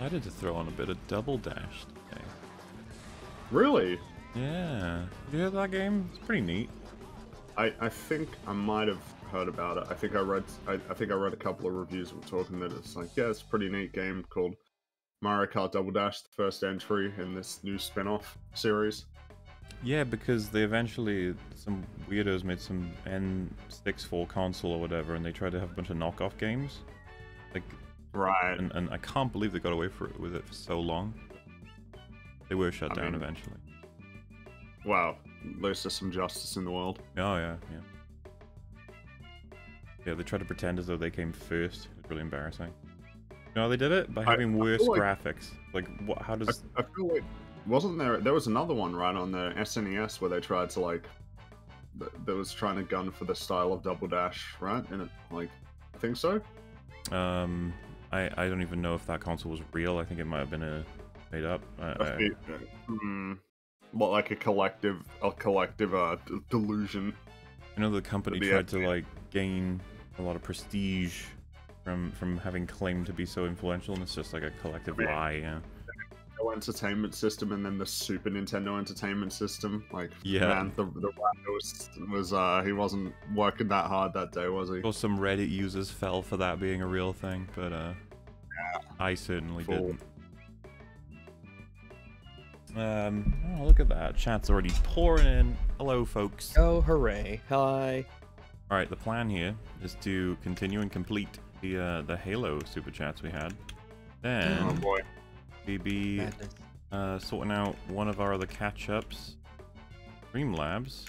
I did to throw on a bit of Double Dash today. Really? Yeah. You heard that game? It's pretty neat. I, I think I might have heard about it. I think I read I, I think I read a couple of reviews were talking that it's like, yeah, it's a pretty neat game called Mario Kart Double Dash, the first entry in this new spin-off series. Yeah, because they eventually some weirdos made some N64 console or whatever, and they tried to have a bunch of knockoff games. Like, Right. and, and I can't believe they got away for it, with it for so long. They were shut I down mean- eventually. Wow. There's just some justice in the world. Oh yeah, yeah. Yeah, they tried to pretend as though they came first. It's really embarrassing. No, they did it? By having I worse like- graphics. Like, what? How I, does? I feel like wasn't there there was another one right on the SNES where they tried to like th- that was trying to gun for the style of Double Dash, right? And it like I think so. Um, I I don't even know if that console was real. I think it might have been a made up. I, I hmm, what like a collective a collective uh d- delusion. I know the company tried to like gain a lot of prestige from from having claimed to be so influential, and it's just like a collective lie. Yeah. No entertainment system and then the Super Nintendo Entertainment System. Like Yeah. man, the the was, was uh he wasn't working that hard that day, was he? Well, some Reddit users fell for that being a real thing, but uh, I certainly Fool. didn't. Um, oh, look at that. Chat's already pouring in. Hello, folks. Oh, hooray. Hi. All right, the plan here is to continue and complete the uh, the Halo super chats we had. Oh Then boy. We be uh, sorting out one of our other catch-ups, Streamlabs,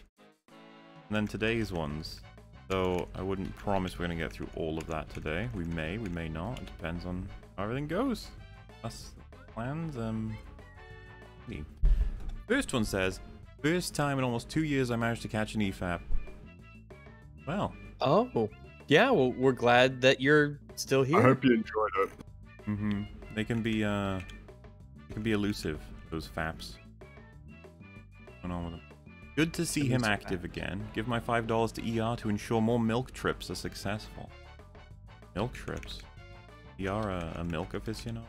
and then today's ones. So I wouldn't promise we're gonna get through all of that today. We may, we may not. It depends on how everything goes. That's the plans. Um, see. first one says, first time in almost two years I managed to catch an EFAP. Well, Oh, yeah. Well, we're glad that you're still here. I hope you enjoyed it. hmm They can be uh, they can be elusive. Those faps. What's going on with them? Good to see him active again. Give my five dollars to ER to ensure more milk trips are successful. Milk trips. ER a, a milk aficionado?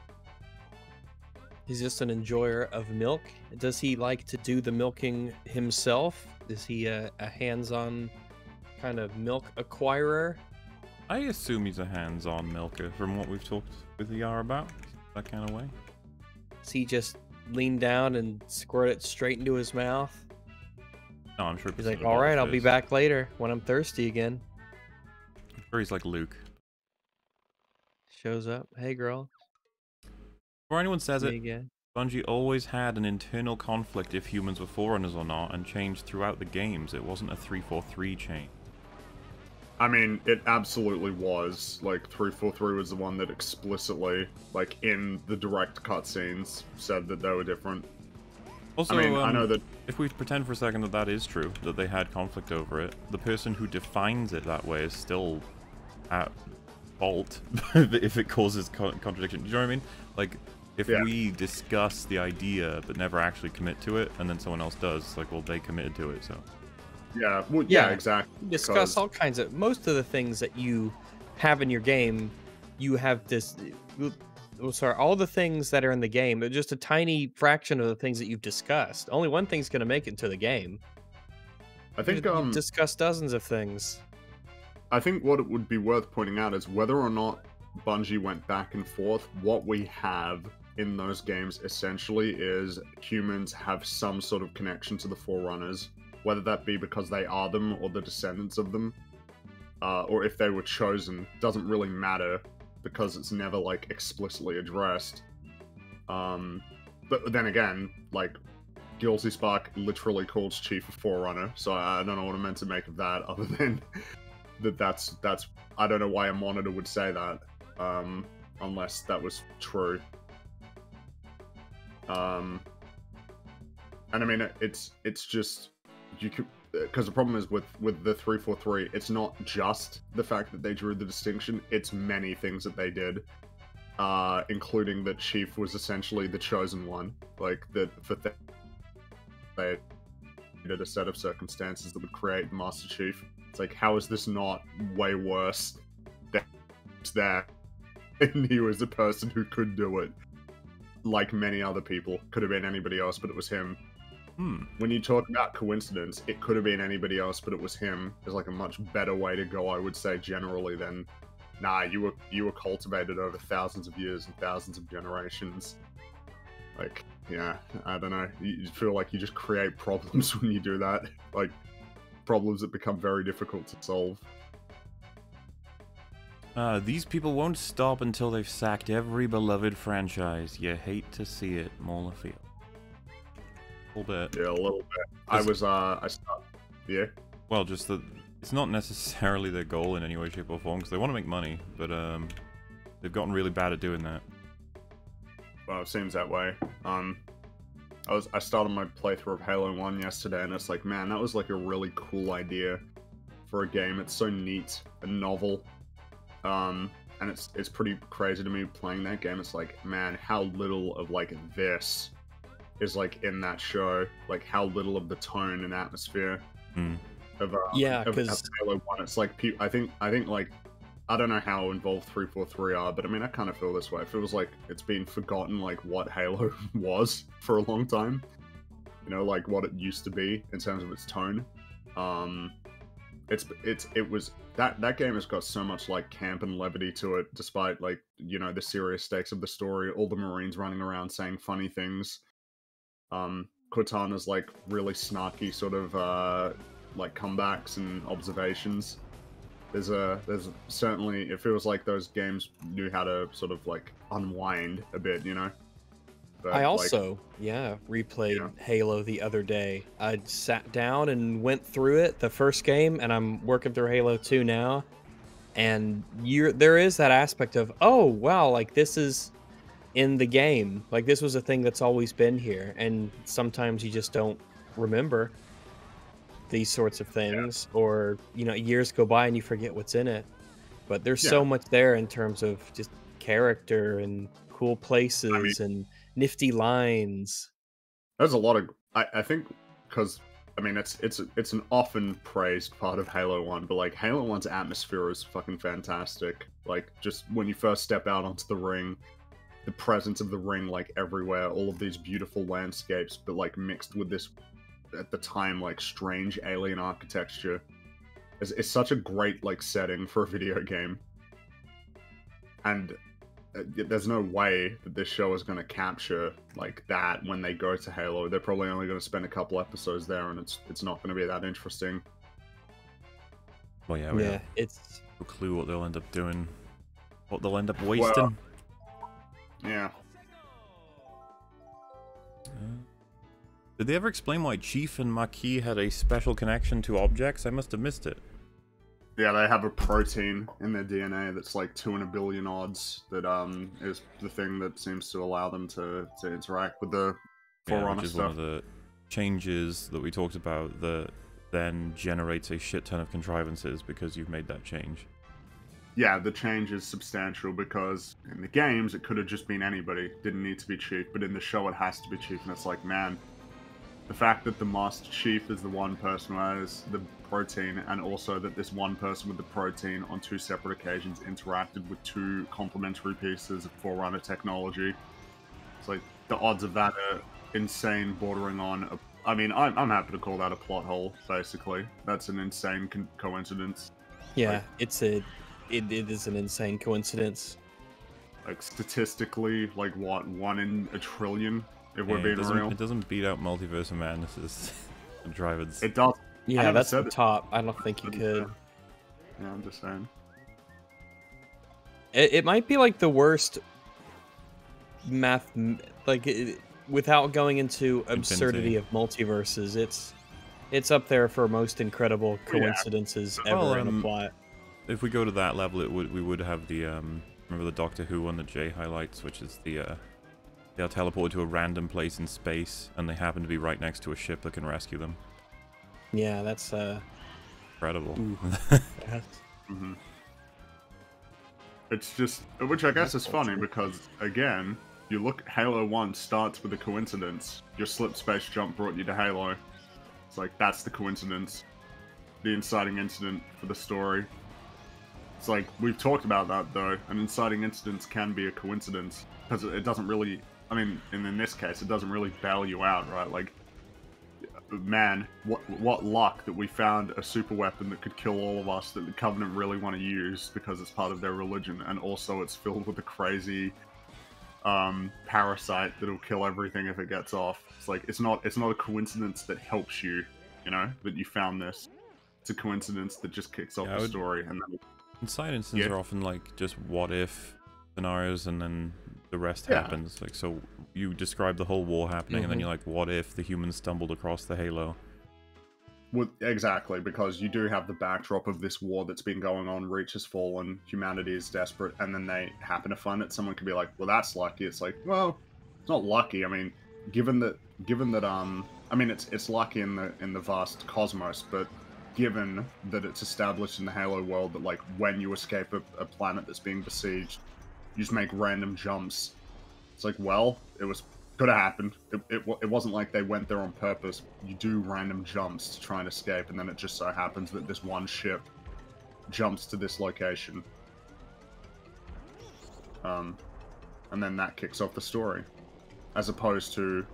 He's just an enjoyer of milk. Does he like to do the milking himself? Is he a, a hands-on kind of milk acquirer? I assume he's a hands-on milker from what we've talked with ER about. That kind of way. He just lean down and squirt it straight into his mouth? No, I'm sure. He's like, all right, I'll be back later when I'm thirsty again. I'm sure he's like Luke. Shows up. Hey, girl. Before anyone says Me it, again. Bungie always had an internal conflict if humans were forerunners or not, and changed throughout the games. It wasn't a 343 chain. I mean, it absolutely was. Like, 343 was the one that explicitly, like, in the direct cutscenes, said that they were different. Also, I mean, I um, know that. if we pretend for a second that that is true, that they had conflict over it, the person who defines it that way is still at fault if it causes co- contradiction. Do you know what I mean? Like, if Yeah. we discuss the idea but never actually commit to it, and then someone else does, like, well, they committed to it, so. Yeah, well, yeah, Yeah. exactly. discuss all kinds of most of the things that you have in your game you have this oh, sorry all the things that are in the game they're just a tiny fraction of the things that you've discussed only one thing's going to make it to the game I think, You've um, discussed dozens of things I think what it would be worth pointing out is whether or not Bungie went back and forth, what we have in those games essentially is humans have some sort of connection to the Forerunners, whether that be because they are them or the descendants of them, uh, or if they were chosen, doesn't really matter because it's never like explicitly addressed. Um, but then again, like Guilty Spark literally calls Chief a Forerunner, so I don't know what I'm meant to make of that other than that that's that's I don't know why a monitor would say that um unless that was true um and I mean it, it's it's just you could because the problem is with with the 343 it's not just the fact that they drew the distinction it's many things that they did uh including that chief was essentially the chosen one like that for th- they did a set of circumstances that would create master chief it's like, how is this not way worse than that? And he was the person who could do it. like many other people. Could have been anybody else, but it was him. Hmm. When you talk about coincidence, it could have been anybody else, but it was him. Is like a much better way to go, I would say, generally than, nah, you were you were cultivated over thousands of years and thousands of generations. Like, yeah, I don't know. You feel like you just create problems when you do that. Like, problems that become very difficult to solve. Uh, these people won't stop until they've sacked every beloved franchise. You hate to see it, Molafield. A little bit. Yeah, a little bit. I was, uh, I start, yeah. Well, just that it's not necessarily their goal in any way, shape, or form, because they want to make money, but um, they've gotten really bad at doing that. Well, it seems that way. Um, I was I started my playthrough of Halo One yesterday, and it's like, man, that was like a really cool idea for a game. It's so neat and novel. Um, and it's it's pretty crazy to me playing that game. It's like, man, how little of like this is like in that show. Like how little of the tone and atmosphere Hmm. of uh, Yeah, of, of 'cause- Halo One. It's like pe- I think I think like I don't know how involved 343 are, but I mean, I kind of feel this way. It feels like it's been forgotten, like what Halo was for a long time. You know, like what it used to be in terms of its tone. Um, it's it's it was that that game has got so much like camp and levity to it, despite like you know the serious stakes of the story. All the Marines running around saying funny things. Um, Cortana's like really snarky sort of uh, like comebacks and observations there's a there's certainly it feels like those games knew how to sort of like unwind a bit you know but, I like, also, yeah, replayed Yeah. Halo the other day. I sat down and went through it the first game, and I'm working through Halo 2 now. And you're there is that aspect of, oh wow, like this is in the game. Like this was a thing that's always been here. And sometimes you just don't remember these sorts of things, or you know, years go by and you forget what's in it. But there's so much there in terms of just character and cool places and nifty lines. there's a lot of i, I think because i mean it's it's it's an often praised part of halo 1 but like halo 1's atmosphere is fucking fantastic like just when you first step out onto the ring the presence of the ring like everywhere all of these beautiful landscapes but like mixed with this at the time like strange alien architecture It's, is such a great like setting for a video game and uh, there's no way that this show is going to capture like that when they go to Halo. They're probably only going to spend a couple episodes there, and it's it's not going to be that interesting. Well, yeah, we yeah, have it's no clue what they'll end up doing. What they'll end up wasting. Yeah, Uh, Did they ever explain why Chief and Makee had a special connection to objects? I must have missed it. yeah, they have a protein in their DNA that's like two in a billion odds. That um is the thing that seems to allow them to to interact with the Yeah, Forerunner which is one of the changes that we talked about that then generates a shit ton of contrivances because you've made that change. Yeah, the change is substantial because in the games it could have just been anybody, didn't need to be chief, but in the show it has to be chief, and it's like, man, the fact that the master chief is the one person who has the protein, and also that this one person with the protein on two separate occasions interacted with two complementary pieces of Forerunner technology. It's like the odds of that are insane, bordering on. A, I mean, I'm, I'm happy to call that a plot hole. Basically, that's an insane coincidence. yeah, Like- it's a it, it is an insane coincidence. like statistically like what one in a trillion if we're Yeah, it, being doesn't, real it doesn't beat out Multiverse of Madness' Drivers. it does Yeah, that's said the it. top. I don't think you could. yeah i'm just saying It, it might be like the worst math, like it, without going into absurdity of multiverses. It's it's up there for most incredible Oh, Yeah. coincidences Well, ever in um, a plot. If we go to that level, it would we would have the um remember the Doctor Who one that Jay highlights, which is the uh they are teleported to a random place in space, and they happen to be right next to a ship that can rescue them. Yeah, that's uh. Incredible. Ooh. that's- hmm it's just which i guess That's is funny culture. because again you look halo 1 starts with a coincidence your slip space jump brought you to halo it's like that's the coincidence the inciting incident for the story it's like we've talked about that though an inciting incident can be a coincidence because it doesn't really I mean, and in this case, it doesn't really bail you out, right? Like, man, what what luck that we found a super weapon that could kill all of us that the Covenant really want to use because it's part of their religion, and also it's filled with a crazy um, parasite that'll kill everything if it gets off. It's like it's not it's not a coincidence that helps you, you know, that you found this. It's a coincidence that just kicks off Yeah, the would- story, and then And side instances Yeah. are often like just what if scenarios, and then the rest Yeah. happens. Like so, you describe the whole war happening, and then Mhm. you're like, what if the humans stumbled across the Halo? Well, exactly, because you do have the backdrop of this war that's been going on, Reach has fallen, humanity is desperate, and then they happen to find it. Someone could be like, "Well, that's lucky." It's like, well, it's not lucky. I mean, given that, given that, um, I mean, it's it's lucky in the in the vast cosmos, but given that it's established in the Halo world that like when you escape a, a planet that's being besieged, you just make random jumps. It's like, well, it was could have happened. It, it, it wasn't like they went there on purpose. You do random jumps to try and escape, and then it just so happens that this one ship jumps to this location. Um, and then that kicks off the story. As opposed to,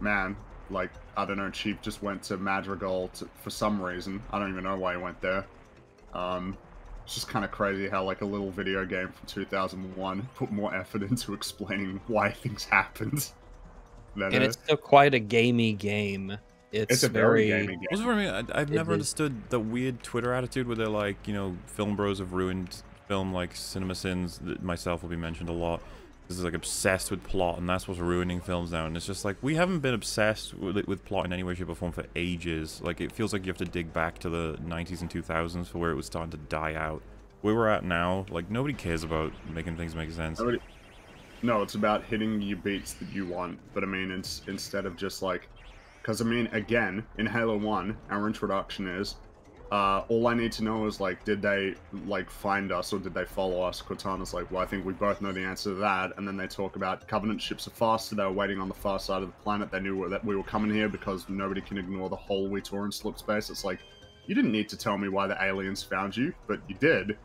man, like, I don't know, Chief just went to Madrigal to, for some reason. I don't even know why he went there. Um, it's just kind of crazy how, like, a little video game from 2001 put more effort into explaining why things happened. than and a- it's still quite a gamey game. It's, it's a very, very, gamey game. What's for me? I, I've It never is. understood the weird Twitter attitude where they're like, you know, film bros have ruined film like Cinema Sins. That myself will be mentioned a lot. Is like obsessed with plot, and that's what's ruining films now. And it's just like we haven't been obsessed with, with plot in any way, shape, or form for ages. Like it feels like you have to dig back to the 90s and 2000s for where it was starting to die out. Where we're at now, like nobody cares about making things make sense. Nobody- No, it's about hitting your beats that you want. But I mean, it's, instead of just like, because I mean, again, in Halo One, our introduction is, uh, all I need to know is like, did they like find us or did they follow us? Cortana's like, well, I think we both know the answer to that. And then they talk about Covenant ships are faster. They were waiting on the far side of the planet. They knew that we were coming here because nobody can ignore the hole we tore in slip space. It's like, you didn't need to tell me why the aliens found you, but you did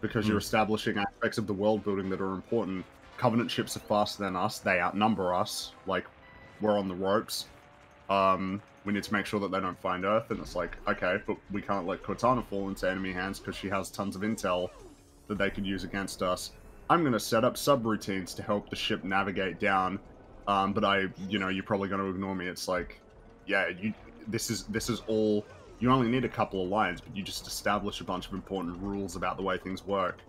because Hmm. you're establishing aspects of the world building that are important. Covenant ships are faster than us. They outnumber us. Like, we're on the ropes. Um, we need to make sure that they don't find Earth. And it's like, okay, but we can't let Cortana fall into enemy hands because she has tons of intel that they could use against us. I'm going to set up subroutines to help the ship navigate down. Um, but I, you know, you're probably going to ignore me. It's like, yeah, you. This is this is all. You only need a couple of lines, but you just establish a bunch of important rules about the way things work.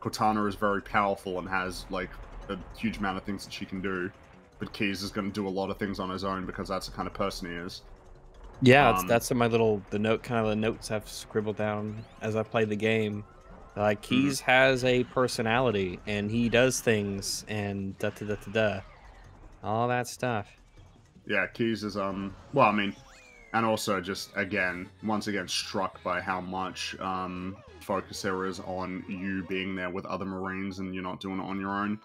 Cortana is very powerful and has like a huge amount of things that she can do, but Keyes is going to do a lot of things on his own because that's the kind of person he is. Yeah. Um, that's my little the note kind of the notes I've scribbled down as I play the game. Like. Keyes has a personality and he does things and da da da da da, all that stuff. Yeah, Keyes is um. Well, I mean, and also just again, once again, struck by how much um focus there is on you being there with other Marines and you're not doing it on your own.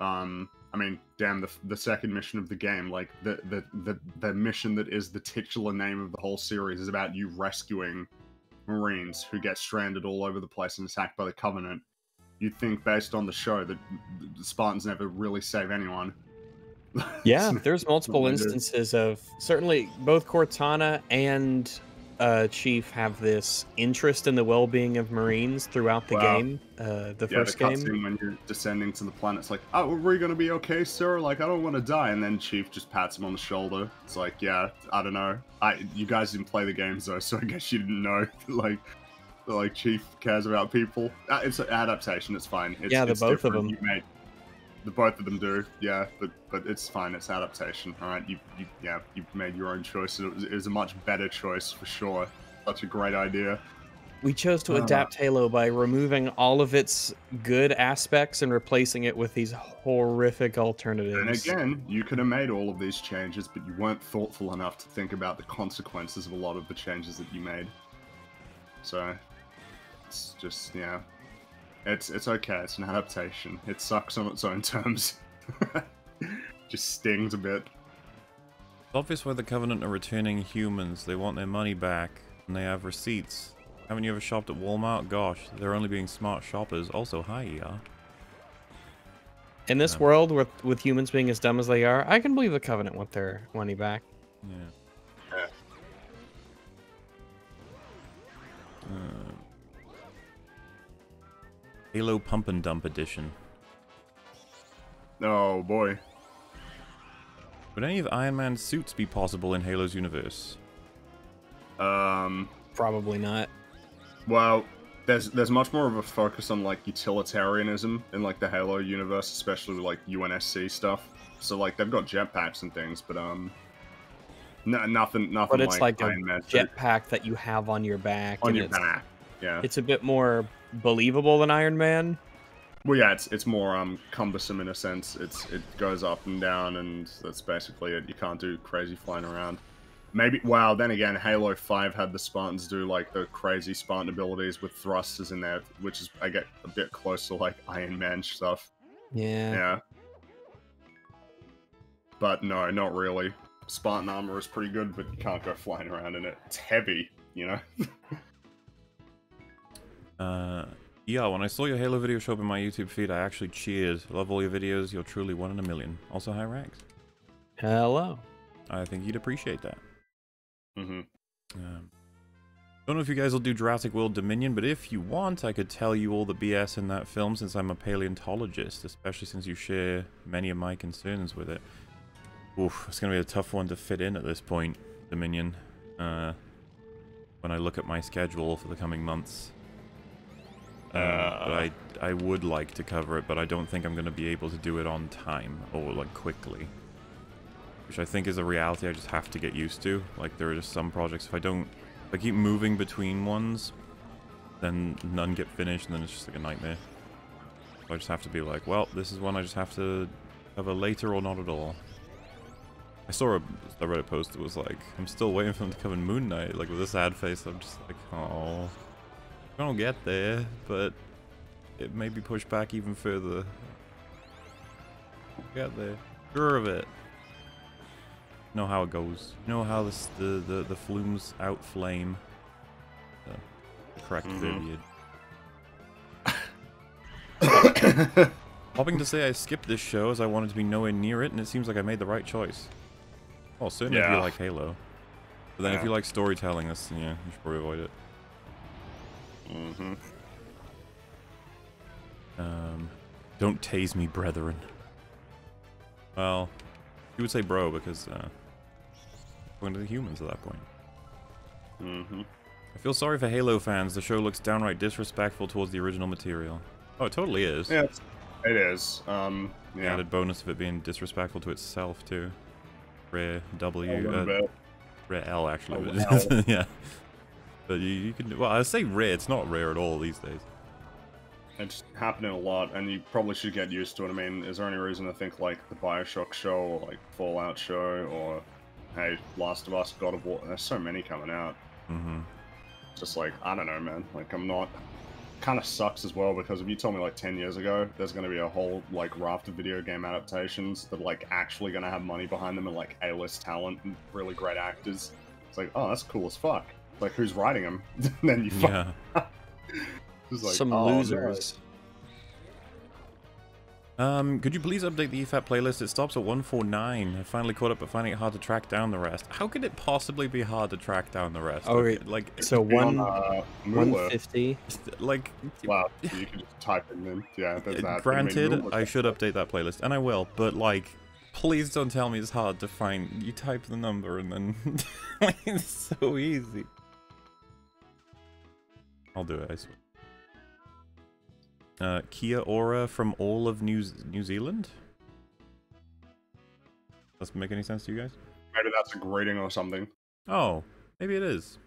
Um, I mean, damn, the the second mission of the game, like the the the the mission that is the titular name of the whole series, is about you rescuing Marines who get stranded all over the place and attacked by the Covenant. You'd think, based on the show, that the Spartans never really save anyone. Yeah, there's multiple instances of certainly both Cortana and uh, Chief have this interest in the well-being of Marines throughout the Wow. game. Uh, the yeah, first the game, when you're descending to the planet, it's like, oh, we're we gonna be okay, sir? Like, I don't want to die. And then Chief just pats him on the shoulder. It's like, yeah, I don't know. I you guys didn't play the games though, so I guess you didn't know. like, like Chief cares about people. Uh, it's an adaptation. It's fine. It's, Yeah, the it's both of them. You made, the both of them do. Yeah, but but it's fine. It's adaptation. All right. You you yeah. You made your own choice. It was, it was a much better choice for sure. Such a great idea. we chose to Uh. adapt Halo by removing all of its good aspects and replacing it with these horrific alternatives. And again, you could have made all of these changes, but you weren't thoughtful enough to think about the consequences of a lot of the changes that you made. So, it's just yeah, it's it's okay. It's an adaptation. It sucks on its own terms. just stings a bit. It's obvious why the Covenant are returning humans. They want their money back, and they have receipts. Haven't you ever shopped at Walmart? Gosh, they're only being smart shoppers. Also, hi, yeah. In this Um, world with with humans being as dumb as they are, I can believe the Covenant want their money back. Yeah. Yeah. Uh, Halo Pump and Dump Edition. Oh boy. Would any of Iron Man's suits be possible in Halo's universe? Um. Probably not. Well, there's there's much more of a focus on like utilitarianism in like the Halo universe, especially with like UNSC stuff. So like they've got jetpacks and things, but um, no, nothing nothing But it's like, a Iron jetpack that you have on your back. on and your it's, back. Yeah. it's a bit more believable than Iron Man. Well, yeah, it's it's more um cumbersome in a sense. It's it goes up and down, and that's basically it. You can't do crazy flying around. Maybe wow. Then again, Halo Five had the Spartans do like the crazy Spartan abilities with thrusters in there, which is I get a bit close to like Iron Man stuff. Yeah. Yeah. But no, not really. Spartan armor is pretty good, but you can't go flying around in it. It's heavy, you know. Uh, yeah, when I saw your Halo video show up in my YouTube feed, I actually cheered. Love all your videos. You're truly one in a million. Also, hi, Rags. Hello. I think you'd appreciate that. Mm-hmm. Um, don't know if you guys will do Jurassic World Dominion, but if you want, I could tell you all the BS in that film since I'm a paleontologist, especially since you share many of my concerns with it. Oof, it's going to be a tough one to fit in at this point, Dominion, uh, when I look at my schedule for the coming months. Um, but I, I would like to cover it, but I don't think I'm going to be able to do it on time or like quickly which I think is a reality I just have to get used to. Like, there are just some projects, if I don't, if I keep moving between ones, then none get finished, and then it's just like a nightmare. So I just have to be like, well, this is one I just have to cover later or not at all. I saw a, a post that was like, I'm still waiting for them to cover Moon Knight, like with a sad face. I'm just like, oh, I don't get there, but it may be pushed back even further. Get there. Sure of it know how it goes. You know how this, the, the, the flumes outflame. The correct Mhm. verbiage. Hoping to say I skipped this show as I wanted to be nowhere near it, and it seems like I made the right choice. Well, certainly if you like Halo. But then if you like storytelling, this yeah, you should probably avoid it. Hmm Um, don't tase me, brethren. Well, you would say bro because uh, going to the humans at that point. hmm I feel sorry for Halo fans. The show looks downright disrespectful towards the original material. Oh, it totally is. Yeah, it's, it is. Um, yeah. added bonus of it being disrespectful to itself too. Rare W, uh, rare L actually. Oh, L. yeah. But you, you can. Well, I say rare. It's not rare at all these days. It's happening a lot, and you probably should get used to it. I mean, is there any reason to think like the Bioshock show or like Fallout show or hey, Last of Us, God of War? There's so many coming out. hmm Just like I don't know, man. Like I'm not. Kind of sucks as well because if you told me like 10 years ago there's going to be a whole like raft of video game adaptations that are, like actually going to have money behind them and like A-list talent and really great actors, it's like oh that's cool as fuck. Like who's riding them? then you fuck. Yeah. It's like, Some oh, no. losers. Um, could you please update the E EFAP playlist? It stops at 149. I finally caught up, but finding it hard to track down the rest. How could it possibly be hard to track down the rest? Oh, Okay, wait. like, So Be on, one uh, one Moolah. fifty. like, Wow, you can just type it in. Yeah, there's that. I mean, Granted, I should update that playlist, and I will, but like, please don't tell me it's hard to find. You type the number and then it's so easy. I'll do it, I swear. Uh, Kia Ora from all of New, New Zealand? Does that make any sense to you guys? Maybe that's a greeting or something. Oh, maybe it is.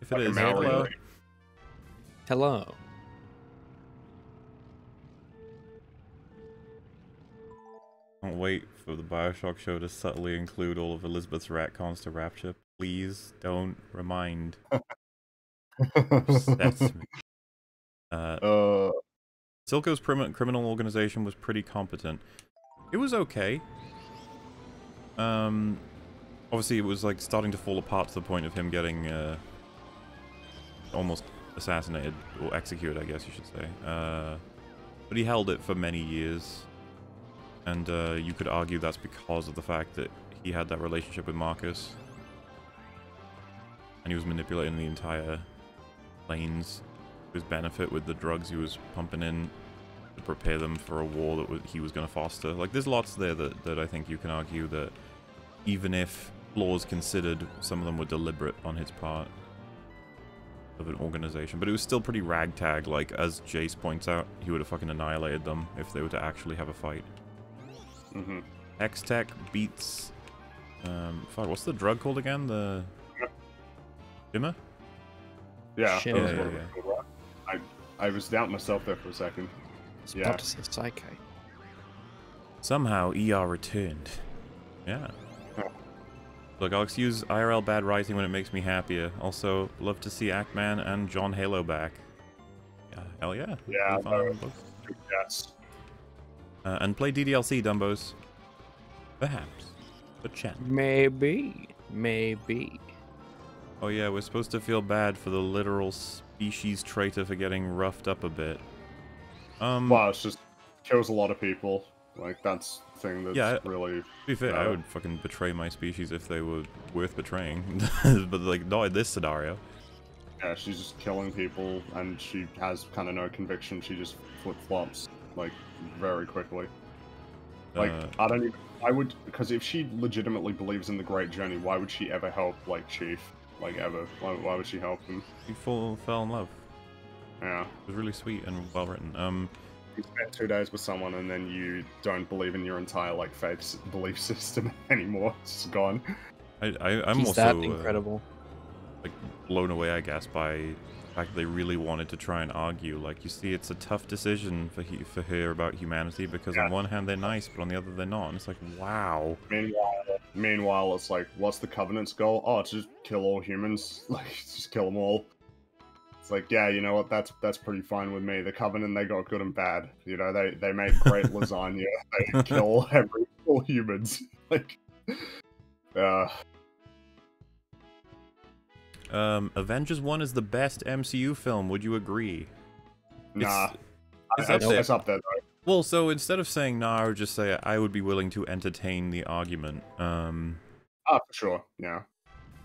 If it Like is, hello. greeting. Hello. Can't wait for the Bioshock show to subtly include all of Elizabeth's retcons to Rapture. Please don't remind. Me. Uh, uh, Silco's criminal organization was pretty competent. It was okay. Um, obviously, it was like starting to fall apart to the point of him getting uh, almost assassinated or executed, I guess you should say. Uh, but he held it for many years. And uh, you could argue that's because of the fact that he had that relationship with Marcus. And he was manipulating the entire lanes to his benefit with the drugs he was pumping in to prepare them for a war that he was going to foster. Like, there's lots there that, that I think you can argue that even if flaws considered, some of them were deliberate on his part of an organization. But it was still pretty ragtag. Like, as Jayce points out, he would have fucking annihilated them if they were to actually have a fight. Mm-hmm. Hextech beats... Um, fuck, what's the drug called again? The... Shimmer? Yeah, Shit. that was Yeah, what yeah, it was called, right? I I was doubting myself there for a second. I was Yeah. about to say Psyche. Somehow ER returned. Yeah. Huh. Look, I'll excuse IRL bad writing when it makes me happier. Also, love to see Ackman and John Halo back. Yeah, hell yeah. Yeah, Really fun no. books. Yes. Uh, and play DDLC, Dumbos. Perhaps. But chat. Maybe. Maybe. Oh yeah, we're supposed to feel bad for the literal species traitor for getting roughed up a bit. Um, Well, it's just kills a lot of people. Like that's the thing that's Yeah, really to be fair, I would fucking betray my species if they were worth betraying. but like, not in this scenario. yeah. She's just killing people, and she has kind of no conviction. She just flip flops like very quickly. Like Uh, I don't even. I would because if she legitimately believes in the Great Journey, why would she ever help like Chief? Like ever? Why, why would she help him? He fall, fell in love. Yeah. It was really sweet and well written. Um, You spend two days with someone and then you don't believe in your entire like faith belief system anymore. It's just gone. I, I I'm He's also that uh, incredible. like blown away, I guess, by the fact that they really wanted to try and argue. Like, you see, it's a tough decision for he, for her about humanity because Yeah. on one hand they're nice, but on the other they're not. And it's like, wow. Meanwhile, meanwhile, it's like, what's the Covenant's goal? Oh, it's just kill all humans. Like, just kill them all. It's like, yeah, you know what? That's that's pretty fine with me. The Covenant, they got good and bad. You know, they they make great lasagna. They kill every all humans. Like, uh, Um, Avengers One is the best MCU film. Would you agree? nah. it's I- up there. it's up there though. Well, so instead of saying no, I would just say I would be willing to entertain the argument. Um, Ah, for sure. Yeah.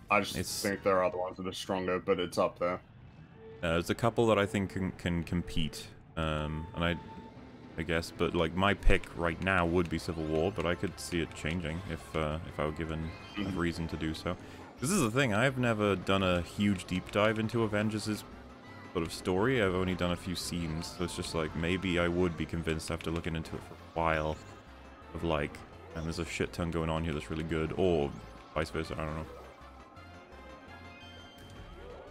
I just It's- think there are other ones that are stronger, but it's up there. Uh, there's a couple that I think can, can compete, um, and I, I guess, but like my pick right now would be Civil War, but I could see it changing if uh, if I were given a Mhm. reason to do so. This is the thing. I've never done a huge deep dive into Avengers' sort of story. I've only done a few scenes, so it's just like maybe I would be convinced after looking into it for a while, of like, and there's a shit ton going on here that's really good, or vice versa. I don't know.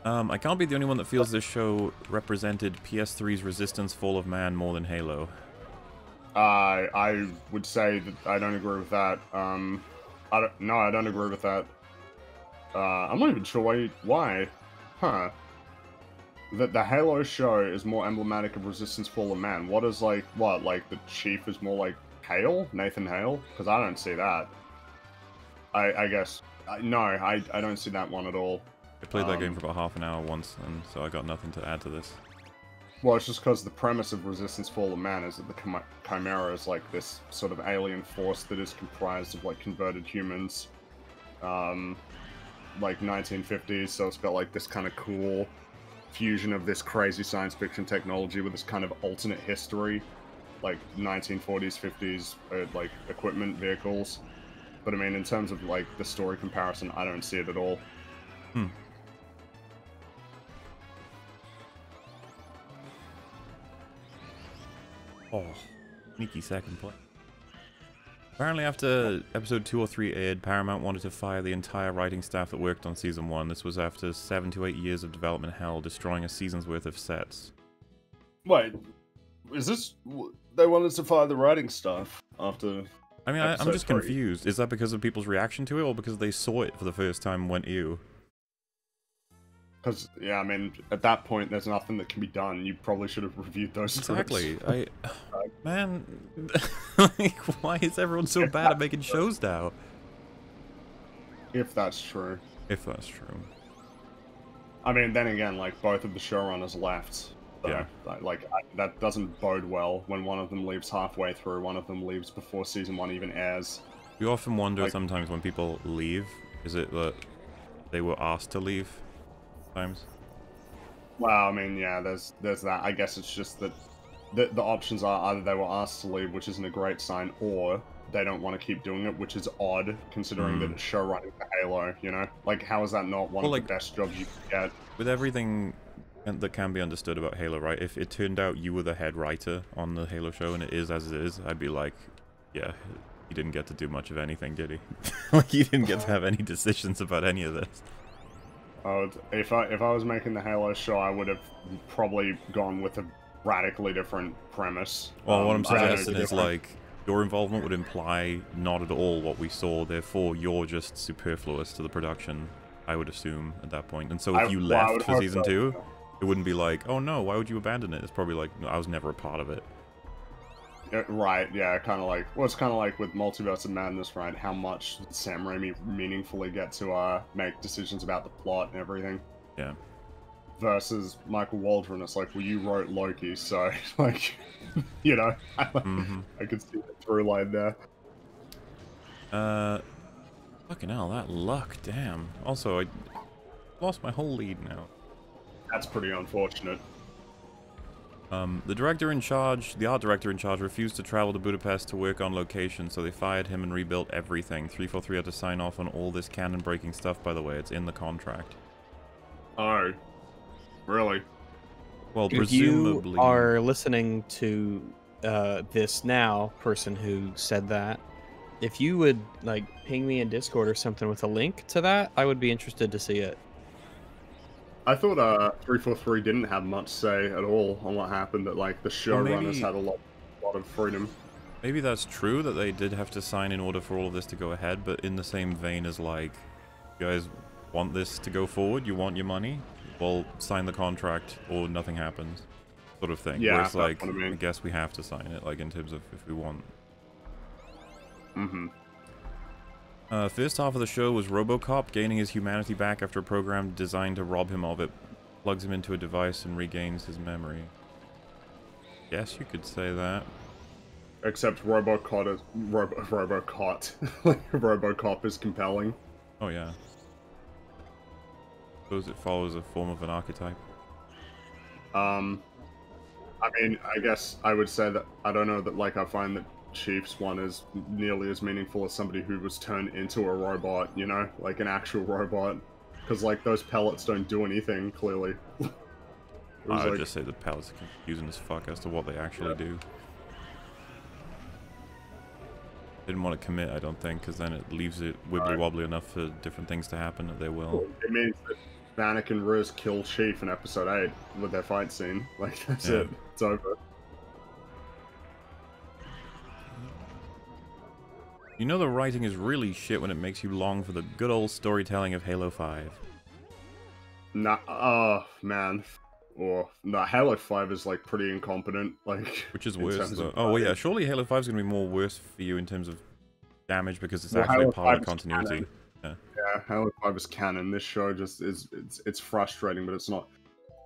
Um, I can't be the only one that feels this show represented PS3's Resistance Fall of Man more than Halo. I I would say that I don't agree with that. Um, I don't, no, I don't agree with that. Uh, I'm not even sure why. Why? Huh? That the Halo show is more emblematic of Resistance Fall of Man. What is like what? Like the Chief is more like Hale, Nathan Hale? Because I don't see that. I I guess I, no, I I don't see that one at all. I played that game Um, for about half an hour once, and so I got nothing to add to this. Well, it's just because the premise of Resistance Fall of Man is that the Chim- Chimera is like this sort of alien force that is comprised of like converted humans, um, like 1950s. So it's got like this kind of cool fusion of this crazy science fiction technology with this kind of alternate history, like 1940s, 50s, uh, like equipment vehicles. But I mean, in terms of like the story comparison, I don't see it at all. Oh, sneaky second play. Apparently, after episode 2 or 3 aired, Paramount wanted to fire the entire writing staff that worked on season 1. This was after 7 to 8 years of development hell, destroying a season's worth of sets. Wait, is this? They wanted to fire the writing staff after I mean, I, I'm just three. confused. Is that because of people's reaction to it, or because they saw it for the first time and went, ew? Because yeah, I mean, at that point, there's nothing that can be done. You probably should have reviewed those. Exactly. I, man, like, why is everyone so bad at making shows now? If that's true. If that's true. I mean, then again, like both of the showrunners left So, Yeah. like- like I, that doesn't bode well when one of them leaves halfway through, one of them leaves before season one even airs. You often wonder Like- sometimes when people leave, is it that they were asked to leave? Times. Well, I mean, yeah, there's there's that. I guess it's just that the the options are either they were asked to leave, which isn't a great sign, or they don't want to keep doing it, which is odd considering that Mm. it's show running for Halo. You know, like how is that not one Well, of like- the best jobs you could get? With everything that can be understood about Halo, right? If it turned out you were the head writer on the Halo show and it is as it is, I'd be like, yeah, he didn't get to do much of anything, did he? like, he didn't get to have any decisions about any of this. I would, if I if I was making the Halo show, I would have probably gone with a radically different premise. Well, what Um, I'm I suggesting is like your involvement would imply not at all what we saw. Therefore, you're just superfluous to the production. I would assume at that point. And so, if I- you well, left for season so. two, it wouldn't be like, oh no, why would you abandon it? It's probably like, no, I was never a part of it. Yeah, right, yeah, kind of like well, it's kind of like with Multiverse of Madness, right? How much Sam Raimi meaningfully get to uh, make decisions about the plot and everything? Yeah. Versus Michael Waldron, it's like, well, you wrote Loki, so like, you know, I, hmm I could see the through line there. Uh, fucking hell, that luck, damn. Also, I lost my whole lead now. That's pretty unfortunate. Um, the director in charge, the art director in charge, refused to travel to Budapest to work on location, so they fired him and rebuilt everything. 343 had to sign off on all this canon-breaking stuff, by the way. It's in the contract. Oh, really? Well, If presumably... you are listening to uh, this now, person who said that, if you would like ping me in Discord or something with a link to that, I would be interested to see it. I thought uh, 343 didn't have much say at all on what happened. That like the showrunners maybe- had a lot, lot of freedom. Maybe that's true that they did have to sign in order for all of this to go ahead, but in the same vein as like, you guys want this to go forward? You want your money? Well, sign the contract or nothing happens, sort of thing. Yeah, Where it's that's like, what I mean. I guess we have to sign it, like in terms of if we want. Mm-hmm. Uh, first half of the show was RoboCop gaining his humanity back after a program designed to rob him of it plugs him into a device and regains his memory. Yes, you could say that. Except Robocop is Robo, Robocop. like Robocop is compelling. Oh yeah. I Suppose it follows a form of an archetype. Um, I mean, I guess I would say that I don't know that like I find that Chiefs one is nearly as meaningful as somebody who was turned into a robot. You know, like an actual robot, because like those pellets don't do anything clearly. I would like- just say the pellets are confusing as fuck as to what they actually do. Didn't want to commit, I don't think, because then it leaves it wibbly wobbly enough for different things to happen that they will. It means that Vannak and Riz kill Chief in episode 8 with their fight scene. Like, that's Yeah. it. It's over. You know the writing is really shit when it makes you long for the good old storytelling of Halo 5. Nah, oh, man. Or, no, Halo 5 is, like, pretty incompetent. Like, Which is worse though. Oh well, yeah, surely Halo 5 is going to be more worse for you in terms of damage because it's Well, actually Halo part of continuity. Yeah, Halo 5 is canon. This show just is, it's, it's frustrating, but it's not.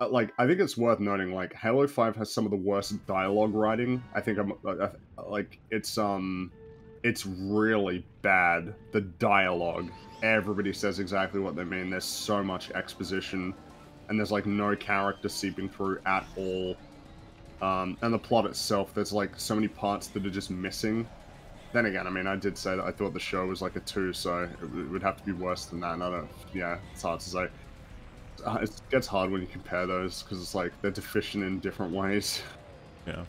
uh, Like, I think it's worth noting, like, Halo 5 has some of the worst dialogue writing. I think I'm, uh, uh, like, it's, um, it's really bad. The dialogue. Everybody says exactly what they mean. There's so much exposition, and there's, like, no character seeping through at all. Um, and the plot itself, there's, like, so many parts that are just missing. Then again, I mean, I did say that I thought the show was like a two, so it it would have to be worse than that. And I don't, yeah, it's hard to say. It gets hard when you compare those because it's like they're deficient in different ways. Yeah.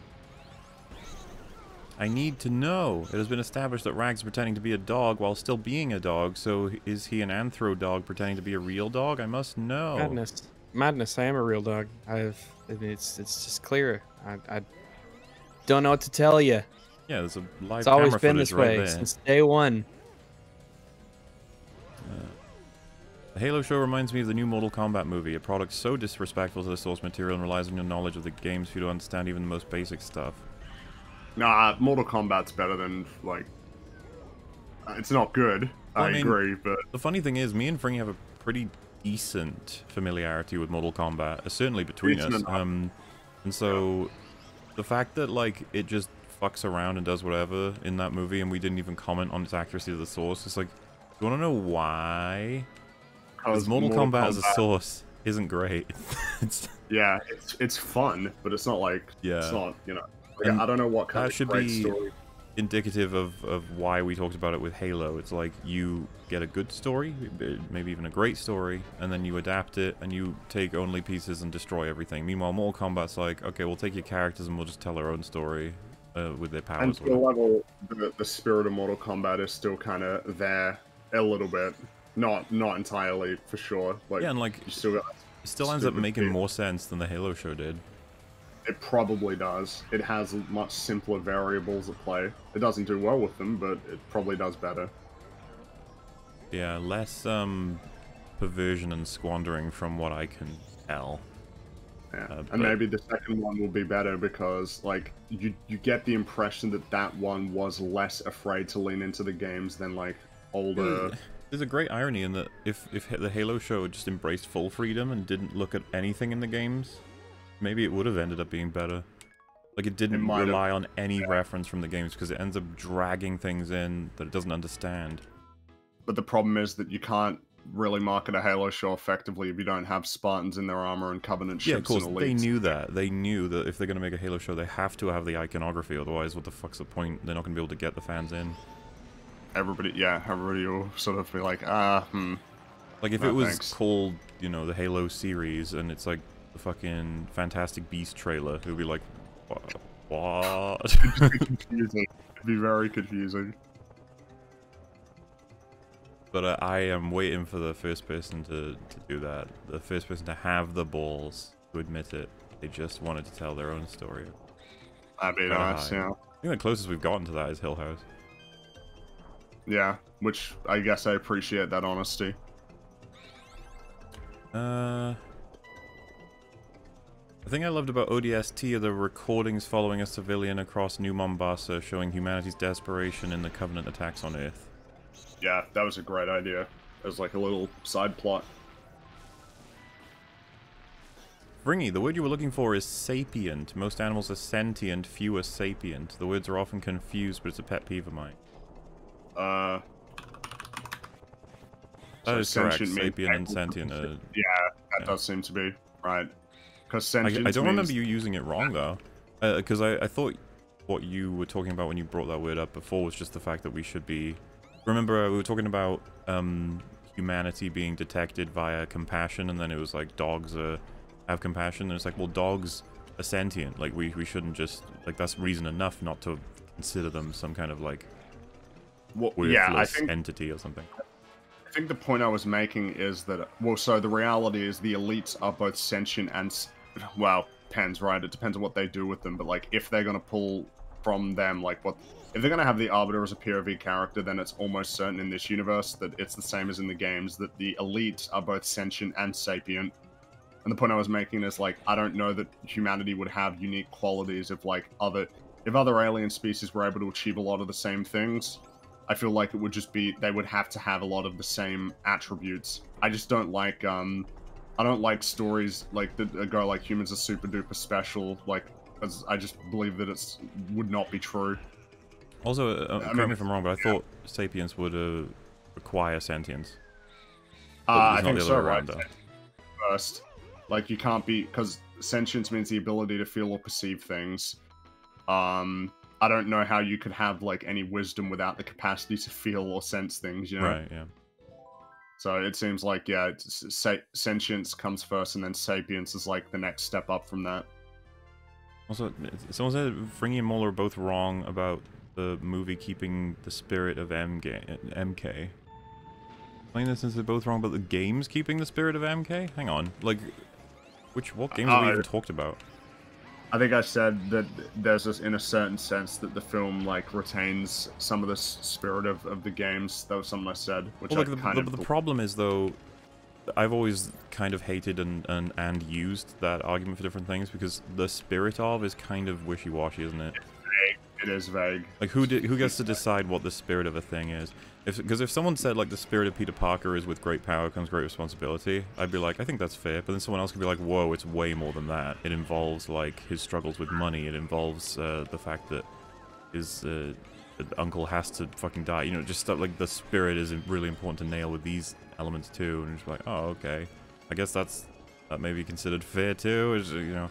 I need to know. It has been established that Rags is pretending to be a dog while still being a dog, so is he an anthro dog pretending to be a real dog? I must know. Madness, madness. I am a real dog. I've. I mean, it's it's just clear. I, I don't know what to tell you. Yeah, there's a live It's always been this right way there. since day one. The Halo show reminds me of the new Mortal Kombat movie, a product so disrespectful to the source material and relies on your knowledge of the games for you to understand even the most basic stuff. Nah, Mortal Kombat's better than like. uh, It's not good. Well, I, I mean- agree, but The funny thing is, me and Fringy have a pretty decent familiarity with Mortal Kombat, uh, certainly between us. Um, And so the fact that like it just fucks around and does whatever in that movie and we didn't even comment on its accuracy of the source, it's like you wanna know why? Because Mortal, Mortal Kombat, Kombat as a source isn't great. it's yeah, it's it's fun, but it's not like yeah, it's not you know. Like, I don't know what kind that of should be story. indicative of of why we talked about it with Halo. It's like you get a good story, maybe even a great story, and then you adapt it and you take only pieces and destroy everything. Meanwhile, Mortal Kombat's like, okay, we'll take your characters and we'll just tell our own story uh, with their powers. And to a level, the, the spirit of Mortal Kombat is still kind of there a little bit. Not not entirely for sure. Like yeah, and like still still ends up making more sense than the Halo show did. It probably does. It has much simpler variables at play. It doesn't do well with them, but it probably does better. Yeah, less um, perversion and squandering from what I can tell. Yeah. Uh, and maybe the second one will be better because, like, you you get the impression that that one was less afraid to lean into the games than like older. There's a great irony in that if if the Halo show just embraced full freedom and didn't look at anything in the games, maybe it would have ended up being better. Like it didn't it rely have, on any yeah. reference from the games because it ends up dragging things in that it doesn't understand. But the problem is that you can't really market a Halo show effectively if you don't have Spartans in their armor and Covenant ships. Yeah, of course. They knew that. They knew that if they're going to make a Halo show, they have to have the iconography. Otherwise, what the fuck's the point? They're not going to be able to get the fans in. Everybody, yeah, everybody will sort of be like, ah, hmm. Like if no, it was thanks. called, you know, the Halo series, and it's like the fucking Fantastic Beast trailer, it would be like, what? It'd be confusing. It'd be very confusing. But uh, I am waiting for the first person to, to do that. The first person to have the balls to admit it. They just wanted to tell their own story. That'd be nice, yeah. I think the closest we've gotten to that is Hill House. Yeah, which I guess I appreciate that honesty. Uh, the thing I loved about ODST are the recordings following a civilian across New Mombasa showing humanity's desperation in the Covenant attacks on Earth. Yeah, that was a great idea. As like a little side plot. Fringy, the word you were looking for is sapient. Most animals are sentient, few are sapient. The words are often confused, but it's a pet peeve of mine. Uh... That so is correct. Sapient and sentient are... Yeah, that yeah. does seem to be. Right. I, I don't remember you using it wrong, though. Because uh, I, I thought what you were talking about when you brought that word up before was just the fact that we should be Remember, uh, we were talking about um, humanity being detected via compassion, and then it was like dogs uh, have compassion, and it's like, well, dogs are sentient. Like, we, we shouldn't just, like, that's reason enough not to consider them some kind of, like, well, yeah, I think, entity or something. I think the point I was making is that, well, so the reality is the elites are both sentient and, well, depends, right? It depends on what they do with them, but, like, if they're to pull from them, like, what if they're to have the Arbiter as a POV character, then it's almost certain in this universe that it's the same as in the games, that the Elite are both sentient and sapient. And the point I was making is, like, I don't know that humanity would have unique qualities if, like, other... If other alien species were able to achieve a lot of the same things, I feel like it would just be... They would have to have a lot of the same attributes. I just don't like, um... I don't like stories like that go like humans are super duper special, like, I just believe that it's would not be true. Also, uh, correct mean, me if I'm wrong, but I yeah. thought sapiens would uh, require sentience. Uh, I think so, right? Though. First, like you can't be because sentience means the ability to feel or perceive things. Um, I don't know how you could have like any wisdom without the capacity to feel or sense things. You know? Right. Yeah. So it seems like yeah, sentience comes first, and then sapience is like the next step up from that. Also, someone said Fringy and Mole are both wrong about the movie keeping the spirit of MK. MK. Explain this since they're both wrong about the games keeping the spirit of MK? Hang on. Like, which what games uh, have we even talked about? I think I said that there's this, in a certain sense, that the film like retains some of the spirit of, of the games. That was something I said, which well, like the, kind the, of... the problem is though, I've always kind of hated and, and and used that argument for different things because the spirit of is kind of wishy-washy, isn't it? It is vague. Like who did who gets to decide what the spirit of a thing is? If because if someone said like the spirit of Peter Parker is with great power comes great responsibility, I'd be like, I think that's fair. But then someone else could be like, whoa, it's way more than that. It involves like his struggles with money. It involves uh, the fact that his uh, uncle has to fucking die. You know, just stuff like the spirit is really important to nail with these elements too. And just like, oh, okay, I guess that's that may be considered fair too. Is you know,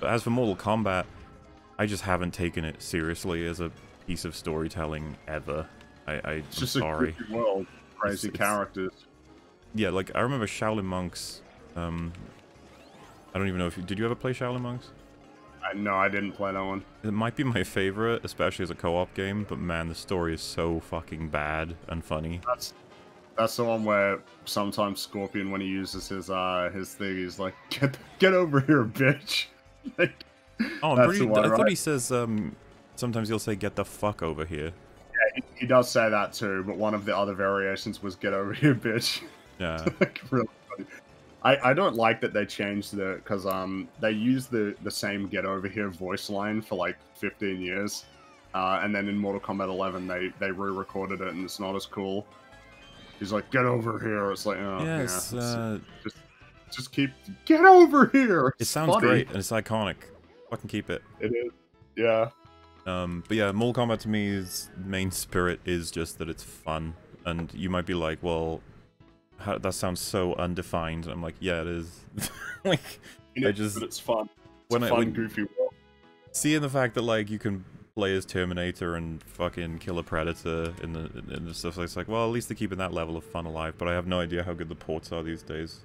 but as for Mortal Kombat, I just haven't taken it seriously as a piece of storytelling ever. I, I just sorry. a world, crazy It's- it's- characters. Yeah, like I remember Shaolin Monks. Um, I don't even know if you did. You ever play Shaolin Monks? I, no, I didn't play that one. It might be my favorite, especially as a co-op game. But man, the story is so fucking bad and funny. That's that's the one where sometimes Scorpion, when he uses his uh his thing, he's like, "Get get over here, bitch!" like, Oh, I'm That's pretty. the one, I thought right? he says. Um, sometimes he'll say, "Get the fuck over here." he, he does say that too, but one of the other variations was "Get over here, bitch." Yeah. like really funny. I, I don't like that they changed the because um they used the the same get over here voice line for like 15 years, uh, and then in Mortal Kombat 11 they they re-recorded it and it's not as cool. He's like get over here. It's like oh yeah, yeah, uh, just keep get over here. it sounds funny. great and it's iconic. Fucking keep it. It is. Yeah. Um, but yeah, Mortal Kombat to me's main spirit is just that it's fun, and you might be like, well, how, that sounds so undefined. I'm like, yeah, it is. like It I just- but it's fun. It's when a I- fun, when- goofy world. seeing the fact that like you can play as Terminator and fucking kill a predator in the in the stuff. It's like, well, at least they're keeping that level of fun alive. But I have no idea how good the ports are these days.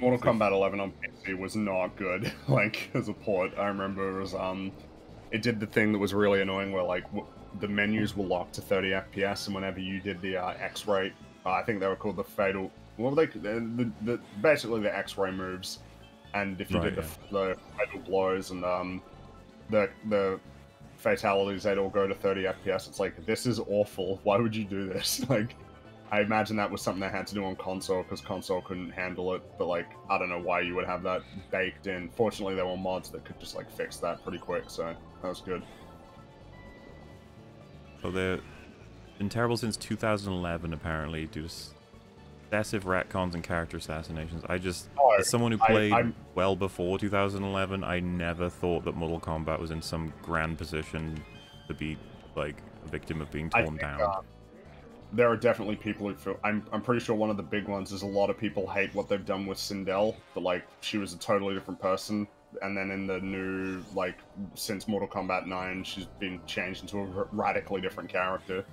Mortal Kombat 11 on PC was not good. Like as a port, I remember it was um, it did the thing that was really annoying where like w- the menus were locked to 30 FPS, and whenever you did the uh, X-ray, uh, I think they were called the fatal. What were they? The, the, the basically the X-ray moves, and if you Right, did the, the fatal blows and um, the the fatalities, they'd all go to 30 FPS. It's like this is awful. Why would you do this? Like. I imagine that was something they had to do on console because console couldn't handle it. But like, I don't know why you would have that baked in. Fortunately, there were mods that could just like fix that pretty quick, so that was good. So they're been terrible since 2011, apparently, due to excessive retcons and character assassinations. I just, Oh, as someone who played I'm- well before 2011, I never thought that Mortal Kombat was in some grand position to be like a victim of being I torn think, down. uh, there are definitely people who feel. I'm, I'm pretty sure one of the big ones is a lot of people hate what they've done with Sindel, but like she was a totally different person. And then in the new, like, since Mortal Kombat 9, she's been changed into a radically different character.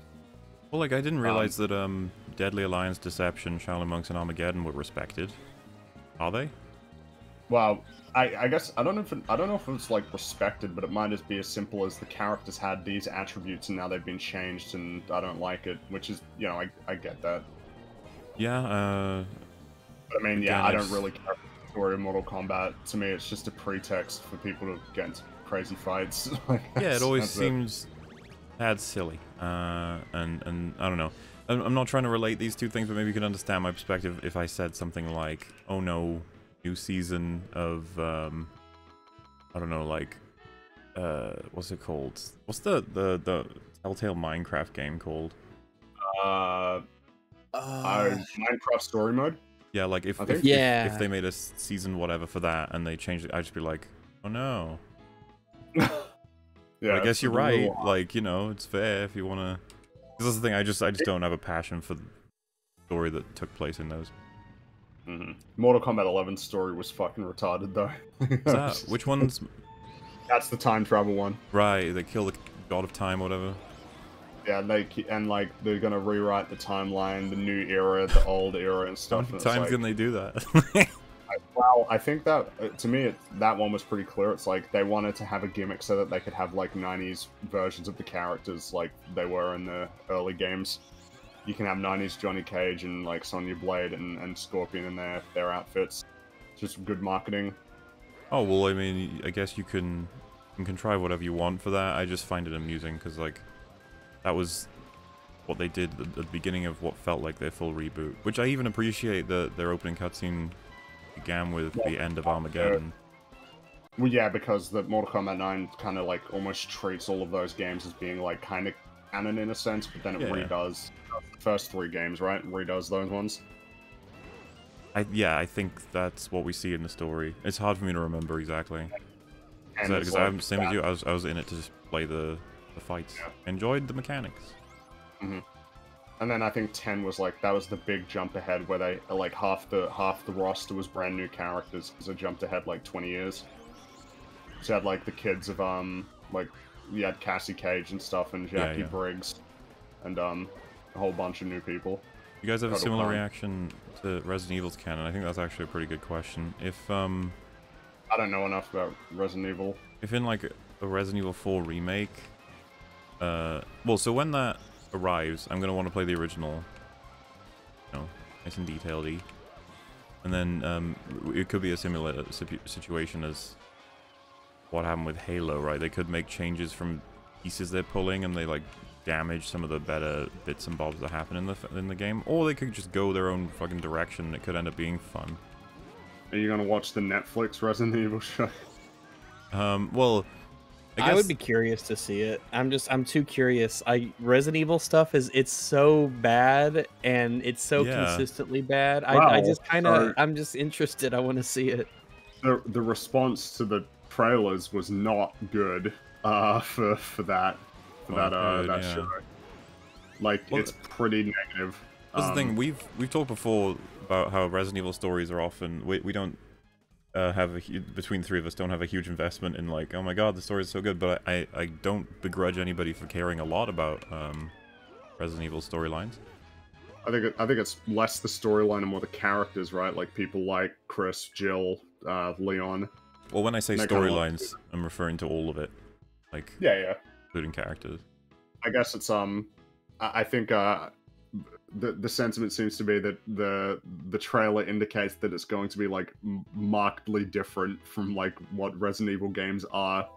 Well, like I didn't realize that um, Deadly Alliance, Deception, Shaolin Monks, and Armageddon were respected. Are they? Well, I, I guess I don't know if it, I don't know if it's like respected, but it might just be as simple as the characters had these attributes and now they've been changed, and I don't like it. Which is, you know, I, I get that. Yeah. Uh, But I mean, yeah, I don't really care for the story of Mortal Kombat. To me, it's just a pretext for people to get into crazy fights. Like, yeah, it always seems tad silly. Uh, and and I don't know. I'm, I'm not trying to relate these two things, but maybe you can understand my perspective if I said something like, "Oh no, new season of um, I don't know, like uh, what's it called? What's the the the Telltale Minecraft game called? Uh, uh, Minecraft story mode. Yeah, like if if, think- if, Yeah. if they made a season whatever for that and they changed it, I'd just be like, "Oh no." yeah, But I guess you're right. Like, you know, it's fair if you want to. This is the thing. I just, I just don't have a passion for the story that took place in those. Mhm. Mortal Kombat 11 story was fucking retarded though. That, which one's That's the time travel one. right? They kill the god of time, whatever. Yeah, they and like they're gonna rewrite the timeline, the new era, the old era, and stuff. How many times like, can they do that? Well, I think that uh, to me, it, that one was pretty clear. It's like they wanted to have a gimmick so that they could have like '90s versions of the characters, like they were in the early games. You can have '90s Johnny Cage and like Sonya Blade and, and Scorpion in their their outfits. Just good marketing. oh well, I mean, I guess you can, you can contrive whatever you want for that. I just find it amusing because like, that was what they did at the beginning of what felt like their full reboot. Which I even appreciate that their opening cutscene began with the end of Armageddon. Well, yeah, because the Mortal Kombat 9 kind of like almost treats all of those games as being like kind of canon in a sense, but then it Yeah. redoes the first three games, right? Redoes those ones. I yeah, I think that's what we see in the story. It's hard for me to remember exactly. Because it's I'm like same as you. I was I was in it to just play the the fights. Yeah. Enjoyed the mechanics. And then I think 10 was like that was the big jump ahead where they like half the half the roster was brand new characters because it jumped ahead like 20 years. So you had like the kids of um like you had Cassie Cage and stuff and Jackie yeah. Briggs and um a whole bunch of new people. You guys have a similar fun. reaction to Resident Evil's canon? I think that's actually a pretty good question. If um I don't know enough about Resident Evil. if in like a Resident Evil 4 remake, uh, well, so when that arrives, I'm gonna want to play the original, you know, nice and detailed and then um, it could be a similar situation as what happened with Halo, right? They could make changes from pieces they're pulling, and they like damage some of the better bits and bobs that happen in the in the game, or they could just go their own fucking direction. and It could end up being fun. Are you gonna watch the Netflix Resident Evil show? Um, well, I, I, would be curious to see it. I'm just I'm too curious. I Resident Evil stuff is it's so bad and it's so Yeah. consistently bad. I, I just kind of sorry. I'm just interested. I want to see it. The the response to the trailers was not good uh for for that for Well, that uh good, that yeah. show. Like Well, it's pretty negative. That's the thing. Um, We've we've talked before about how Resident Evil stories are often we we don't uh, have a between the three of us don't have a huge investment in like oh my god the story is so good, but I I don't begrudge anybody for caring a lot about um Resident Evil storylines. I think it, I think it's less the storyline and more the characters, right? Like people like Chris, Jill, uh, Leon. Well, when I say They kinda like- storylines, I'm referring to all of it, like Yeah, yeah. including characters. I guess it's um, I I think uh, the the sentiment seems to be that the the trailer indicates that it's going to be like markedly different from like what Resident Evil games are,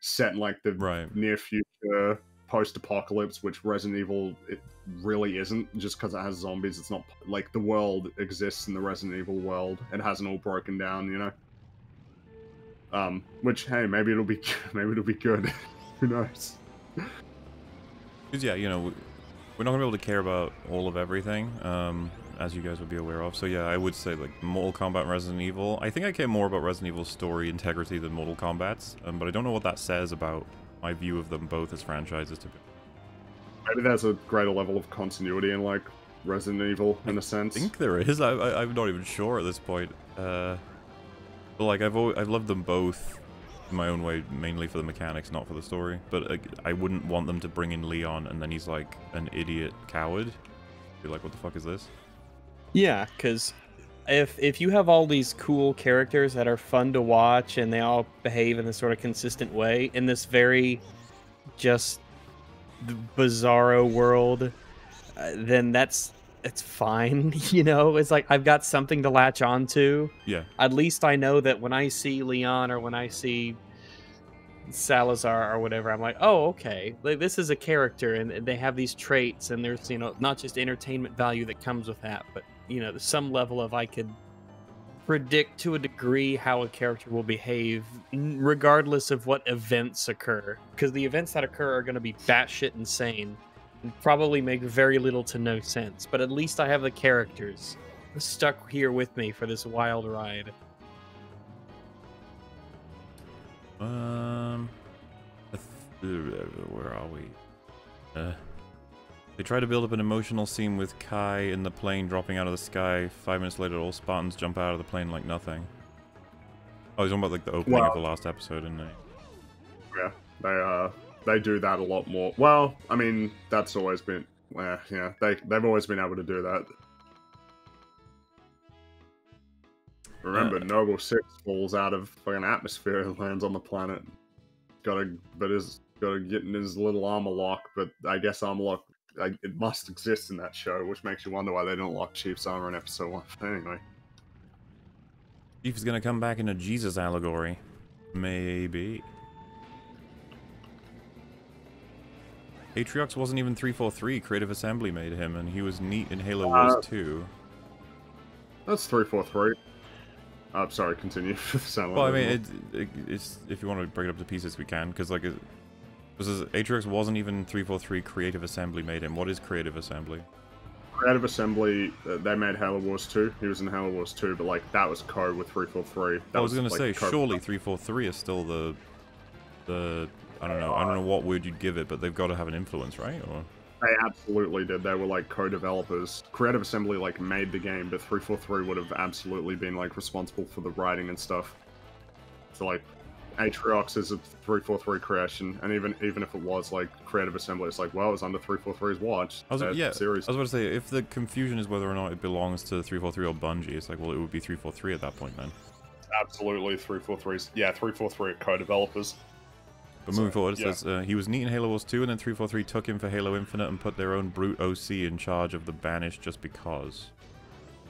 set in like the Right. near future post-apocalypse, which Resident Evil it really isn't. Just because it has zombies, it's not like the world exists in the Resident Evil world. It hasn't all broken down, you know. Um, which hey, maybe it'll be maybe it'll be good. Who knows? Because yeah, you know, we- we're not gonna be able to care about all of everything, um, as you guys would be aware of. So yeah, I would say like Mortal Kombat, and Resident Evil. I think I care more about Resident Evil's story integrity than Mortal Kombat's, um, but I don't know what that says about my view of them both as franchises. To be. Maybe there's a greater level of continuity in like Resident Evil in a I sense. I think there is. I, I I'm not even sure at this point. Uh, but like I've always, I've loved them both in my own way, mainly for the mechanics, not for the story. But like, I wouldn't want them to bring in Leon and then he's like an idiot coward. Be like, what the fuck is this? Yeah, because if if you have all these cool characters that are fun to watch and they all behave in this sort of consistent way in this very just bizarro world, uh, then that's it's fine. You know, it's like I've got something to latch onto. Yeah. At least I know that when I see Leon or when I see Salazar or whatever, I'm like, oh, okay, like this is a character, and they have these traits, and there's you know not just entertainment value that comes with that, but you know some level of I could predict to a degree how a character will behave, regardless of what events occur, because the events that occur are going to be batshit insane, probably make very little to no sense. But at least I have the characters stuck here with me for this wild ride. Um, I th- where are we? Uh, they try to build up an emotional scene with Kai in the plane dropping out of the sky. Five minutes later, all Spartans jump out of the plane like nothing. Oh, he's talking about like the opening Wow. of the last episode, isn't he? Yeah, they uh they do that a lot more. Well, I mean that's always been well, yeah they they've always been able to do that. Remember, Uh, Noble Six falls out of fucking atmosphere and lands on the planet. Gotta, but is gotta get in his little armor lock. But I guess armor lock, I, it must exist in that show, which makes you wonder why they don't lock Chief's armor in episode one. Anyway, Chief is gonna come back in a Jesus allegory. Maybe. Atriox wasn't even 343. Creative Assembly made him, and he was neat in Halo Uh, Wars 2. that's three four three. I'm sorry. Continue. Sound Well, I mean, it, it, it's if you want to break it up to pieces, we can, because like, it, because Atriox wasn't even 343 Creative Assembly made him. What is Creative Assembly? Creative Assembly. Uh, they made Halo Wars 2. He was in Halo Wars 2, but like that was code with 343. That I was gonna like, say, code- surely 343 is still the, the, I don't know, I don't know what word you'd give it, but they've got to have an influence, right? Or They absolutely did. They were like co-developers. Creative Assembly like made the game, but 343 would have absolutely been like responsible for the writing and stuff. So like, Atriox is a 343 creation, and even even if it was like Creative Assembly, it's like well, it was under 343's watch. I was, yeah, series. I was about to say, if the confusion is whether or not it belongs to 343 or Bungie, it's like, well, it would be 343 at that point then. absolutely 343's. Yeah, 343 are co-developers. But moving forward, it yeah. says uh, he was neat in Halo Wars 2, and then 343 took him for Halo Infinite and put their own brute OC in charge of the Banished just because.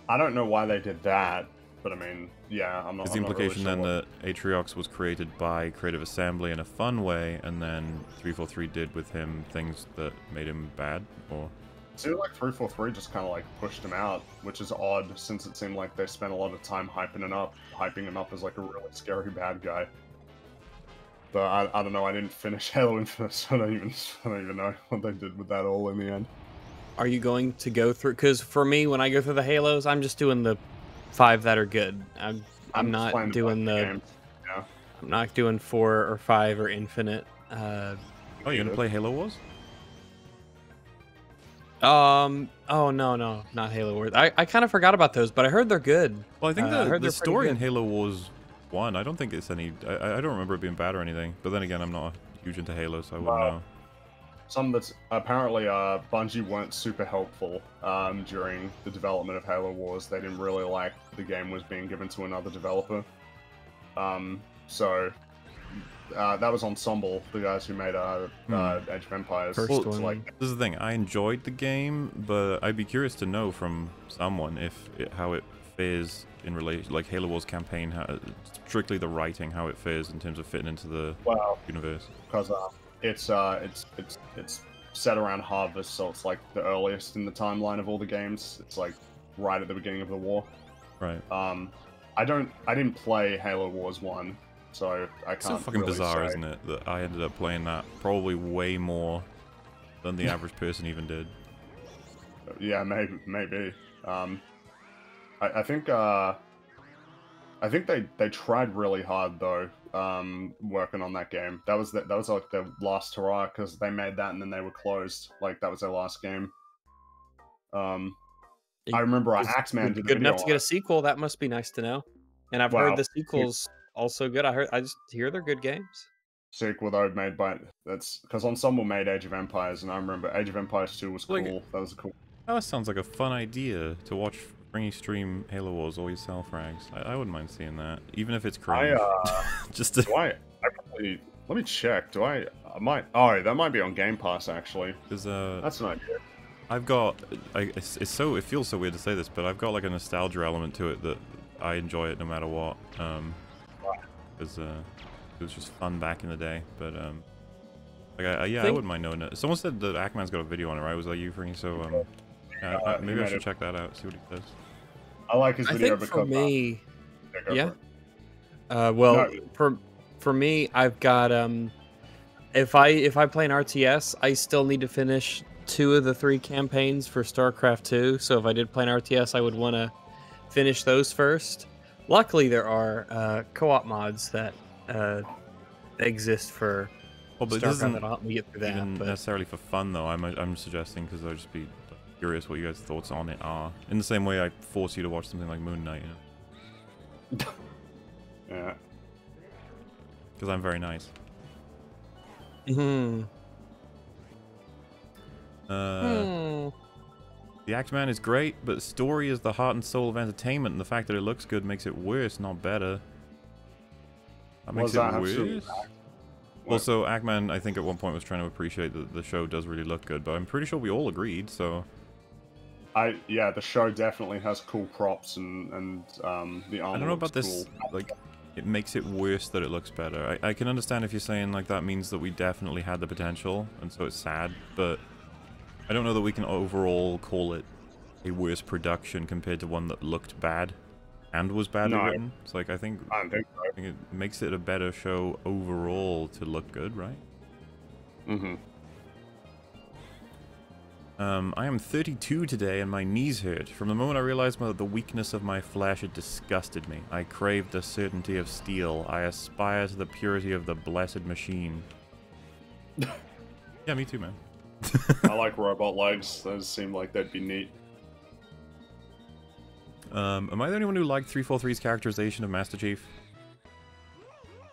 I don't know why they did that, but I mean, yeah, I'm not. Is the I'm not really implication sure then what- that Atriox was created by Creative Assembly in a fun way, and then 343 did with him things that made him bad? Or It seemed like 343 just kind of like pushed him out, which is odd since it seemed like they spent a lot of time hyping him up, hyping him up as like a really scary bad guy. But I, I don't know. I didn't finish Halo Infinite, so I don't even I don't even know what they did with that all in the end. Are you going to go through? Because for me, when I go through the Halos, I'm just doing the five that are good. I'm I'm, just not doing bunch of the games. I'm not doing four or five or infinite. Uh, oh, you're gonna play Halo Wars? um. Oh no no not Halo Wars. I, I kind of forgot about those, but I heard they're good. Well, I think Uh, I the, heard the story in. Halo Wars one. I don't think it's any. I, I I don't remember it being bad or anything. But then again, I'm not huge into Halo, so I wouldn't Wow. know. Some that's apparently uh, Bungie weren't super helpful um, during the development of Halo Wars. They didn't really like the game was being given to another developer. Um, so uh, that was Ensemble, the guys who made uh, Hmm. uh, Age of Empires. First It's one. like This is the thing. I enjoyed the game, but I'd be curious to know from someone if it, how it fares in relation, like Halo Wars campaign, how, strictly the writing, how it fares in terms of fitting into the wow, universe. because uh, it's uh, it's it's it's set around Harvest, so it's like the earliest in the timeline of all the games. It's like right at the beginning of the war. Right. Um, I don't, I didn't play Halo Wars one, so I can't. so fucking really bizarre, say. isn't it? That I ended up playing that probably way more than the average person even did. Yeah, maybe, maybe. Um, I, I think, uh, I think they they tried really hard though, um, working on that game. That was the, that was like their last hurrah because they made that and then they were closed. Like that was their last game. Um, I remember uh, Is Act Man did good video enough to get a sequel. That must be nice to know. And I've Wow. heard the sequels also good. I heard I just hear they're good games. sequel though made by that's because Ensemble made Age of Empires and I remember Age of Empires two was cool. Like- that was a cool. That sounds like a fun idea to watch Fringy stream Halo Wars or sell frags. I, I wouldn't mind seeing that, even if it's I uh. Just to, Do I? I probably. Let me check. Do I? I might. Oh, that might be on Game Pass actually. because uh, That's an idea. I've got. I, it's, it's so. It feels so weird to say this, but I've got like a nostalgia element to it that I enjoy it no matter what. Um, because uh, it was just fun back in the day. But um, like I, I yeah, I wouldn't mind knowing it. Someone said that Act Man's got a video on it, right? Was that you, Frankie? So um, yeah, Uh, uh, maybe I should check that out. See what he says. I like his I video think because for me, yeah, yeah. Uh, well, No. for for me, I've got um, if I if I play an RTS, I still need to finish two of the three campaigns for StarCraft Two. So if I did play an RTS, I would want to finish those first. Luckily, there are uh, co-op mods that uh, exist for Well, but StarCraft that'll help me get through that. even But necessarily for fun though. I'm I'm suggesting because I'd just be curious what you guys' thoughts on it are. In the same way, I force you to watch something like Moon Knight, you know, Yeah. because I'm very nice. Hmm. Uh, Hmm. The Act Man is great, but the story is the heart and soul of entertainment, and the fact that it looks good makes it worse, not better. That makes Was it that absolute worse. fact? Also, Act Man, I think at one point was trying to appreciate that the show does really look good, but I'm pretty sure we all agreed. So I yeah, the show definitely has cool props and and um the armor. I don't know about this. Like, it makes it worse that it looks better. I, I can understand if you're saying like that means that we definitely had the potential, and so it's sad. But I don't know that we can overall call it a worse production compared to one that looked bad. and was badly No. written. It's like I think I don't think so. I think it makes it a better show overall to look good, right? Mm-hmm. Um, I am 32 today and my knees hurt. From the moment I realized my, the weakness of my flesh, it disgusted me. I craved the certainty of steel. I aspire to the purity of the blessed machine. yeah, me too, man. I like robot legs. Those seem like they'd be neat. Um, am I the only one who liked 343's characterization of Master Chief?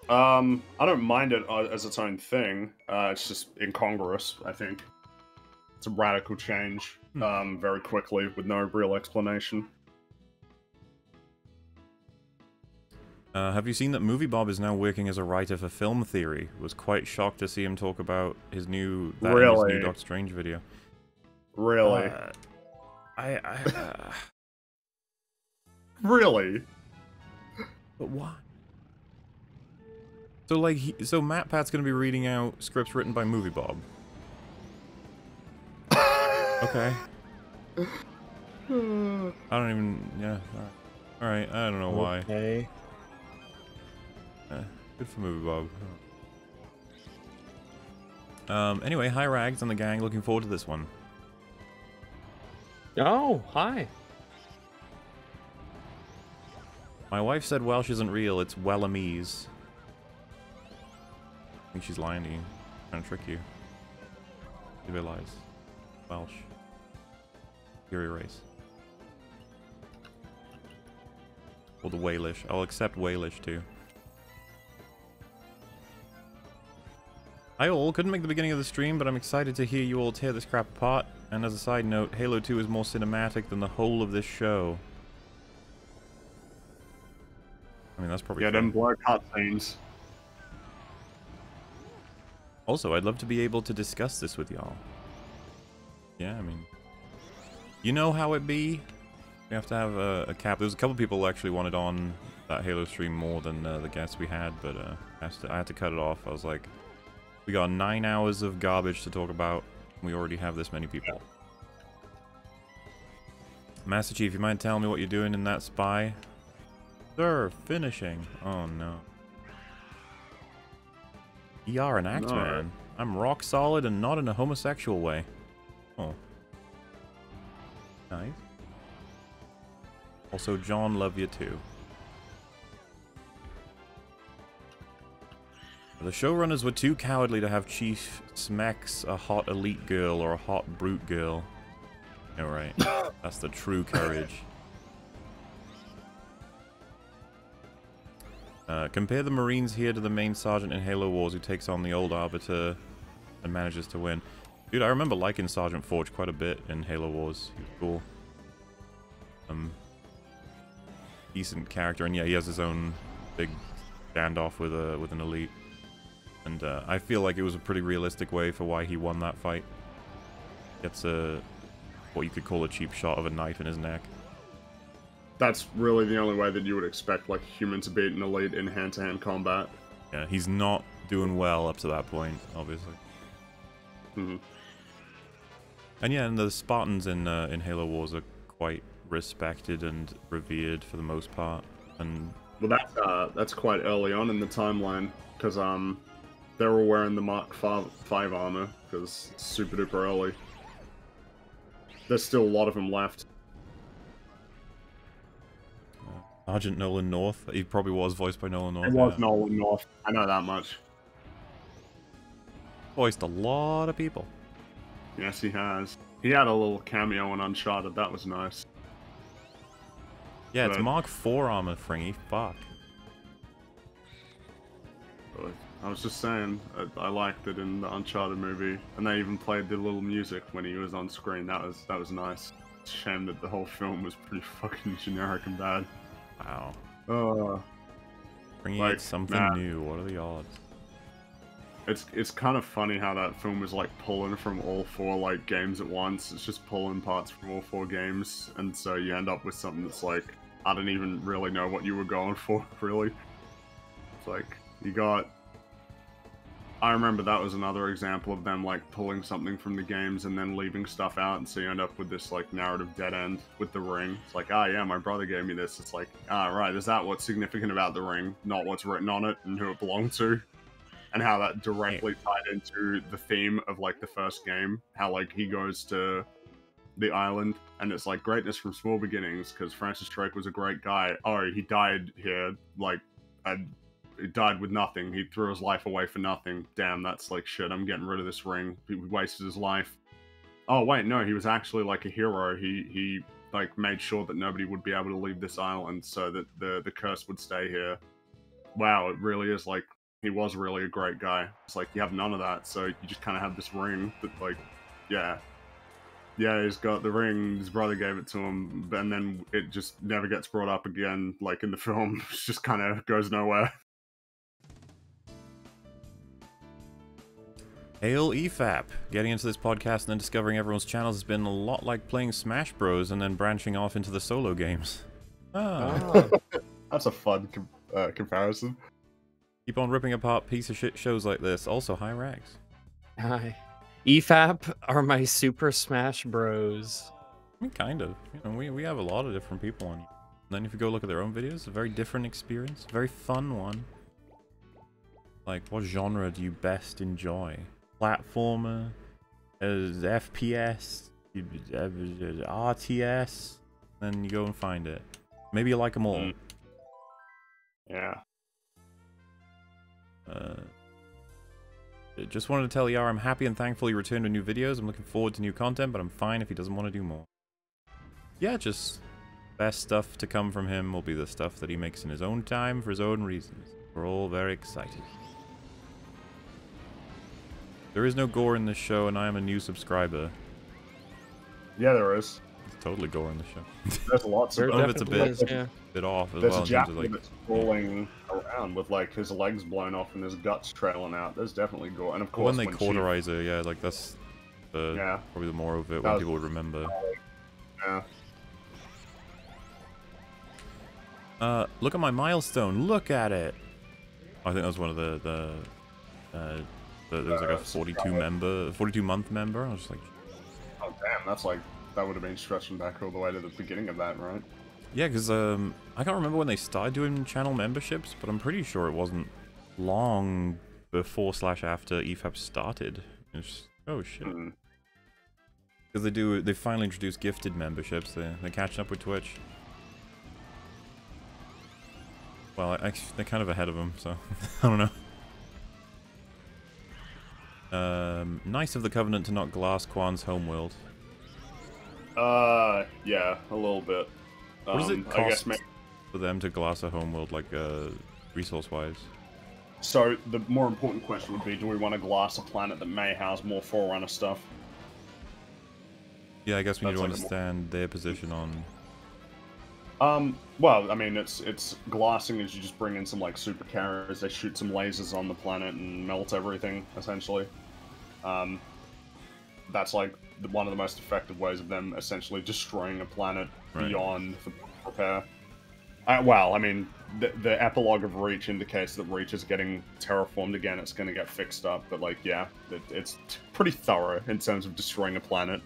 Um, I don't mind it uh, as its own thing. Uh, it's just incongruous. I think it's a radical change. Hmm. Um, very quickly with no real explanation. Uh, have you seen that Movie Bob is now working as a writer for Film Theory? Was quite shocked to see him talk about his new that in his new Doctor Strange video. Really, Uh, I, I uh, really. but why? So like, he, so MatPat's gonna be reading out scripts written by Movie Bob. Okay. I don't even. Yeah. All right. I don't know why. Okay. Eh, good for Movie Bob. Um. Anyway, hi Rags and the gang. Looking forward to this one. Oh, hi. My wife said Welsh isn't real. It's Wellamese. I think she's lying to you. Trying to trick you. You realize. Welsh. Superior race. Or the Walish. I'll accept Walish too. Hi all, couldn't make the beginning of the stream, but I'm excited to hear you all tear this crap apart. And as a side note, Halo 2 is more cinematic than the whole of this show. I mean, that's probably Yeah, them blur cutscenes. Also, I'd love to be able to discuss this with y'all. Yeah, I mean, you know how it be. We have to have a, a cap. There was a couple people who actually wanted on that Halo stream more than uh, the guests we had, but uh, I, had to, I had to cut it off. I was like, we got nine hours of garbage to talk about. We already have this many people. Master Chief, you mind telling me what you're doing in that spy? Sir, finishing. Oh no. You are an act No. man. I'm rock solid and not in a homosexual way. Oh. Nice. Also, John, love you too. The showrunners were too cowardly to have Chief Smex a hot elite girl or a hot brute girl. Alright. That's the true courage. Uh, compare the Marines here to the main sergeant in Halo Wars who takes on the old Arbiter and manages to win. Dude, I remember liking Sergeant Forge quite a bit in Halo Wars. He was cool. Um, decent character, and yeah, he has his own big standoff with a with an elite. And uh, I feel like it was a pretty realistic way for why he won that fight. Gets a what you could call a cheap shot of a knife in his neck. That's really the only way that you would expect like human to beat an elite in hand-to-hand combat. Yeah, he's not doing well up to that point, obviously. Mhm. And yeah, and the Spartans in uh, in Halo Wars are quite respected and revered for the most part. And Well, that's uh, that's quite early on in the timeline because um, they were wearing the Mark Five, five armor because super duper early. There's still a lot of them left. Sergeant Nolan North, he probably was voiced by Nolan North. It was yeah. Nolan North. I know that much. Voiced a lot of people. Yes, he has. He had a little cameo in Uncharted. That was nice. Yeah, it's. Mark 4 armor, Fringy. Fuck. I was just saying, I, I liked it in the Uncharted movie, and they even played the little music when he was on screen. That was that was nice. Shame that the whole film was pretty fucking generic and bad. Wow. Uh, Bringing Like, something nah. new. What are the odds? It's it's kind of funny how that film is like pulling from all four like games at once. It's just pulling parts from all four games, and so you end up with something that's like I don't even really know what you were going for. Really, it's like you got I remember that was another example of them like pulling something from the games and then leaving stuff out, and so you end up with this like narrative dead end with the ring. It's like, ah, yeah, my brother gave me this. It's like, ah, right, is that what's significant about the ring, not what's written on it and who it belonged to, and how that directly tied into the theme of like the first game, how like he goes to the island and it's like greatness from small beginnings because Francis Drake was a great guy. Oh, he died here, like, and he died with nothing. He threw his life away for nothing. Damn, that's like shit. I'm getting rid of this ring. He wasted his life. Oh wait, no, he was actually like a hero. He he like made sure that nobody would be able to leave this island so that the the curse would stay here. Wow, it really is like he was really a great guy. It's like you have none of that, so you just kind of have this ring that like, yeah, yeah, he's got the ring. His brother gave it to him, and then it just never gets brought up again. Like in the film, it just kind of goes nowhere. Hail EFAP! Getting into this podcast and then discovering everyone's channels has been a lot like playing Smash Bros. and then branching off into the solo games. Ah. That's a fun com uh, comparison. Keep on ripping apart piece of shit shows like this. Also, hi Rags. Hi. EFAP are my Super Smash Bros. I mean, kind of. You know, we, we have a lot of different people on. And then if you go look at their own videos, a very different experience, very fun one. Like, what genre do you best enjoy? Platformer, as FPS, RTS, then you go and find it. Maybe you like them all. Mm. Yeah. Uh, just wanted to tell Yar I'm happy and thankful he returned with new videos. I'm looking forward to new content, but I'm fine if he doesn't want to do more. Yeah, just best stuff to come from him will be the stuff that he makes in his own time for his own reasons. We're all very excited. There is no gore in this show, and I am a new subscriber. Yeah, there is. It's totally gore in the show. There's lots of. Some it's a bit, is, yeah. bit off as There's well. There's a Japanese like, that's crawling yeah. around with like his legs blown off and his guts trailing out. There's definitely gore, and of course when they when cauterize she... it, yeah, like that's the yeah. probably the more of it when people would remember. Yeah. Uh, look at my milestone. Look at it. I think that was one of the the. Uh, the there was like a 42 member, 42 month member. I was just like, oh damn, that's like that would have been stretching back all the way to the beginning of that, right? Yeah, because um, I can't remember when they started doing channel memberships, but I'm pretty sure it wasn't long before slash after EFAP started. Just, oh shit. Because mm. they do, they finally introduced gifted memberships. They, they're catching up with Twitch. Well, I, I, they're kind of ahead of them, so I don't know. Um, nice of the Covenant to not glass Kwan's homeworld. Uh, yeah, a little bit. What does it um, cost for them to glass a homeworld, like, uh, resource-wise? So, the more important question would be, do we want to glass a planet that may house more Forerunner stuff? Yeah, I guess we That's need to like understand their position on... Um, well, I mean, it's it's glassing is you just bring in some, like, super carriers, they shoot some lasers on the planet and melt everything, essentially. Um, that's, like, one of the most effective ways of them essentially destroying a planet right. beyond the repair. Uh, well, I mean, the, the epilogue of Reach indicates that Reach is getting terraformed again. It's going to get fixed up, but like, yeah, it, it's pretty thorough in terms of destroying a planet.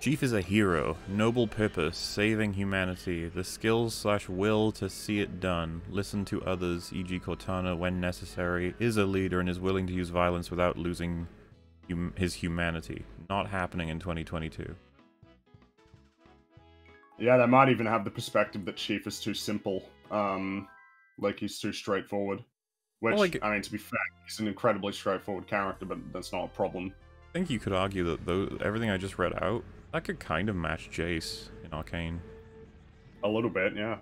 Chief is a hero, noble purpose, saving humanity, the skills slash will to see it done, listen to others, e.g. Cortana when necessary, is a leader and is willing to use violence without losing hum his humanity. Not happening in 2022. Yeah, they might even have the perspective that Chief is too simple. Um, like he's too straightforward. Which, well, like, I mean, to be fair, he's an incredibly straightforward character, but that's not a problem. I think you could argue that though everything I just read out that could kind of match Jayce in Arcane. A little bit, yeah.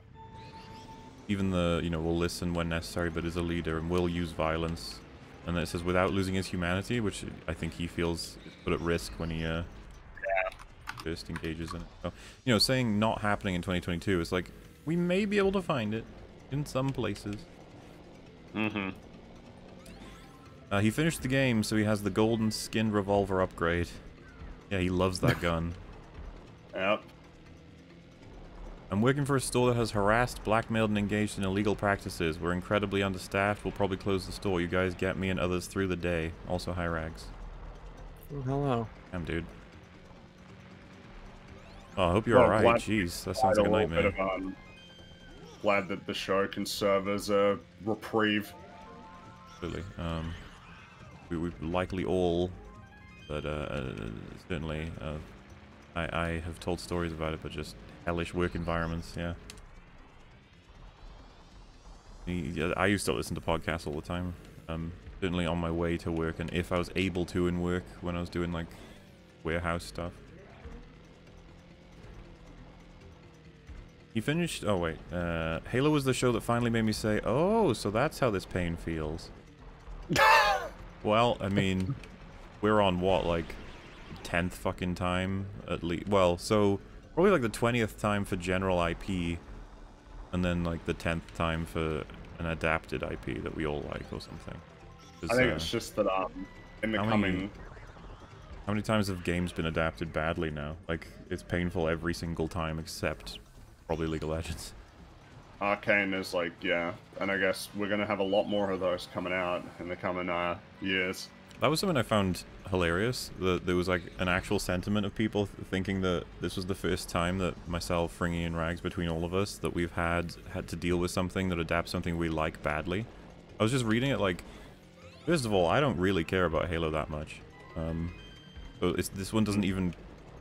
Even the, you know, will listen when necessary, but is a leader and will use violence. And then it says without losing his humanity, which I think he feels put at risk when he uh, first engages in it. So, you know, saying not happening in 2022 is like, we may be able to find it in some places. Mm-hmm. Uh, he finished the game, so he has the golden skin revolver upgrade. Yeah, he loves that gun. Yep. I'm working for a store that has harassed, blackmailed, and engaged in illegal practices. We're incredibly understaffed. We'll probably close the store. You guys get me and others through the day. Also, hi, Rags. Oh, hello. Damn, dude. Oh, I hope you're Well, alright. glad- Jeez, that sounds like a Quite nightmare. bit of, um, glad that the show can serve as a reprieve. Absolutely. Um, we, we've likely all, but uh, uh, certainly, uh, I, I have told stories about it, but just hellish work environments, yeah. I used to listen to podcasts all the time. Um, certainly on my way to work, and if I was able to in work when I was doing like warehouse stuff. He finished. Oh wait, uh, Halo was the show that finally made me say, "Oh, so that's how this pain feels." well, I mean, we're on what like tenth fucking time at least. Well, so probably like the twentieth time for general IP, and then like the tenth time for an adapted IP that we all like or something. I think uh, it's just that um, in the how many- coming how many times have games been adapted badly now? Like it's painful every single time except probably League of Legends. Arcane is like yeah, and I guess we're gonna have a lot more of those coming out in the coming uh, years. That was something I found hilarious. That there was like an actual sentiment of people thinking that this was the first time that myself, Fringy, and Rags, between all of us, that we've had had to deal with something that adapts something we like badly. I was just reading it like, first of all, I don't really care about Halo that much. Um, so this one doesn't even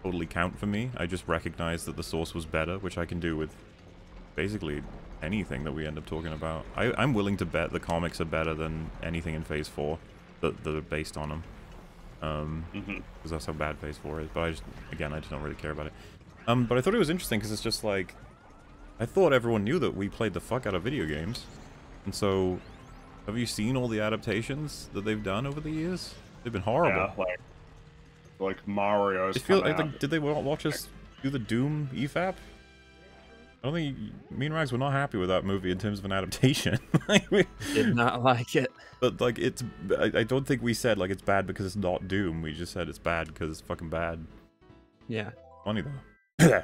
totally count for me. I just recognize that the source was better, which I can do with basically anything that we end up talking about. I, I'm willing to bet the comics are better than anything in Phase 4 that, that are based on them. Um, because that's how bad Phase 4 is. But I just, again, I just don't really care about it. Um, but I thought it was interesting because it's just like, I thought everyone knew that we played the fuck out of video games. And so, have you seen all the adaptations that they've done over the years? They've been horrible. Yeah, like like Mario's I feel like, did they watch us do the Doom EFAP? I don't think me and Rags were not happy with that movie in terms of an adaptation. like we, Did not like it. but like it's, I, I don't think we said like it's bad because it's not Doom. We just said it's bad because it's fucking bad. Yeah. Funny though.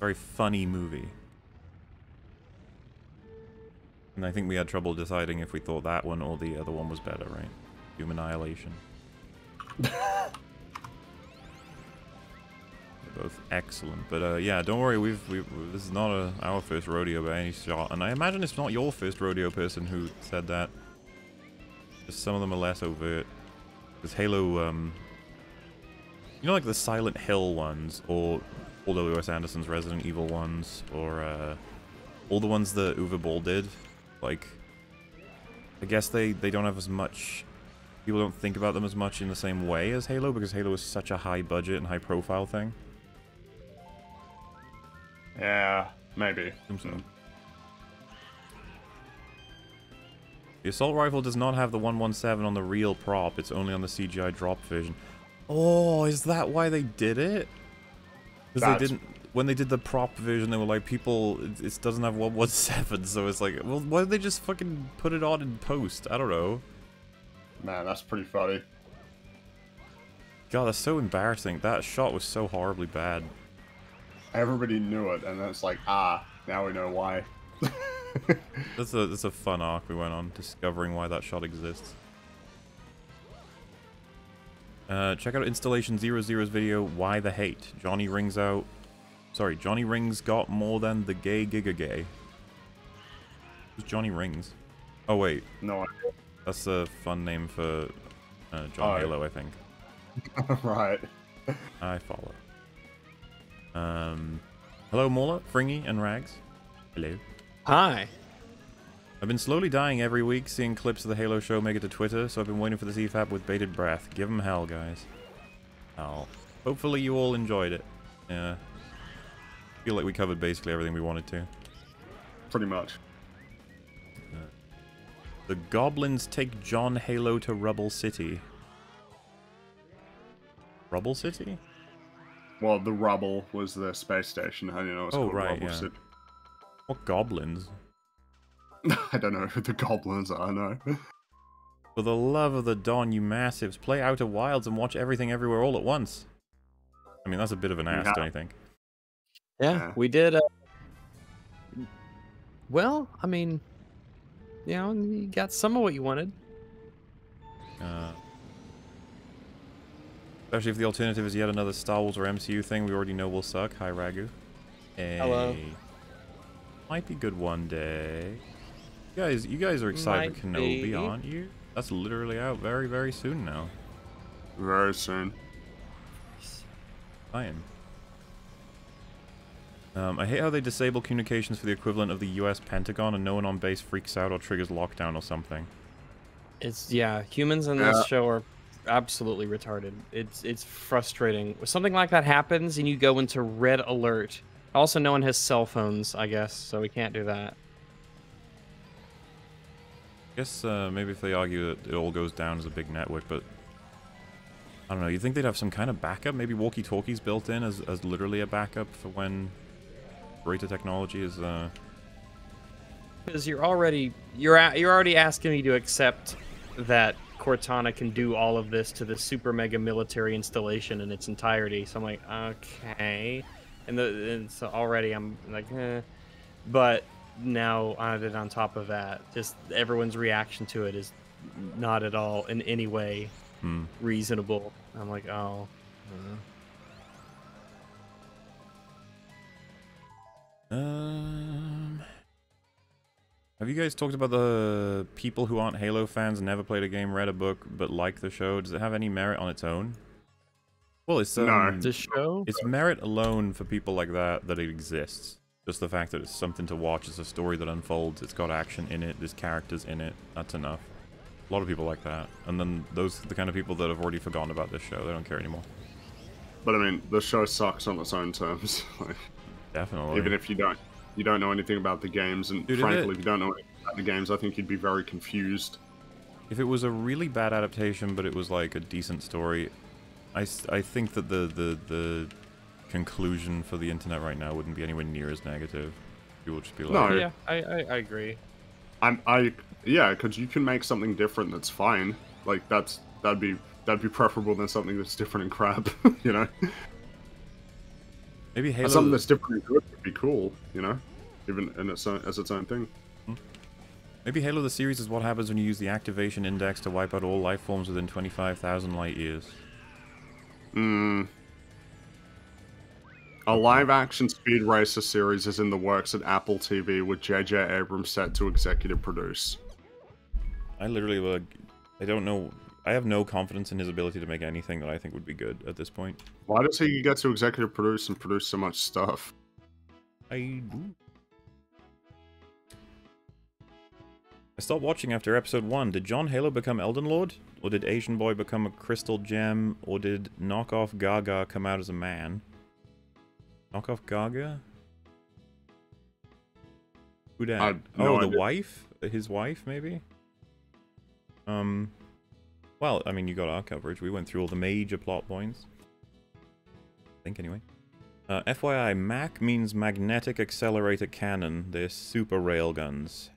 Very funny movie. And I think we had trouble deciding if we thought that one or the other one was better, right? Doom Annihilation. Both excellent, but uh, yeah, don't worry. We've, we've this is not a, our first rodeo by any shot, and I imagine it's not your first rodeo person who said that. Just some of them are less overt. Because Halo, um, you know, like the Silent Hill ones, or Paul W.S. Anderson's Resident Evil ones, or uh, all the ones that Uwe Boll did. Like, I guess they they don't have as much. People don't think about them as much in the same way as Halo because Halo is such a high budget and high profile thing. Yeah, maybe. so. The assault rifle does not have the 117 on the real prop. It's only on the CGI drop version. Oh, is that why they did it? Because they didn't. When they did the prop version, they were like, people, it, it doesn't have 117, so it's like, well, why did they just fucking put it on in post? I don't know. Man, that's pretty funny. God, that's so embarrassing. That shot was so horribly bad. Everybody knew it, and then it's like, ah, now we know why. That's a that's a fun arc we went on, discovering why that shot exists. Uh, check out Installation 00's video, Why the Hate. Johnny rings out... Sorry, Johnny Rings got more than the gay giga gay. Who's Johnny Rings? Oh wait, no that's a fun name for uh, John Oh. Halo, I think. right. I follow. Um, hello MauLer, Fringy, and Rags. Hello. Hi. I've been slowly dying every week, seeing clips of the Halo show make it to Twitter, so I've been waiting for this EFAP with bated breath. Give 'em hell, guys. Hell. Hopefully you all enjoyed it. Yeah. feel like we covered basically everything we wanted to. Pretty much. The goblins take John Halo to Rubble City. Rubble City? Well, the rubble was the space station. I don't know. It's Oh, called right, Rubble yeah. What goblins? I don't know who the goblins are. No. For the love of the dawn, you massives, play Outer Wilds and watch everything everywhere all at once. I mean, that's a bit of an ask, Yeah. don't you think? Yeah, Yeah. we did. Uh, well, I mean, you know, you got some of what you wanted. Uh, especially if the alternative is yet another Star Wars or MCU thing we already know will suck. Hi, Ragu. Hello. Might be good one day. You guys, you guys are excited for Might Kenobi, be. aren't you? That's literally out very, very soon now. Very soon. I am. Um, I hate how they disable communications for the equivalent of the U.S. Pentagon, and no one on base freaks out or triggers lockdown or something. It's yeah, humans in Yeah. this show are absolutely retarded. It's it's frustrating. When something like that happens and you go into red alert. Also, no one has cell phones, I guess, so we can't do that. I guess uh, maybe if they argue that it all goes down as a big network, but I don't know. You think they'd have some kind of backup? Maybe walkie-talkies built in as, as literally a backup for when greater technology is. Uh... Because you're already you're a, you're already asking me to accept that Cortana can do all of this to the super mega military installation in its entirety. So I'm like, okay, and the and so already I'm like, eh. but now added on top of that, just everyone's reaction to it is not at all in any way Hmm. reasonable. I'm like, oh. Um, have you guys talked about the people who aren't Halo fans, never played a game, read a book, but like the show? Does it have any merit on its own? Well, it's No. um, The show? It's merit alone for people like that that it exists. Just the fact that it's something to watch, it's a story that unfolds, it's got action in it, there's characters in it. That's enough. A lot of people like that. And then those are the kind of people that have already forgotten about this show. They don't care anymore. But I mean, the show sucks on its own terms. like, Definitely. even if you don't, you don't know anything about the games, and Dude, frankly, if you don't know anything about the games, I think you'd be very confused. If it was a really bad adaptation, but it was like a decent story, I, I think that the, the, the conclusion for the internet right now wouldn't be anywhere near as negative. People would just be like, No. Yeah, I, I, I agree. I'm, I, yeah, because you can make something different that's fine. Like that's that'd be that'd be preferable than something that's different and crap. you know, maybe Halo. Something that's different and good would be cool. You know, even in its own, as its own thing. Maybe Halo the series is what happens when you use the activation index to wipe out all life forms within 25,000 light years. Hmm. A live-action Speed Racer series is in the works at Apple TV, with J.J. Abrams set to executive produce. I literally like, I don't know. I have no confidence in his ability to make anything that I think would be good at this point. Why does he get to executive produce and produce so much stuff? I do. I stopped watching after episode 1. Did John Halo become Elden Lord? Or did Asian Boy become a crystal gem? Or did knockoff Gaga come out as a man? Knockoff Gaga? Who? I no oh, the wife? His wife, maybe? Um, well, I mean, you got our coverage. We went through all the major plot points. I think, anyway. Uh, FYI, MAC means Magnetic Accelerator Cannon. They're super railguns.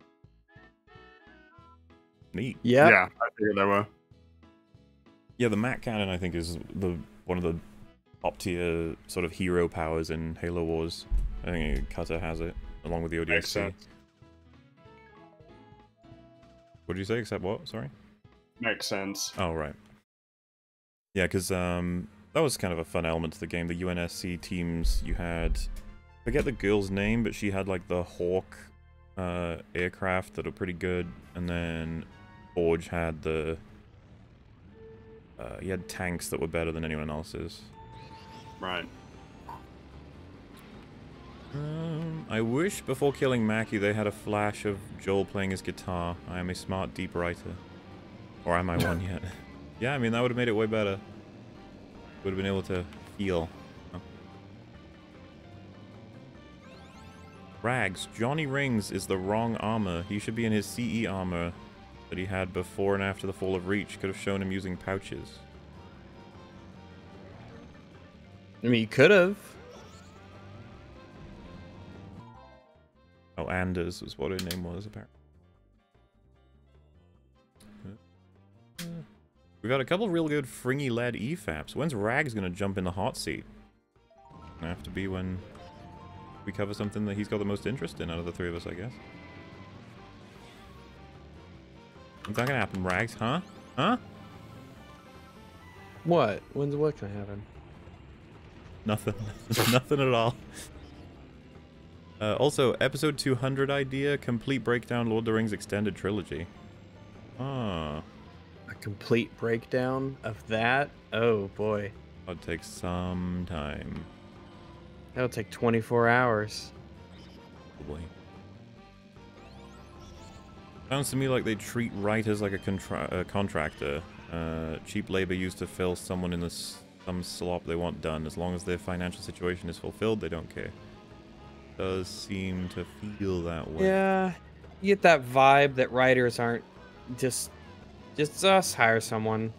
Neat. Yeah. Yeah, I figured they were. Yeah, the Mac cannon I think is the one of the top tier sort of hero powers in Halo Wars. I think Cutter has it along with the Makes ODST. What did you say? Except what? Sorry. Makes sense. Oh right. Yeah, because um, that was kind of a fun element to the game. The UNSC teams you had, I forget the girl's name, but she had like the Hawk uh, aircraft that are pretty good, and then Forge had the. Uh, he had tanks that were better than anyone else's. Right. Um, I wish before killing Makee they had a flash of Joel playing his guitar. I am a smart deep writer. Or am I one yet? yeah, I mean, that would have made it way better. Would have been able to feel. Oh. Rags, Johnny Rings is the wrong armor. He should be in his CE armor that he had before and after the fall of Reach. Could have shown him using pouches. I mean, you could have. Oh, Anders was what her name was, apparently. We've got a couple real good fringy-led EFAPs. When's Rags gonna jump in the hot seat? Gonna have to be when we cover something that he's got the most interest in out of the three of us, I guess. When's that gonna happen, Rags? Huh? Huh? What? When's what gonna happen? Nothing. Nothing at all. Uh, also, episode 200 idea, complete breakdown Lord of the Rings extended trilogy. Ah, A complete breakdown of that? Oh boy. that'd take some time. That'll take 24 hours. Probably. Sounds to me like they treat writers like a, contra- a contractor. Uh, cheap labor used to fill someone in the some slop they want done. As long as their financial situation is fulfilled, they don't care. Does seem to feel that way. Yeah. You get that vibe that writers aren't just just us hire someone.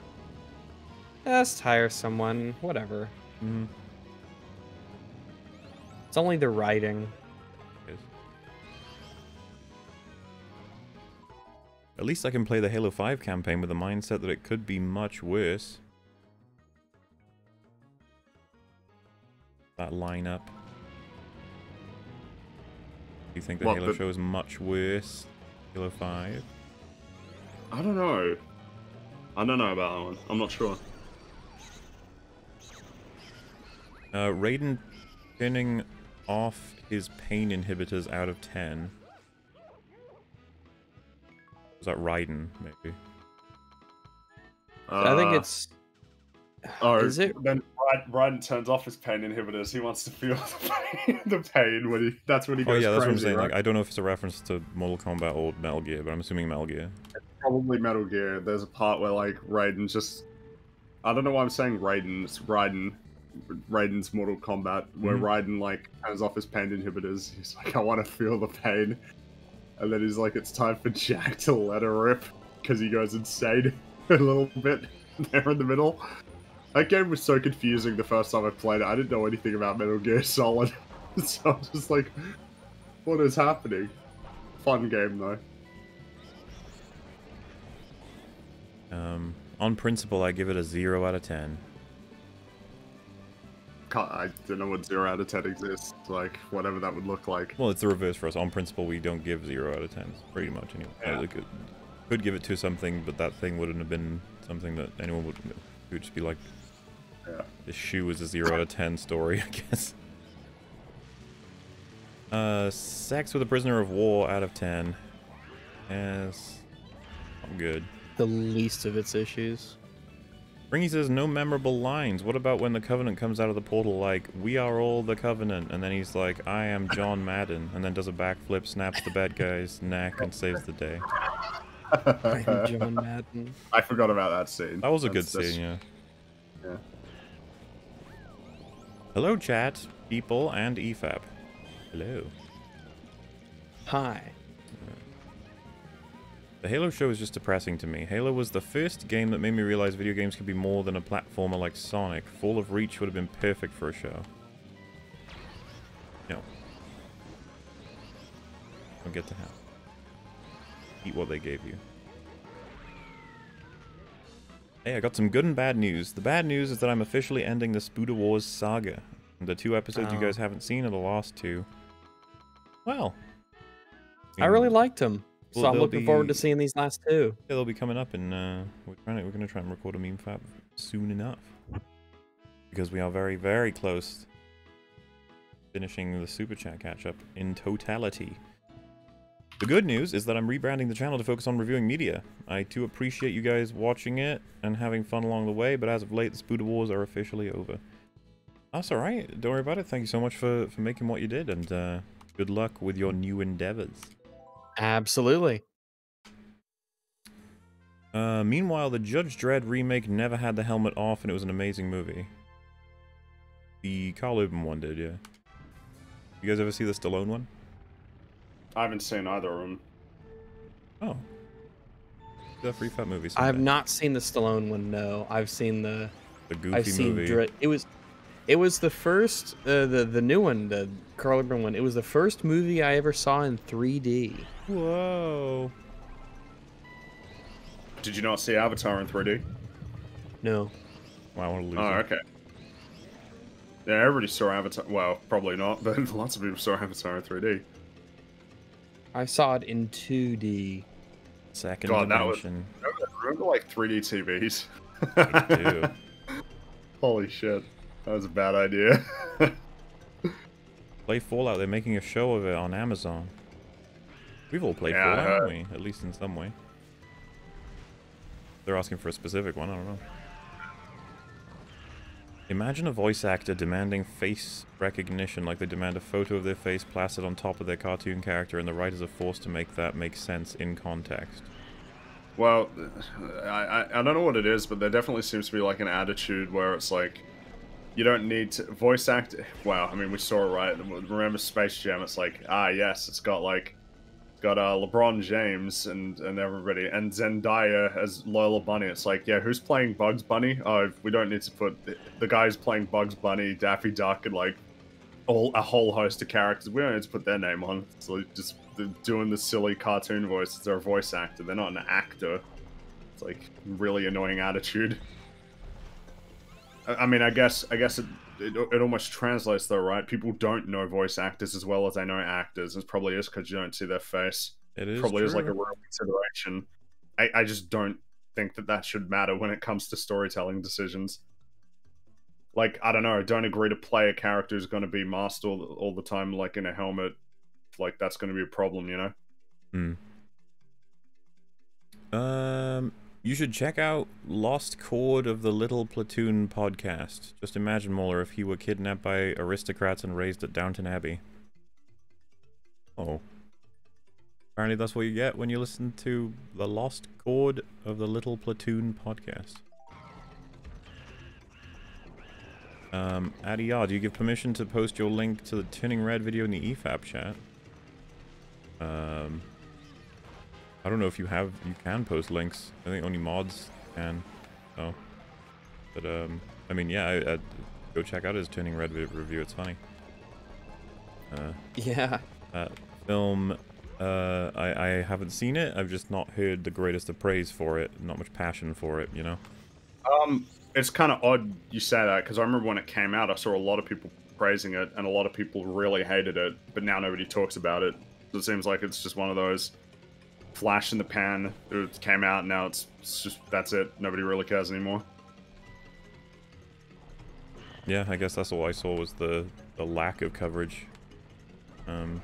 Just hire someone, whatever. Mhm. It's only the writing. Yes. At least I can play the Halo 5 campaign with the mindset that it could be much worse. That lineup. Do you think the What, Halo the- show is much worse? Halo 5? I don't know. I don't know about that one. I'm not sure. Uh, Raiden turning off his pain inhibitors out of 10. Was that Raiden, maybe? I think Uh, it's Oh, Is it? Then Raiden, Raiden turns off his pain inhibitors. He wants to feel the pain. the pain when he. That's when he Oh goes yeah, that's what I'm crazy, saying. right? Like, I don't know if it's a reference to Mortal Kombat or Metal Gear, but I'm assuming Metal Gear. Probably Metal Gear. There's a part where like Raiden just. I don't know why I'm saying Raiden. It's Raiden. Raiden's Mortal Kombat, where Mhm. Raiden like turns off his pain inhibitors. He's like, I want to feel the pain, and then he's like, it's time for Jack to let her rip because he goes insane a little bit there in the middle. That game was so confusing the first time I played it. I didn't know anything about Metal Gear Solid, so I was just like, what is happening? Fun game though. Um, on principle, I give it a zero out of ten. I don't know what zero out of ten exists. Like whatever that would look like. Well, it's the reverse for us. On principle, we don't give zero out of tens, pretty much. Anyway, Yeah. Like, could, could give it to something, but that thing wouldn't have been something that anyone would. It would just be like, Yeah. this shoe is a zero out of ten story, I guess. Uh, sex with a prisoner of war out of ten. Yes, I'm good. The least of its issues. Fringy says no memorable lines. What about when the Covenant comes out of the portal like, we are all the Covenant, and then he's like, I am John Madden, and then does a backflip, snaps the bad guy's neck, and saves the day. I'm John Madden. I forgot about that scene. That was a good That's- that's- scene, yeah. yeah. Hello, chat, people, and EFAP. Hello. Hi. The Halo show is just depressing to me. Halo was the first game that made me realize video games could be more than a platformer like Sonic. Fall of Reach would have been perfect for a show. No. Don't get to have. Eat what they gave you. Hey, I got some good and bad news. The bad news is that I'm officially ending the Spuda Wars saga. The two episodes you Oh. guys haven't seen are the last two. Well. I really liked him. So I'm looking forward to seeing these last two. Yeah, they'll be coming up, and uh, we're trying to, we're going to try and record a meme fab soon enough because we are very very close finishing the super chat catch up in totality. The good news is that I'm rebranding the channel to focus on reviewing media. I too appreciate you guys watching it and having fun along the way, but as of late, the Spuda Wars are officially over. That's alright, don't worry about it. Thank you so much for, for making what you did, and uh, good luck with your new endeavors. Absolutely. Uh, meanwhile, the Judge Dredd remake never had the helmet off, and it was an amazing movie. The Karl Urban one did, yeah. You guys ever see the Stallone one? I haven't seen either of them. Oh. The free fat movie. I have not seen the Stallone one. No, I've seen the. The goofy I've seen movie. Dredd. It was, it was the first, uh, the the new one, the Karl Urban one. It was the first movie I ever saw in 3D. Whoa. Did you not see Avatar in 3D? No, Wow, want to lose. Oh, okay. Yeah, everybody saw Avatar. Well, probably not, but lots of people saw Avatar in 3D. I saw it in 2D. Second God, that was- Remember, remember like 3D TVs? I do. Holy shit. That was a bad idea. Play Fallout. They're making a show of it on Amazon. We've all played Yeah, Fallout, haven't we? At least in some way. They're asking for a specific one. I don't know. Imagine a voice actor demanding face recognition like they demand a photo of their face plastered on top of their cartoon character, and the writers are forced to make that make sense in context. well, I, I, I don't know what it is, but there definitely seems to be like an attitude where it's like, you don't need to voice act. Wow, I mean, we saw it right. Remember Space Jam? It's like, ah, yes, it's got like, got uh, LeBron James and and everybody, and Zendaya as Lola Bunny. It's like, yeah, who's playing Bugs Bunny? Oh, we don't need to put the, the guys playing Bugs Bunny, Daffy Duck, and like all a whole host of characters. We don't need to put their name on. So just doing the silly cartoon voice. They're a voice actor. They're not an actor. It's like really annoying attitude. I I mean, I guess I guess it, it it almost translates though, right? People don't know voice actors as well as they know actors. It's probably is because you don't see their face. It is probably is like a real consideration. I, I just don't think that that should matter when it comes to storytelling decisions. Like I don't know, don't agree to play a character who's going to be masked all, all the time, like in a helmet. Like that's going to be a problem, you know. Hmm. Um, you should check out Lost Chord of the Little Platoon podcast. Just imagine MauLer if he were kidnapped by aristocrats and raised at Downton Abbey. Oh. Apparently that's what you get when you listen to the Lost Chord of the Little Platoon podcast. Um, Adiyar, do you give permission to post your link to the Turning Red video in the EFAP chat? Um, I don't know if you have, you can post links. I think only mods can. Oh. But, um, I mean, yeah, I, I, go check out his Turning Red review. It's funny. Uh, Yeah. that film, uh, I, I haven't seen it. I've just not heard the greatest of praise for it. Not much passion for it, you know? Um, it's kind of odd you say that because I remember when it came out, I saw a lot of people praising it, and a lot of people really hated it. But now nobody talks about it. It seems like it's just one of those flash in the pan. It came out, now it's, it's just that's it. Nobody really cares anymore. Yeah, I guess that's all I saw was the, the lack of coverage. Um,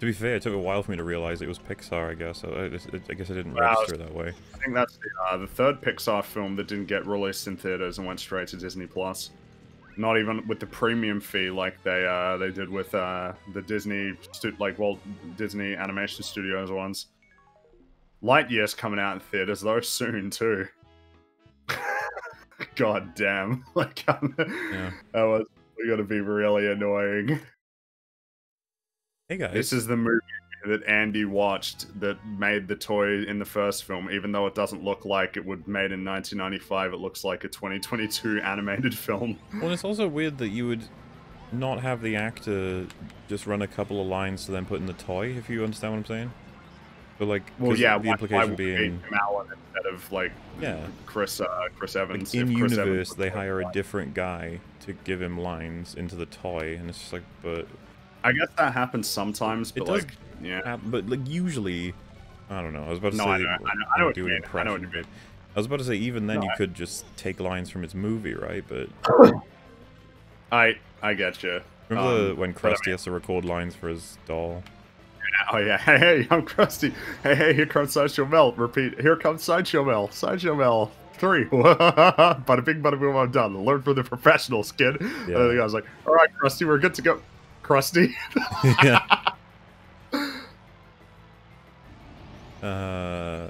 to be fair, it took a while for me to realize it was Pixar, I guess. So I, I guess I didn't Wow. register that way. I think that's the, uh, the third Pixar film that didn't get released in theaters and went straight to Disney Plus. Not even with the premium fee like they uh, they did with uh, the Disney like Walt Disney Animation Studios ones. Lightyear's coming out in theaters though soon too. God damn! Like Yeah. that was going to be really annoying. Hey guys. This is the movie that Andy watched that made the toy in the first film, even though it doesn't look like it would made in 1995. It looks like a 2022 animated film. Well, it's also weird that you would not have the actor just run a couple of lines to then put in the toy, if you understand what I'm saying. But like, Well, yeah, the implication why being, Tim Allen instead of like yeah, Chris uh, Chris like Evans. in if Chris universe was they hire a different guy to give him lines into the toy, and it's just like, but I guess that happens sometimes, It but does like, yeah. hap- but like usually, I don't know. I was about to No, say I know, I know, I know do an mean. I know what you mean. I was about to say even then No, you I- could just take lines from its movie, right? But I I get you. remember Um, when but I Krusty has to record lines for his doll? Oh yeah, hey hey, I'm Krusty. Hey hey, here comes Sideshow Mel. Repeat, here comes Sideshow Mel. Sideshow Mel. Three. bada bing, bada boom, I'm done. Learn from the professionals, kid. And Yeah. then the guy's like, all right, Krusty, we're good to go. Krusty. yeah. Uh,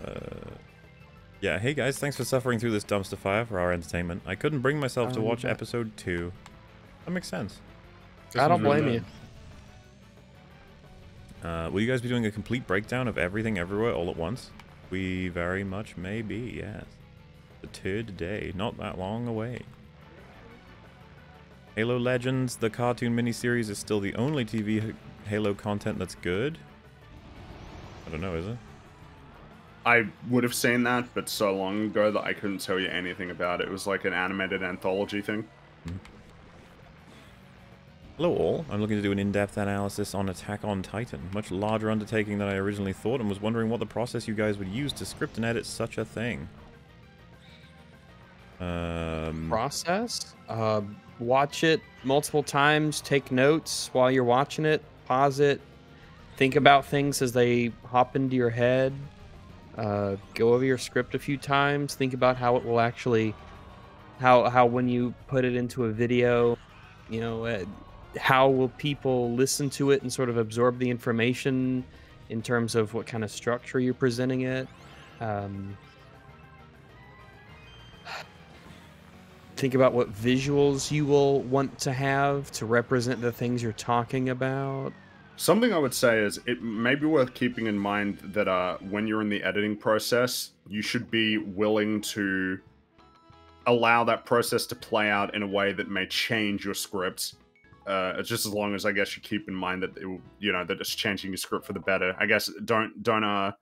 yeah. Hey guys, thanks for suffering through this dumpster fire for our entertainment. I couldn't bring myself to Oh, watch yeah. episode two. That makes sense. I don't blame you. Uh, will you guys be doing a complete breakdown of everything everywhere all at once? We very much may be, yes. The third day, not that long away. Halo Legends, the cartoon miniseries, is still the only TV Halo content that's good. I don't know, is it? I would have seen that, but so long ago that I couldn't tell you anything about it. It was like an animated anthology thing. Hello all, I'm looking to do an in-depth analysis on Attack on Titan. Much larger undertaking than I originally thought and was wondering what the process you guys would use to script and edit such a thing. Um, Process. Uh, watch it multiple times. Take notes while you're watching it. Pause it. Think about things as they hop into your head. Uh, go over your script a few times. Think about how it will actually, how how when you put it into a video, you know, uh, how will people listen to it and sort of absorb the information in terms of what kind of structure you're presenting it. Um, think about what visuals you will want to have to represent the things you're talking about. Something I would say is it may be worth keeping in mind that uh, when you're in the editing process, you should be willing to allow that process to play out in a way that may change your script. Uh, just as long as I guess you keep in mind that it, will- you know that it's changing your script for the better. I guess don't don't uh,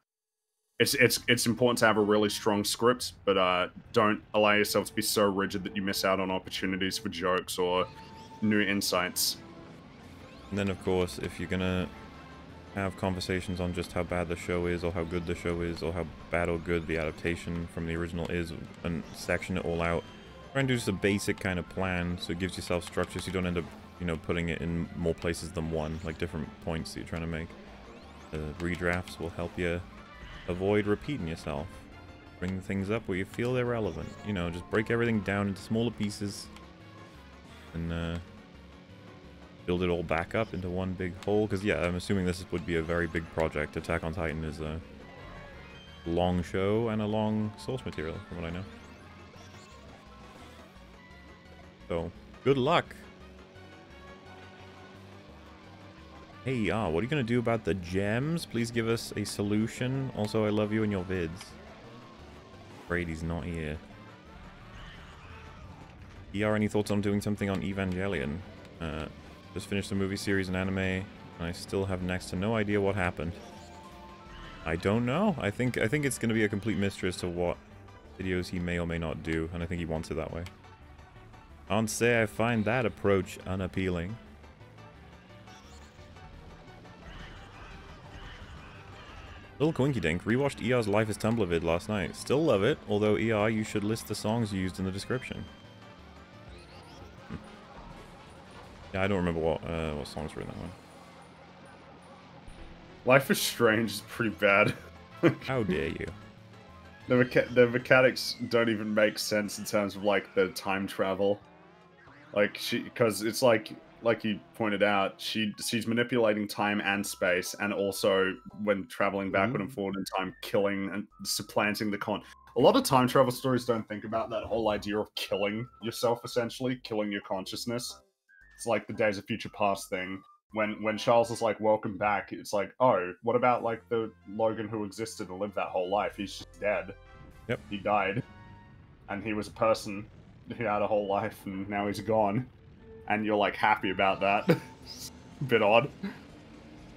it's it's it's important to have a really strong script, but uh, don't allow yourself to be so rigid that you miss out on opportunities for jokes or new insights. And then, of course, if you're gonna have conversations on just how bad the show is, or how good the show is, or how bad or good the adaptation from the original is, and section it all out, try and do just a basic kind of plan so it gives yourself structure so you don't end up, you know, putting it in more places than one, like different points that you're trying to make. The redrafts will help you avoid repeating yourself. Bring things up where you feel they're relevant. You know, just break everything down into smaller pieces and uh, build it all back up into one big whole. Because, yeah, I'm assuming this would be a very big project. Attack on Titan is a long show and a long source material, from what I know. So, good luck. Hey, ah, what are you going to do about the gems? Please give us a solution. Also, I love you and your vids. Brady's not here. ER, any thoughts on doing something on Evangelion? Uh, just finished the movie series and anime, and I still have next to no idea what happened. I don't know. I think I think it's going to be a complete mystery as to what videos he may or may not do, and I think he wants it that way. Can't say I find that approach unappealing. Little Quinky Dink rewatched ER's Life is Tumblr vid last night. Still love it, although ER, you should list the songs used in the description. Hmm. Yeah, I don't remember what uh, what songs were in that one. Life is Strange is pretty bad. How dare you? The, mecha- the mechanics don't even make sense in terms of like the time travel. Like she, because it's like like you pointed out, she she's manipulating time and space, and also when traveling backward and mm. forward in time, killing and supplanting the con. A lot of time travel stories don't think about that whole idea of killing yourself, essentially killing your consciousness. It's like the Days of Future Past thing. When when Charles is like, "Welcome back," it's like, "Oh, what about like the Logan who existed and lived that whole life? He's just dead. Yep. He died, and he was a person who had a whole life, and now he's gone." And you're like happy about that. Bit odd.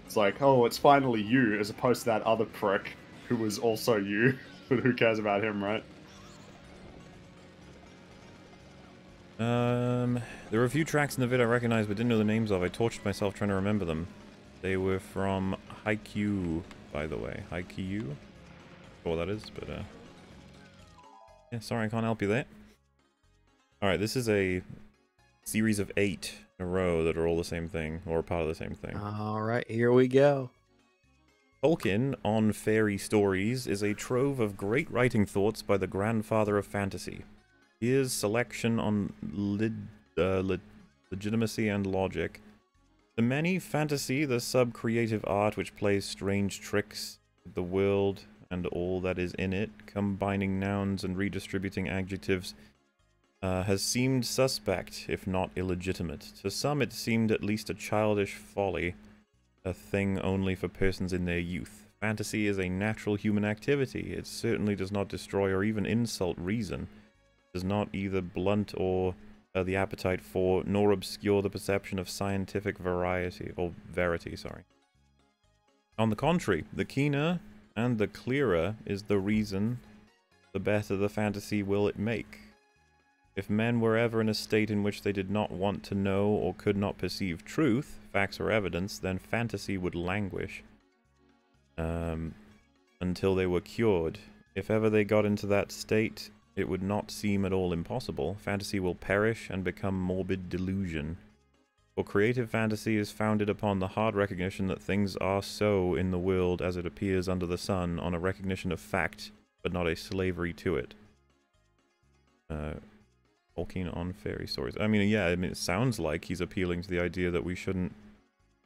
It's like, oh, it's finally you, as opposed to that other prick who was also you. But who cares about him, right? Um, there were a few tracks in the vid I recognized but didn't know the names of. I tortured myself trying to remember them. They were from Haikyuu, by the way. Haikyuu? What that is, but uh... Yeah, sorry I can't help you there. Alright, this is a series of eight in a row that are all the same thing, or part of the same thing. All right, here we go. Tolkien on fairy stories is a trove of great writing thoughts by the grandfather of fantasy. His selection on lid, uh, le- legitimacy and logic. The many fantasy, the sub-creative art which plays strange tricks with the world and all that is in it, combining nouns and redistributing adjectives, uh, has seemed suspect, if not illegitimate. To some it seemed at least a childish folly, a thing only for persons in their youth. Fantasy is a natural human activity. It certainly does not destroy or even insult reason. It does not either blunt or uh, the appetite for, nor obscure the perception of scientific variety or verity. Sorry. On the contrary, the keener and the clearer is the reason, the better the fantasy will it make. If men were ever in a state in which they did not want to know or could not perceive truth, facts or evidence, then fantasy would languish um, until they were cured. If ever they got into that state, it would not seem at all impossible. Fantasy will perish and become morbid delusion. For creative fantasy is founded upon the hard recognition that things are so in the world as it appears under the sun, on a recognition of fact, but not a slavery to it. Uh, Tolkien on fairy stories. I mean, yeah, I mean, it sounds like he's appealing to the idea that we shouldn't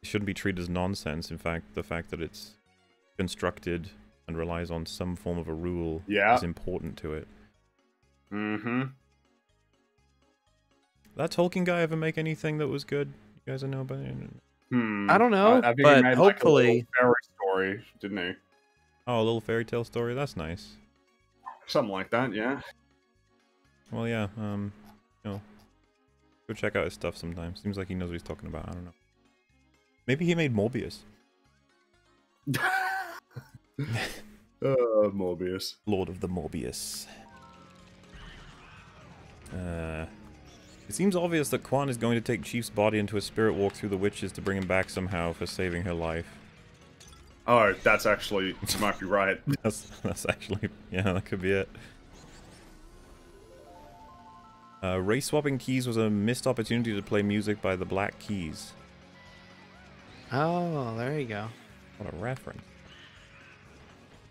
it shouldn't be treated as nonsense. In fact, the fact that it's constructed and relies on some form of a rule Yeah. is important to it. Mm-hmm. That Tolkien guy ever make anything that was good? You guys know about it? Hmm. I don't know, I, think he but made, like, a hopefully- fairy story, didn't he? Oh, a little fairy tale story. That's nice. Something like that, yeah. Well, yeah. Um, you know, go check out his stuff sometime. Seems like he knows what he's talking about. I don't know. Maybe he made Morbius. uh, Morbius. Lord of the Morbius. Uh, it seems obvious that Kwan is going to take Chief's body into a spirit walk through the witches to bring him back somehow for saving her life. Oh, that's actually you might be right. That's that's actually yeah, that could be it. Uh, race swapping Keyes was a missed opportunity to play music by the Black Keys. Oh, there you go. What a reference.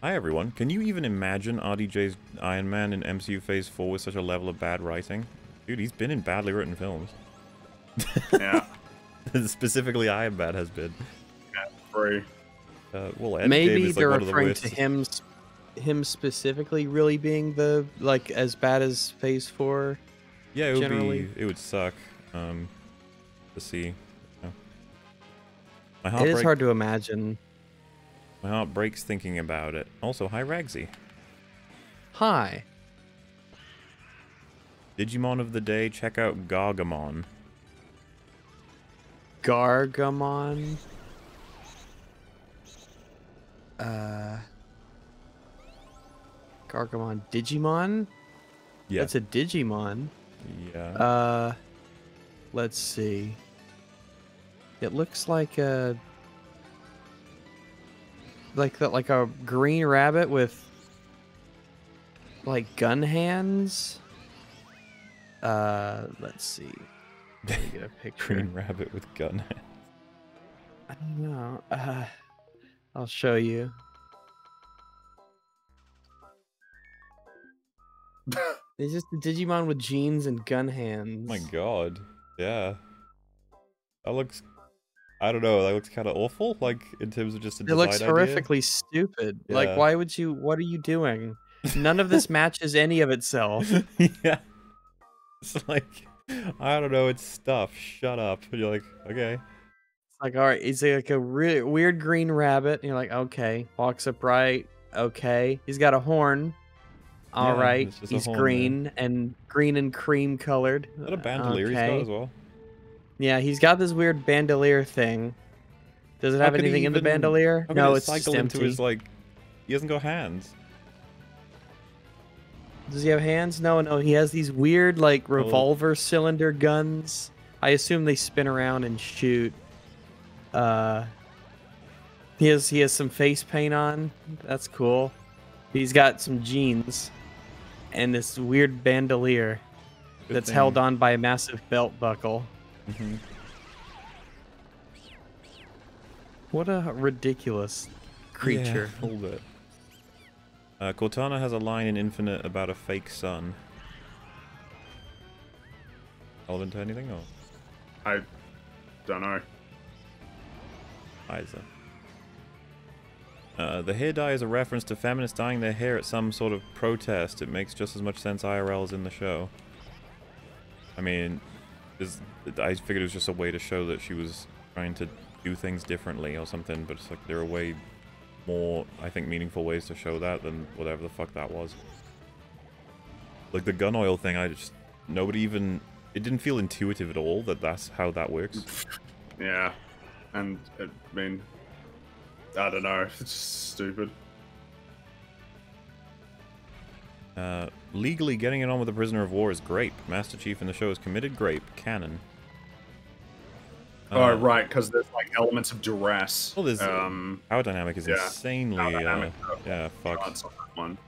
Hi everyone. Can you even imagine RDJ's Iron Man in MCU Phase 4 with such a level of bad writing? Dude, he's been in badly written films. Yeah, Specifically Iron Man has been. free. Uh, well, Ed Maybe is like they're one of the referring to him, him specifically, really being the like as bad as Phase Four. Yeah, it would generally. be. It would suck. Um, to see. you know. My heart is break- hard to imagine. My heart breaks thinking about it. Also, hi Ragsy. Hi. Digimon of the day. Check out Gargamon. Gargamon. Uh. Gargamon Digimon? Yeah. That's a Digimon. Yeah. Uh let's see. It looks like a like that like a green rabbit with like gun hands. Uh let's see. Let me get a picture. Green rabbit with gun. Hands. I don't know. Uh, I'll show you. It's just a Digimon with jeans and gun hands. Oh my god. Yeah. That looks. I don't know. That looks kind of awful. Like in terms of just a It looks design idea. horrifically stupid. Like, why would you? What are you doing? None of this matches any of itself. yeah. It's like I don't know. It's stuff. Shut up. And you're like, okay. It's like, all right, he's like a really weird green rabbit. And you're like, okay, walks upright. Okay, he's got a horn. All Yeah, right, it's just a he's green and green and cream colored. Is that a bandolier he's got as well? Yeah, he's got this weird bandolier thing. Does it have anything in the bandolier? No, it's just cycle into his like. He hasn't got hands. Does he have hands? No, no. He has these weird like revolver cylinder guns. I assume they spin around and shoot. Uh, he has he has some face paint on. That's cool. He's got some jeans, and this weird bandolier Good that's thing- held on by a massive belt buckle. Mhm. What a ridiculous creature. Yeah, a little bit. Uh, Cortana has a line in Infinite about a fake sun. Relevant to anything? Or I don't know. Isa? Uh, the hair dye is a reference to feminists dyeing their hair at some sort of protest. It makes just as much sense IRL as in the show. I mean, is I figured it was just a way to show that she was trying to do things differently or something, but it's like there are way more, I think, meaningful ways to show that than whatever the fuck that was. Like the gun oil thing, I just nobody even it didn't feel intuitive at all that that's how that works. Yeah, and I mean, I don't know. It's just stupid. Uh, legally getting it on with a prisoner of war is grape. Master Chief in the show is committed grape. Canon. oh Uh, right, because there's like elements of duress. Well, there's, um, Power dynamic is Yeah. insanely. Power uh, dynamic, uh, yeah, fuck. odds on one.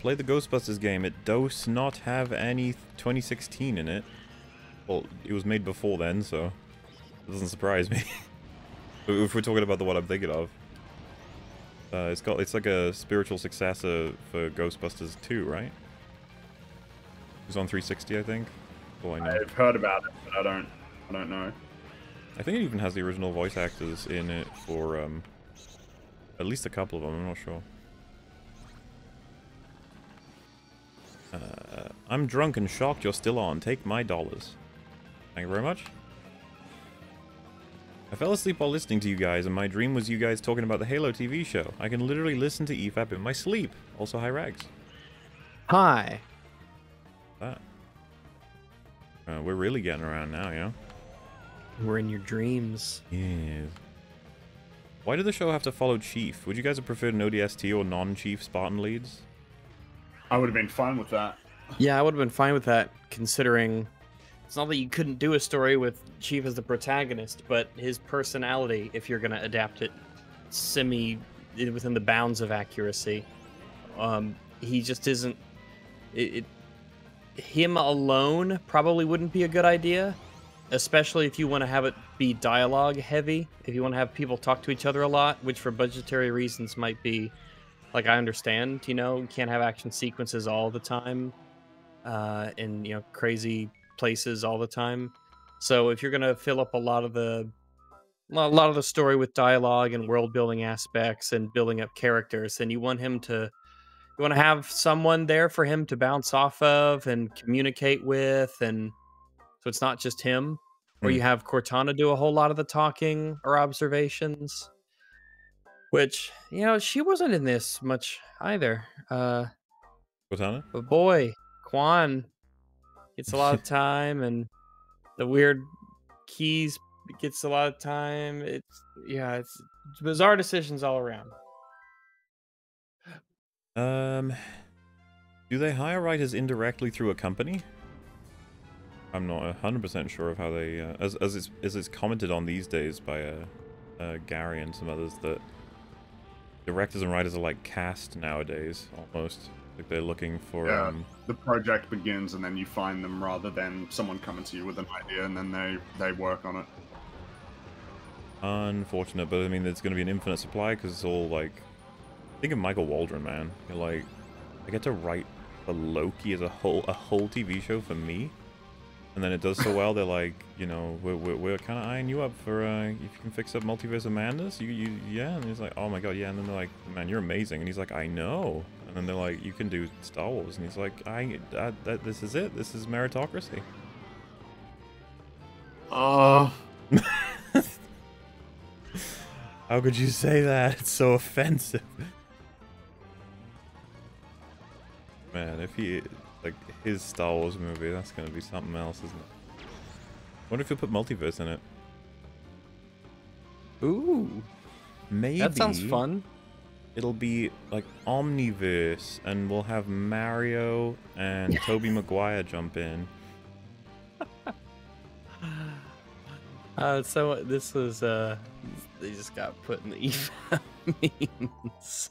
Play the Ghostbusters game. It does not have any 2016 in it. Well, it was made before then, so it doesn't surprise me. if we're talking about the one I'm thinking of, uh, it's got it's like a spiritual successor for Ghostbusters 2, right? It was on 360, I think. Oh, I know. I've heard about it, but I don't. I don't know. I think it even has the original voice actors in it for um, at least a couple of them. I'm not sure. Uh, I'm drunk and shocked you're still on. Take my dollars. Thank you very much. I fell asleep while listening to you guys, and my dream was you guys talking about the Halo TV show. I can literally listen to EFAP in my sleep. Also, hi Rags. Hi. That. Uh, we're really getting around now, you know? We're in your dreams. Yes. Why did the show have to follow Chief? Would you guys have preferred an ODST or non-Chief Spartan leads? I would have been fine with that. Yeah, I would have been fine with that, considering it's not that you couldn't do a story with Chief as the protagonist, but his personality, if you're going to adapt it semi within the bounds of accuracy, um, he just isn't. It, it, him alone probably wouldn't be a good idea, especially if you want to have it be dialogue heavy. If you want to have people talk to each other a lot, which for budgetary reasons might be like I understand, you know, you can't have action sequences all the time, uh, in you know crazy places all the time. So if you're gonna fill up a lot of the a lot of the story with dialogue and world building aspects and building up characters, then you want him to you want to have someone there for him to bounce off of and communicate with, and so it's not just him. Or Hmm. you have Cortana do a whole lot of the talking or observations. Which, you know, she wasn't in this much either. Uh Cortana? but boy, Kwan gets a lot of time, and the weird Keyes gets a lot of time. It's yeah, it's bizarre decisions all around. Um, do they hire writers indirectly through a company? I'm not 100% sure of how they, uh, as, as, it's, as it's commented on these days by uh, uh, Gary and some others, that directors and writers are like cast nowadays, almost. Like they're looking for, Yeah. um, The project begins, and then you find them rather than someone coming to you with an idea, and then they they work on it. unfortunate, but I mean, there's going to be an infinite supply because it's all like, think of Michael Waldron, man. You're like, I get to write for Loki as a whole, a whole TV show for me. And then it does so well, they're like, you know, we're, we're, we're kind of eyeing you up for, uh, if you can fix up Multiverse of Madness, you, you, yeah. And he's like, oh my god, yeah. And then they're like, man, you're amazing. And he's like, I know. And they're like, you can do Star Wars. And he's like, I, I that, this is it. This is meritocracy. Oh, How could you say that? It's so offensive. Man, if he like his Star Wars movie, that's gonna be something else, isn't it? Wonder if you put multiverse in it? Ooh, Maybe that sounds fun. It'll be like Omniverse, and we'll have Mario and Tobey Maguire jump in. Uh, so this was uh, they just got put in the EFAP memes.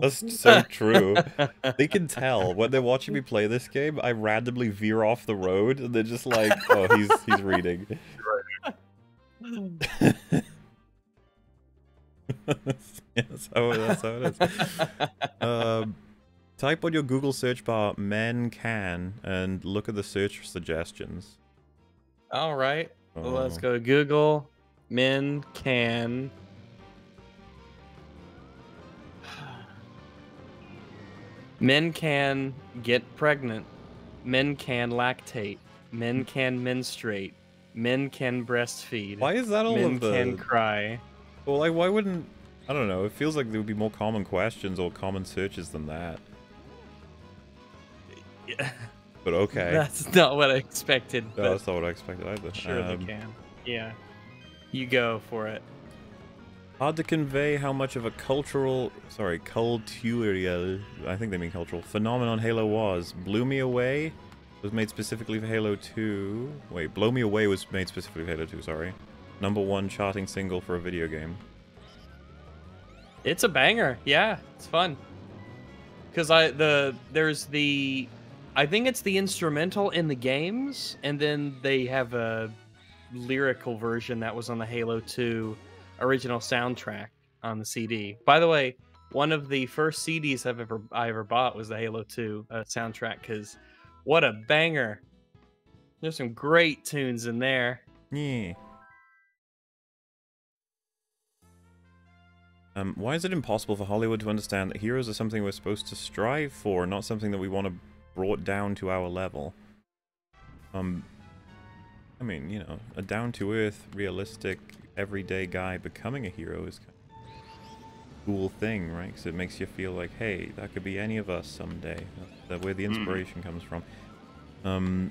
That's so true. They can tell when they're watching me play this game. I randomly veer off the road, and they're just like, "Oh, he's he's reading." yeah, that's how, that's how it is. Um, type on your Google search bar "men can" and look at the search suggestions. All right, well, let's Oh. go to Google. Men can. Men can get pregnant. Men can lactate. Men can menstruate. Men can breastfeed. Why is that all Men of the? can cry. Well, like, why wouldn't? I don't know. It feels like there would be more common questions or common searches than that. Yeah, But okay. That's not what I expected. No, that's not what I expected either. sure Um, they can. Yeah. You go for it. Hard to convey how much of a cultural, sorry, cultural, I think they mean cultural, phenomenon Halo was. Blew Me Away was made specifically for Halo 2. Wait, Blow Me Away was made specifically for Halo 2, sorry. Number one charting single for a video game. It's a banger. Yeah, it's fun. Cause I the there's the I think it's the instrumental in the games, and then they have a lyrical version that was on the Halo 2 original soundtrack on the CD. By the way, one of the first CDs I've ever I ever bought was the Halo 2 uh, soundtrack because what a banger! There's some great tunes in there. Yeah. Um, why is it impossible for Hollywood to understand that heroes are something we're supposed to strive for, not something that we want to brought down to our level? Um, I mean, you know, a down-to-earth, realistic, everyday guy becoming a hero is kind of a cool thing, right? Because it makes you feel like, hey, that could be any of us someday. That's where the inspiration mm. comes from. Um,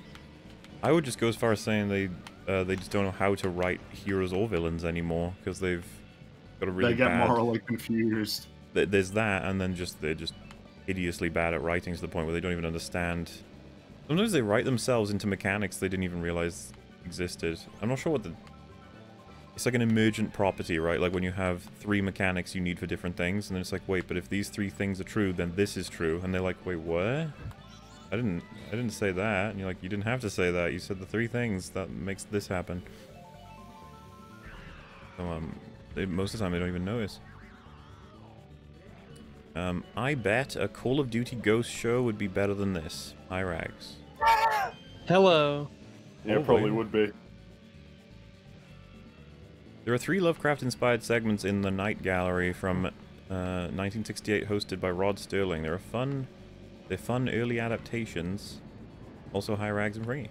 I would just go as far as saying they uh, they just don't know how to write heroes or villains anymore because they've got a really they get bad... morally confused. There's that, and then just they're just hideously bad at writing to the point where they don't even understand. Sometimes they write themselves into mechanics they didn't even realize existed. I'm not sure what the... It's like an emergent property, right? Like when you have three mechanics you need for different things, and then it's like, wait, but if these three things are true, then this is true. And they're like, wait, what? I didn't I didn't say that. And you're like, you didn't have to say that. You said the three things that makes this happen. So, um, they, most of the time they don't even notice. Um, I bet a Call of Duty Ghost show would be better than this. Hi, Rags. Hello. Yeah, oh, probably would be. There are three Lovecraft-inspired segments in the Night Gallery from uh, 1968, hosted by Rod Serling. They're fun. They're fun early adaptations. Also, hi, Rags and Fringy.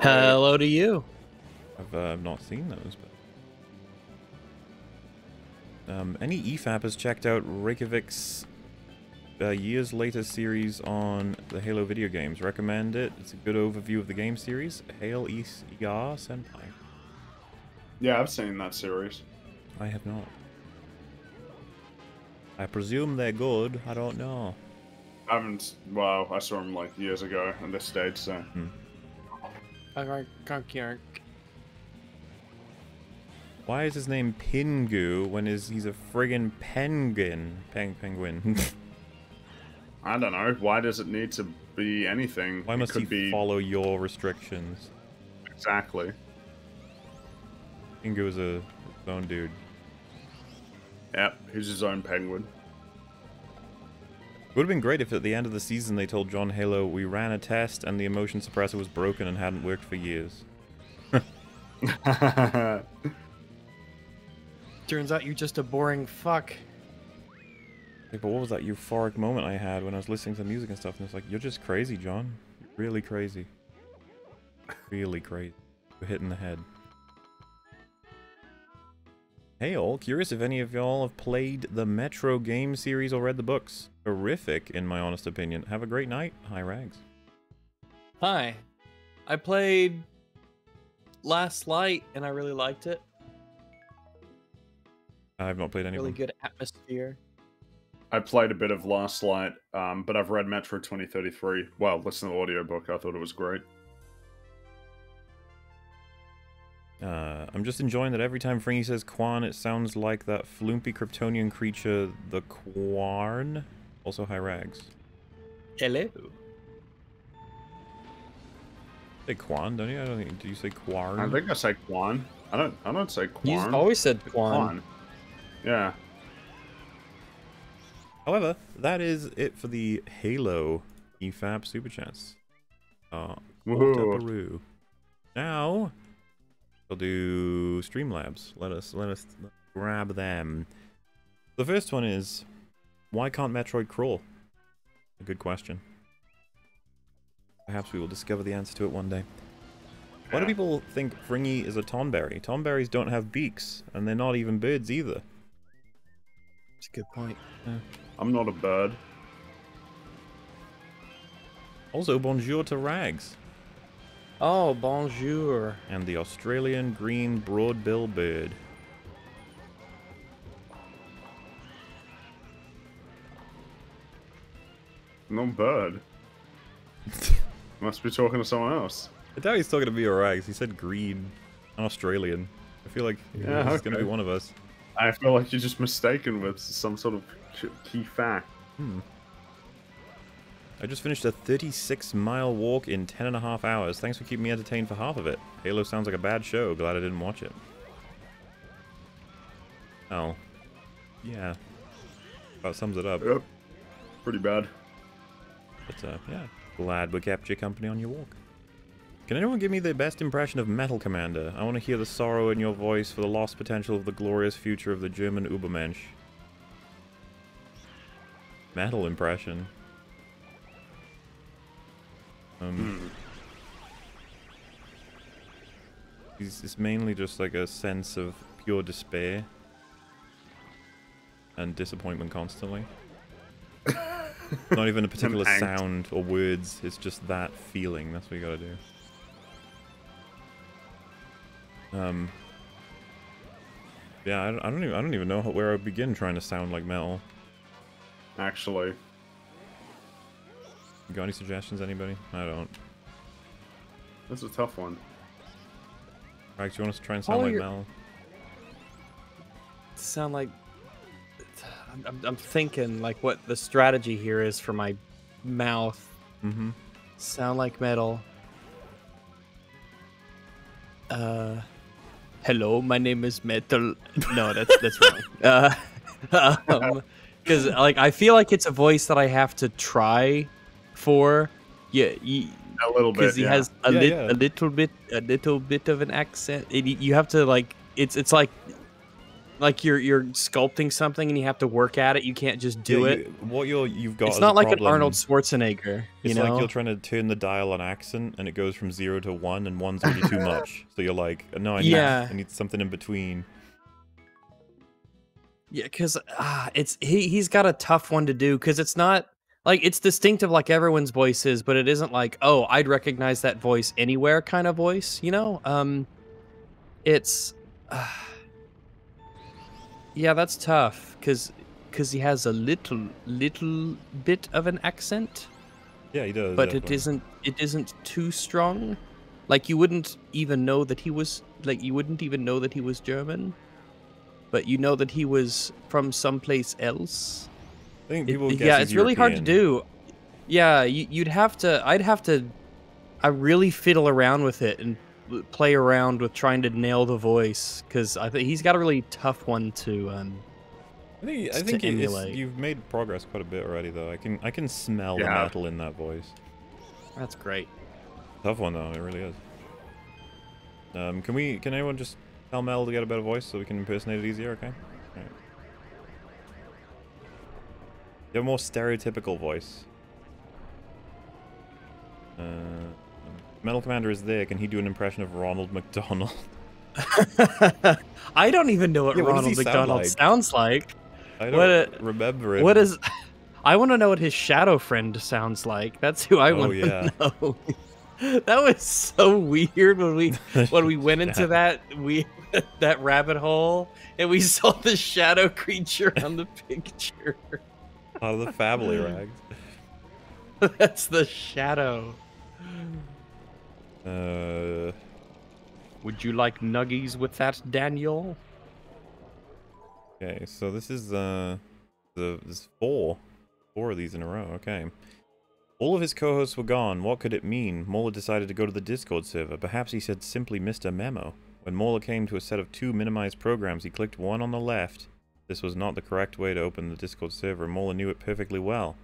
Hello to you. I've uh, not seen those, but um, any EFAP has checked out Reykjavik's uh, years later series on the Halo video games. Recommend it. It's a good overview of the game series. Hail East Igar Senpai. Yeah, I've seen that series. I have not. I presume they're good. I don't know. I haven't. Well, I saw them like years ago on this stage, so. Hmm. Why is his name Pingu when is he's a friggin' penguin? Peng penguin. I don't know. Why does it need to be anything? Why must he be... follow your restrictions? Exactly. Pingu is a own dude. Yep, he's his own penguin. It would have been great if at the end of the season they told John Halo, we ran a test and the emotion suppressor was broken and hadn't worked for years. Turns out you're just a boring fuck. Like, but what was that euphoric moment I had when I was listening to music and stuff? And it's like, you're just crazy, John. Really crazy. Really crazy. You're hitting the head. Hey all, curious if any of y'all have played the Metro game series or read the books. Horrific, in my honest opinion. Have a great night. Hi, Rags. Hi. I played Last Light, and I really liked it. I've not played any. Really good atmosphere. I played a bit of Last Light, um, but I've read Metro 2033. Well, listen to the audiobook. I thought it was great. Uh, I'm just enjoying that every time Fringy says Quan, it sounds like that flumpy Kryptonian creature, the Quarn. Also, hi Rags. Hello. Say Quan, don't you? I don't think. Do you say Quarn? I think I say Quan. I don't. I don't say Quan. You always said Quan. Quan. Yeah. However, that is it for the Halo EFAP Super Chats. Uh, now, we'll do Streamlabs. Let us, let us grab them. The first one is, why can't Metroid crawl? A good question. Perhaps we will discover the answer to it one day. Why do people think Fringy is a Tonberry? Tonberries don't have beaks, and they're not even birds either. It's a good point. Yeah. I'm not a bird. Also, bonjour to Rags. Oh, bonjour. And the Australian green broadbill bird. No bird. Must be talking to someone else. I doubt he's talking to me or Rags. He said green. an Australian. I feel like yeah, he's okay. going to be one of us. I feel like you're just mistaken with some sort of key fact. Hmm. I just finished a 36 mile walk in 10 and a half hours. Thanks for keeping me entertained for half of it. Halo sounds like a bad show. Glad I didn't watch it. Oh. Yeah. About sums it up. Yep. Pretty bad. But, uh, yeah. Glad we kept your company on your walk. Can anyone give me the best impression of Metal Commander? I want to hear the sorrow in your voice for the lost potential of the glorious future of the German Übermensch. Metal impression. Um, Hmm. It's mainly just like a sense of pure despair and disappointment constantly. Not even a particular sound or words. It's just that feeling. That's what you gotta do. Um. Yeah, I don't, I don't even I don't even know where I would begin trying to sound like metal. Actually, You got any suggestions, anybody? I don't. that's a tough one. Rags, you want us to try and sound All like your- metal? sound like I'm, I'm, I'm thinking like what the strategy here is for my mouth Mm-hmm. sound like metal uh hello my name is metal no that's that's wrong uh um because like i feel like it's a voice that i have to try for yeah A little bit. because he yeah. has a, Yeah, lit, yeah. a little bit a little bit of an accent it, you have to like it's it's like like you're you're sculpting something and you have to work at it you can't just do Yeah, it you- what you're you've got. it's not like problem- an arnold schwarzenegger you It's know like you're trying to turn the dial on accent, and it goes from zero to one, and one's already too much. So you're like, no, I need, Yeah. I need something in between. Yeah, because ah, it's he he's got a tough one to do because it's not like it's distinctive like everyone's voice is, but it isn't like oh I'd recognize that voice anywhere kind of voice. You know, um, it's uh, yeah, that's tough because because he has a little little bit of an accent, Yeah, he does. but it definitely. isn't it isn't too strong. Like you wouldn't even know that he was like you wouldn't even know that he was German, but you know that he was from someplace else. I think It- people guess yeah, it's really hard to do. Yeah, you, you'd have to. I'd have to. I really fiddle around with it and play around with trying to nail the voice because I think he's got a really tough one to. Um, I think, I think emulate. you've made progress quite a bit already, though. I can I can smell the metal in that voice. that's great. Tough one though, it really is. Um, can we? Can anyone just tell Mel to get a better voice so we can impersonate it easier? Okay. Alright. You have a more stereotypical voice. Uh, Metal Commander is there. Can he do an impression of Ronald McDonald? I don't even know what Yeah, what Ronald sound McDonald like? sounds like. I don't What a- remember it. What is? I want to know what his shadow friend sounds like. That's who I Oh, want yeah. to know. that was so weird when we when we went into that we that rabbit hole and we saw the shadow creature on the picture. Out of the family rags. That's the shadow. Uh, Would you like nuggies with that, Daniel? okay, so this is uh, the this four, four of these in a row. Okay. All of his co-hosts were gone. What could it mean? Mauler decided to go to the Discord server. Perhaps he said simply missed a memo. When Mauler came to a set of two minimized programs, he clicked one on the left. This was not the correct way to open the Discord server, and Mauler knew it perfectly well.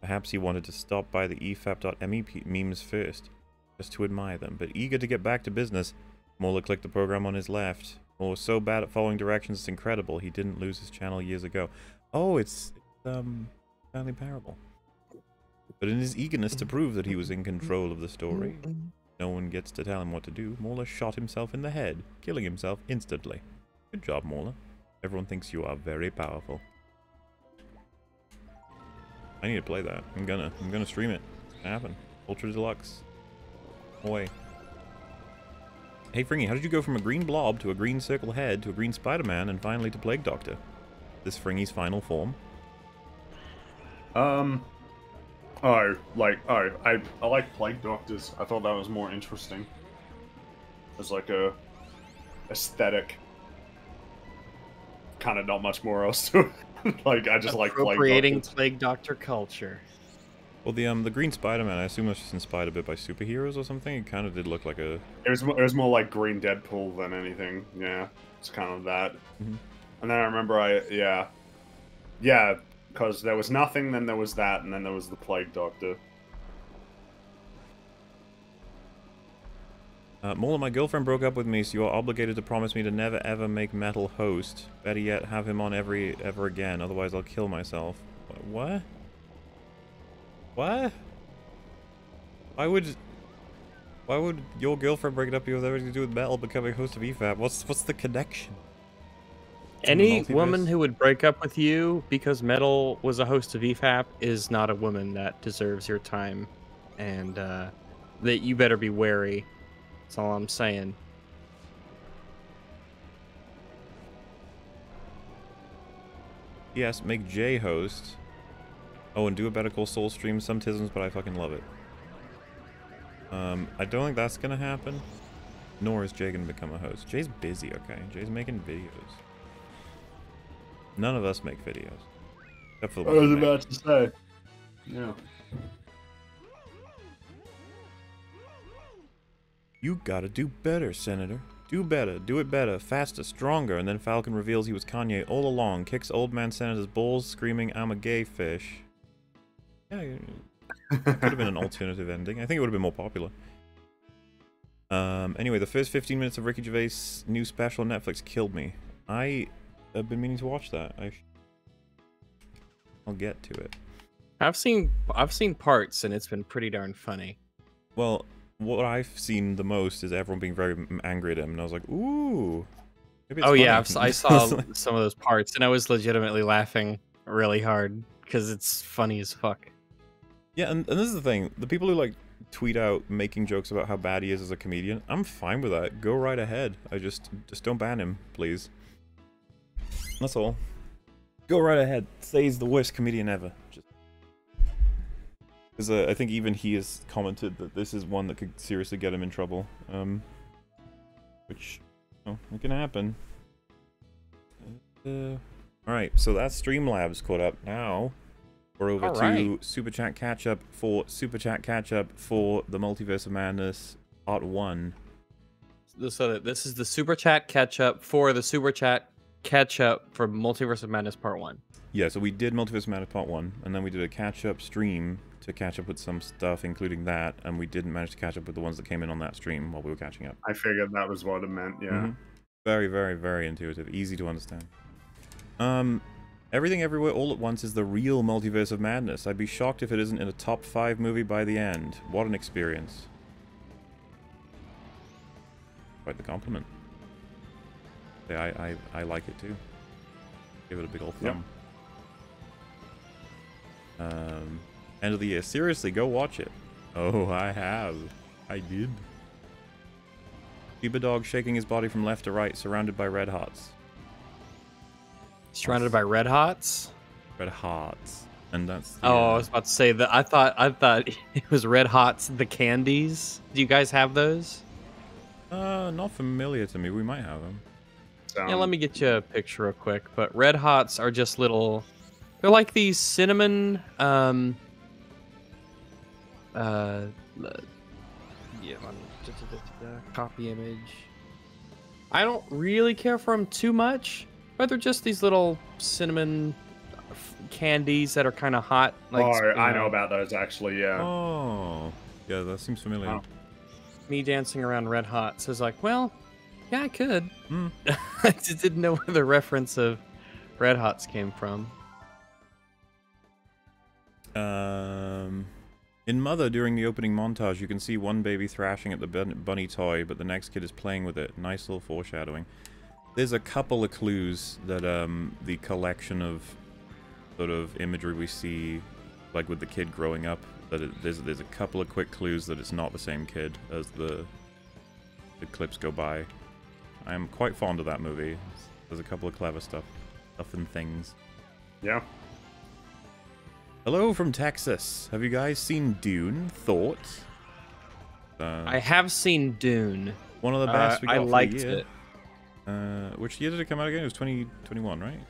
Perhaps he wanted to stop by the efap.me memes first, just to admire them. But eager to get back to business, Mauler clicked the program on his left. Mauler was so bad at following directions, it's incredible. He didn't lose his channel years ago. Oh, it's, it's um, Stanley Parable. But in his eagerness to prove that he was in control of the story, no one gets to tell him what to do, Mauler shot himself in the head, killing himself instantly. Good job, Mauler. Everyone thinks you are very powerful. I need to play that. I'm gonna. I'm gonna stream it. It's gonna happen. Ultra Deluxe. Away. Hey Fringy, how did you go from a green blob to a green circle head to a green Spider-Man and finally to Plague Doctor? This Fringy's final form. Um, Oh, like oh, I I like plague doctors. I thought that was more interesting. As like a aesthetic. Kind of not much more else to it. like I just like plague Appropriating doctors. plague doctor culture. Well, the um the Green Spider-Man, I assume that's just inspired a bit by superheroes or something. It kind of did look like a It was it was more like Green Deadpool than anything. Yeah, it's kind of that. Mhm. And then I remember I yeah, yeah, because there was nothing, then there was that, and then there was the plague doctor. Uh, MauLer, my girlfriend broke up with me, so you are obligated to promise me to never ever make Metal host. Better yet, have him on every ever again, otherwise I'll kill myself. What? What? Why would... Why would your girlfriend break it up with you with everything to do with Metal becoming host of EFAP? What's what's the connection? Any multiverse? woman who would break up with you because Metal was a host of EFAP is not a woman that deserves your time, and uh, that you better be wary. That's all I'm saying. Yes, make Jay host. Oh, and do a Better Call Saul stream. Some tisms, but I fucking love it. Um, I don't think that's gonna happen. Nor is Jay gonna become a host. Jay's busy, okay? Jay's making videos. None of us make videos. Except for the I was we make. about to say. Yeah. You gotta do better, Senator. Do better, do it better, faster, stronger, and then Falcon reveals he was Kanye all along, kicks old man Senator's balls, screaming, I'm a gay fish. Yeah, it could have been an alternative ending. I think it would have been more popular. Um, anyway, the first 15 minutes of Ricky Gervais' new special on Netflix killed me. I have been meaning to watch that. I I'll get to it. I've seen I've seen parts, and it's been pretty darn funny. Well, what I've seen the most is everyone being very angry at him, and I was like, ooh. maybe it's oh yeah. I've, s- I saw some of those parts, and I was legitimately laughing really hard because it's funny as fuck. Yeah, and, and this is the thing: the people who like tweet out making jokes about how bad he is as a comedian, I'm fine with that. Go right ahead. I just just don't ban him, please. That's all. Go right ahead. Say he's the worst comedian ever. Just because uh, I think even he has commented that this is one that could seriously get him in trouble. Um, which, oh, it can happen. Uh, all right, so that's Streamlabs caught up. Now we're over All to right. Super Chat catch up for Super Chat catch up for the Multiverse of Madness Part One. So this is the super chat catch up for the super chat catch up for Multiverse of Madness Part One. Yeah, so we did Multiverse of Madness Part 1, and then we did a catch-up stream to catch up with some stuff, including that, and we didn't manage to catch up with the ones that came in on that stream while we were catching up. I figured that was what it meant. Yeah. Mhm. Very, very, very intuitive. Easy to understand. Um, Everything Everywhere All at Once is the real Multiverse of Madness. I'd be shocked if it isn't in a top 5 movie by the end. What an experience. Quite the compliment. Yeah, I, I, I like it too. Give it a big old Yep. thumb. Um, end of the year. Seriously, go watch it. Oh, I have. I did. Cuba dog shaking his body from left to right, surrounded by red hots. Surrounded by red hots. Red hots. And that's. the, Oh, uh, I was about to say that. I thought I thought it was red hots. The candies. Do you guys have those? Uh, not familiar to me. We might have them. Yeah, let me get you a picture real quick. But red hots are just little. They're like these cinnamon. Um. Uh. Yeah. Copy image. I don't really care for them too much, but they're just these little cinnamon f- candies that are kind of hot. Like oh, you I know about those actually. Yeah. Oh. Yeah, that seems familiar. Oh. me dancing around red hots. I was like, well, yeah, I could. Hmm. I just didn't know where the reference of red hots came from. Um, in Mother, during the opening montage, you can see one baby thrashing at the bunny toy, but the next kid is playing with it. Nice little foreshadowing. There's a couple of clues that um, the collection of sort of imagery we see, like with the kid growing up, that it, there's there's a couple of quick clues that it's not the same kid as the the clips go by. I'm quite fond of that movie. There's a couple of clever stuff, stuff and things. Yeah. Hello from Texas. Have you guys seen Dune? Thoughts? Uh, I have seen Dune. one of the Uh, best we got I for the liked year. it. Uh, which year did it come out again? It was 2021, right? Yes.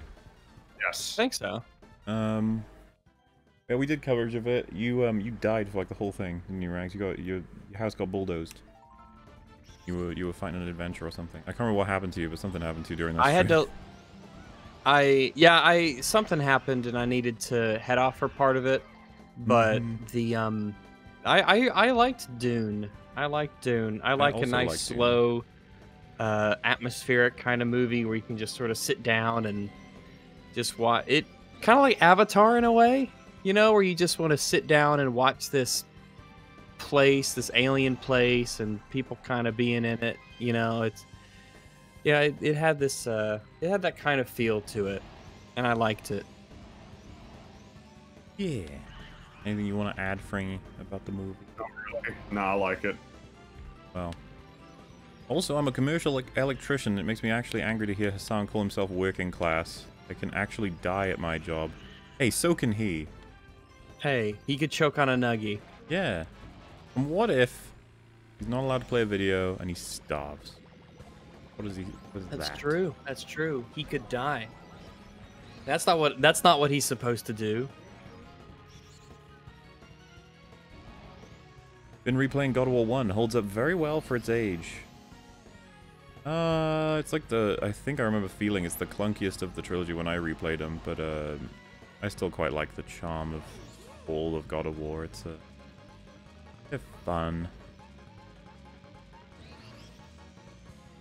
I Yes. think so. Um, yeah, we did coverage of it. You um, you died for like the whole thing, didn't you, Rags? You got your, your house got bulldozed. You were you were fighting an adventure or something. I can't remember what happened to you, but something happened to you during that. I had to. I yeah, I something happened and I needed to head off for part of it, but Mhm. the um, I, I I liked Dune. I liked Dune. I like a also nice slow. Dune. Slow, uh, atmospheric kind of movie where you can just sort of sit down and just watch it. Kind of like Avatar in a way, you know, where you just want to sit down and watch this place, this alien place, and people kind of being in it. You know, it's yeah, it, it had this uh it had that kind of feel to it. And I liked it. Yeah. Anything you want to add, Fringy, about the movie? No, I like it. Well. Also, I'm a commercial elec- electrician. It makes me actually angry to hear Hasan call himself working class. I can actually die at my job. Hey, so can he. Hey, he could choke on a nuggie. Yeah. And what if he's not allowed to play a video and he starves? What is he? What is That's that? true. That's true. He could die. That's not what that's not what he's supposed to do. Been replaying God of War 1. Holds up very well for its age. Uh, it's like the... I think I remember feeling it's the clunkiest of the trilogy when I replayed them, but uh, I still quite like the charm of all of God of War. It's a... They're fun.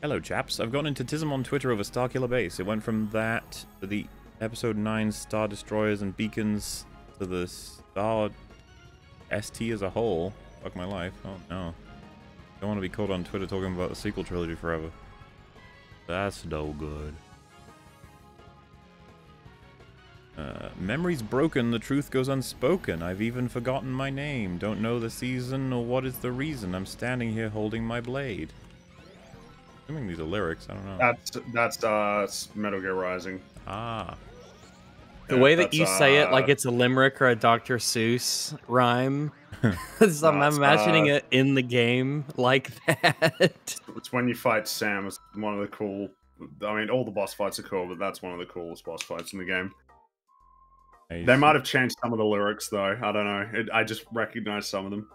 Hello, chaps. I've gone into Tism on Twitter over Starkiller Base. It went from that to the Episode 9 Star Destroyers and Beacons to the Star ST as a whole. Fuck my life. Oh no. Don't want to be caught on Twitter talking about the sequel trilogy forever. That's no good. Uh, memory's broken, the truth goes unspoken. I've even forgotten my name. Don't know the season or what is the reason. I'm standing here holding my blade. Assuming these are lyrics, I don't know. That's that's uh it's Metal Gear Rising. ah. The Yeah, way that that's, you say it, like uh, it's a limerick or a Dr. Seuss rhyme, so I'm imagining uh, it in the game like that. It's when you fight Sam. It's one of the cool. I mean, all the boss fights are cool, but that's one of the coolest boss fights in the game. I They might have changed some of the lyrics though. I don't know. It, I just recognize some of them.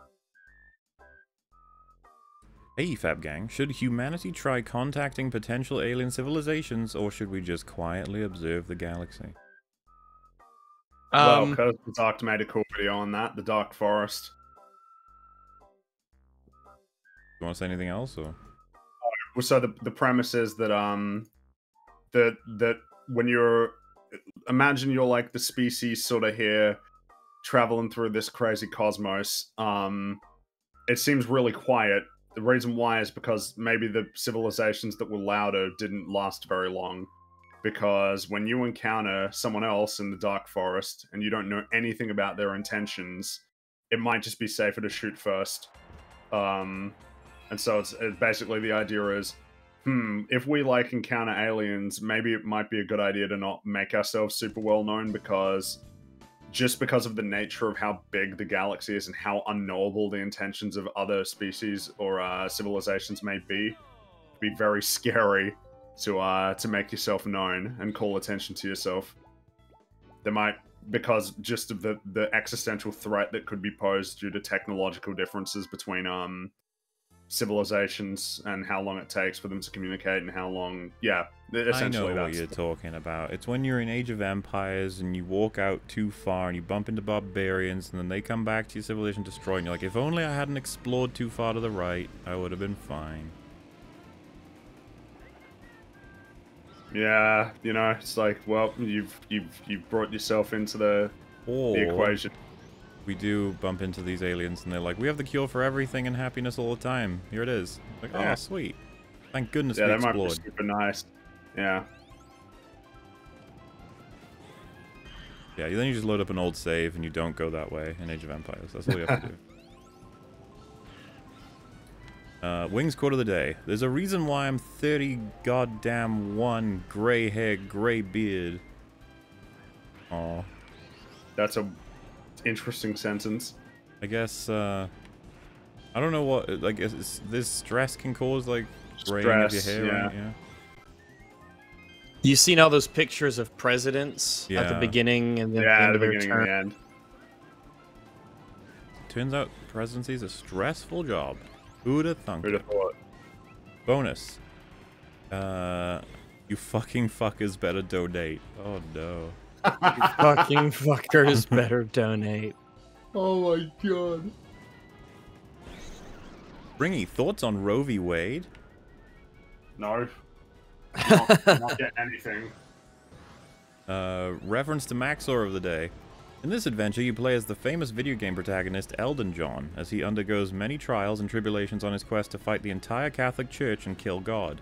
Hey, Fab Gang. Should humanity try contacting potential alien civilizations, or should we just quietly observe the galaxy? Well, Um, because the Dark made a cool video on that, the Dark Forest. You want to say anything else, or? Well, so the the premise is that um that that when you're imagine you're like the species sort of here traveling through this crazy cosmos um it seems really quiet the reason why is because maybe the civilizations that were louder didn't last very long because when you encounter someone else in the dark forest and you don't know anything about their intentions it might just be safer to shoot first. Um and so it's it, basically the idea is, hmm, if we like encounter aliens, maybe it might be a good idea to not make ourselves super well known because just because of the nature of how big the galaxy is and how unknowable the intentions of other species or uh, civilizations may be, be very scary to uh, to make yourself known and call attention to yourself. There might because just of the the existential threat that could be posed due to technological differences between um civilizations and how long it takes for them to communicate and how long yeah I essentially know what you're talking about. It's when you're in Age of Empires and you walk out too far and you bump into barbarians and then they come back to your civilization destroyed and you're like, if only I hadn't explored too far to the right, I would have been fine. Yeah you know it's like well you've you've you've brought yourself into the, Or the equation we do bump into these aliens and they're like, we have the cure for everything and happiness all the time. Here it is. Like, oh, Yeah. oh, sweet. Thank goodness yeah we that might be super nice yeah Yeah, then you just load up an old save and you don't go that way in Age of Empires. That's all you have to do. Uh, Wings quote of the day. There's a reason why I'm 30 goddamn one gray hair, gray beard. Aw. that's a interesting sentence. I guess uh I don't know what like is, this stress can cause like graying of your hair. yeah. right? yeah. You seen all those pictures of presidents at the beginning and then yeah, the at the their beginning term? and the end. Turns out presidency is a stressful job. Who'd have thunk? Who'd have thought? Bonus. Uh, you fucking fuckers better donate. Oh no. Fucking fuckers better donate. Oh my god. Fringy, thoughts on Roe v. Wade? No. Not, not get anything. Uh, reference to Maxor of the day. In this adventure, you play as the famous video game protagonist Elden John, as he undergoes many trials and tribulations on his quest to fight the entire Catholic Church and kill God.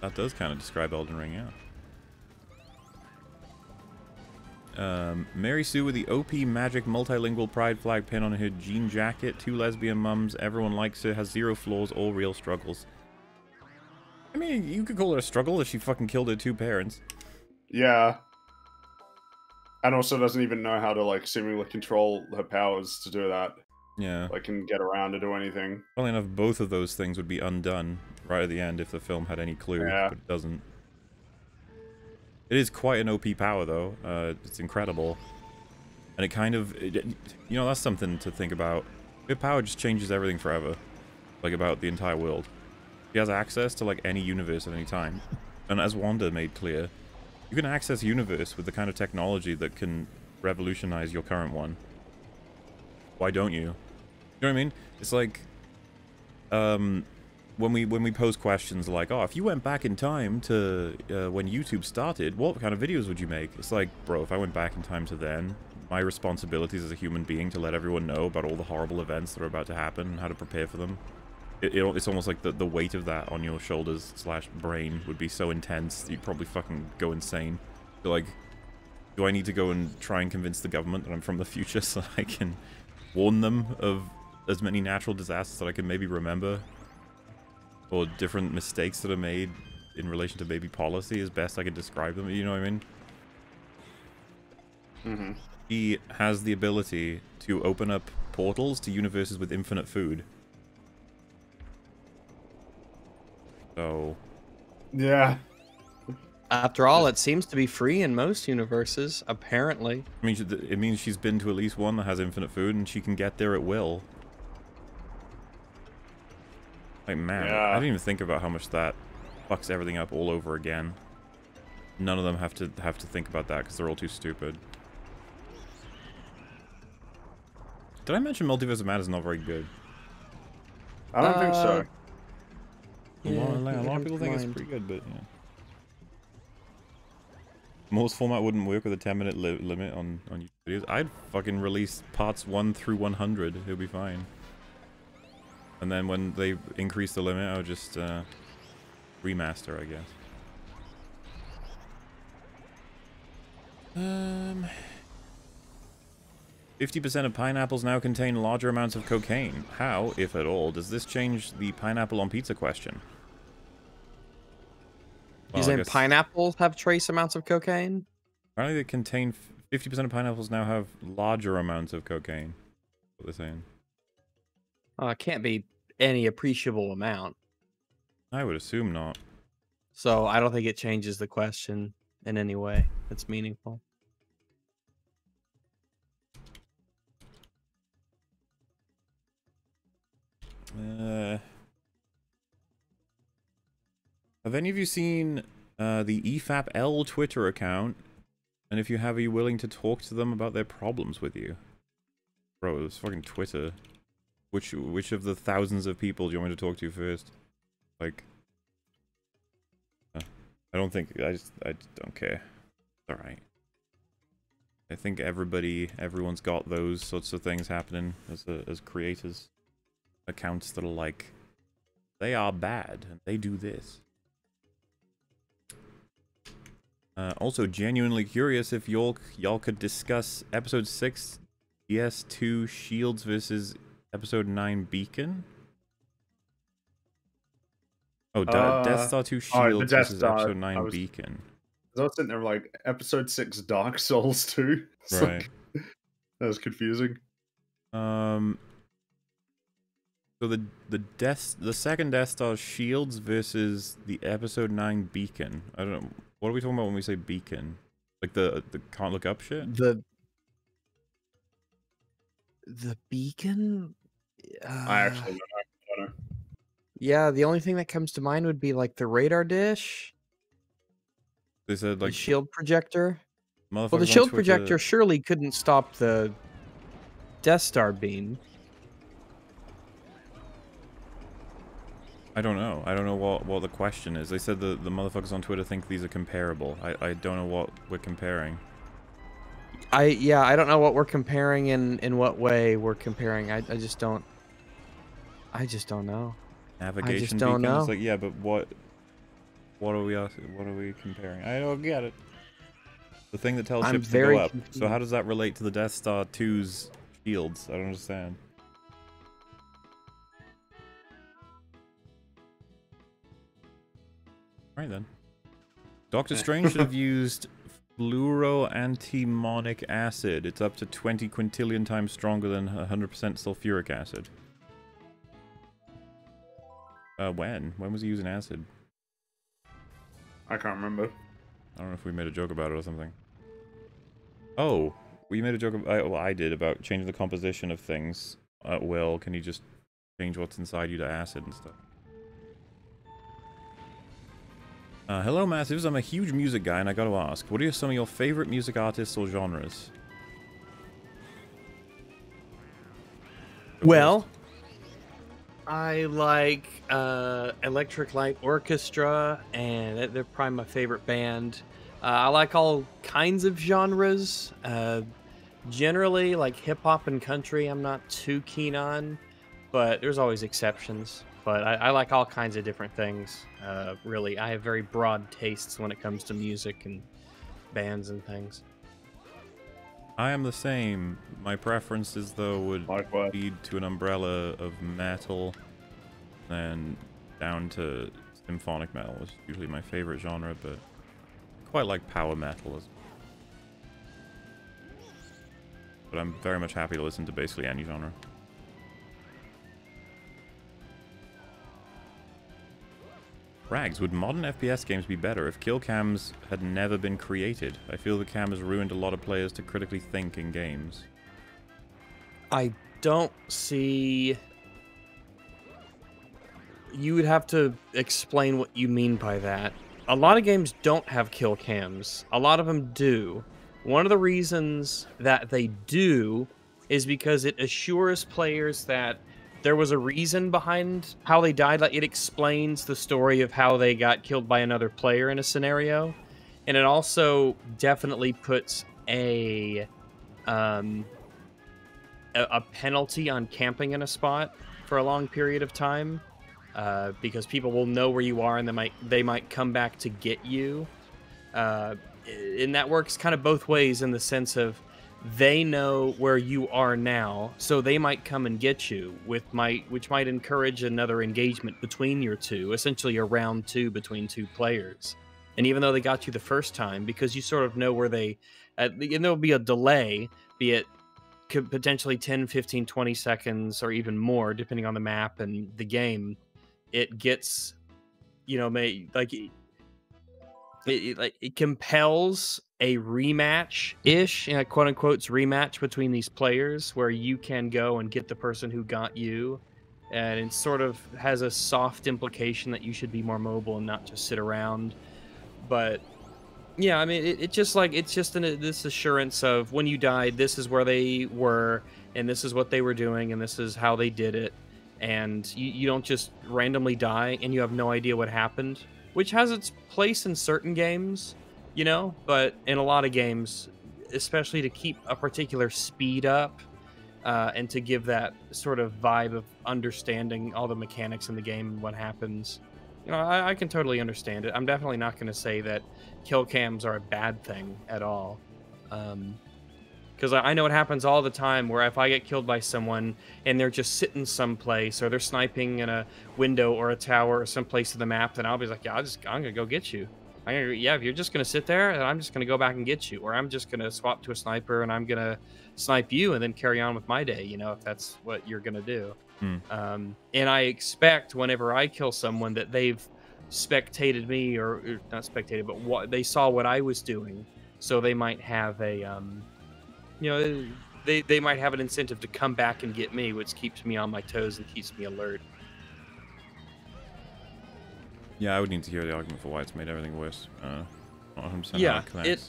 That does kind of describe Elden Ring, yeah. Um, Mary Sue with the OP magic multilingual pride flag pin on her jean jacket, two lesbian mums, everyone likes her, has zero flaws, all real struggles. I mean, you could call it a struggle if she fucking killed her two parents. Yeah. And also doesn't even know how to like seemingly control her powers to do that. Yeah. Like can get around to do anything. Funnily enough, both of those things would be undone right at the end if the film had any clue, Yeah. but it doesn't. It is quite an OP power, though. Uh, it's incredible. And it kind of... It, you know, that's something to think about. Her power just changes everything forever. Like, about the entire world. She has access to, like, any universe at any time. And as Wanda made clear, you can access universe with the kind of technology that can revolutionize your current one. Why don't you? You know what I mean? It's like um, when we when we pose questions like, "Oh, if you went back in time to uh, when YouTube started, what kind of videos would you make?" It's like, bro, if I went back in time to then, my responsibilities as a human being to let everyone know about all the horrible events that are about to happen and how to prepare for them. It, it, it's almost like the, the weight of that on your shoulders slash brain would be so intense that you'd probably fucking go insane. So like, do I need to go and try and convince the government that I'm from the future so I can warn them of as many natural disasters that I can maybe remember? Or different mistakes that are made in relation to maybe policy as best I can describe them, you know what I mean? Mm-hmm. He has the ability to open up portals to universes with infinite food. So, Yeah. After all, it seems to be free in most universes, apparently. I mean, it means she's been to at least one that has infinite food, and she can get there at will. Like, man, I didn't even think about how much that fucks everything up all over again. None of them have to have to think about that because they're all too stupid. Did I mention Multiverse of Madness is not very good? I don't think so. Uh, Uh, A lot, Yeah, a lot of think people think it's pretty good, but yeah. Most format wouldn't work with a 10 minute li limit on, on YouTube videos. I'd fucking release parts 1 through 100. It'll be fine. And then when they increase the limit, I'll just uh, remaster, I guess. Um, 50% of pineapples now contain larger amounts of cocaine. How, if at all, does this change the pineapple on pizza question? Well, I saying guess- pineapples have trace amounts of cocaine? Apparently they contain 50% of pineapples now have larger amounts of cocaine. What they're saying. Oh, it can't be any appreciable amount. I would assume not. So I don't think it changes the question in any way that's meaningful. Uh, have any of you seen uh, the EFAP-L Twitter account? And if you have, are you willing to talk to them about their problems with you? Bro, it's fucking Twitter. Which which of the thousands of people do you want me to talk to first? Like, uh, I don't think I just I don't care. All right. I think everybody everyone's got those sorts of things happening as a, as creators accounts that are like they are bad and they do this. Uh, also, genuinely curious if y'all y'all could discuss episode six, DS2 Shields versus episode nine Beacon. Oh, Uh, Death Star 2 the Shields Death versus Star, episode nine was- Beacon. I was sitting there like episode six Dark Souls 2. It's Right. like, That was confusing. Um. So the the death the second Death Star shields versus the Episode Nine beacon. I don't know. What are we talking about when we say beacon? Like the the can't look up shit. The the beacon. I Uh, actually don't know. I don't know. Yeah, the only thing that comes to mind would be like the radar dish, They said the like shield projector. Well, the shield Twitter- projector surely couldn't stop the Death Star beam. I don't know. I don't know what what the question is. They said the the motherfuckers on Twitter think these are comparable. I I don't know what we're comparing. I yeah, I don't know what we're comparing and in what way we're comparing. I I just don't. I just don't know. Navigation don't beacon. know. It's like yeah, but what? What are we What are we comparing? I don't get it. The thing that tells I'm ships to go up. So how does that relate to the Death Star 2's shields? I don't understand. Right then. Doctor Strange should have used fluoroantimonic acid. It's up to 20 quintillion times stronger than 100% sulfuric acid. Uh, when? When was he using acid? I can't remember. I don't know if we made a joke about it or something. Oh, we made a joke. Of, I, well, I did about changing the composition of things at will. Can you just change what's inside you to acid and stuff? Uh, hello, Massives. I'm a huge music guy, and I got to ask, what are some of your favorite music artists or genres? Well, I like uh, Electric Light Orchestra, and they're- they're probably my favorite band. Uh, I like all kinds of genres. Uh, generally, like hip hop and country, I'm not too keen on, but there's always exceptions. But I, I like all kinds of different things. Uh, really, I have very broad tastes when it comes to music and bands and things. I am the same. My preferences, though, would Likewise. lead to an umbrella of metal, then down to symphonic metal is usually my favorite genre, but I quite like power metal as well. But I'm very much happy to listen to basically any genre. Rags, would modern FPS games be better if kill cams had never been created? I feel the cam has ruined a lot of players to critically think in games. I don't see. You would have to explain what you mean by that. A lot of games don't have kill cams. A lot of them do. One of the reasons that they do is because it assures players that there was a reason behind how they died. Like it explains the story of how they got killed by another player in a scenario, and it also definitely puts a um, a, a penalty on camping in a spot for a long period of time uh, because people will know where you are and they might they might come back to get you uh, and that works kind of both ways in the sense of they know where you are now so they might come and get you with might which might encourage another engagement between your two essentially a round two between two players. And even though they got you the first time because you sort of know where they uh, and there'll be a delay be it could potentially 10 15 20 seconds or even more depending on the map and the game it gets you know may like it, it, like it compels a rematch ish quote unquote rematch between these players where you can go and get the person who got you and it sort of has a soft implication that you should be more mobile and not just sit around. But yeah, I mean, it, it just like it's just an, this assurance of when you died, this is where they were, and this is what they were doing, and this is how they did it, and you, you don't just randomly die and you have no idea what happened, which has its place in certain games, you know, but in a lot of games, especially to keep a particular speed up. Uh, and to give that sort of vibe of understanding all the mechanics in the game and what happens, you know, I, I can totally understand it. I'm definitely not going to say that kill cams are a bad thing at all. Um, because I I know it happens all the time where if I get killed by someone and they're just sitting someplace or they're sniping in a window or a tower or someplace in the map, then I'll be like, yeah, I'll just, I'm gonna go get you. I, yeah, if you're just gonna sit there, then I'm just gonna go back and get you, or I'm just gonna swap to a sniper and I'm gonna snipe you and then carry on with my day. You know, if that's what you're gonna do. Hmm. Um, and I expect whenever I kill someone that they've spectated me or, or not spectated, but what they saw what I was doing, so they might have a, um, you know, they they might have an incentive to come back and get me, which keeps me on my toes and keeps me alert. Yeah, I would need to hear the argument for why it's made everything worse. Uh, not 100% how Yeah, it.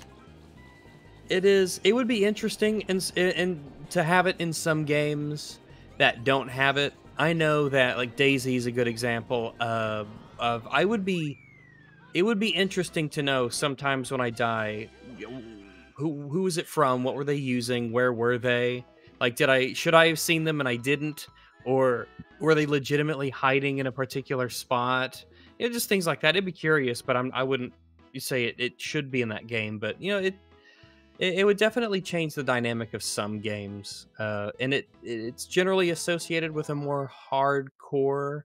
It is. It would be interesting and and to have it in some games that don't have it. I know that like DayZ is a good example of of. I would be. It would be interesting to know sometimes when I die, who is it from? What were they using? Where were they? Like, did I should I have seen them and I didn't, or were they legitimately hiding in a particular spot? You know, just things like that. It'd be curious, but I'm I wouldn't say it, it should be in that game, but you know it, it it would definitely change the dynamic of some games, uh, and it it's generally associated with a more hardcore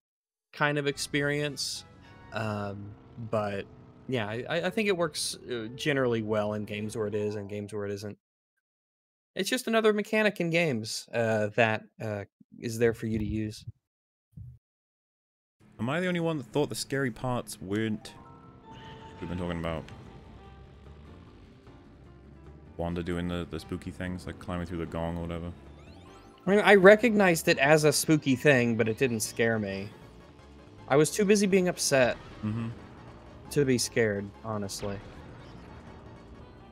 kind of experience. Um, but yeah, I, I think it works uh, generally well in games where it is and games where it isn't. It's just another mechanic in games uh, that uh, is there for you to use. Am I the only one that thought the scary parts weren't... We've been talking about... Wanda doing the, the spooky things, like climbing through the gong or whatever. I mean, I recognized it as a spooky thing, but it didn't scare me. I was too busy being upset Mm-hmm. To be scared, honestly.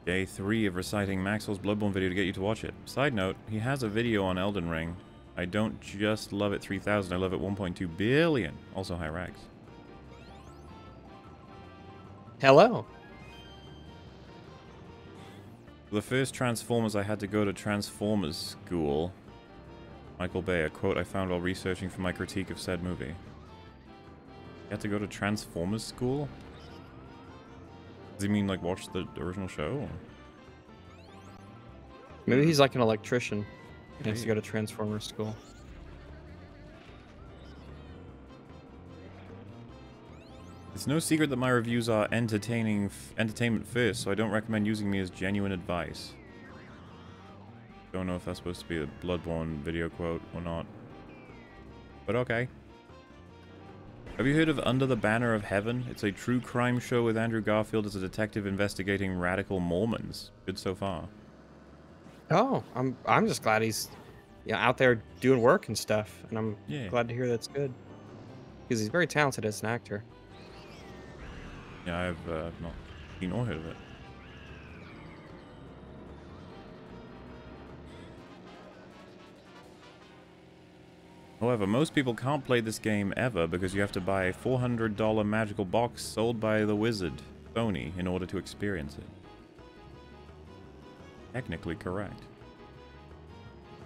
Day 3 of reciting Maxwell's Bloodborne video to get you to watch it. Side note, he has a video on Elden Ring. I don't just love it 3000, I love it 1.2 billion. Also hi rags. Hello. The first Transformers, I had to go to Transformers school. Michael Bay, a quote I found while researching for my critique of said movie. You had to go to Transformers school? Does he mean like watch the original show? or- Maybe he's like an electrician. He has to go to Transformer school. It's no secret that my reviews are entertaining, f- entertainment first, so I don't recommend using me as genuine advice. Don't know if that's supposed to be a Bloodborne video quote or not. But okay. Have you heard of Under the Banner of Heaven? It's a true crime show with Andrew Garfield as a detective investigating radical Mormons. Good so far. Oh, I'm I'm just glad he's yeah out there doing work and stuff, and I'm Yeah. glad to hear that's good because he's very talented as an actor. Yeah, I've uh, not seen or heard of it. However, most people can't play this game ever because you have to buy a $400 magical box sold by the wizard, Sony, in order to experience it. Technically correct.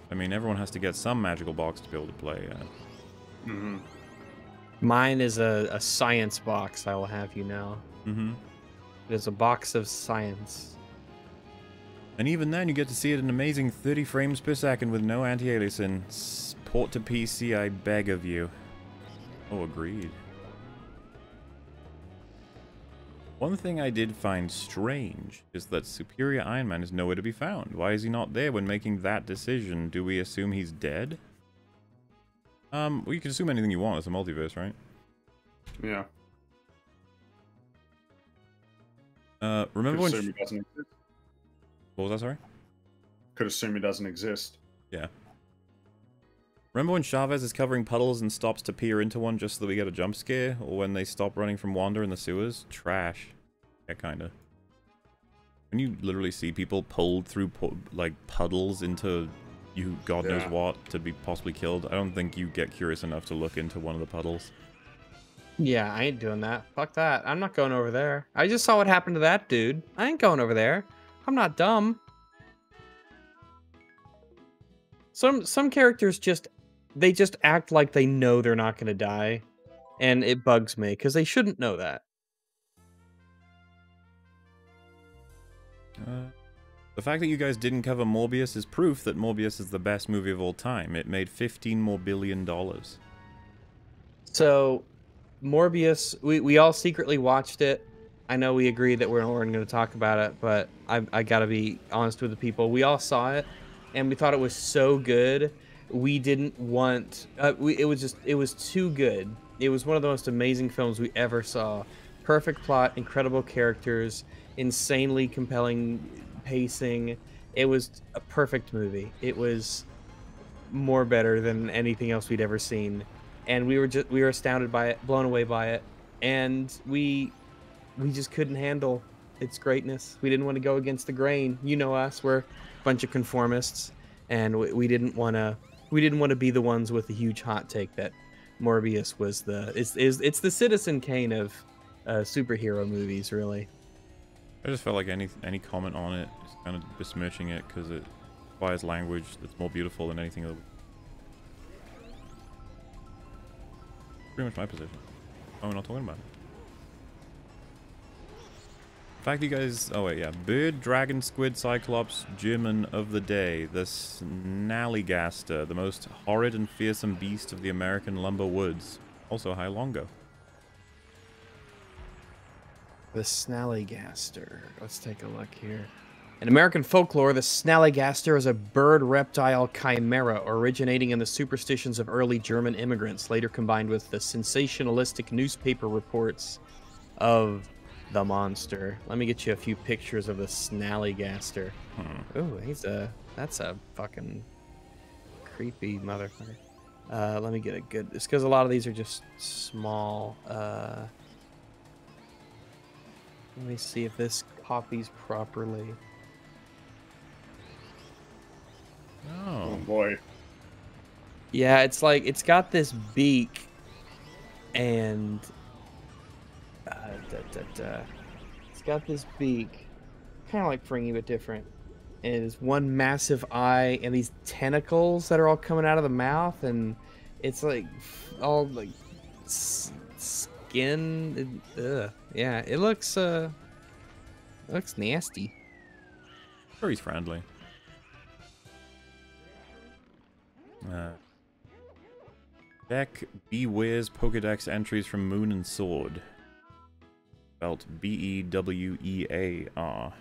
I mean, everyone has to get some magical box to be able to play. Uh, Mm-hmm. Mine is a, a science box. I will have you know. mm-hmm. It is a box of science. And even then, you get to see it an amazing 30 frames per second with no anti-aliasing. Port to PC, I beg of you. Oh, agreed. One thing I did find strange is that Superior Iron Man is nowhere to be found. Why is he not there when making that decision? Do we assume he's dead? Um, well, you can assume anything you want. It's a multiverse, right? Yeah. Uh, remember Could when... assume he doesn't exist. what was that, sorry? Could assume he doesn't exist. Yeah. Remember when Chavez is covering puddles and stops to peer into one just so that we get a jump scare? Or when they stop running from Wanda in the sewers? Trash. Yeah, kinda. When you literally see people pulled through, pu- like, puddles into you god knows what to be possibly killed, I don't think you get curious enough to look into one of the puddles. Yeah, I ain't doing that. Fuck that. I'm not going over there. I just saw what happened to that dude. I ain't going over there. I'm not dumb. Some some characters just they just act like they know they're not going to die, and it bugs me because they shouldn't know that. Uh, the fact that you guys didn't cover Morbius is proof that Morbius is the best movie of all time. It made 15 more billion dollars. So, Morbius, we we all secretly watched it. I know we agreed that we're, we're going to talk about it, but I, I got to be honest with the people. We all saw it, and we thought it was so good. We didn't want. Uh, we, it was just. It was too good. It was one of the most amazing films we ever saw. Perfect plot, incredible characters, insanely compelling pacing. It was a perfect movie. It was more better than anything else we'd ever seen, and we were just we were astounded by it, blown away by it, and we we just couldn't handle its greatness. We didn't want to go against the grain. You know us, we're a bunch of conformists, and we, we didn't want to we didn't want to be the ones with the huge hot take that Morbius was the it's is it's the Citizen Kane of uh, superhero movies, really. I just felt like any any comment on it is kind of besmirching it because it requires language that's more beautiful than anything else. Pretty much my position. Oh, we're not talking about it. Fact, you guys... Oh, wait, yeah. Bird, dragon, squid, cyclops, German of the day. The Snallygaster, the most horrid and fearsome beast of the American lumber woods. Also, hi, Longo. The Snallygaster. Let's take a look here. In American folklore, the Snallygaster is a bird reptile chimera originating in the superstitions of early German immigrants, later combined with the sensationalistic newspaper reports of the monster. Let me get you a few pictures of the Snallygaster. Hmm. Oh, he's a that's a fucking creepy motherfucker. Uh, let me get a good. It's because a lot of these are just small. Uh, let me see if this copies properly. Oh Oh. boy. Yeah, it's like it's got this beak, and da, da, da. it's got this beak, kind of like Fringy but different. And it's one massive eye and these tentacles that are all coming out of the mouth, and it's like all like skin. Ugh. Yeah, it looks uh, it looks nasty. Sure, he's friendly. Uh, Beck Bewear's Pokedex entries from Moon and Sword. Spelt B E W E A R.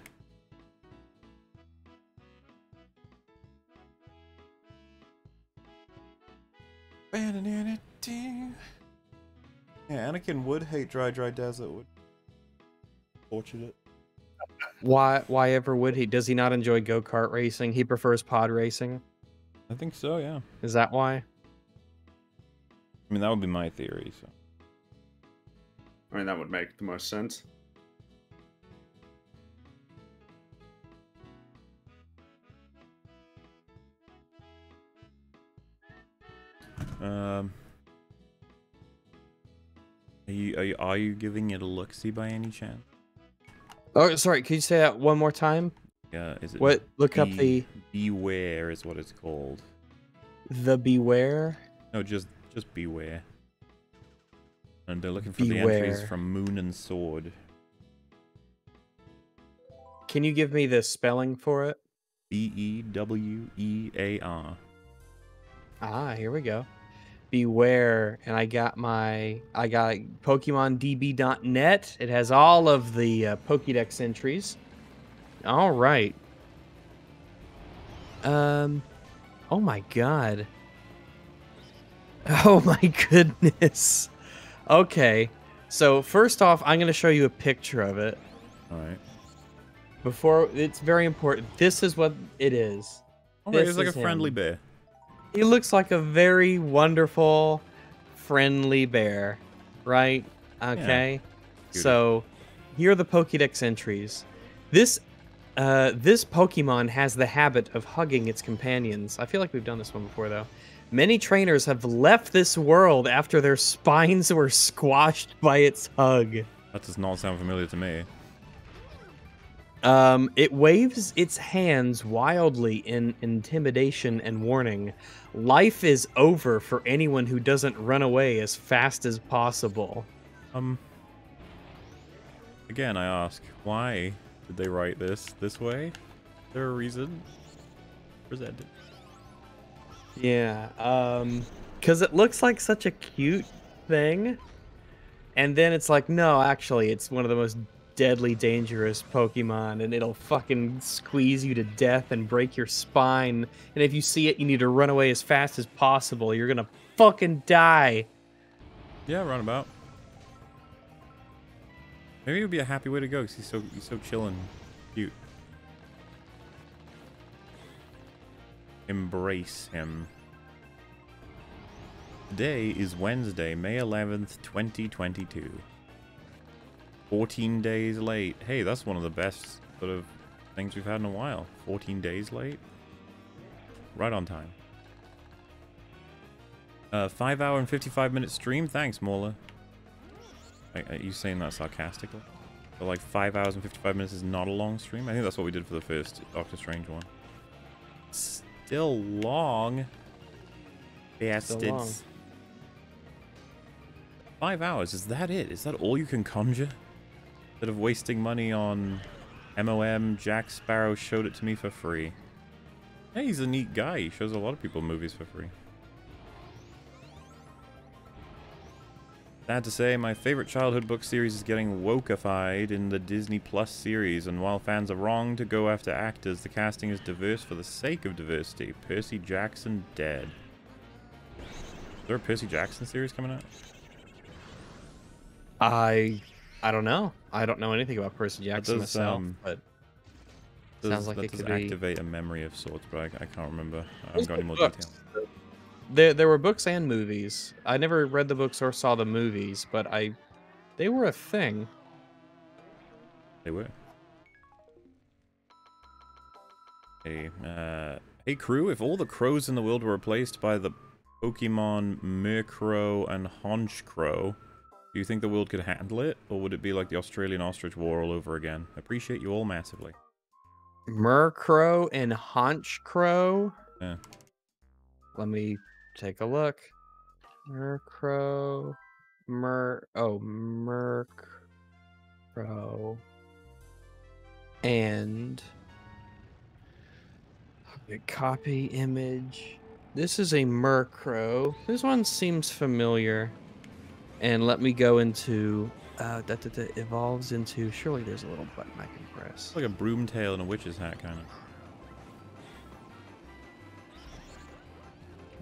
Yeah, Anakin would hate dry, dry desert. Would fortunate. Why? Why ever would he? Does he not enjoy go kart racing? He prefers pod racing. I think so. Yeah. Is that why? I mean, that would be my theory. So. I mean, that would make the most sense. Um, are you, are you are you giving it a look see by any chance? Oh, sorry. Could you say that one more time? Yeah, is it What? Look up the Bewear is what it's called. the Bewear. No, just just Bewear. And they're looking for the entries from Moon and Sword. Can you give me the spelling for it? B E W E A R. Ah, here we go. Bewear, and I got my I got PokemonDB.net. It has all of the uh, Pokédex entries. All right. Um. Oh my god. Oh my goodness. Okay. So first off, I'm going to show you a picture of it. All right. Before it's very important. This is what it is. Right, This it's like a is friendly him. bear. He looks like a very wonderful, friendly bear, right? Okay. Cutie. So, here are the Pokédex entries. This uh, this Pokemon has the habit of hugging its companions. I feel like we've done this one before, though. Many trainers have left this world after their spines were squashed by its hug. That does not sound familiar to me. Um, it waves its hands wildly in intimidation and warning. Life is over for anyone who doesn't run away as fast as possible. Um. Again, I ask, why did they write this this way? Is there a reason? Presented. Yeah, um, because it looks like such a cute thing, and then it's like, no, actually, it's one of the most deadly dangerous Pokemon and it'll fucking squeeze you to death and break your spine. And if you see it, you need to run away as fast as possible. You're gonna fucking die. Yeah, roundabout. Maybe it would be a happy way to go because he's so he's so chill Embrace him. Today is Wednesday, May 11th, 2022. 14 days late. Hey, that's one of the best sort of things we've had in a while. 14 days late. Right on time. Uh, 5 hour and 55 minute stream. Thanks, MauLer. Are you saying that sarcastically? But like 5 hours and 55 minutes is not a long stream? I think that's what we did for the first Doctor Strange one. Still long. Bastards. Still long. Five hours, is that it? Is that all you can conjure? Instead of wasting money on MOM, Jack Sparrow showed it to me for free. Hey, he's a neat guy. He shows a lot of people movies for free. Sad to say, my favorite childhood book series is getting wokeified in the Disney Plus series, and while fans are wrong to go after actors, the casting is diverse for the sake of diversity. Percy Jackson dead. Is there a Percy Jackson series coming out? I I don't know. I don't know anything about Percy Jackson does, myself, um, but does, sounds like it could activate be... a memory of sorts, but I, I can't remember. I haven't got any more books. detail. There, there were books and movies. I never read the books or saw the movies, but I, they were a thing. They were. Hey, uh, hey crew, if all the crows in the world were replaced by the Pokemon Murkrow and Honchkrow, do you think the world could handle it, or would it be like the Australian Ostrich War all over again? I appreciate you all massively. Murkrow and Honchkrow? Yeah. Let me take a look. Murkrow. Mur. Oh, Murkrow. And. Copy image. This is a Murkrow. This one seems familiar and let me go into uh, that, that, that evolves into. Surely there's a little button I can press. Like a broom tail and a witch's hat, kind of.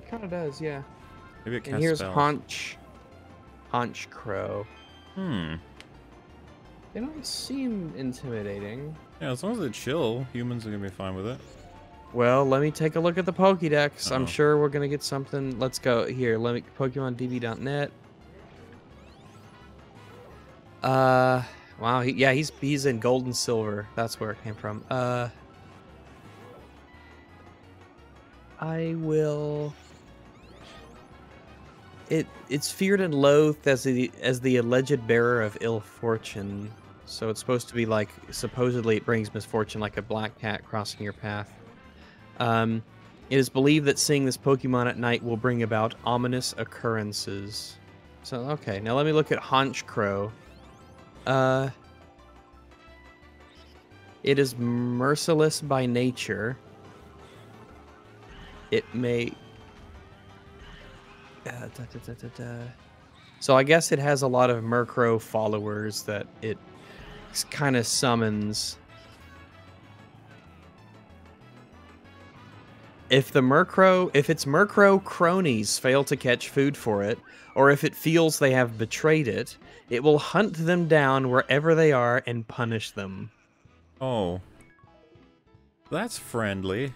Kind of does, yeah. Maybe it And here's spells. Haunch, Crow. Hmm. They don't seem intimidating. Yeah, as long as they chill, humans are gonna be fine with it. Well, let me take a look at the Pokédex. Uh -oh. I'm sure we're gonna get something. Let's go here. Let me PokemonDB.net. Uh, wow. He, yeah, he's he's in gold and silver. That's where it came from. Uh, I will. It it's feared and loathed as the as the alleged bearer of ill fortune. So it's supposed to be like supposedly it brings misfortune, like a black cat crossing your path. Um, it is believed that seeing this Pokemon at night will bring about ominous occurrences. So okay, now let me look at Honchkrow. Uh, it is merciless by nature. It may. Uh, da, da, da, so I guess it has a lot of Murkrow followers that it kind of summons. If the Murkrow, if its Murkrow cronies fail to catch food for it, or if it feels they have betrayed it, it will hunt them down wherever they are and punish them. Oh. That's friendly.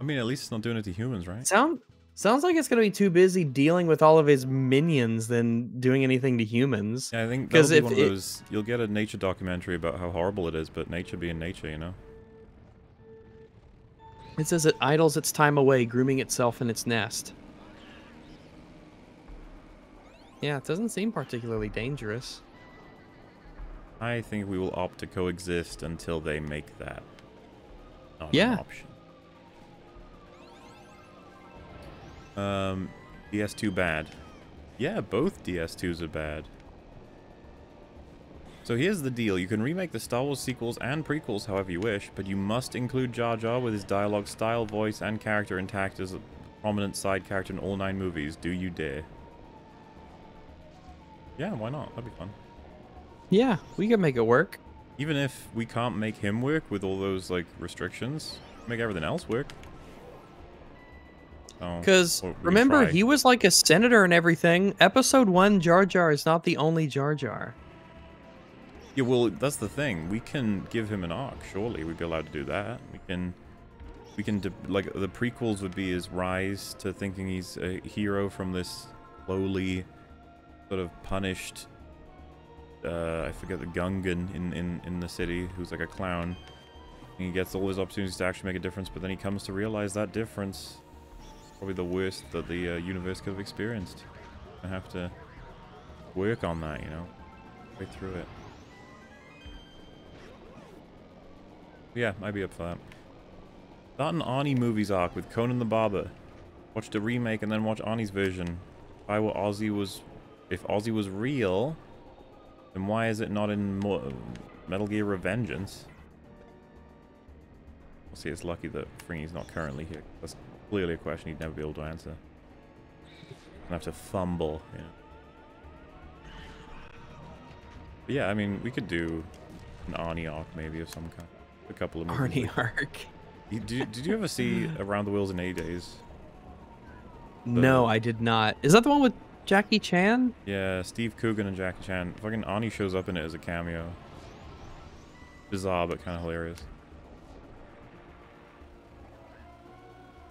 I mean, at least it's not doing it to humans, right? Sound sounds like it's gonna be too busy dealing with all of his minions than doing anything to humans. Yeah, I think because be one of those. You'll get a nature documentary about how horrible it is, but nature being nature, you know. It says it idles its time away, grooming itself in its nest. Yeah, it doesn't seem particularly dangerous. I think we will opt to coexist until they make that yeah. an option. Um, DS2 bad. Yeah, both DS2s are bad. So here's the deal. You can remake the Star Wars sequels and prequels however you wish, but you must include Jar Jar with his dialogue style, voice, and character intact as a prominent side character in all nine movies. Do you dare? Yeah, why not? That'd be fun. Yeah, we can make it work. Even if we can't make him work with all those like restrictions, make everything else work. Oh, Because remember, he was like a senator and everything. Episode one, Jar Jar is not the only Jar Jar. Yeah, well, that's the thing. We can give him an arc. Surely we'd be allowed to do that. We can, we can like the prequels would be his rise to thinking he's a hero from this lowly, sort of punished. Uh, I forget the Gungan in, in in the city who's like a clown. And he gets all his opportunities to actually make a difference, but then he comes to realize that difference probably the worst that the uh, universe could have experienced. I have to work on that, you know, way through it. Yeah, I'd be up for that. Start an Arnie movies arc with Conan the Barber. Watch the remake and then watch Arnie's version. Why what Ozzy was... If Ozzy was real, then why is it not in Mo Metal Gear Revengeance? We'll see, it's lucky that Fringy's not currently here. That's clearly a question he'd never be able to answer. Gonna have to fumble, you know. But yeah, I mean, we could do an Arnie arc maybe of some kind. A couple of movies. Arnie arc. You- Did, did you ever see Around the Wheels in 80 Days? No, I did not. Is that the one with Jackie Chan? Yeah, Steve Coogan and Jackie Chan. Fucking Arnie shows up in it as a cameo. Bizarre, but kind of hilarious.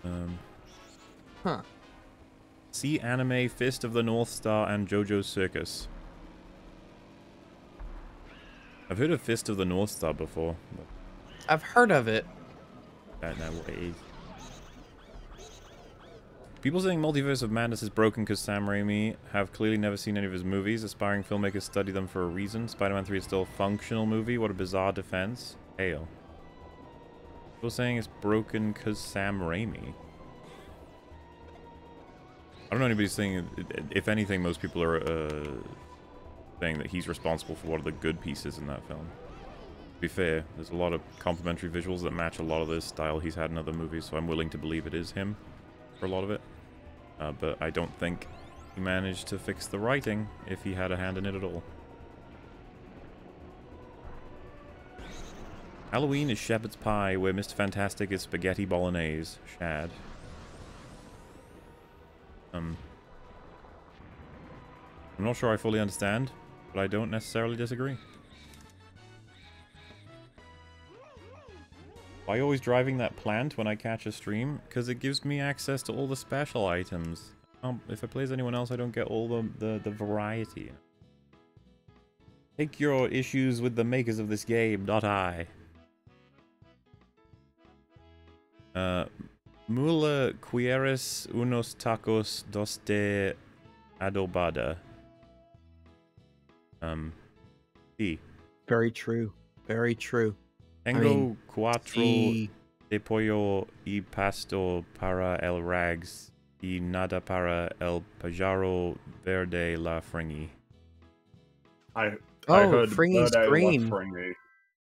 Um, Huh. see anime Fist of the North Star and JoJo's Circus. I've heard of Fist of the North Star before, I've heard of it. I don't know what it is. People saying Multiverse of Madness is broken because Sam Raimi have clearly never seen any of his movies. Aspiring filmmakers study them for a reason. Spider-Man 3 is still a functional movie. What a bizarre defense. Hail. People saying it's broken because Sam Raimi. I don't know anybody saying... If anything, most people are uh, saying that he's responsible for one of the good pieces in that film. To be fair, there's a lot of complementary visuals that match a lot of the style he's had in other movies, so I'm willing to believe it is him for a lot of it. Uh, but I don't think he managed to fix the writing if he had a hand in it at all. Halloween is shepherd's pie, where Mr. Fantastic is spaghetti bolognese. Shad. Um, I'm not sure I fully understand, but I don't necessarily disagree. Why always driving that plant when I catch a stream? Because it gives me access to all the special items. Um, if I play as anyone else, I don't get all the, the, the variety. Take your issues with the makers of this game, not I. Uh, Mula quieres unos tacos dos de adobada. Um, sí. Very true. Very true. Tengo mean, cuatro He- de pollo y pasto para el rags y nada para el pajaro verde la fringy. I, I Oh, heard Fringy's Verde green. La Fringy.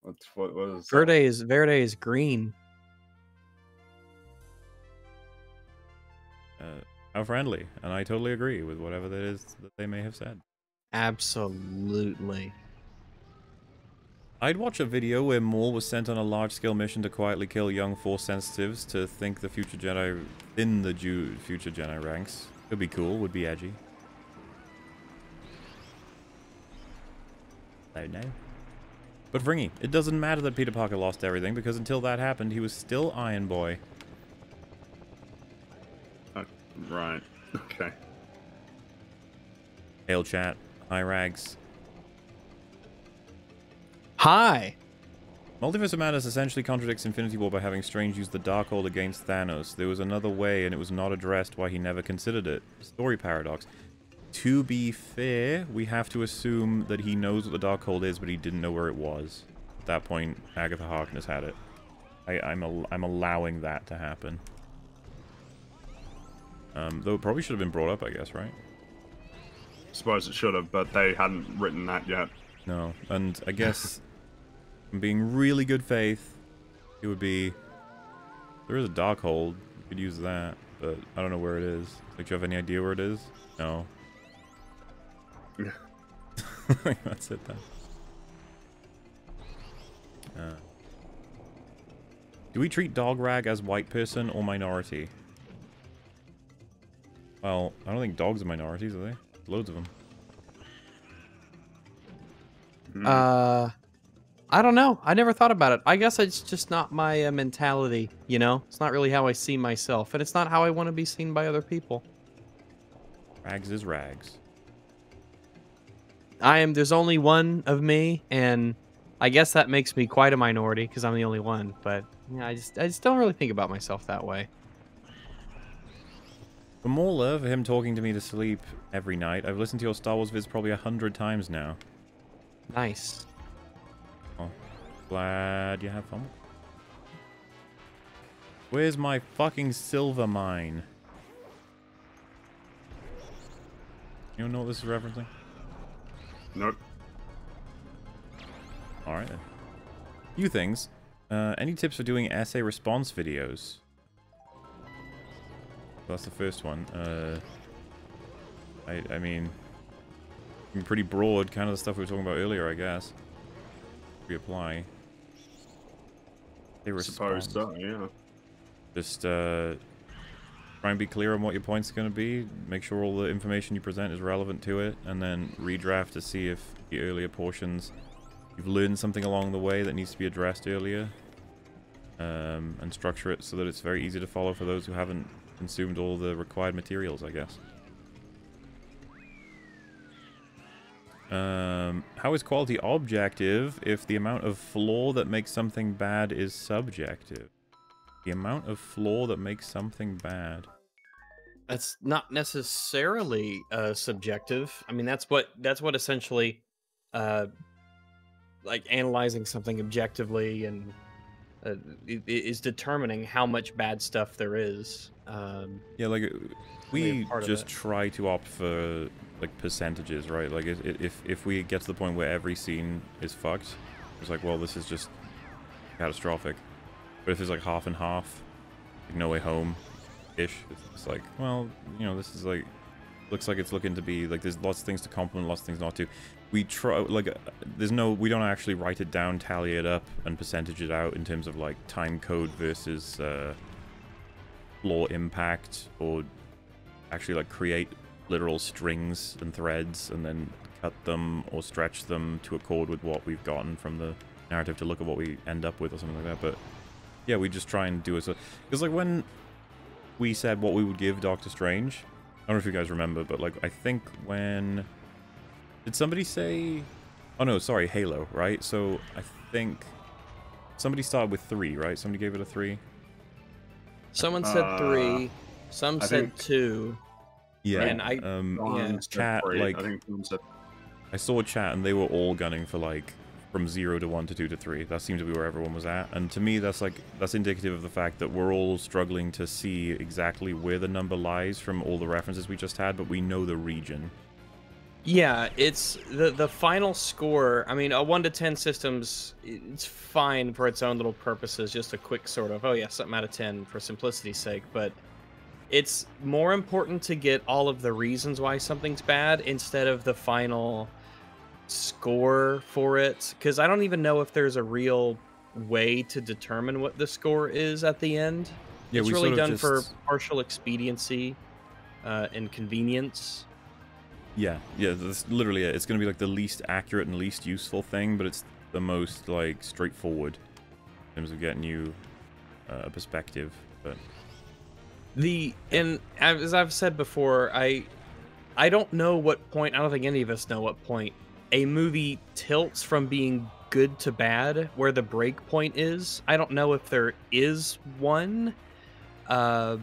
What's what was Verde is Verde is green. How friendly, and I totally agree with whatever that is that they may have said. Absolutely. I'd watch a video where Maul was sent on a large-scale mission to quietly kill young Force sensitives to think the future Jedi in the Jew future Jedi ranks. Could be cool, would be edgy. I don't know. But Fringy, it doesn't matter that Peter Parker lost everything because until that happened, he was still Iron Boy. Right. Okay. Hail chat. Hi Rags. Hi. Multiverse of Madness essentially contradicts Infinity War by having Strange use the Darkhold against Thanos. There was another way, and it was not addressed why he never considered it. Story paradox. To be fair, we have to assume that he knows what the Darkhold is, but he didn't know where it was. At that point, Agatha Harkness had it. I, I'm, al I'm allowing that to happen. Um, though it probably should have been brought up, I guess, right? I Suppose it should have, but they hadn't written that yet. No, and I guess being really good faith, it would be there is a Darkhold. You could use that, but I don't know where it is. Like, do you have any idea where it is? No. Yeah. That's it then. Uh, do we treat dog rag as white person or minority? Well, I don't think dogs are minorities, are they? Loads of them. Hmm. Uh, I don't know. I never thought about it. I guess it's just not my uh, mentality. You know, it's not really how I see myself, and it's not how I want to be seen by other people. Rags is rags. I am. There's only one of me, and I guess that makes me quite a minority because I'm the only one. But yeah, I just I just don't really think about myself that way. For more love for him talking to me to sleep every night, I've listened to your Star Wars vids probably a hundred times now. Nice. Glad you have fun. Where's my fucking silver mine? You don't know what this is referencing? Nope. Alright then. Few things. Uh, any tips for doing essay response videos? That's the first one. Uh, I, I mean, pretty broad, kind of the stuff we were talking about earlier, I guess. Reapply. They Suppose so, yeah. Just uh, try and be clear on what your point's going to be. Make sure all the information you present is relevant to it, and then redraft to see if the earlier portions you've learned something along the way that needs to be addressed earlier. Um, and structure it so that it's very easy to follow for those who haven't consumed all the required materials, I guess. Um, how is quality objective if the amount of flaw that makes something bad is subjective? The amount of flaw that makes something bad. That's not necessarily uh, subjective. I mean, that's what that's what essentially, uh, like analyzing something objectively and uh, is determining how much bad stuff there is. Um, yeah, like we just try to opt for like percentages, right? Like if if we get to the point where every scene is fucked, it's like, well, this is just catastrophic. But if it's like half and half, like No Way Home, ish, it's like, well, you know, this is like looks like it's looking to be like there's lots of things to compliment, lots of things not to. We try like there's no we don't actually write it down, tally it up, and percentage it out in terms of like time code versus uh, flaw impact or actually like create literal strings and threads and then cut them or stretch them to accord with what we've gotten from the narrative to look at what we end up with or something like that. But yeah, we just try and do it so because like when we said what we would give Doctor Strange, I don't know if you guys remember, but like I think when did somebody say? Oh no, sorry, Halo, right? So I think somebody started with three, right? Somebody gave it a three. Someone said uh, three. Some I said think... two. Yeah, and I um, yeah. chat like I, I saw chat and they were all gunning for like from zero to one to two to three. That seemed to be where everyone was at, and to me, that's like that's indicative of the fact that we're all struggling to see exactly where the number lies from all the references we just had, but we know the region. Yeah, it's the the final score. I mean, a one to ten systems, it's fine for its own little purposes. Just a quick sort of, oh yeah, something out of ten for simplicity's sake. But it's more important to get all of the reasons why something's bad instead of the final score for it because i don't even know if there's a real way to determine what the score is at the end yeah, it's really done just... for partial expediency uh, and convenience yeah yeah that's literally it. it's going to be like the least accurate and least useful thing but it's the most like straightforward in terms of getting you uh, a perspective but the and as I've said before, I I don't know what point. I don't think any of us know what point a movie tilts from being good to bad, where the break point is. I don't know if there is one. Uh,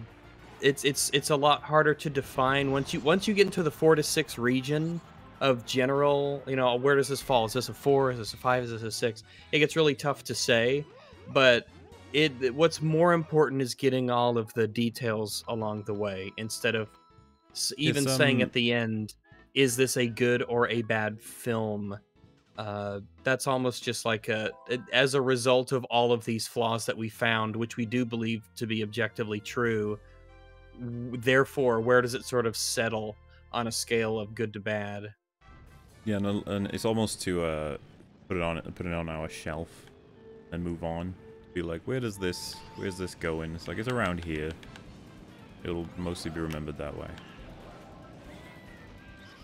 it's it's it's a lot harder to define once you once you get into the four to six region of general. You know, where does this fall? Is this a four? Is this a five? Is this a six? It gets really tough to say, but it what's more important is getting all of the details along the way instead of even um, saying at the end is this a good or a bad film uh, that's almost just like a, as a result of all of these flaws that we found which we do believe to be objectively true therefore where does it sort of settle on a scale of good to bad yeah and, and it's almost to uh, put it on put it on our shelf and move on. Be like, where does this, where's this going? It's like, it's around here. It'll mostly be remembered that way.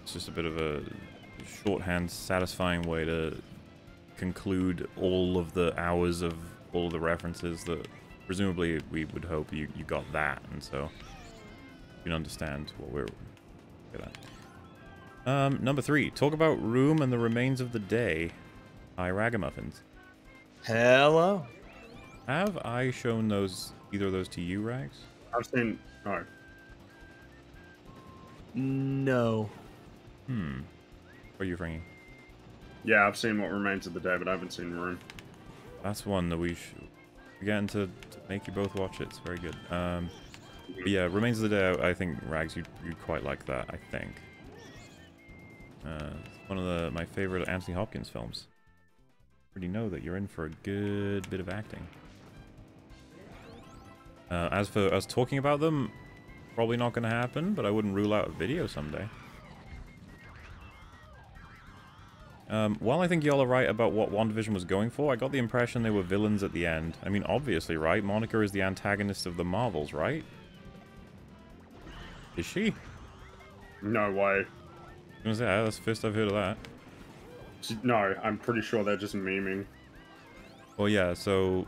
It's just a bit of a shorthand, satisfying way to conclude all of the hours of all the references that presumably we would hope you, you got that, and so you can understand what we're good at. Um, number three, talk about Room and the Remains of the Day by Ragamuffins. Hello. Have I shown those either of those to you, Rags? I've seen. Oh, No. Hmm. What are you bringing? yeah, I've seen what remains of the day, but I haven't seen Room. That's one that we should again to, to make you both watch it. It's very good. Um, but yeah, Remains of the Day. I think Rags, you you quite like that. I think. Uh, one of the my favorite Anthony Hopkins films. Already know that you're in for a good bit of acting. Uh, as for us talking about them, probably not going to happen, but I wouldn't rule out a video someday. Um, while I think y'all are right about what WandaVision was going for, I got the impression they were villains at the end. I mean, obviously, right? Monica is the antagonist of the Marvels, right? Is she? No way. Was ah, that's the first I've heard of that. No, I'm pretty sure they're just memeing. Well, yeah, so...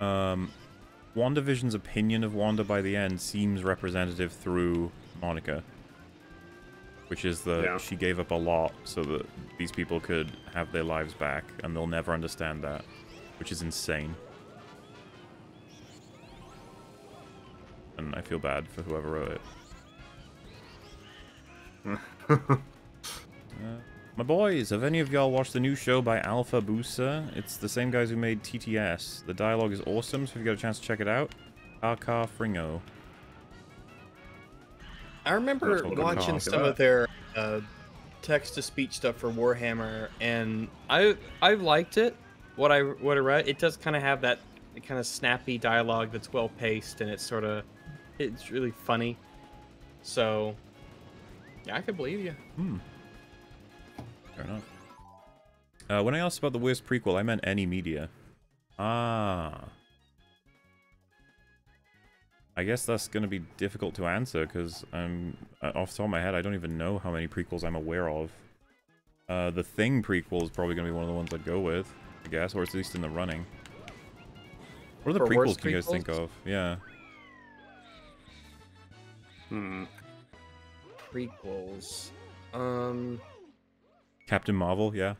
Um, WandaVision's opinion of Wanda by the end seems representative through Monica. Which is that Yeah. she gave up a lot so that these people could have their lives back, and they'll never understand that. Which is insane. And I feel bad for whoever wrote it. Uh, my boys, have any of y'all watched the new show by Alfabusa? It's the same guys who made TTS. The dialogue is awesome, so if you get a chance to check it out, Aka Fringo. I remember That's what they're watching talking some about. of their uh, text-to-speech stuff for Warhammer, and I I liked it. What I what I read, it does kind of have that kind of snappy dialogue that's well paced, and it's sort of it's really funny. So, yeah, I could believe you. Hmm. Fair enough. Uh, when I asked about the worst prequel, I meant any media. Ah. I guess that's going to be difficult to answer because I'm uh, off the top of my head. I don't even know how many prequels I'm aware of. Uh, the Thing prequel is probably going to be one of the ones I'd go with, I guess, or at least in the running. What are the prequels worst can you guys think of? Yeah. Hmm. Prequels. Um, Captain Marvel, yeah.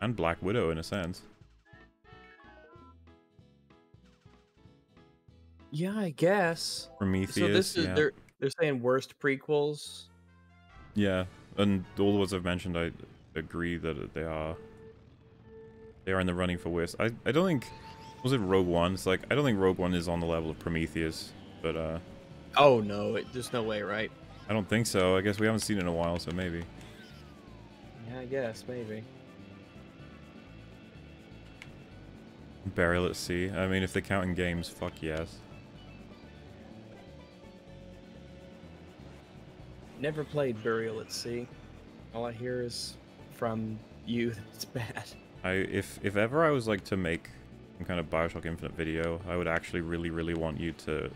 And Black Widow in a sense. yeah, I guess. Prometheus. so this is yeah. they're they're saying worst prequels. Yeah, and all the ones I've mentioned, I agree that they are. They are in the running for worst. I I don't think was it Rogue One. It's like I don't think Rogue One is on the level of Prometheus, but uh, Oh no, it, there's no way, right? I don't think so. I guess we haven't seen it in a while, so maybe. Yeah, I guess maybe. Burial at Sea. I mean, if they count in games, fuck yes. Never played Burial at Sea. All I hear is from you that it's bad. I if if ever I was like to make some kind of Bioshock Infinite video, I would actually really really want you to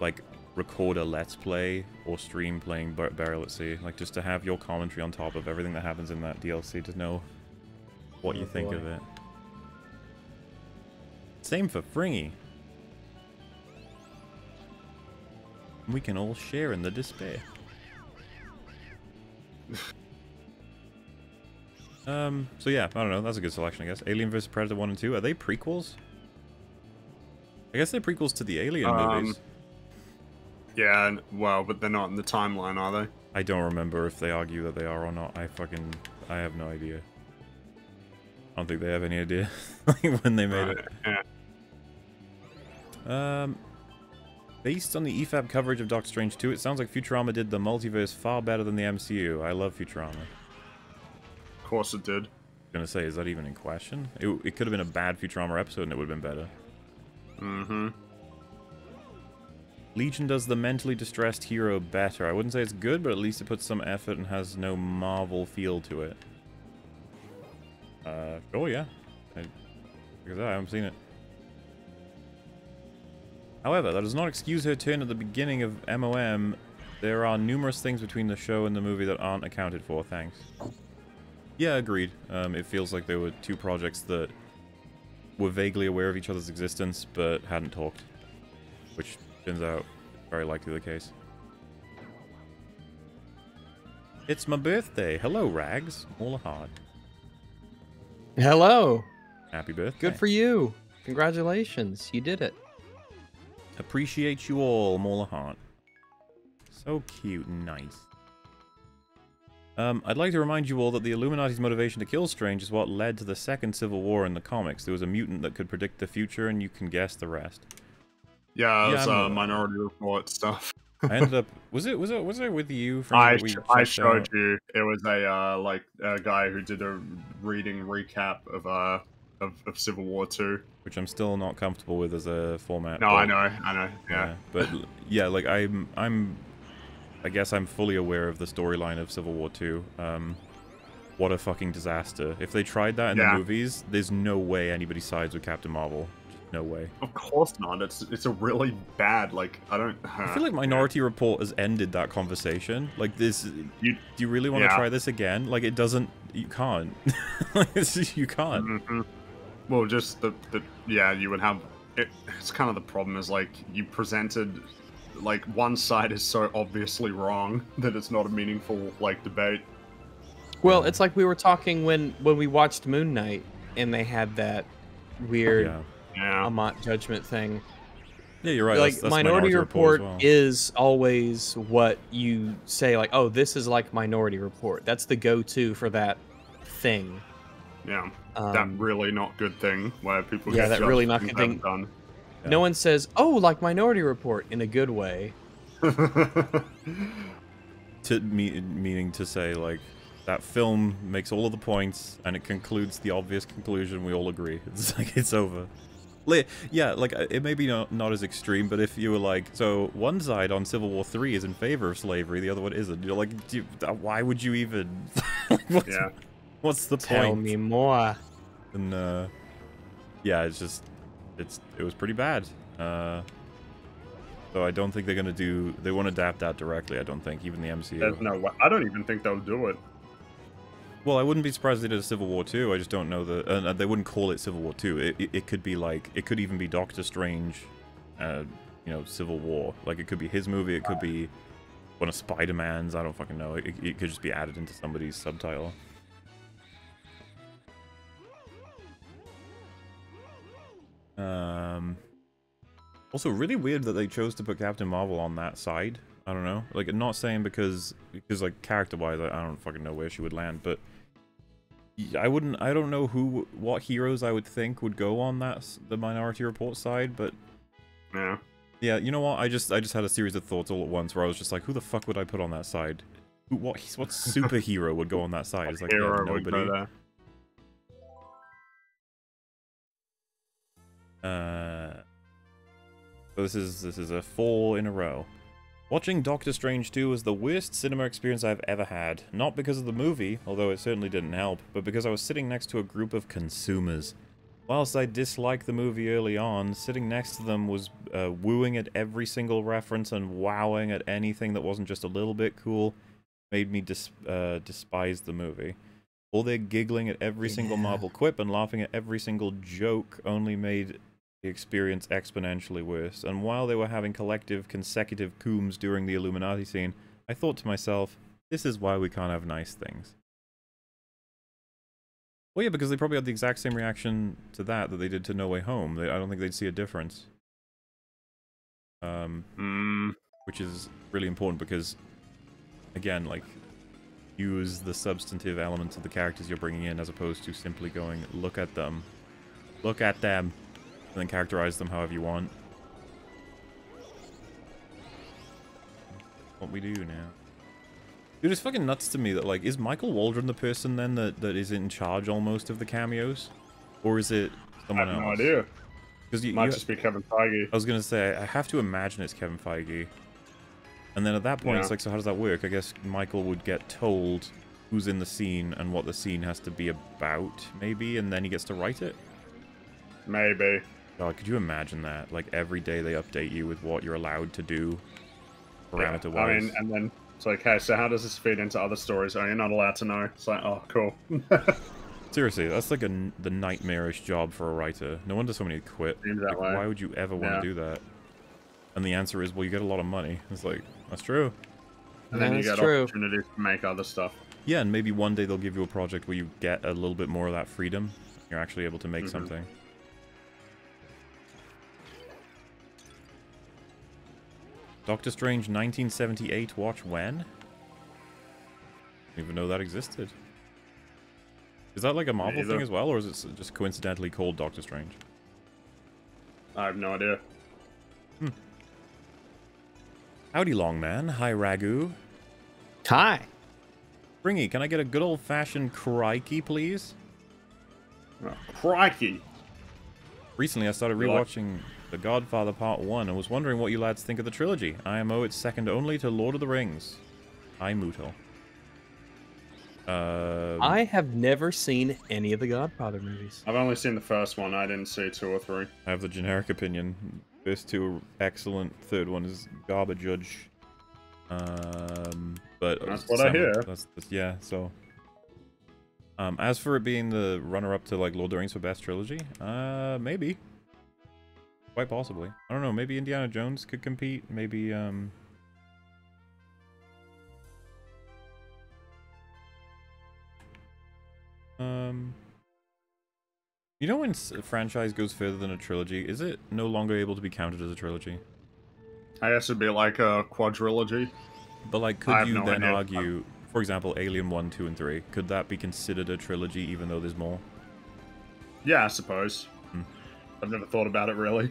like record a let's play or stream playing Bur- Burial at Sea, like just to have your commentary on top of everything that happens in that DLC to know what you Oh, think boy. of it. Same for Fringy. We can all share in the despair. Um, so yeah, I don't know. That's a good selection, I guess. Alien vs. Predator 1 and 2. Are they prequels? I guess they're prequels to the Alien Um, movies. Yeah, well, but they're not in the timeline, are they? I don't remember if they argue that they are or not. I fucking... I have no idea. I don't think they have any idea when they made Right, yeah. it. Um, based on the EFAP coverage of Doctor Strange 2, it sounds like Futurama did the multiverse far better than the MCU. I love Futurama. Of course it did. gonna say, is that even in question? It, it could have been a bad Futurama episode and it would have been better. Mm-hmm. Legion does the mentally distressed hero better. I wouldn't say it's good, but at least it puts some effort and has no Marvel feel to it. Uh, oh yeah. I, because I haven't seen it. However, that does not excuse her turn at the beginning of MOM. There are numerous things between the show and the movie that aren't accounted for, thanks. Yeah, agreed. Um, it feels like there were two projects that were vaguely aware of each other's existence, but hadn't talked. Which turns out very likely the case. It's my birthday. Hello, Rags. All a heart. Hello. Happy birthday. Good for you. Congratulations. You did it. Appreciate you all, Mola Heart. So cute and nice. Um, I'd like to remind you all that the Illuminati's motivation to kill Strange is what led to the second Civil War in the comics. There was a mutant that could predict the future, and you can guess the rest. Yeah, it was know uh. Minority Report stuff. I ended up was it was it was it with you? From I, sh- I showed out? you. It was a uh, like a guy who did a reading recap of uh of, of Civil War Two. which I'm still not comfortable with as a format. No, but- I know, I know. Yeah, but yeah, like I'm I'm I guess I'm fully aware of the storyline of Civil War 2. Um what a fucking disaster. If they tried that in Yeah. the movies, there's no way anybody sides with Captain Marvel. Just no way. of course not. It's it's a really bad. Like I don't. I feel like Minority Report has ended that conversation. Like this You- do you really want to yeah. try this again? Like it doesn't you can't. Like, you can't. Mhm. Well, just the, the yeah, you would have. It, it's kind of the problem is like you presented, like one side is so obviously wrong that it's not a meaningful like debate. Well, it's like we were talking when when we watched Moon Knight and they had that weird Yeah. Yeah, Ammit judgment thing. Yeah, you're right. like that's, that's Minority, Report, as well. is always what you say like, "Oh, this is like Minority Report." That's the go-to for that thing. yeah, Um, that really not good thing where people yeah, get that really not things good thing. haven't No one says, "Oh, like Minority Report" in a good way. to me meaning to say like that film makes all of the points and it concludes the obvious conclusion we all agree it's like it's over Li- yeah like uh, it may be not, not as extreme but if you were like so one side on civil war 3 is in favor of slavery the other one isn't you're like do you, uh, why would you even what's, yeah, what's the Tell point me more. and uh yeah it's just it's it was pretty bad uh so I don't think they're gonna do. They won't adapt that directly. I don't think even the MCU. there's no way. I don't even think they'll do it. Well, I wouldn't be surprised if they did a Civil War 2. I just don't know the. Uh, they wouldn't call it Civil War 2. It, it, it could be like. It could even be Doctor Strange, uh, you know, Civil War. Like, it could be his movie. It could be one of Spider Man's. I don't fucking know. It, it could just be added into somebody's subtitle. Um. Also, really weird that they chose to put Captain Marvel on that side. I don't know. Like, not saying because because like character-wise, I, I don't fucking know where she would land, but I wouldn't. I don't know who, what heroes I would think would go on that the Minority Report side, but Yeah, yeah, you know what? I just I just had a series of thoughts all at once where I was just like, who the fuck would I put on that side? Who, what what superhero would go on that side? It's like yeah, nobody. Uh, so this is this is a four in a row. Watching Doctor Strange 2 was the worst cinema experience I've ever had. Not because of the movie, although it certainly didn't help, but because I was sitting next to a group of consumers. Whilst I disliked the movie early on, sitting next to them was uh, wooing at every single reference and wowing at anything that wasn't just a little bit cool, made me dis- uh, despise the movie. All their giggling at every single Marvel quip and laughing at every single joke only made the experience exponentially worse. And while they were having collective consecutive cooms during the Illuminati scene, I thought to myself, this is why we can't have nice things. Well, yeah, because they probably had the exact same reaction to that that they did to No Way Home. They, I don't think they'd see a difference. Um, Mm, which is really important because, again, like, use the substantive elements of the characters you're bringing in as opposed to simply going, look at them, look at them, and then characterize them however you want. What we do now. Dude, it's fucking nuts to me that, like, is Michael Waldron the person then that, that is in charge almost of the cameos? Or is it someone else? I have else? no idea. Because you, Might you- just be Kevin Feige. I was gonna say, I have to imagine it's Kevin Feige. And then at that point, it's like, so how does that work? I guess Michael would get told who's in the scene and what the scene has to be about, maybe, and then he gets to write it. Maybe. God, could you imagine that? Like every day they update you with what you're allowed to do, Yeah, parameter I mean, and then it's like, hey, so how does this feed into other stories? Oh, you're not allowed to know. It's like, oh, cool. Seriously, that's like a n the nightmarish job for a writer. No wonder so many quit. Seems that Like, way. why would you ever want Yeah. to do that? And the answer is, well, you get a lot of money. It's like that's true. and then you get true. opportunities to make other stuff. Yeah, and maybe one day they'll give you a project where you get a little bit more of that freedom. You're actually able to make Mhm. something. Doctor Strange 1978 watch when? Didn't even know that existed. Is that like a Marvel thing as well, or is it just coincidentally called Doctor Strange? I have no idea. Hmm. Howdy, long man. Hi, Ragu. Hi. Fringy, can I get a good old fashioned crikey, please? Oh, crikey. Recently, I started You like- rewatching The Godfather Part 1 and was wondering what you lads think of the trilogy. IMO, it's second only to Lord of the Rings. Hi, Muto. Um, I have never seen any of the Godfather movies. I've only seen the first one. I didn't see two or three. I have the generic opinion. First two are excellent. Third one is garbage judge. Um, but That's what I hear. That's, that's yeah. So, um, as for it being the runner-up to like Lord of the Rings for best trilogy, uh, maybe, quite possibly. I don't know. Maybe Indiana Jones could compete. Maybe um. Um, you know when a franchise goes further than a trilogy, is it no longer able to be counted as a trilogy? I guess it'd be like a quadrilogy. But like, could you no then idea. argue, for example, Alien 1, 2, and 3, could that be considered a trilogy even though there's more? Yeah, I suppose. Hmm. I've never thought about it really.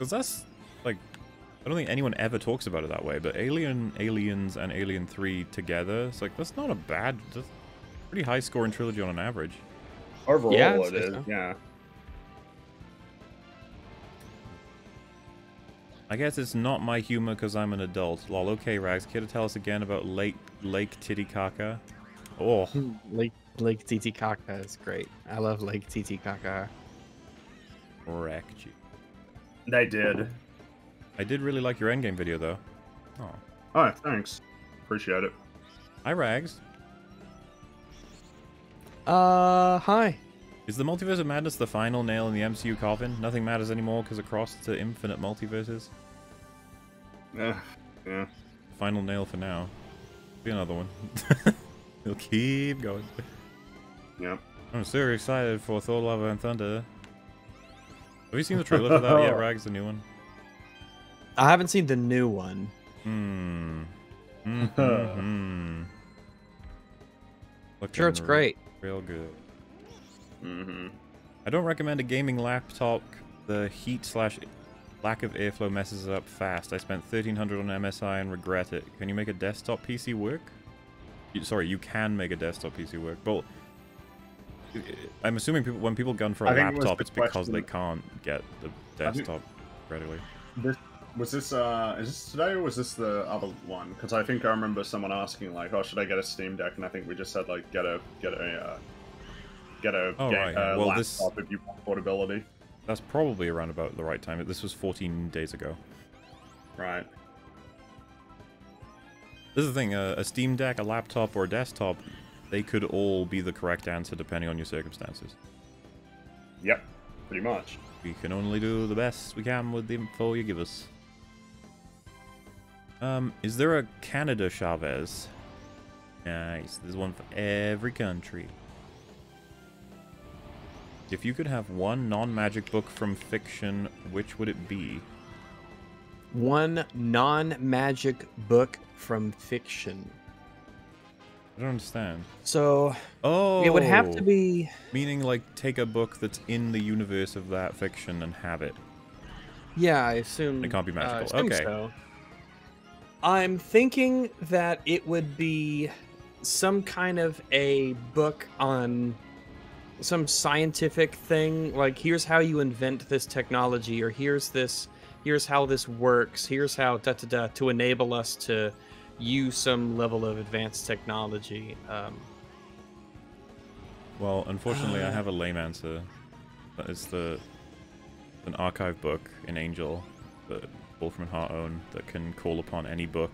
Because that's, like, I don't think anyone ever talks about it that way, but Alien, Aliens, and Alien 3 together, it's like, that's not a bad, that's a pretty high scoring trilogy on an average. Overall, Yeah, I'd it say is. so. Yeah. I guess it's not my humor because I'm an adult. Lol, okay, Rags, care to tell us again about Lake, Lake Titicaca? Oh, hmm, Lake Lake Titicaca is great. I love Lake Titicaca. wrecked you. They did. I did really like your endgame video, though. Oh. Oh, thanks. Appreciate it. Hi, Rags. Uh, hi. Is the Multiverse of Madness the final nail in the MCU coffin? Nothing matters anymore because across crossed to infinite multiverses? Yeah. Yeah. Final nail for now. Be another one. We'll keep going. Yep. I'm super excited for Thor Love and Thunder. Have you seen the trailer for that yet, Rags? The new one? I haven't seen the new one. Hmm. Mm-hmm. Sure, it's great. Real good. Mm-hmm. I don't recommend a gaming laptop. The heat slash lack of airflow messes it up fast. I spent 1300 on MSI and regret it. Can you make a desktop PC work? You, sorry, you can make a desktop PC work, but I'm assuming people when people gun for a think it laptop, it's because they can't get the desktop readily. This was this uh is this today or was this the other one? Because I think I remember someone asking like, "Oh, should I get a Steam Deck?" And I think we just said like, "Get a get a uh, get a Oh, ga- right, uh, well, laptop this- if you want portability." That's probably around about the right time. This was 14 days ago. Right. This is the thing, uh, a Steam Deck, a laptop, or a desktop, they could all be the correct answer depending on your circumstances. Yep. Pretty much. We can only do the best we can with the info you give us. Um, is there a Canada Chavez? Nice. There's one for every country. If you could have one non-magic book from fiction, which would it be? One non-magic book from fiction. I don't understand. So Oh, it would have to be. Meaning, like, take a book that's in the universe of that fiction and have it. Yeah, I assume It can't be uh, magical. assume Okay. so. I'm thinking that it would be some kind of a book on some scientific thing like here's how you invent this technology or here's this here's how this works here's how da da da to enable us to use some level of advanced technology um, Well, unfortunately, I Uh, have a lame answer. It's the an archive book in Angel that Wolfram and Hart own that can call upon any book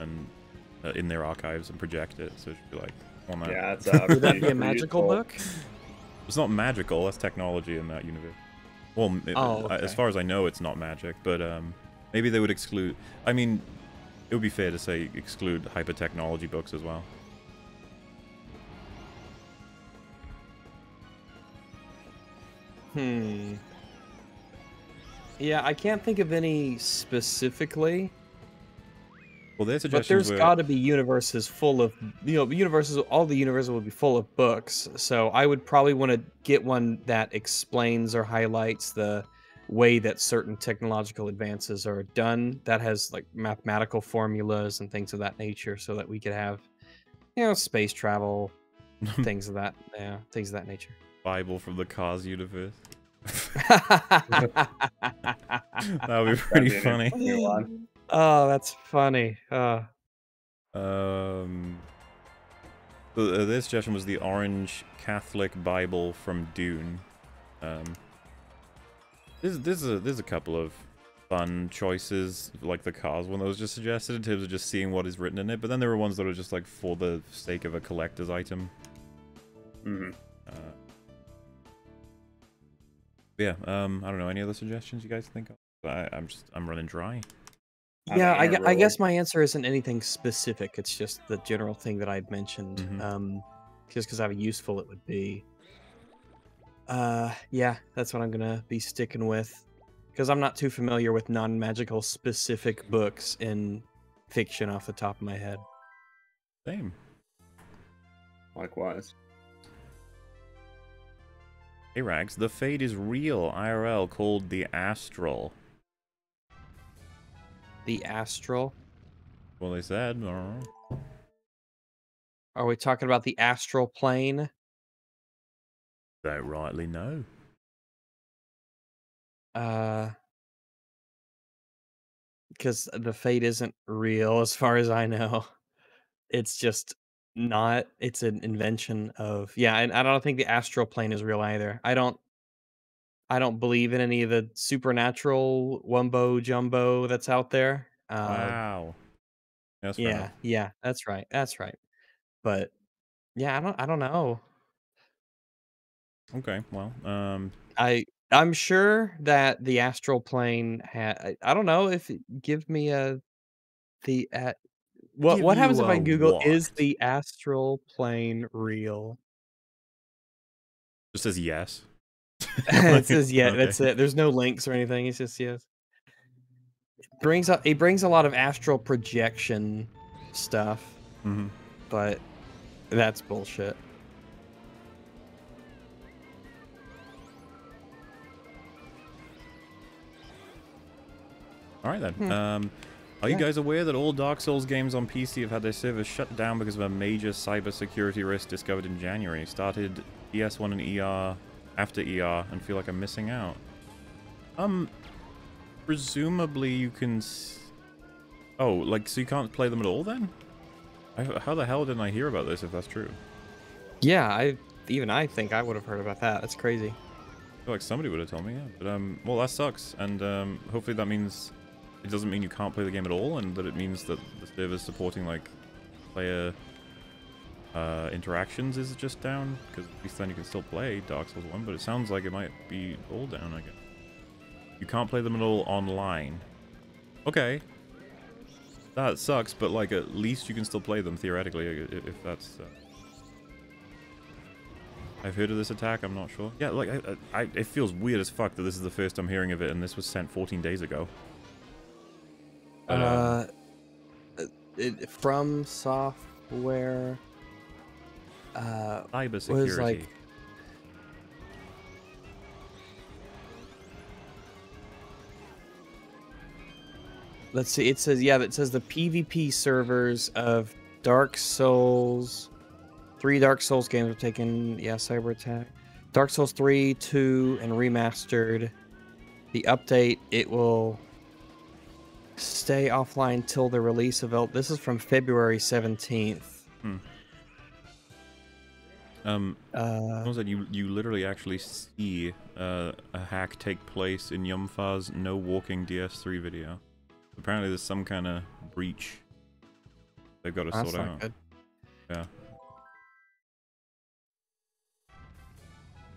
and uh, in their archives and project it. So it should be like on that. Yeah, it's uh, Would that be a magical book? It's not magical. That's technology in that universe. Well, it- Oh, uh, as far as I know, it's not magic. But um, maybe they would exclude. I mean, it would be fair to say exclude hyper technology books as well. Hmm. Yeah, I can't think of any specifically, Well, their but there's were. got to be universes full of you know universes. All the universes will be full of books, so I would probably want to get one that explains or highlights the way that certain technological advances are done. That has like mathematical formulas and things of that nature, so that we could have you know space travel, things of that yeah things of that nature. Bible from the Cars universe. that that would be pretty be funny. Oh, that's funny. Uh, Um, the, uh, their suggestion was the Orange Catholic Bible from Dune. Um, there's there's a there's a couple of fun choices like the Cars one that was just suggested in terms of just seeing what is written in it. But then there were ones that are just like for the sake of a collector's item. Mhm. Uh, yeah. Um, I don't know. Any other suggestions you guys think of? I, I'm just I'm running dry. Yeah, I, I guess my answer isn't anything specific. It's just the general thing that I'd mentioned. Mhm. Um, just because how useful it would be. Uh, yeah, that's what I'm gonna be sticking with. Because I'm not too familiar with non-magical specific books in fiction off the top of my head. Same. Likewise. Hey Rags, the Fade is real IRL called the Astral. The astral. Well, they said. I. Are we talking about the astral plane? Don't rightly know. Uh, because the Fade isn't real, as far as I know. It's just not. It's an invention of yeah, and I don't think the astral plane is real either. I don't. I don't believe in any of the supernatural wumbo jumbo that's out there. Uh, wow. That's yeah, yeah, that's right, that's right. But yeah, I don't. I don't know. Okay, well, um, I I'm sure that the astral plane had I, I don't know if it- give me a the uh, what what happens if I Google is the astral plane real? just says yes. it says yeah, Okay. that's it. There's no links or anything. It's just yes. It brings up it brings a lot of astral projection stuff, hmm but that's bullshit. All right then. Hmm. Um, are you guys aware that all Dark Souls games on PC have had their servers shut down because of a major cybersecurity risk discovered in January? Started ES1 and ER after ER, and feel like I'm missing out. Um, presumably you can. S- oh, like so you can't play them at all then? I, how the hell didn't I hear about this if that's true? Yeah, I even I think I would have heard about that. That's crazy. I feel like somebody would have told me, yeah. But um, well, that sucks, and um, hopefully that means it doesn't mean you can't play the game at all, and that it means that the server's supporting like player uh, interactions is just down, because at least then you can still play Dark Souls One. But it sounds like it might be all down. I guess you can't play them at all online. Okay, that sucks, but like at least you can still play them theoretically if that's. Uh, I've heard of this attack. I'm not sure. Yeah, like I, I, it feels weird as fuck that this is the first I'm hearing of it, and this was sent 14 days ago. Um, uh, it, from software. Uh, cybersecurity. like- let's see. It says yeah. It says the PvP servers of Dark Souls, three Dark Souls games have taken yeah cyber attack. Dark Souls three, two, and remastered. The update it will stay offline till the release of el- this is from February seventeenth. Um, Uh, someone said you you literally actually see uh, a hack take place in Yumfa's no walking DS3 video. Apparently, there's some kind of breach they've got to sort out. good.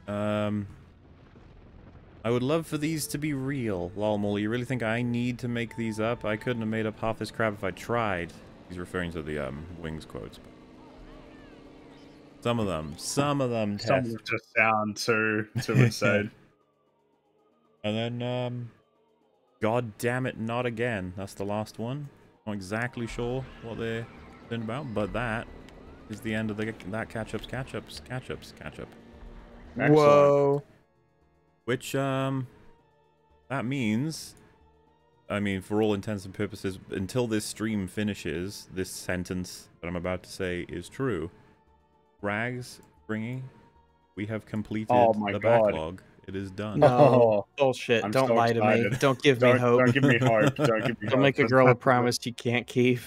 Um, I would love for these to be real. Lol, Molly, you really think I need to make these up? I couldn't have made up half this crap if I tried. He's referring to the um, Wings quotes. Some of them. Some of them. Some Tess. of just sound too too insane. And then, um, God damn it, not again. That's the last one. Not exactly sure what they're been about, but that is the end of the that catch ups, catch ups, catch ups, catch up. Excellent. Whoa. Which, um, that means, I mean, for all intents and purposes, until this stream finishes, this sentence that I'm about to say is true. Rags, Fringy, we have completed Oh the God. backlog. It is done. No. Oh, Bullshit. I'm Don't so lie to me. Don't give me don't, hope. don't give me hope. Don't give me Don't hope. make a girl a promise she can't keep.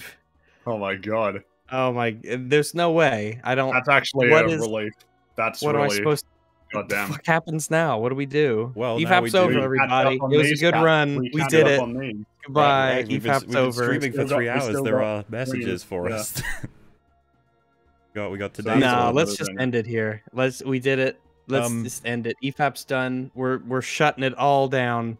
Oh my god, Oh my! There's no way. I don't. that's actually What a is- relief. That's what am I really supposed? What the goddamn. fuck happens now? What do we do? Well, now we EFAP's do- over, everybody. It was a good Cat. run. We, catch did it. on these. Goodbye. Rags, we've been, EFAP's we've been over. streaming for Still got- we hours. still There are messages for yeah. us. got we got So No, all let's just doing. end it here. Let's. We did it. Let's Um, just end it. EFAP's done. We're we're shutting it all down.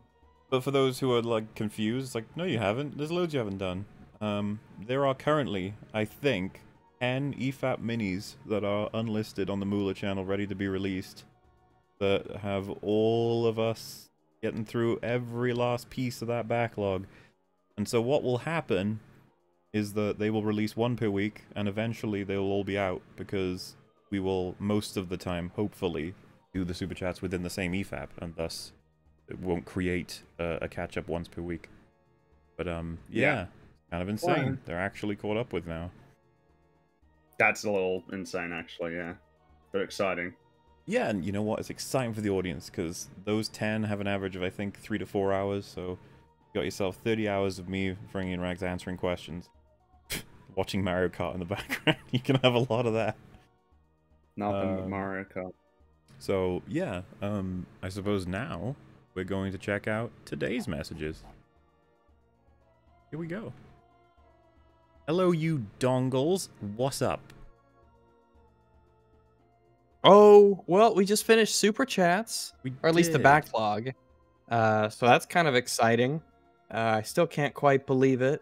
But for those who are like confused, like, no, you haven't. There's loads you haven't done. Um, there are currently, I think, 10 E EFAP minis that are unlisted on the MooLer channel, ready to be released. That have all of us getting through every last piece of that backlog. And so what will happen is that they will release one per week, and eventually they'll all be out because we will most of the time, hopefully, do the super chats within the same EFAP, and thus it won't create uh, a catch up once per week. But um, yeah, Yeah. kind of insane. Well- They're actually caught up with now. That's a little insane, actually. Yeah, but exciting. Yeah, and you know what? It's exciting for the audience because those ten have an average of I think three to four hours. So you got yourself thirty hours of me, Fringy and Rags answering questions, watching Mario Kart in the background. you can have a lot of that. Nothing but Um, Mario Kart. So yeah, um, I suppose now we're going to check out today's messages. Here we go. Hello, you dongles. What's up? Oh well, we just finished super chats, We or at least the backlog. Uh, so that's kind of exciting. Uh, I still can't quite believe it,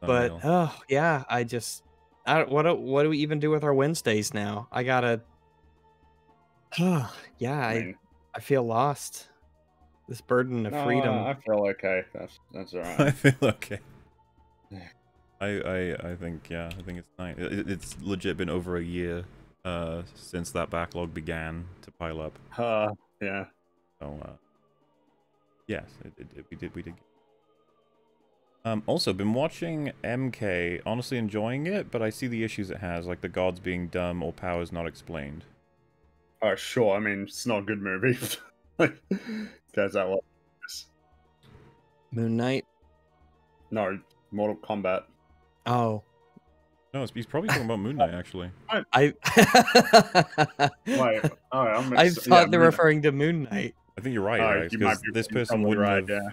but oh yeah, I just, I don't, what do, what do we even do with our Wednesdays now? I gotta. yeah, I I feel lost. This burden of no, freedom. I feel okay. That's that's all right. I feel okay. I, I I think yeah, I think it's nice. It, it's legit been over a year uh since that backlog began to pile up. uh, yeah. So uh yes, it, it, it- we did we did. Um also been watching MK, honestly enjoying it, but I see the issues it has, like the gods being dumb or powers not explained. Oh, sure. I mean, it's not a good movie. like, guys, that was Moon Knight. no Mortal Kombat. Oh, No, he's probably talking about Moon Knight actually. I. Wait, oh, I'm I thought yeah, they were Moon- referring to Moon Knight. I think you're right, Oh, right? you Because be- this person wouldn't right, have yeah.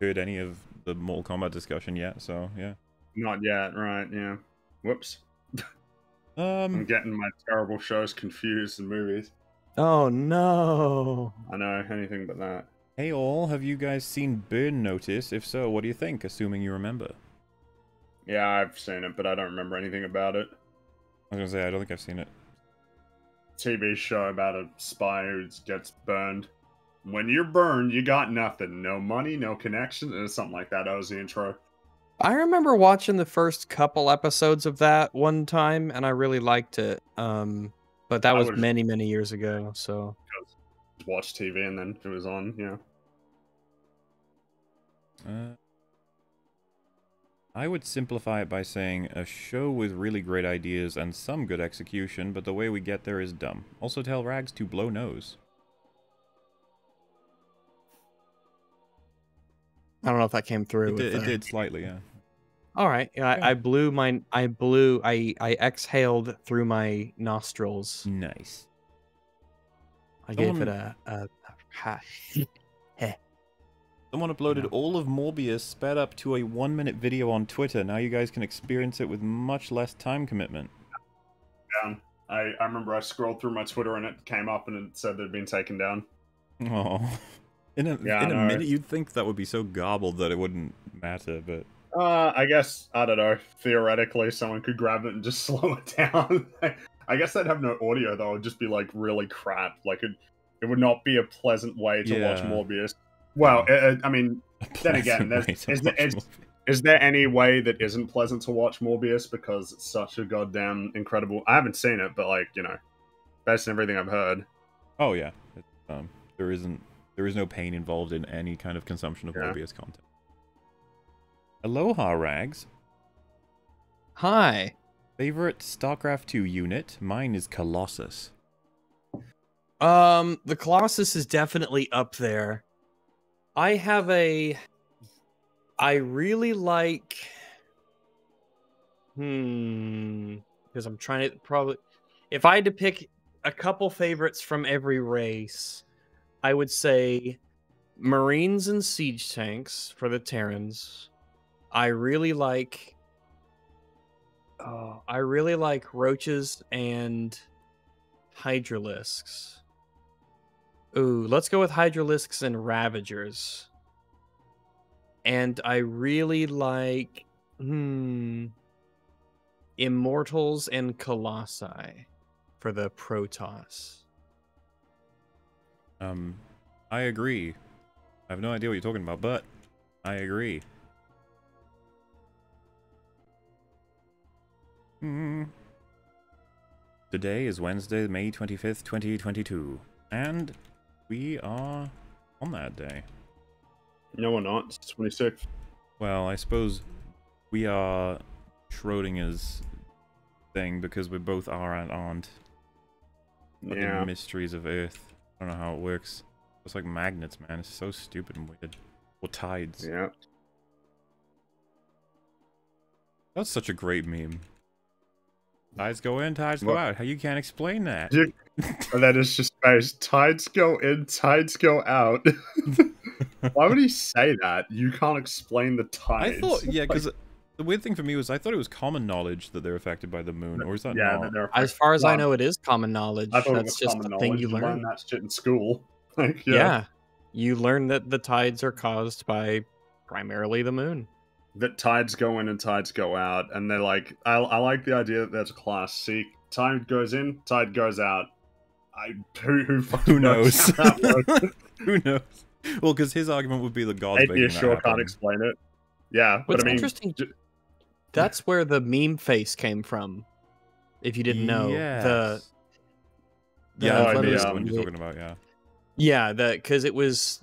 heard any of the Mortal Kombat discussion yet, so yeah. Not yet, right? Yeah. Whoops. Um, I'm getting my terrible shows confused and movies. Oh no. I know anything but that. hey all, have you guys seen Burn Notice? If so, what do you think? Assuming you remember. Yeah, I've seen it, but I don't remember anything about it. I was gonna say I don't think I've seen it. TV show about a spy who gets burned. When you're burned, you got nothing. No money, no connection, or something like that. That was the intro. I remember watching the first couple episodes of that one time and I really liked it. Um but that I was was- many many years ago, so Watch TV and then it was on. Yeah. Uh, I would simplify it by saying a show with really great ideas and some good execution, but the way we get there is dumb. Also tell Rags to blow nose. I don't know if that came through. It did, it did slightly, yeah. All right. I, I blew my. I blew. I I exhaled through my nostrils. Nice. I gave it Someone- a a. Someone uploaded No. all of Morbius sped up to a one minute video on Twitter. Now you guys can experience it with much less time commitment. Down. I, I remember I scrolled through my Twitter and it came up and it said they'd been taken down. Oh. In a, Yeah, in a minute, you'd think that would be so gobbled that it wouldn't matter, but Uh, I guess I don't know. Theoretically, someone could grab it and just slow it down. I guess they'd have no audio though. It'd just be like really crap. Like it, it would not be a pleasant way to watch Yeah. Morbius. Well, uh, I mean, Then again, pleasant there's- way to is is- is there any way that isn't pleasant to watch Morbius because it's such a goddamn incredible? I haven't seen it, but like you know, based on everything I've heard, Oh yeah, It- um, there isn't there is no pain involved in any kind of consumption of Yeah. Morbius content. Aloha Rags. Hi. Favorite StarCraft 2 unit? Mine is Colossus. Um, the Colossus is definitely up there. I have a. I really like. Hmm. Because I'm trying to probably. If I had to pick a couple favorites from every race, I would say Marines and siege tanks for the Terrans. I really like. Oh, I really like roaches and hydralisks. Ooh, let's go with hydralisks and ravagers. And I really like hmm immortals and colossi for the Protoss. Um, I agree. I have no idea what you're talking about, but I agree. Hmm. Today is Wednesday, May 25th, 2022, and we are on that day. no, we're not. It's twenty sixth. Well, I suppose we are Schrodinger's thing because we both are and aren't. Yeah, mysteries of Earth. I don't know how it works. It's like magnets, man. It's so stupid and weird. Or tides. yeah. That's such a great meme. Tides go in, tides go out. How you can't explain that? That is just space. Tides go in, tides go out. Why would he say that? You can't explain the tides. I thought, yeah, Like, because uh, the weird thing for me was I thought it was common knowledge that they're affected by the moon, or is that yeah, not? that they're As far as I know, it is common knowledge. I That's just common the thing knowledge. you learn learn. that shit in school. Like, Yeah. yeah. You learn that the tides are caused by primarily the moon. that tides go in and tides go out, and they're like, I, I like the idea that there's a class. See, tide goes in, tide goes out. I who who, Who knows? how? Who knows? Well, because his argument would be the gods making Atheist that sure happen. can't explain it. Yeah, What's but I mean, interesting, ju- that's where the meme face came from. If you didn't know, the Yes. the- yeah, Oh, I know yeah. the one you're talking about. Yeah. Yeah, the because it was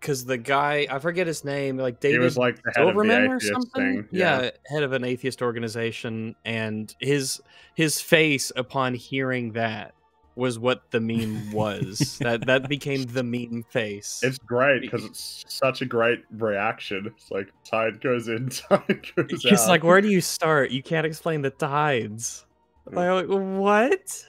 because the guy I forget his name, like he David was like the head of the or atheist something. thing. Yeah. head of an atheist organization, and his his face upon hearing that was what the meme was. that that became the meme face. It's great because it's such a great reaction. It's like tide goes in, tide goes out. It's like, where do you start? You can't explain the tides. Mm. Like, what?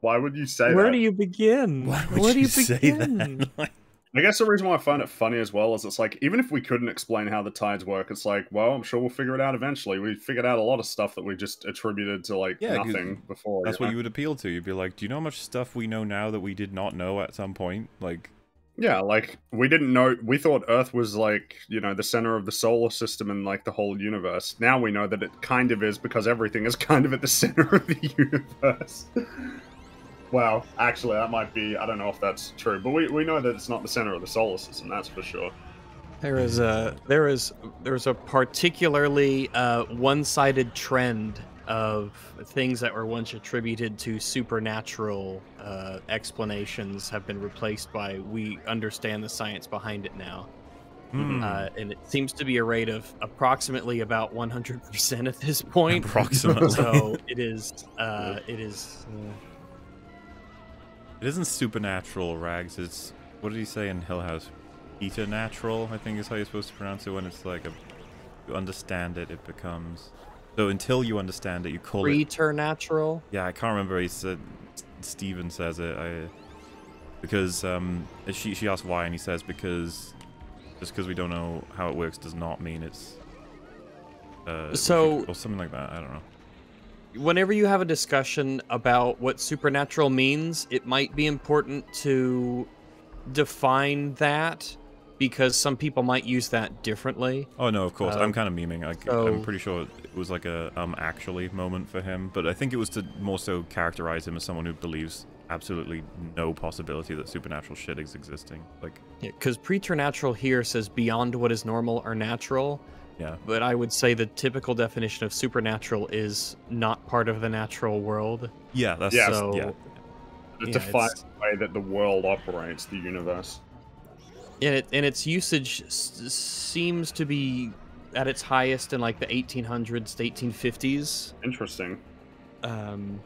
Why would you say Where that? Where do you begin? Why would Where do you you say begin? that? Like, I guess the reason why I find it funny as well is it's like even if we couldn't explain how the tides work, it's like, well, I'm sure we'll figure it out eventually. We figured out a lot of stuff that we just attributed to like Yeah, nothing before. That's you what you would appeal to. You'd be like, "Do you know how much stuff we know now that we did not know at some point?" Like, Yeah, like we didn't know. We thought Earth was like you know the center of the solar system and like the whole universe. Now we know that it kind of is because everything is kind of at the center of the universe. Well, actually, that might be. I don't know if that's true, but we, we know that it's not the center of the solar system. That's for sure. There is a there is there is a particularly uh, one-sided trend of things that were once attributed to supernatural uh, explanations have been replaced by we understand the science behind it now, hmm, uh, and it seems to be a rate of approximately about 100% at this point. approximately. so it is uh, it is it isn't supernatural, Rags. It's what did he say in Hill House? Eternatural, I think is how you're supposed to pronounce it when it's like a you understand it, it becomes. So until you understand it, you call it. Preternatural. Yeah, I can't remember. He said Steven says it. I because um she she asked why, and he says because just because we don't know how it works does not mean it's. Uh, So- or something like that. I don't know. Whenever you have a discussion about what supernatural means, it might be important to define that because some people might use that differently. Oh no, of course. I'm kind of memeing. I, so- I'm pretty sure it was like a um actually moment for him, but I think it was to more so characterize him as someone who believes absolutely no possibility that supernatural shit is existing. Like, Because preternatural here says beyond what is normal or natural, yeah, but I would say the typical definition of supernatural is not part of the natural world. yeah, that's Yeah, so yeah. It Yeah, defines it's- the way that the world operates, the universe. and, it, and its usage s- seems to be at its highest in like the 1800s to 1850s. Interesting. Um,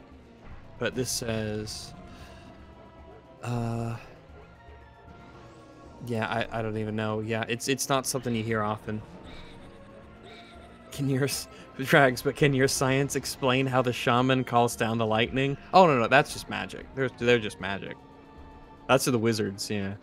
but this says, uh, yeah, I, I don't even know. Yeah, it's it's not something you hear often. Can your drags? But can your science explain how the shaman calls down the lightning? Oh no, no, that's just magic. They're they're just magic. That's to the wizards. Yeah.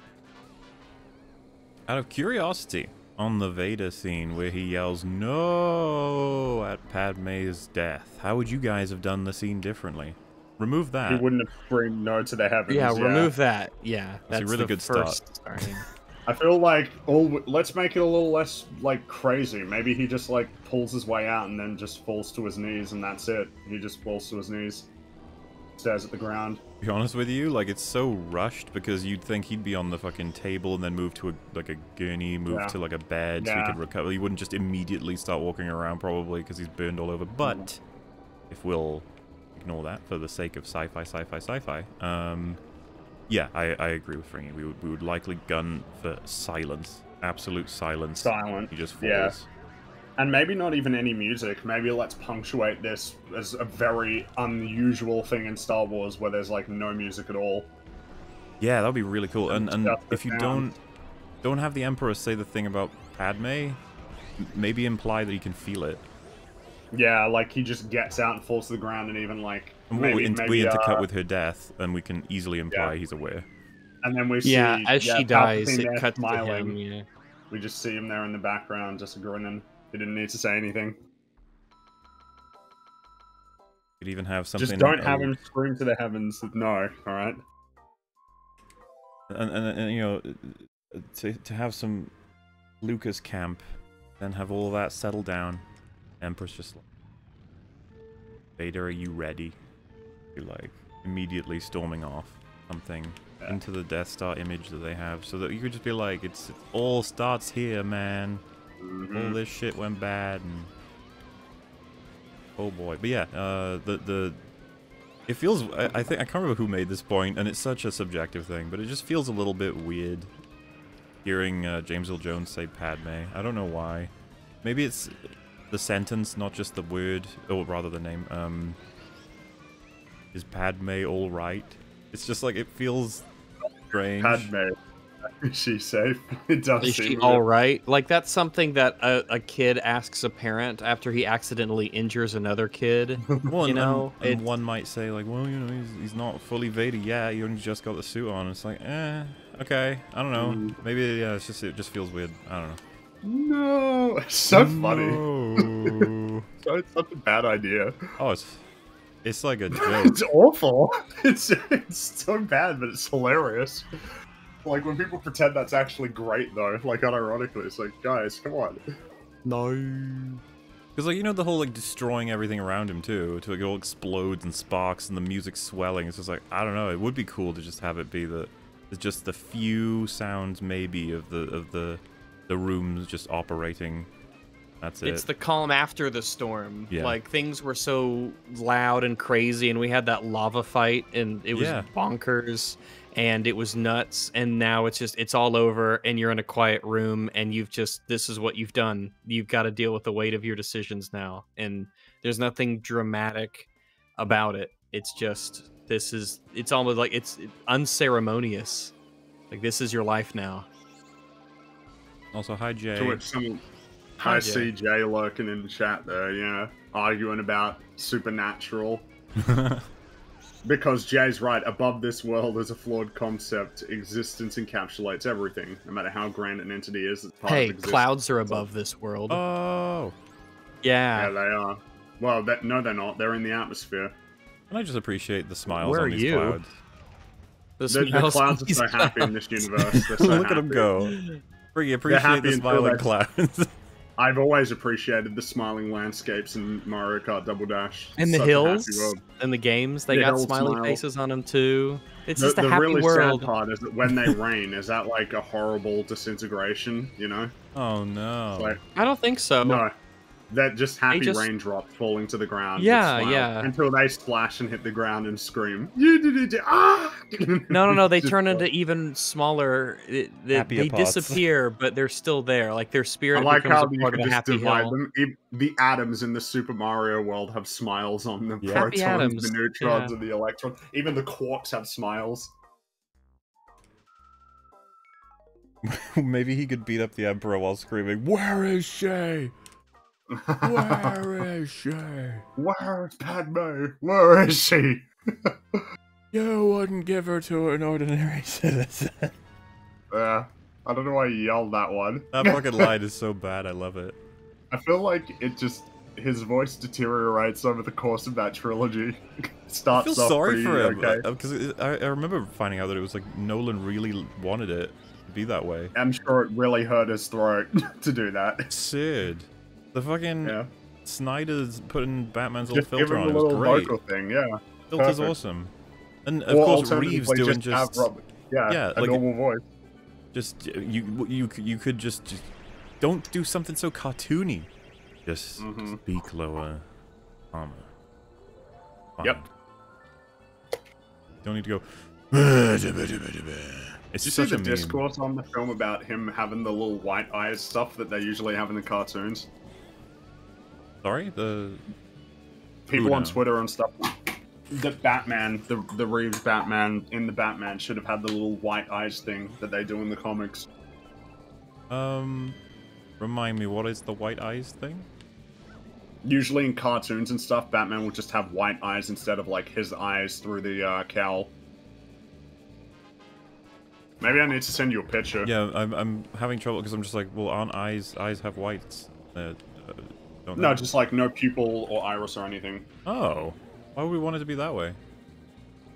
Out of curiosity, on the Vader scene where he yells "No" at Padme's death, how would you guys have done the scene differently? Remove that. He wouldn't have screamed no to the heavens. Yeah, remove that. Yeah, That's a really good start. first starting. I feel like all let's make it a little less like crazy. Maybe he just like pulls his way out and then just falls to his knees and that's it. He just falls to his knees, stares at the ground. To be honest with you, like it's so rushed because you'd think he'd be on the fucking table and then move to a like a gurney, move Yeah. to like a bed so he could recover. He wouldn't just immediately start walking around probably because he's burned all over. But if we'll ignore that for the sake of sci-fi, sci-fi, sci-fi, um, yeah, I, I agree with Fringy. We would we would likely gun for silence, absolute silence. Silent. He just falls. Yeah. And maybe not even any music. Maybe let's punctuate this as a very unusual thing in Star Wars where there's like no music at all. Yeah, that'd be really cool. And and if you sound. don't don't have the Emperor say the thing about Padme, maybe imply that he can feel it. Yeah, like he just gets out and falls to the ground and even like And maybe, we, int- maybe, we intercut uh, with her death, and we can easily imply Yeah. he's aware. and then we see yeah, as yeah, she dies, it cuts smiling. to him. Yeah. We just see him there in the background, just grinning. He didn't need to say anything. Could even have something. Just don't have uh, him scream to the heavens. No, all right. And, and, and you know, to to have some Lucas camp, then have all that settle down. Empress just like, Vader, are you ready? Be like immediately storming off something Yeah. into the Death Star image that they have, so that you could just be like, it's it all starts here, man. all Mhm. this shit went bad and oh boy but yeah uh the the it feels I, I think i can't remember who made this point and it's such a subjective thing but it just feels a little bit weird hearing uh, james earl jones say padme i don't know why maybe it's the sentence not just the word or rather the name um is padme all right it's just like it feels strange Padme. Is she safe? It does Is she all right? Like that's something that a, a kid asks a parent after he accidentally injures another kid. Well, you and- know, and, and one might say like, well, you know, he's, he's not fully Vader yet. He only just got the suit on. It's like, eh, okay, I don't know. Mm. Maybe yeah, it's just it just feels weird. I don't know. No, it's so funny. So it's such a bad idea. oh, it's it's like a joke. It's awful. It's it's so bad, but it's hilarious. Like when people pretend that's actually great, though. Like unironically, it's like, guys, come on. No. Because like you know the whole like destroying everything around him too, to like it all explodes and sparks and the music swelling. It's just like I don't know. It would be cool to just have it be the it's just the few sounds maybe of the of the the rooms just operating. That's it. It's the calm after the storm. Yeah. Like things were so loud and crazy, and we had that lava fight, and it was Yeah. bonkers, and it was nuts. And now it's just it's all over, and you're in a quiet room, and you've just this is what you've done. You've got to deal with the weight of your decisions now, and there's nothing dramatic about it. It's just this is it's almost like it's unceremonious. Like this is your life now. also hi Jay. To which someone, I Jay. see Jay lurking in the chat there, yeah, arguing about supernatural. Because Jay's right, above this world is a flawed concept. Existence encapsulates everything, no matter how grand an entity is. It's part Hey, of clouds are above this world. oh. Yeah, yeah. they are. Well, that, no, they're not. They're in the atmosphere. And I just appreciate the smiles Where on are these you? clouds. The, The, the smells clouds are so happy in this universe. So Look at them go. Pretty appreciate happy the until smiling clouds. I've always appreciated the smiling landscapes in Mario Kart Double Dash. And the Such a happy hills world. and the games, they The got hills smiley smile. faces on them too. It's The, just a the happy really world. sad part is that when they rain, is that like a horrible disintegration? You know, oh no. like I don't think so. no, that just happy just- raindrops falling to the ground. Yeah, yeah. Until they splash and hit the ground and scream. You did it! Ah! No, no, no. They turn into even smaller. It, they, they disappear, but they're still there. Like their spirit I spirit like becomes how a part can of a just happy divide hill. them. The atoms in the Super Mario world have smiles on them. Yeah. Happy Protons, atoms, the neutrons, yeah. and the electrons. Even the quarks have smiles. Maybe he could beat up the Emperor while screaming, Where is she? Where is she? Where's Padme? Where is she? You wouldn't give her to an ordinary citizen. Yeah. I don't know why you yelled that one. That fucking line is so bad, I love it. I feel like it just his voice deteriorates over the course of that trilogy. Starts I Starts feel off sorry pretty for him okay. Uh, because I, I remember finding out that it was like Nolan really wanted it to be that way. I'm sure it really hurt his throat to do that. Sid, the fucking Yeah. Snyder's putting Batman's old Just give filter him on. a It was little great. vocal thing, yeah. Filter's perfect. awesome, and of Or course Reeves doing just, just yeah, yeah, a like- normal voice. just you you you could just, just don't do something so cartoony. Just Mhm. speak lower, armor. Yep. Don't need to go. It's Did you just see such the a meme. discourse on the film about him having the little white eyes stuff that they usually have in the cartoons? Sorry, the People on? Twitter and stuff. The Batman, the the Reeves Batman in the Batman should have had the little white eyes thing that they do in the comics. um, remind me what is the white eyes thing? Usually in cartoons and stuff, Batman will just have white eyes instead of like his eyes through the uh, cowl. Maybe I need to send you a picture. Yeah, I'm I'm having trouble because I'm just like, well, aren't eyes eyes have whites? Uh, uh, don't No, just like no pupil or iris or anything. oh, why would we want it to be that way?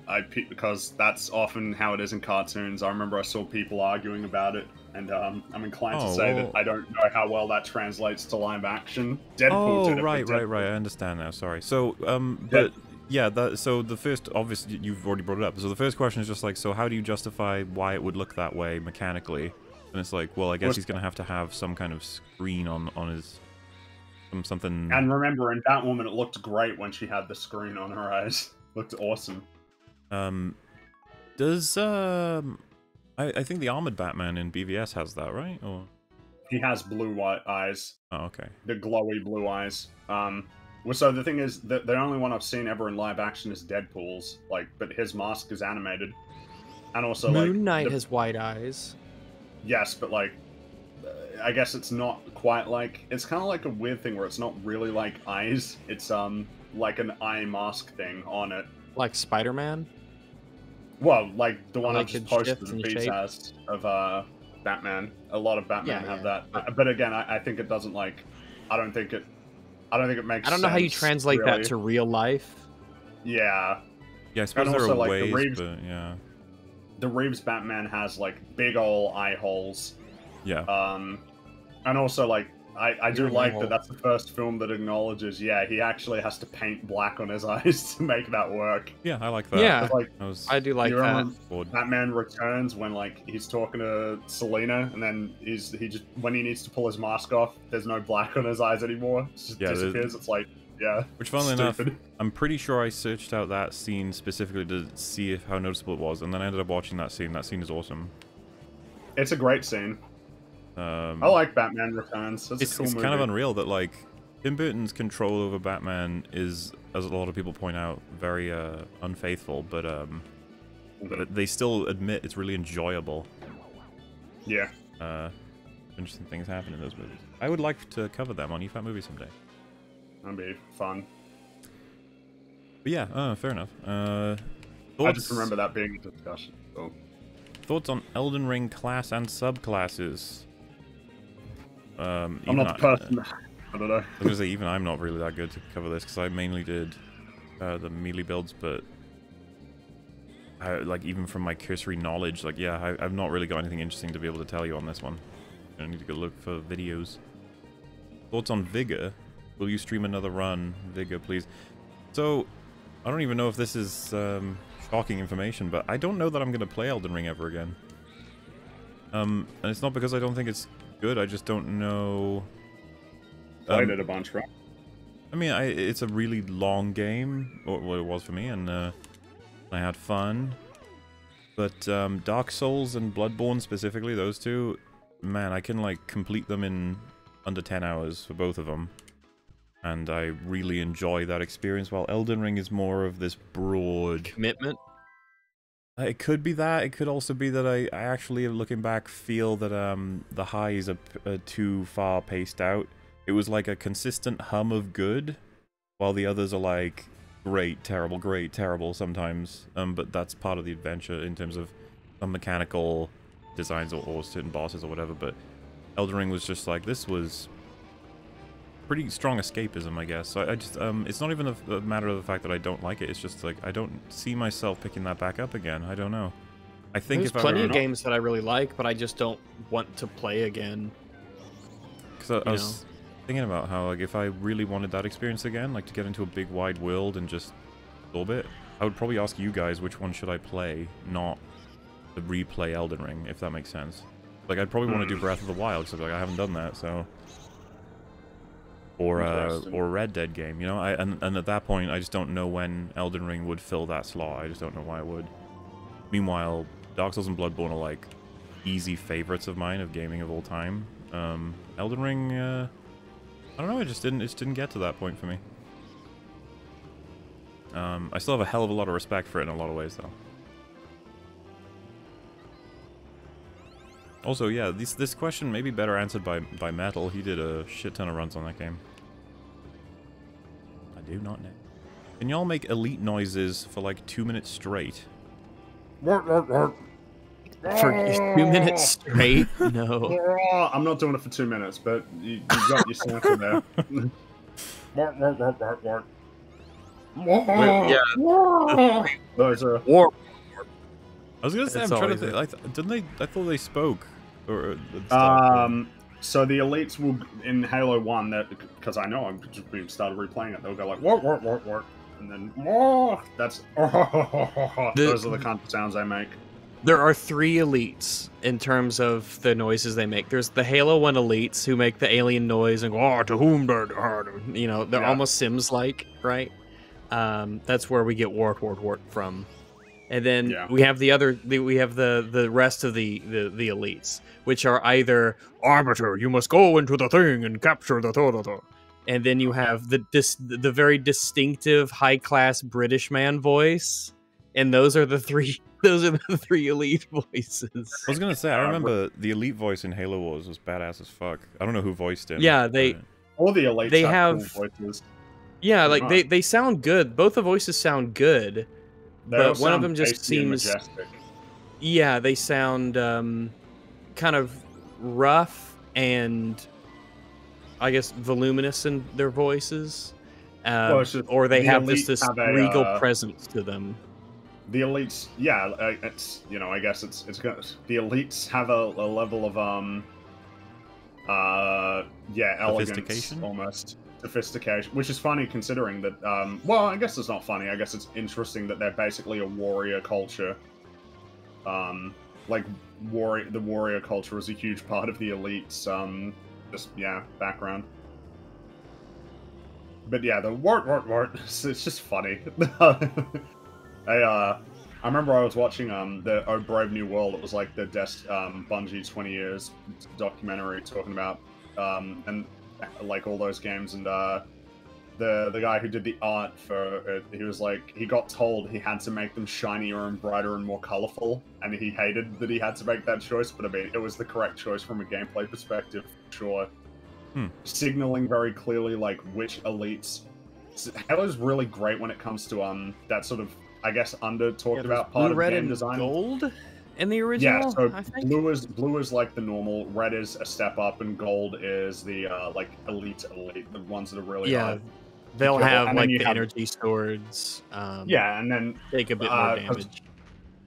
I because that's often how it is in cartoons. I remember I saw people arguing about it, and um, I'm inclined Oh, to say well- that I don't know how well that translates to live action. Deadpool did Oh, right, right, right. I understand now. Sorry. So, um, Yeah. but yeah, that so the first obviously you've already brought it up. So the first question is just like, so how do you justify why it would look that way mechanically? And it's like, well, I guess he's gonna have to have some kind of screen on on his some something. And remember, in Batwoman, it looked great when she had the screen on her eyes. looked awesome. Um, does um, I I think the armored Batman in BVS has that right? Or He has blue white eyes, oh, okay. the glowy blue eyes. Um, well, so the thing is, the, the only one I've seen ever in live action is Deadpool's. Like, but his mask is animated, and also like Moon Knight the- has white eyes. Yes, but like, I guess it's not quite like. It's kind of like a weird thing where it's not really like eyes. It's um like an eye mask thing on it. Like Spider Man. Well, like the one Like I just it posted shifts the in piece shape. has of uh Batman. A lot of Batman Yeah, have yeah, that, but- but again, I, I think it doesn't like. I don't think it. I don't think it makes. I don't know how you translate really. that to real life. Yeah, Yeah, I suppose there also, are like, the ways, Reeves- but yeah, the Reeves Batman has like big ol' eye holes yeah. Um, and also like I, I do like that that's the first film that acknowledges yeah he actually has to paint black on his eyes to make that work. Yeah, I like that. Yeah, like I was I do like that. remember. Batman Returns when like he's talking to Selina and then he's he just when he needs to pull his mask off, there's no black on his eyes anymore. It just Yeah, there's- disappears. It's like yeah, Which, funnily enough. I'm pretty sure I searched out that scene specifically to see if how noticeable it was, and then I ended up watching that scene. That scene is awesome. It's a great scene. Um, I like Batman Returns. It's, cool it's kind of unreal that like Tim Burton's control over Batman is, as a lot of people point out, very uh, unfaithful. But um, but they still admit it's really enjoyable. Yeah. Uh, interesting things happen in those movies. I would like to cover them on EFAP Movie someday. That'd be fun. But yeah, uh, fair enough. Uh, I just remember that being a discussion. So. Thoughts on Elden Ring class and subclasses? Um, I'm not the I- person. I don't know. I was gonna say even I'm not really that good to cover this because I mainly did uh, the melee builds, but I, like even from my cursory knowledge, like yeah, I, I've not really got anything interesting to be able to tell you on this one. I need to go look for videos. Thoughts on Vigor? Will you stream another run, Vigor, please? So I don't even know if this is um, shocking information, but I don't know that I'm gonna play Elden Ring ever again. Um, and it's not because I don't think it's good. I just don't know. Played Um, it a bunch, right? I mean, I, it's a really long game, or what it was for me, and uh, I had fun. But um, Dark Souls and Bloodborne specifically, those two, man, I can like complete them in under 10 hours for both of them. And I really enjoy that experience, while Elden Ring is more of this broad... Commitment. Uh, It could be that. It could also be that I, I actually, looking back, feel that um the highs are, are too far paced out. It was like a consistent hum of good, while the others are like great, terrible, great, terrible sometimes. Um, but that's part of the adventure in terms of some mechanical designs or, or certain bosses or whatever. But Elden Ring was just like this was pretty strong escapism, I guess. So I, I just um, it's not even a, a matter of the fact that I don't like it. It's just like I don't see myself picking that back up again. I don't know. I think There's if plenty of games that I really like, but I just don't want to play again. Because I, I was thinking about how, like, if I really wanted that experience again, like to get into a big wide world and just orbit, I would probably ask you guys which one should I play, not the replay Elden Ring, if that makes sense. Like, I'd probably want to do Hmm. Breath of the Wild, because like I haven't done that, so. Or uh, or Red Dead game, you know. I and and at that point, I just don't know when Elden Ring would fill that slot. I just don't know why it would. Meanwhile, Dark Souls and Bloodborne are like easy favorites of mine of gaming of all time. Um, Elden Ring, uh, I don't know. It just didn't. It just didn't get to that point for me. Um, I still have a hell of a lot of respect for it in a lot of ways, though. Also, yeah, this this question may be better answered by by Metal. He did a shit ton of runs on that game. I do not know. Can y'all make elite noises for like two minutes straight? For two minutes straight? No. I'm not doing it for two minutes, but you, you got your sample there. yeah. Those are War. I was gonna say, That's I'm trying to think. it. I th- didn't they? I thought they spoke. Or, uh, the. Um, so the elites will in Halo One that because I know I'm just we started replaying it. They'll go like work work work work, and then oh, that's those are the kind of sounds I make. There are three elites in terms of the noises they make. There's the Halo 1 elites who make the alien noise and go, oh, to whom the You know, they're Yeah. almost Sims like, right? Um, that's where we get wart, wart, wart from. And then Yeah. we have the other, we have the the rest of the, the the elites, which are either arbiter, you must go into the thing and capture the da, da, da. and then you have the dis, the very distinctive high class British man voice, and those are the three those are the three elite voices. I was gonna say, I Uh, remember the elite voice in Halo Wars was badass as fuck. I don't know who voiced him. Yeah, they- but- All the elites They have, have- cool voices. Yeah, like they, they sound good. Both the voices sound good. They But one of them just seems- majestic. Yeah, they sound um, kind of rough and I guess voluminous in their voices. Uh, Well, just or they the have elite just this have a, regal uh, presence to them. The elites, yeah, uh, it's you know, I guess it's it's good. The elites have a, a level of um, uh, yeah, elegance almost sophistication, which is funny considering that. Um, well, I guess it's not funny. I guess it's interesting that they're basically a warrior culture. Um, like warrior, the warrior culture is a huge part of the elites. Um, just yeah, background. But yeah, the wart wart wart. It's, just funny. I uh, I remember I was watching um the Oh Brave New World. It was like the Des um Bungie 20 years documentary talking about um and like all those games and uh the the guy who did the art for it, he was like he got told he had to make them shinier and brighter and more colorful, and he hated that he had to make that choice. But I mean, it was the correct choice from a gameplay perspective, for sure. Hmm. Signaling very clearly like which elites. Halo's really great when it comes to um that sort of I guess under talked Yeah, about part blue, of red, game and design. gold in the original. Yeah, so I think. blue is blue is like the normal, red is a step up, and gold is the uh, like elite elite, the ones that are really yeah, hard. they'll kill, have and like the have- energy swords. Um, Yeah, and then take a bit more uh, 'cause- damage.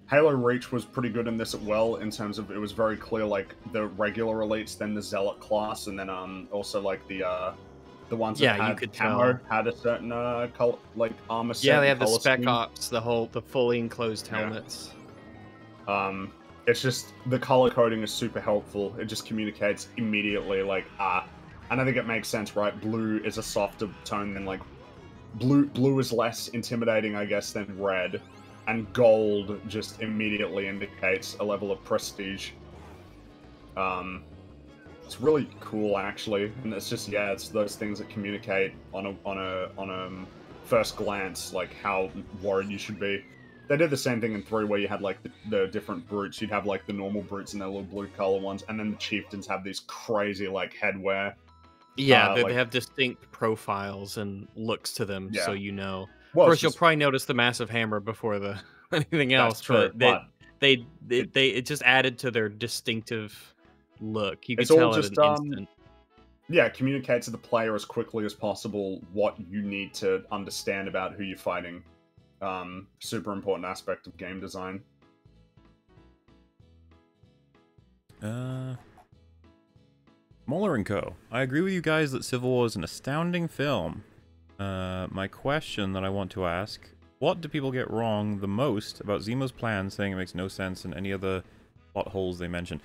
Halo Reach was pretty good in this as well, in terms of it was very clear like the regular elites, then the zealot class, and then um also like the uh the ones that Yeah, you had could camo tell. had a certain uh color like armor set. Yeah, they and have the spec scheme. ops, the whole the fully enclosed Yeah. Um, it's just the color coding is super helpful. It just communicates immediately, like ah, and I think it makes sense, right? Blue is a softer tone than like blue. Blue is less intimidating, I guess, than red, and gold just immediately indicates a level of prestige. Um, it's really cool, actually, and it's just yeah, it's those things that communicate on a on a on a um, first glance, like how worried you should be they did the same thing in three where you had like the, the different brutes you'd have like the normal brutes and their little blue color ones and then the chieftains have these crazy like headwear Yeah, Uh, they, like- they have distinct profiles and looks to them, so you know. well of course, it's you'll probably notice the massive hammer before the anything else, true, but they, but they they they it just added to their distinctive look. You all tell just, at an um, instant. yeah communicate to the player as quickly as possible what you need to understand about who you're fighting um super important aspect of game design Uh, MauLer and Co. I agree with you guys that Civil War is an astounding film. Uh, my question that I want to ask: What do people get wrong the most about Zemo's plan, saying it makes no sense, and any other plot holes they mention?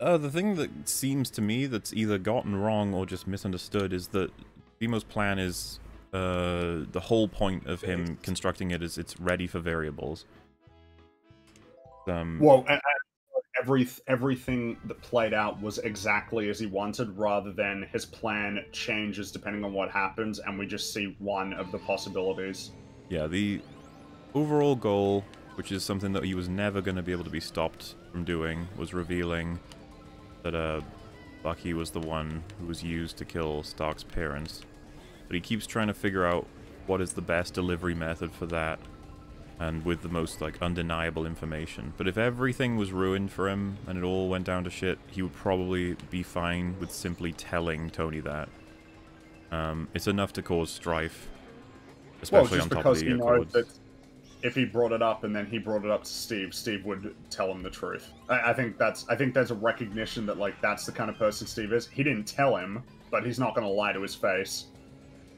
Uh, the thing that seems to me that's either gotten wrong or just misunderstood is that Zemo's plan is uh, the whole point of him constructing it is it's ready for variables. Um, well a- a- every everything that played out was exactly as he wanted rather than his plan changes depending on what happens and we just see one of the possibilities Yeah, the overall goal, which is something that he was never going to be able to be stopped from doing, was revealing that uh, Bucky was the one who was used to kill Stark's parents. But he keeps trying to figure out what is the best delivery method for that, and with the most like undeniable information. But if everything was ruined for him and it all went down to shit, he would probably be fine with simply telling Tony that. Um, it's enough to cause strife, well especially just on top because of he the Accords. that if he brought it up and then he brought it up to steve steve would tell him the truth I, I think that's i think there's a recognition that like that's the kind of person steve is he didn't tell him but he's not going to lie to his face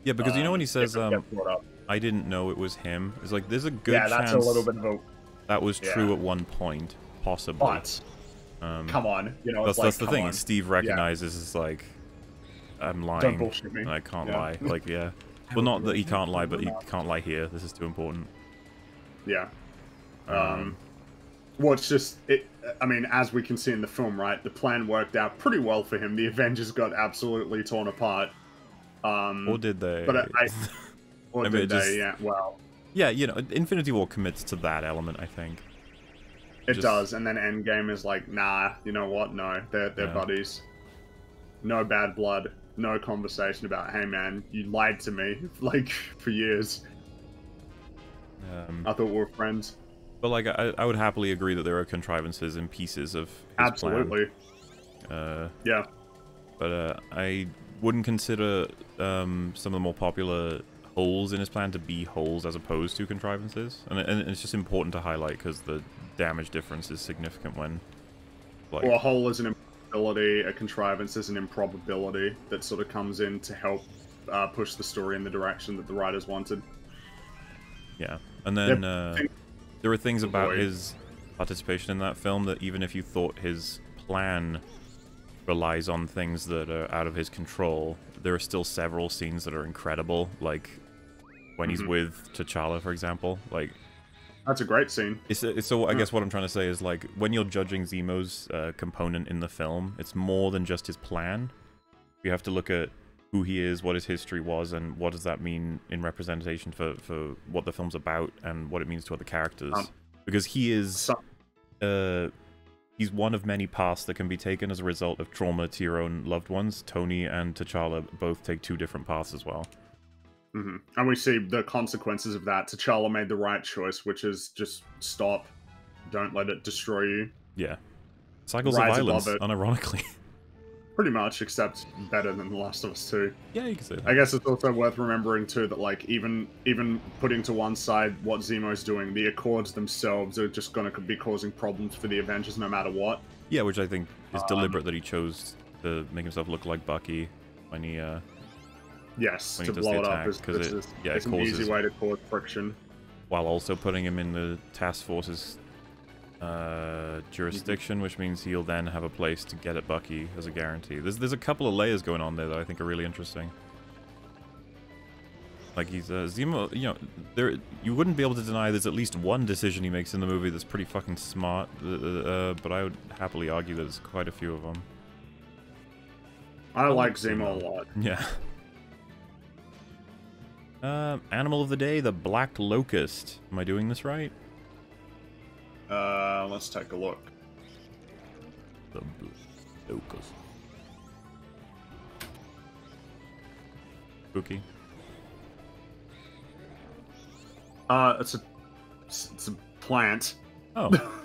Yeah, because you know when he um, says, um, gets brought up. "I didn't know it was him," it's like there's a good yeah chance that's a little bit of a that was true yeah. at one point, possibly. but um, come on you know that's like that's the thing. on. Steve recognizes is like, "I'm lying. don't bullshit me I can't Yeah. lie." Like, yeah. Well, not that he can't lie, but he can't lie here. This is too important. yeah Um, Um, well, it's just it. I mean, as we can see in the film, right? The plan worked out pretty well for him. The Avengers got absolutely torn apart. Um, or did they? but I- I- or I mean, did it they? Yeah. Well, yeah, you know, Infinity War commits to that element, I think. it just- does. And then Endgame is like, nah. You know what? No, they're they're Yeah. buddies. No bad blood. No conversation about, hey man, you lied to me like for years. Um, I thought we were friends. but like, I, I would happily agree that there are contrivances and pieces of his plan. Absolutely. Uh, Yeah. but uh, I wouldn't consider um, some of the more popular holes in his plan to be holes as opposed to contrivances, and, and it's just important to highlight because the damage difference is significant when, like, Well, a hole is an improbability, a contrivance is an improbability that sort of comes in to help uh, push the story in the direction that the writers wanted. yeah. And then uh, there were things about his participation in that film that even if you thought his plan relies on things that are out of his control, there are still several scenes that are incredible, like when he's Mhm. with T'Challa, for example, like. That's a great scene. It's, it's so I Hmm. guess what I'm trying to say is like when you're judging Zemo's uh, component in the film, it's more than just his plan. You have to look at who he is, what his history was, and what does that mean in representation for for what the film's about and what it means to other characters. Um, because he is uh, he's one of many paths that can be taken as a result of trauma to your own loved ones. Tony and T'Challa both take two different paths as well. mhm. And we see the consequences of that. T'Challa made the right choice, which is just stop. Don't let it destroy you. Yeah. Cycles Rise of violence, unironically. Pretty much, except better than The Last of Us 2. yeah, you can say that. I guess it's also worth remembering too that like even even putting to one side what Zemo's doing, the Accords themselves are just gonna be causing problems for the Avengers no matter what. Yeah, which I think is Um, deliberate that he chose to make himself look like Bucky when he uh Yes, When to blow it up attack, is, 'cause is, it- yeah, it is an causes- easy way to cause friction. while also putting him in the task force's uh, jurisdiction, which means he'll then have a place to get at Bucky as a guarantee. There's there's a couple of layers going on there that I think are really interesting. Like he's uh, Zemo, you know, there you wouldn't be able to deny there's at least one decision he makes in the movie that's pretty fucking smart. Uh, uh, but I would happily argue that there's quite a few of them. I like like Zemo. Zemo a lot. Yeah. Um, animal of the day, the black locust. Am I doing this right? Uh, let's take a look. Locust. Spooky. Uh, it's a it's, it's a plant. Oh,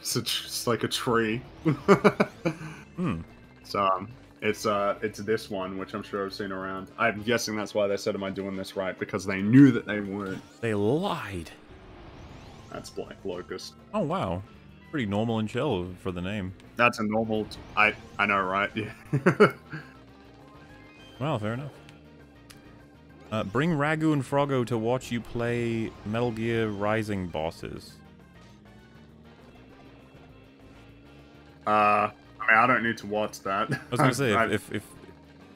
It's, a, it's like a tree. hmm. So um, it's uh it's this one, which I'm sure I've seen around. I'm guessing that's why they said, "Am I doing this right?" Because they knew that they weren't. They lied. That's Black Locust. Oh wow, pretty normal and chill for the name. That's a normal. I I know, right? Yeah. Well, fair enough. Uh, bring Ragu and Froggo to watch you play Metal Gear Rising bosses. uh, I mean, I don't need to watch that. I was gonna say, I- if, if, if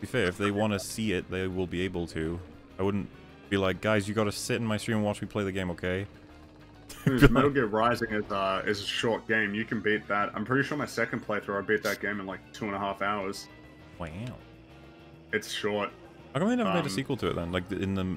be fair, if they want to see it, they will be able to. I wouldn't be like, guys, you got to sit in my stream and watch me play the game, okay? Dude, Metal Gear Rising is uh is a short game. You can beat that. I'm pretty sure my second playthrough, I beat that game in like two and a half hours. Wow. It's short. How come they never made a Um, sequel to it then? Like in the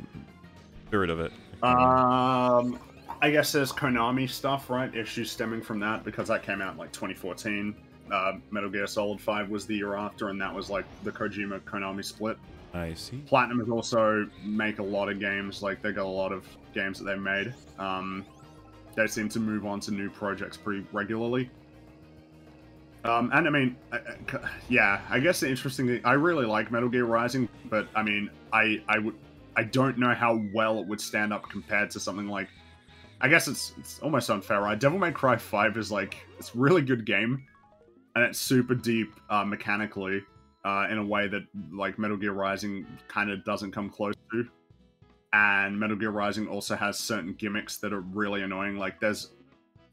spirit of it. Um, I guess there's Konami stuff, right? Issues stemming from that because that came out in like 2014. Uh, Metal Gear Solid 5 was the year after, and that was like the Kojima Konami split. I see. Platinum also make a lot of games. Like they got a lot of games that they made. Um, they seem to move on to new projects pretty regularly. Um, and I mean, yeah, I guess the interesting thing, I really like Metal Gear Rising, but I mean, I I would I don't know how well it would stand up compared to something like. I guess it's it's almost unfair, right? Devil May Cry Five is like it's really good game, and it's super deep uh, mechanically uh, in a way that like Metal Gear Rising kind of doesn't come close to. And Metal Gear Rising also has certain gimmicks that are really annoying. Like there's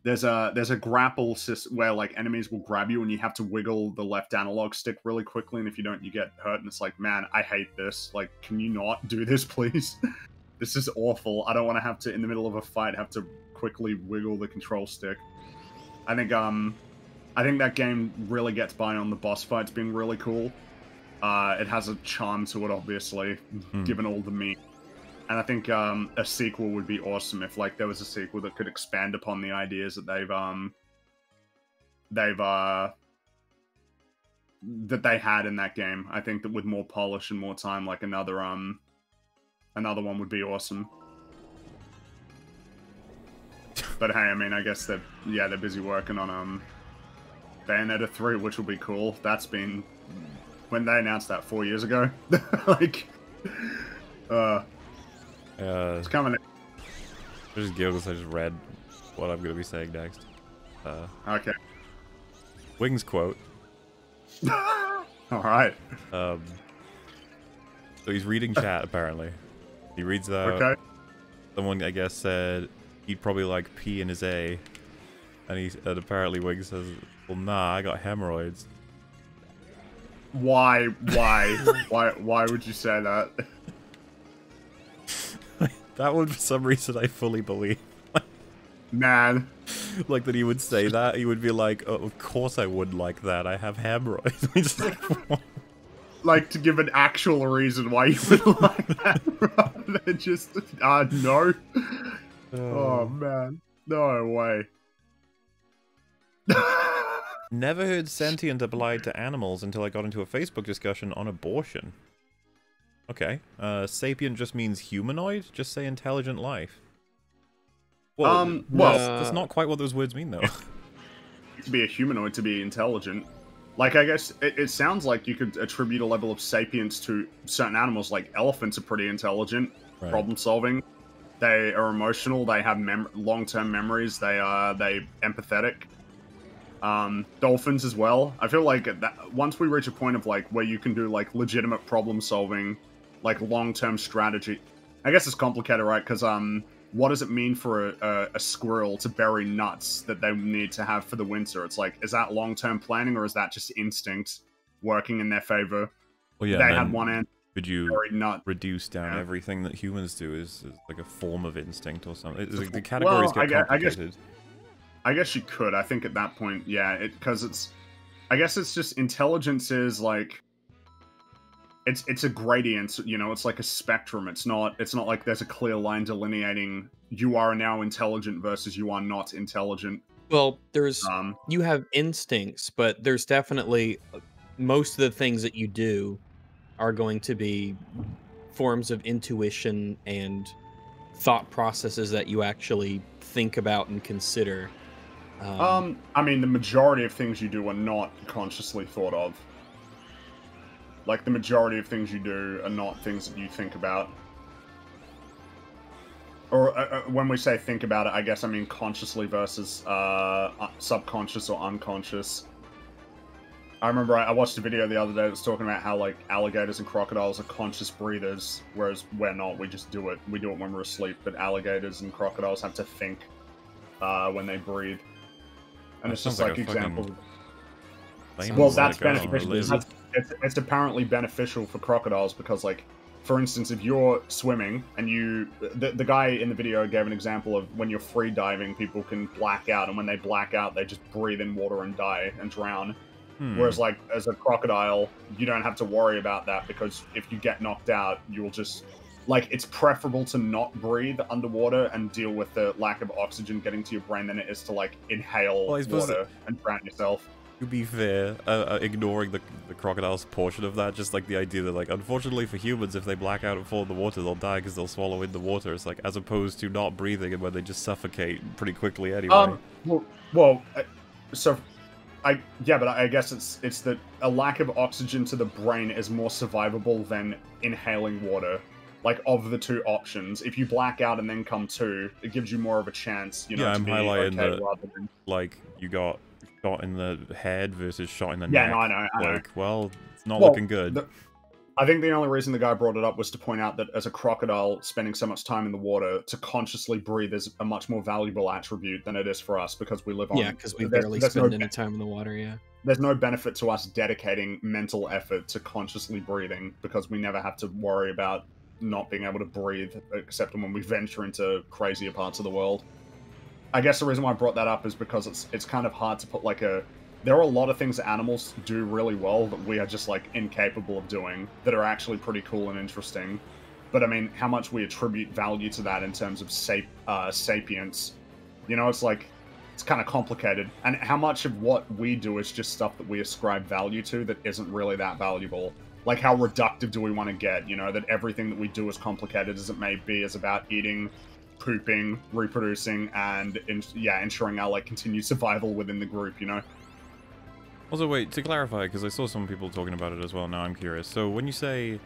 there's a there's a grapple system where like enemies will grab you and you have to wiggle the left analog stick really quickly, and if you don't, you get hurt. And it's like, man, I hate this. Like, can you not do this, please? this is awful. I don't want to have to in the middle of a fight have to quickly wiggle the control stick. I think um I think that game really gets by on the boss fights being really cool. Uh, it has a charm to it, obviously, Hmm. given all the meat. And I think um, a sequel would be awesome if, like, there was a sequel that could expand upon the ideas that they've um they've uh that they had in that game. I think that with more polish and more time, like another um another one would be awesome. But hey, I mean, I guess they're yeah they're busy working on um Bayonetta three, which will be cool. That's been when they announced that four years ago. like, uh, Uh, it's coming. Just giggles. I just read what I'm gonna be saying next. Uh, Okay. Wings quote. All right. Um, so he's reading chat apparently. He reads that. Okay. Someone I guess said he'd probably like P in his A, and he and apparently Wings says, "Well, nah, I got hemorrhoids." Why? Why? why? Why would you say that? That one for some reason I fully believe. Man, like that he would say that. He would be like, oh, "Of course I would like that. I have hemorrhoids." Like, like to give an actual reason why you would like that rather than just uh no. Oh man. No way. Never heard sentient applied to animals until I got into a Facebook discussion on abortion. Okay. Uh, sapient just means humanoid? Just say intelligent life. Well, Um, well- that's, that's not quite what those words mean, though. to be a humanoid to be intelligent. Like I guess it, it sounds like you could attribute a level of sapience to certain animals. Like elephants are pretty intelligent, Right. problem solving. They are emotional. They have mem- long term memories. They are they empathetic. Um, dolphins as well. I feel like that once we reach a point of like where you can do like legitimate problem solving, like long term strategy. I guess it's complicated, right? Because um, what does it mean for a, a, a squirrel to bury nuts that they need to have for the winter? It's like, is that long term planning or is that just instinct working in their favor? Well, yeah, they had one end. could you nut. reduce down Yeah. everything that humans do is, is like a form of instinct or something? It's like the categories Well, I get I guess- complicated. I guess you could. I think at that point, yeah, because it's. I guess it's just intelligence is like. It's it's a gradient, you know. It's like a spectrum. It's not. It's not like there's a clear line delineating you are now intelligent versus you are not intelligent. Well, there's Um, you have instincts, but there's definitely most of the things that you do are going to be forms of intuition and thought processes that you actually think about and consider. Um, um, I mean, the majority of things you do are not consciously thought of. Like the majority of things you do are not things that you think about. Or uh, uh, when we say think about it, I guess I mean consciously versus uh, uh, subconscious or unconscious. I remember I, I watched a video the other day that was talking about how like alligators and crocodiles are conscious breathers, whereas we're not. We just do it. We do it when we're asleep. But alligators and crocodiles have to think uh, when they breathe. And That it's just like like, a fucking Well, that's like, beneficial. That's, it's, it's apparently beneficial for crocodiles because, like, for instance, if you're swimming and you, the, the guy in the video gave an example of when you're free diving, people can black out, and when they black out, they just breathe in water and die and drown. Hmm. Whereas, like, as a crocodile, you don't have to worry about that because if you get knocked out, you will just. Like, it's preferable to not breathe underwater and deal with the lack of oxygen getting to your brain than it is to, like, inhale Well, water and drown yourself. To be fair, uh, uh, ignoring the the crocodile's portion of that, just like the idea that, like, unfortunately for humans, if they black out and fall in the water, they'll die because they'll swallow in the water. It's like, as opposed to not breathing and where they just suffocate pretty quickly anyway. Um, well, well, uh, so I yeah, but I guess it's it's that a lack of oxygen to the brain is more survivable than inhaling water. Like of the two options, if you black out and then come to, it gives you more of a chance. You know, Yeah, I'm highlighting okay the- rather than like, you got shot in the head versus shot in the yeah. neck. No, I know. I know. Like, well, it's not Well, looking good. the- I think the only reason the guy brought it up was to point out that as a crocodile spending so much time in the water, to consciously breathe is a much more valuable attribute than it is for us because we live on. yeah, because we there's- barely there's no spend any time in the water. Yeah. there's no benefit to us dedicating mental effort to consciously breathing because we never have to worry about not being able to breathe except when we venture into crazier parts of the world. I guess the reason why I brought that up is because it's it's kind of hard to put like a there are a lot of things that animals do really well that we are just like incapable of doing that are actually pretty cool and interesting. But I mean, how much we attribute value to that in terms of sap- uh, sapience, you know, it's like it's kind of complicated. And how much of what we do is just stuff that we ascribe value to that isn't really that valuable. Like how reductive do we want to get? You know, that everything that we do, as complicated as it may be, is about eating, pooping, reproducing, and in- yeah, ensuring our like continued survival within the group. You know. Also, wait, to clarify, because I saw some people talking about it as well, now I'm curious. So, when you say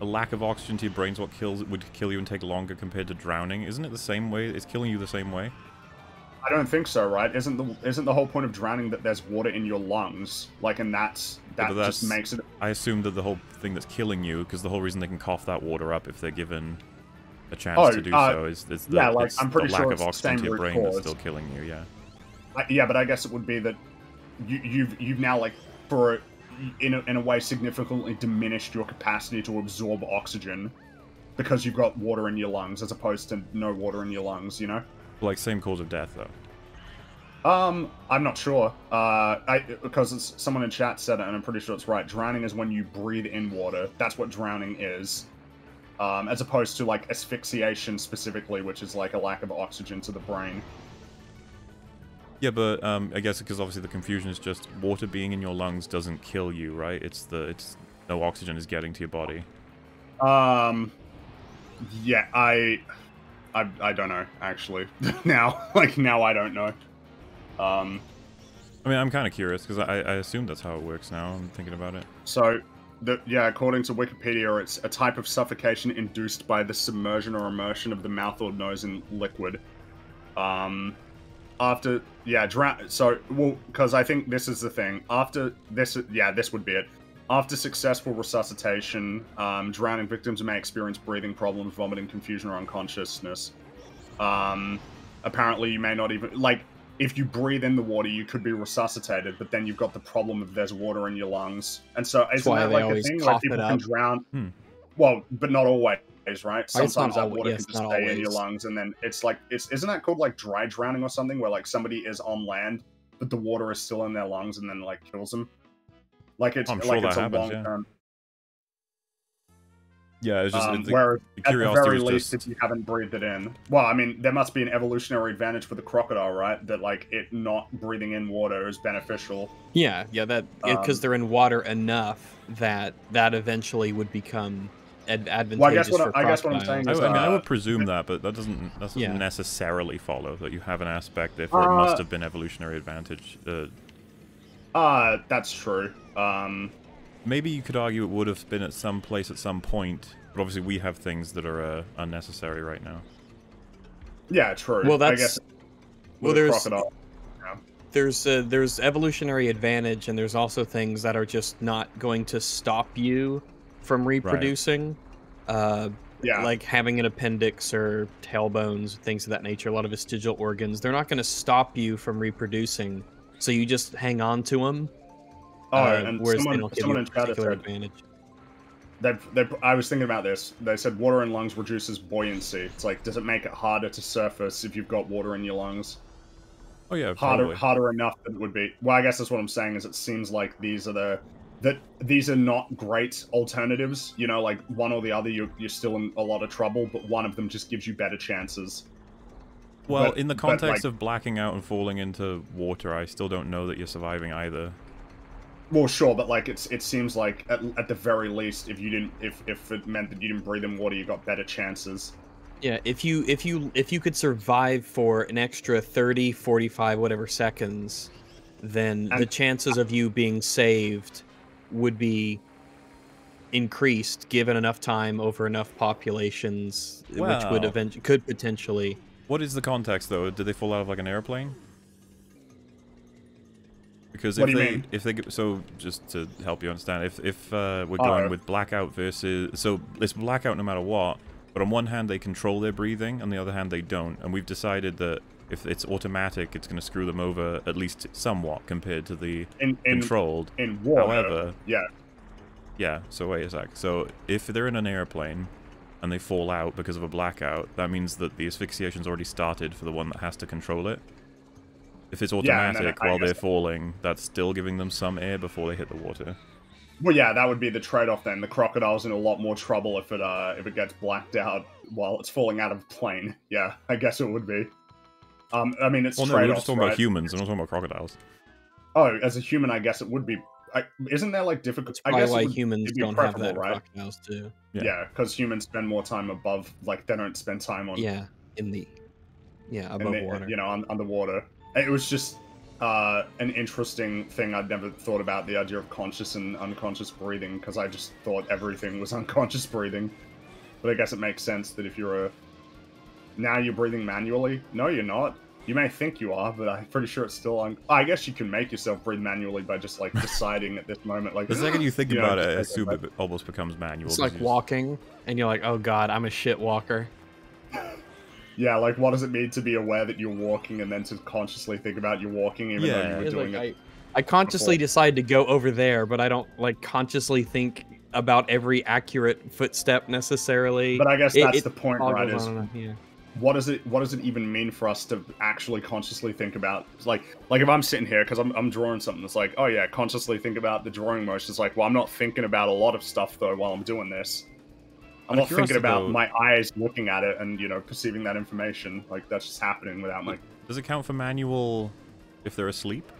a lack of oxygen to your brain's what kills would kill you and take longer compared to drowning, isn't it the same way? It's killing you the same way? I don't think so, right? Isn't the isn't the whole point of drowning that there's water in your lungs? Like, and that's Yeah, that just makes it. I assume that the whole thing that's killing you, because the whole reason they can cough that water up if they're given a chance Oh, to do uh, so is, is the, yeah, like, I'm pretty the lack sure of it's oxygen to your brain that's cause. still killing you, yeah. I, yeah, but I guess it would be that you, you've you've now like for in a, in a way significantly diminished your capacity to absorb oxygen because you've got water in your lungs as opposed to no water in your lungs. You know. Like, same cause of death, though. Um, I'm not sure. Uh, I because it's, someone in chat said it, and I'm pretty sure it's right. Drowning is when you breathe in water. That's what drowning is. Um, as opposed to like asphyxiation specifically, which is like a lack of oxygen to the brain. Yeah, but um, I guess because obviously the confusion is just water being in your lungs doesn't kill you, right? It's the it's no oxygen is getting to your body. Um, yeah, I, I, I don't know actually. now, like now, I don't know. Um, I mean, I'm kind of curious because I, I assume that's how it works now. I'm thinking about it. so, the, yeah, according to Wikipedia, it's a type of suffocation induced by the submersion or immersion of the mouth or nose in liquid. Um, after yeah, drown. So, well, because I think this is the thing. After this, yeah, this would be it. After successful resuscitation, um, drowning victims may experience breathing problems, vomiting, confusion, or unconsciousness. Um, apparently, you may not even like if you breathe in the water, you could be resuscitated, but then you've got the problem of there's water in your lungs, and so isn't why that like a thing? Like it people can drown. Hmm. Well, but not always, right? Sometimes that always- water yeah, can just not stay in your lungs, and then it's like it's isn't that called like dry drowning or something, where like somebody is on land, but the water is still in their lungs, and then like kills them. Like it's I'm sure like that it's a happens, long term. Yeah, it's just Um, it's, whereas the at the very was least, just if you haven't breathed it in, well, I mean, there must be an evolutionary advantage for the crocodile, right? That like it not breathing in water is beneficial. Yeah, yeah, that because Um, they're in water enough that that eventually would become ad- advantageous Well, I guess what for I- I guess what I'm crocodiles. saying I, is, I mean, I uh, would presume that, but that doesn't that doesn't Yeah. necessarily follow that you have an aspect if it must Uh, have been evolutionary advantage. Uh, Uh, that's true. Um, maybe you could argue it would have been at some place at some point, but obviously we have things that are uh, unnecessary right now. yeah, true. Well, I that's- guess. well, there's- crocodile. there's uh, there's evolutionary advantage and there's also things that are just not going to stop you from reproducing uh Yeah, like having an appendix or tailbones things of that nature a lot of vestigial organs they're not going to stop you from reproducing so you just hang on to them Oh, uh, and someone, someone in a chat said advantage they, they, I was thinking about this. They said water in lungs reduces buoyancy. It's like, does it make it harder to surface if you've got water in your lungs? Oh yeah, harder probably. harder enough than it would be. Well, I guess that's what I'm saying is it seems like these are the that these are not great alternatives. You know, like one or the other, you're, you're still in a lot of trouble, but one of them just gives you better chances. Well, but- in the but, context like- of blacking out and falling into water, I still don't know that you're surviving either. Well, sure, but like it's it seems like at, at the very least, if you didn't if if it meant that you didn't breathe in water, you got better chances. yeah if you if you if you could survive for an extra 30 45 whatever seconds then the And- chances of you being saved would be increased given enough time over enough populations which would Well- eventually could potentially What is the context though? Did they fall out of like an airplane? Because What if they mean? if they so just to help you understand, if if uh, we're Oh. going with blackout versus so it's blackout no matter what, but on one hand they control their breathing, on the other hand they don't, and we've decided that if it's automatic, it's going to screw them over at least somewhat compared to the In in controlled. in water, However, yeah, Yeah, so wait a sec. So if they're in an airplane and they fall out because of a blackout, that means that the asphyxiation's already started for the one that has to control it. If it's Yeah, and then automatic I while they're guess- falling, that's still giving them some air before they hit the water. Well, yeah, that would be the trade-off. Then the crocodile's in a lot more trouble if it uh if it gets blacked out while it's falling out of the plane. Yeah, I guess it would be. Um, I mean, it's Well, no, we're just talking right? about humans. I'm not talking about crocodiles. Oh, as a human, I guess it would be. I, isn't there like difficult? I guess it why would- humans don't have that right? crocodiles do Yeah. Yeah, because humans spend more time above, like they don't spend time on yeah in the yeah above the- water you know, un- underwater. It was just uh, an interesting thing I'd never thought about the idea of conscious and unconscious breathing because I just thought everything was unconscious breathing. But I guess it makes sense that if you're a now you're breathing manually. No, you're not. You may think you are, but I'm pretty sure it's still on. I guess you can make yourself breathe manually by just like deciding at this moment, like The second you think you know, about it, I just assume like- it almost becomes manual. it's like you just- walking and you're like oh god i'm a shit walker Yeah, like what does it mean to be aware that you're walking and then to consciously think about you're walking even though you were It's doing like, it? I, I consciously decide to go over there but i don't like consciously think about every accurate footstep necessarily But I guess that's it the point, right? goes Is on yeah what does it what does it even mean for us to actually consciously think about like like if I'm sitting here because I'm I'm drawing something that's like oh yeah consciously think about the drawing motion. It's like well I'm not thinking about a lot of stuff though while I'm doing this. I'm not thinking about though- my eyes looking at it and you know perceiving that information. Like that's just happening without my. Does it count for manual if they're asleep?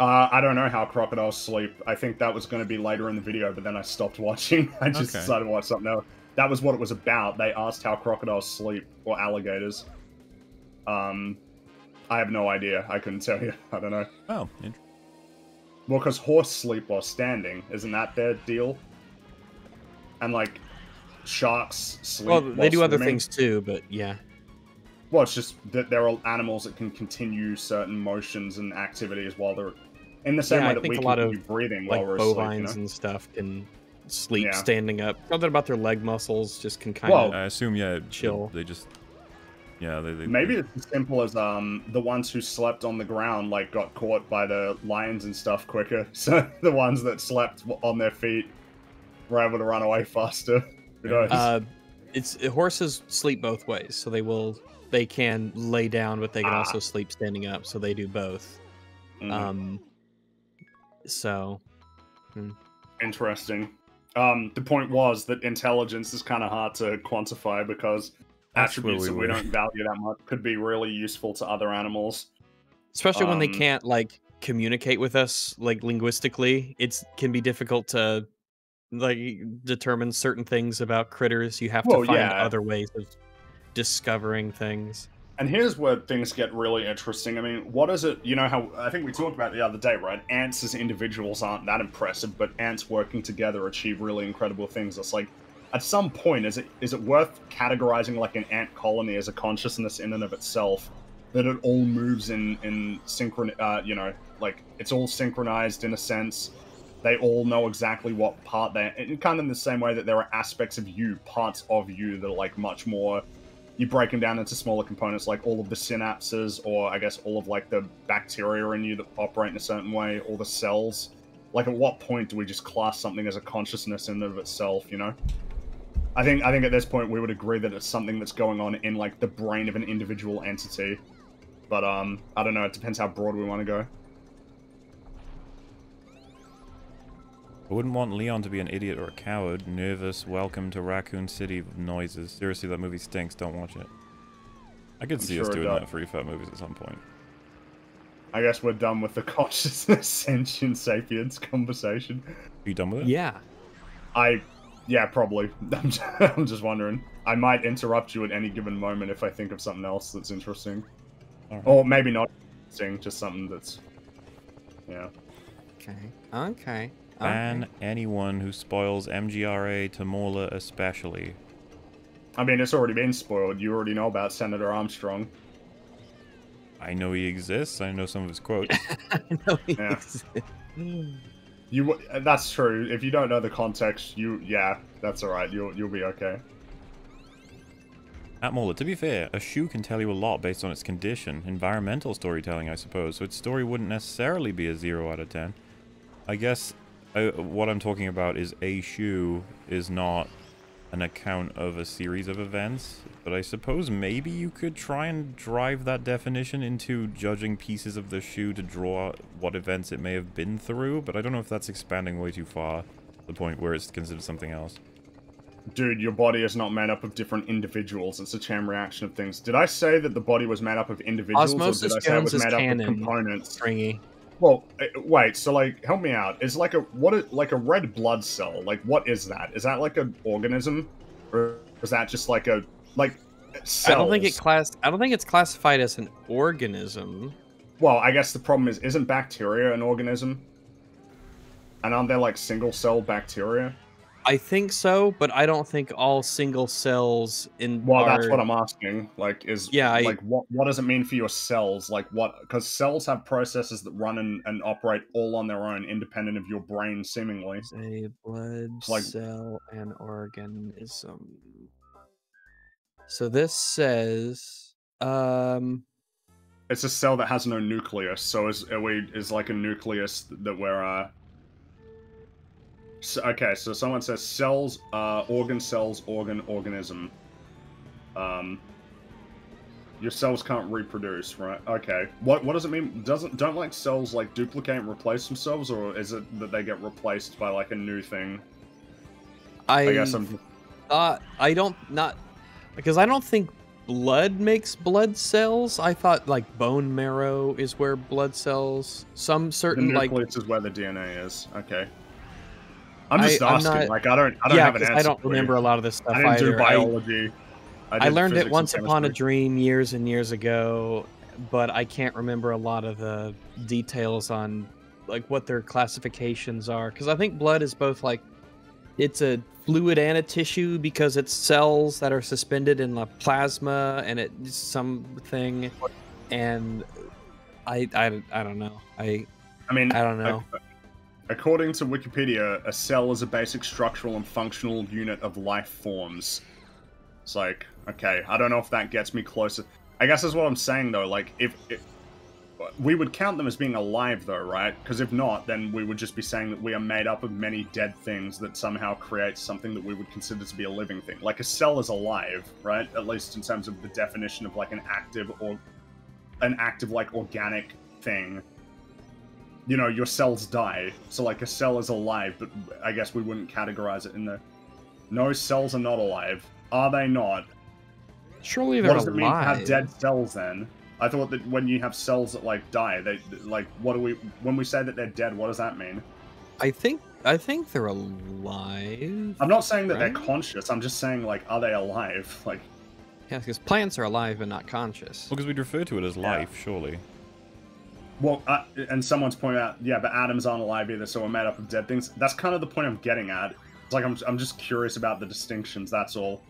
Uh, I don't know how crocodiles sleep. I think that was going to be later in the video, but then I stopped watching. I just Okay. decided to watch something else. That was what it was about. They asked how crocodiles sleep or alligators. Um, I have no idea. I couldn't tell you. I don't know. Oh, int- Well, because horse sleep while standing, isn't that their deal? And like sharks sleep. Well, they do other swimming. things too, but yeah. Well, it's just that there are animals that can continue certain motions and activities while they're in the same Yeah, way I that we a can lot continue of, breathing while Like we're asleep. bovines You know? and stuff can sleep Yeah. standing up. Something about their leg muscles just can kind Well, of. I assume yeah. Chill. They just yeah. They, they Maybe it's as simple as um the ones who slept on the ground like got caught by the lions and stuff quicker. So the ones that slept on their feet were able to run away faster. Who knows? Uh, it's horses sleep both ways, so they will. They can lay down, but they can Ah. also sleep standing up. So they do both. Mhm. Um. So Interesting. Um, the point was that intelligence is kind of hard to quantify because That's attributes we that we were. don't value that much could be really useful to other animals. especially when they Um, can't like communicate with us like linguistically it's can be difficult to like determine certain things about critters you have Well, to find yeah. other ways of discovering things And here's where things get really interesting. I mean, what is it? You know how I think we talked about the other day, right? Ants as individuals aren't that impressive, but ants working together achieve really incredible things. It's like, at some point, is it is it worth categorizing like an ant colony as a consciousness in and of itself? That it all moves in in synchron, uh, you know, like it's all synchronized in a sense. They all know exactly what part they're in, kind of in the same way that there are aspects of you, parts of you that are like much more you break them down into smaller components like all of the synapses or i guess all of like the bacteria in you that operate in a certain way all the cells. Like at what point do we just class something as a consciousness in and of itself you know? I think i think at this point we would agree that it's something that's going on in like the brain of an individual entity. But um i don't know it depends how broad we want to go I wouldn't want Leon to be an idiot or a coward. Nervous. Welcome to Raccoon City of noises. Seriously, that movie stinks. Don't watch it. I could I'm see us sure it doing does. that for EFAP movies at some point. i guess we're done with the consciousness sentient sapiens conversation Are you done with it? yeah I, yeah, probably. I'm just, I'm just wondering. I might interrupt you at any given moment if I think of something else that's interesting, Alright. or maybe not interesting, just something that's, yeah. okay okay Ban anyone who spoils MGRA to MauLer especially. I mean, it's already been spoiled. You already know about Senator Armstrong. I know he exists. I know some of his quotes. Yeah. You, uh, that's true. If you don't know the context, you, yeah, that's all right. You'll, you'll be okay. At MauLer, to be fair, a shoe can tell you a lot based on its condition. Environmental storytelling, I suppose, so its story wouldn't necessarily be a 0 out of 10. I guess uh, what I'm talking about is a shoe is not an account of a series of events, but I suppose maybe you could try and drive that definition into judging pieces of the shoe to draw what events it may have been through, but I don't know if that's expanding way too far to the point where it's considered something else. Dude, your body is not made up of different individuals. It's a chain reaction of things. Did I say that the body was made up of individuals, Osmosis or did I say it was made up canon. of components? stringy Well, uh, wait. So, like, help me out. Is like a what? Is, like a red blood cell? Like, what is that? Is that like an organism, or is that just like a like? Cells? i don't think it class i don't think it's classified as an organism Well, I guess the problem is, isn't bacteria an organism? And aren't there like single cell bacteria? I think so but i don't think all single cells in Well, that's what I'm asking. Like, is Yeah, I- like what what does it mean for your cells? Like, what? Because cells have processes that run and, and operate all on their own, independent of your brain, seemingly. a blood Like- cell and organism. So this says, um, It's a cell that has no nucleus. So is are we is like a nucleus that we're uh. So, okay, so someone says cells, uh, organ cells, organ organism. Um, Your cells can't reproduce, right? Okay. What what does it mean? Doesn't don't like cells like duplicate and replace themselves, or is it that they get replaced by like a new thing? I, I guess I'm. thought I don't not because I don't think blood makes blood cells. I thought like bone marrow is where blood cells. Some The certain like nucleus is where the DNA is. Okay. I'm just I- asking. not- like I don't. I don't yeah, have an answer. I don't remember a lot of this stuff I didn't either. do biology. I, did learned it once upon a dream years and years ago, but I can't remember a lot of the details on like what their classifications are. Because I think blood is both like it's a fluid and a tissue because it's cells that are suspended in the plasma and it's something and I, I I don't know. I I mean, I don't know. ac- According to Wikipedia, a cell is a basic structural and functional unit of life forms. It's like, okay, I don't know if that gets me closer. I guess that's what I'm saying though. Like, if, if we would count them as being alive though, right? Because if not, then we would just be saying that we are made up of many dead things that somehow creates something that we would consider to be a living thing. Like a cell is alive, right? At least in terms of the definition of like an active or an active like organic thing you know, your cells die. So like a cell is alive, but I guess we wouldn't categorize it in the. No, cells are not alive. Are they not? Surely they're alive. what does it mean to have dead cells then? I thought that when you have cells that like die, they like what do we when we say that they're dead? What does that mean? I think I think they're alive. I'm not saying that Right? they're conscious. I'm just saying like, are they alive? Like, Yeah, because plants are alive but not conscious. Well, because we'd refer to it as Yeah. life, surely. Well, uh, and someone's pointed out, yeah, but atoms aren't alive either, so we're made up of dead things. That's kind of the point I'm getting at. It's like I'm I'm just curious about the distinctions. That's all.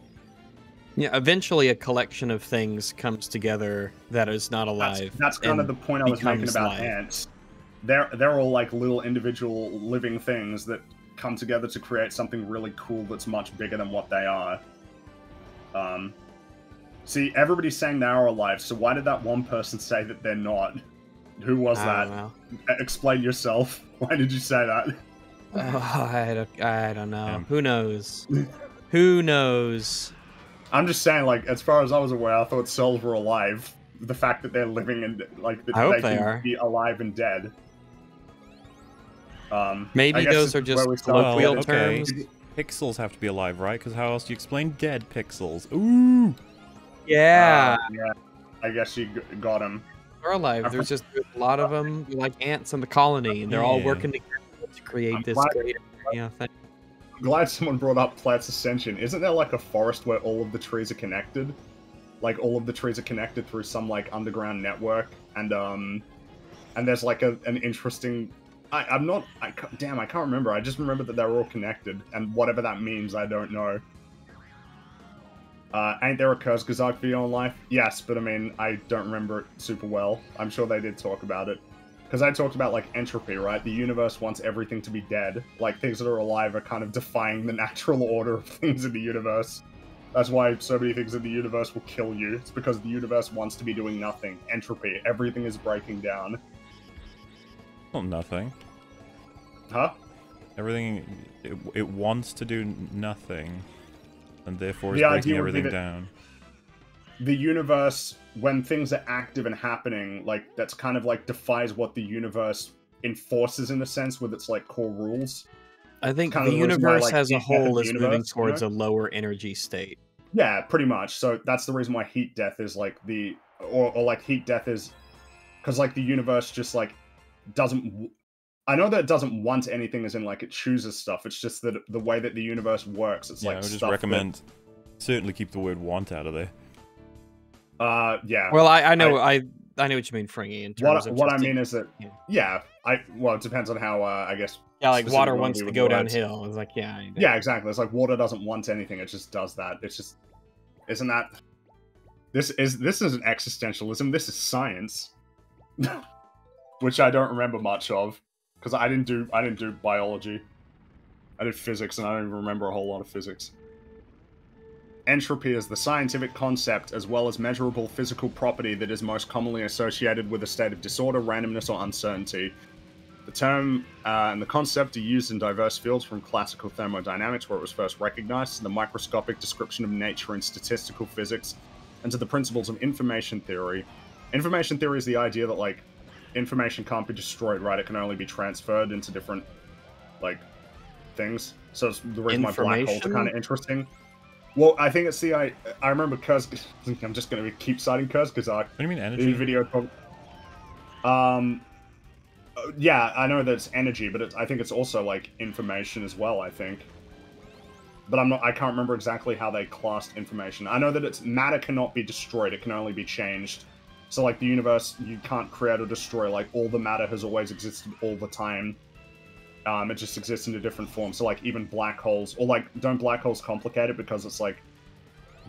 Yeah, eventually a collection of things comes together that is not alive. that's kind of the point I was making about ants. They're they're all like little individual living things that come together to create something really cool that's much bigger than what they are. Um, see, everybody's saying they are alive, so why did that one person say that they're not? Who was I that? don't know. Explain yourself. Why did you say that? Oh, I don't, I don't know. Yeah. Who knows? Who knows? I'm just saying, like, as far as I was aware, I thought cells were alive. The fact that they're living and like that I hope they, they can are. be alive and dead. Um, Maybe those are just where colloquial getting- okay. terms. Pixels have to be alive, right? Because how else do you explain dead pixels? Ooh! Yeah, Uh, yeah. I guess you got him. They're alive. There's just there's a lot of them, like ants in the colony, and they're all working together to create I'm this glad- great yeah, thing. I'm glad someone brought up Plants Ascension. Isn't there like a forest where all of the trees are connected? Like all of the trees are connected through some like underground network, and um, and there's like a, an interesting. I, I'm not. I damn. I can't remember. I just remember that they're all connected, and whatever that means, I don't know. Uh, ain't there a Kurzgesagt video on life? Yes, but I mean, I don't remember it super well. I'm sure they did talk about it. Because I talked about, like, entropy, right? The universe wants everything to be dead. Like, things that are alive are kind of defying the natural order of things in the universe. That's why so many things in the universe will kill you. It's because the universe wants to be doing nothing. Entropy. Everything is breaking down. Not nothing. Huh? Everything. It, it wants to do nothing. And therefore is The breaking idea would be everything down. the universe when things are active and happening like that's kind of like defies what the universe enforces in a sense with its like core rules I think kind the of the reason why universe like as a heat death of whole the is moving universe, you towards know? a lower energy state. yeah pretty much so that's the reason why heat death is like the or, or like heat death is because like the universe just like doesn't w- i know that it doesn't want anything as in like it chooses stuff it's just that the way that the universe works it's Yeah, like I would just stuff that- recommend. Certainly keep the word want out of there. uh yeah Well, I, I know I, I know what you mean, Fringy. In terms what, of what i just- mean is that yeah. yeah i well it depends on how uh, i guess yeah, like water wants to go words. downhill. It's like yeah, I- Yeah, exactly. It's like water doesn't want anything; it just does that. It's just, isn't that? This is this isn't existentialism. This is science, which I don't remember much of because I didn't do I didn't do biology. I did physics, and I don't even remember a whole lot of physics. Entropy is the scientific concept as well as measurable physical property that is most commonly associated with a state of disorder, randomness, or uncertainty. The term uh, and the concept are used in diverse fields from classical thermodynamics, where it was first recognized, to the microscopic description of nature in statistical physics, and to the principles of information theory. Information theory is the idea that like information can't be destroyed, right? It can only be transferred into different like things. So it's the reason why black holes are kind of interesting. Well, I think it's the I. I remember Kurz. I'm just going to keep citing Kurz because I What do you mean energy? video. Um. uh, Yeah, I know that it's energy, but it's, I think it's also like information as well. I think, but I'm not. I can't remember exactly how they classed information. I know that it's matter cannot be destroyed; it can only be changed. So, like the universe, you can't create or destroy. Like all the matter has always existed all the time. Um, it just exists in a different form. So, like even black holes, or like don't black holes complicate it because it's like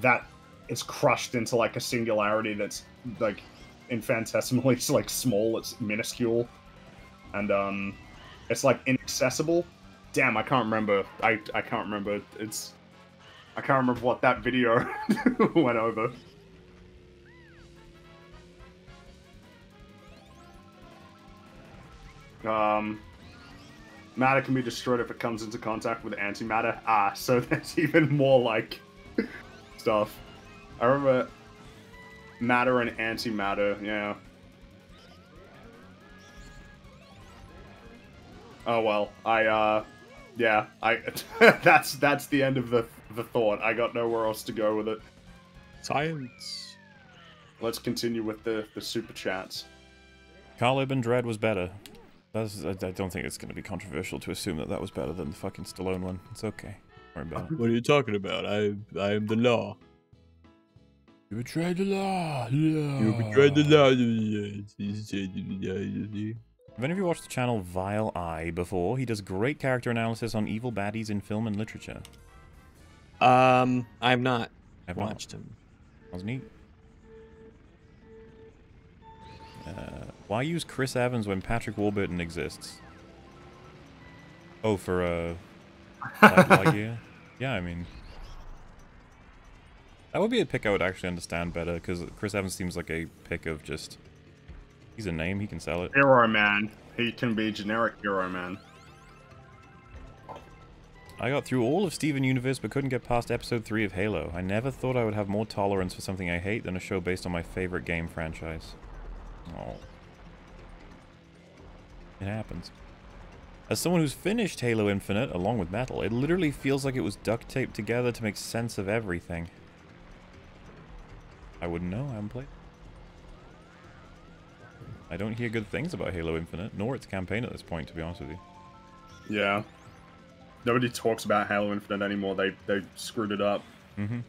that it's crushed into like a singularity that's like infinitesimally it's like small it's minuscule and um it's like inaccessible damn i can't remember i i can't remember it's i can't remember what that video went over um matter can be destroyed if it comes into contact with antimatter ah so there's even more like stuff i remember matter and antimatter yeah Oh well, I uh yeah, I that's that's the end of the the thought. I got nowhere else to go with it. Science. Let's continue with the the super chats. Karl and Dredd was better. That's, I, I don't think it's going to be controversial to assume that that was better than the fucking Stallone one. It's okay. Don't worry about it. What are you talking about? I I am the law. You betrayed the law. law. You betrayed the law. Have any of you watched the channel Vile Eye before? He does great character analysis on evil baddies in film and literature. Um, I'm not I've not. watched him. That was neat. Uh, why use Chris Evans when Patrick Warburton exists? Oh, for uh, Light- Lightyear? Yeah, I mean, that would be a pick I would actually understand better because Chris Evans seems like a pick of just he's a name, he can sell it. Hero Man. He can be generic Hero Man. I got through all of Steven Universe but couldn't get past episode 3 of Halo. I never thought I would have more tolerance for something I hate than a show based on my favorite game franchise. Oh. It happens. As someone who's finished Halo Infinite along with Metal, it literally feels like it was duct taped together to make sense of everything. I wouldn't know, I haven't played. I don't hear good things about Halo Infinite, nor its campaign at this point, to be honest with you. Yeah. Nobody talks about Halo Infinite anymore. They they screwed it up. Mm-hmm.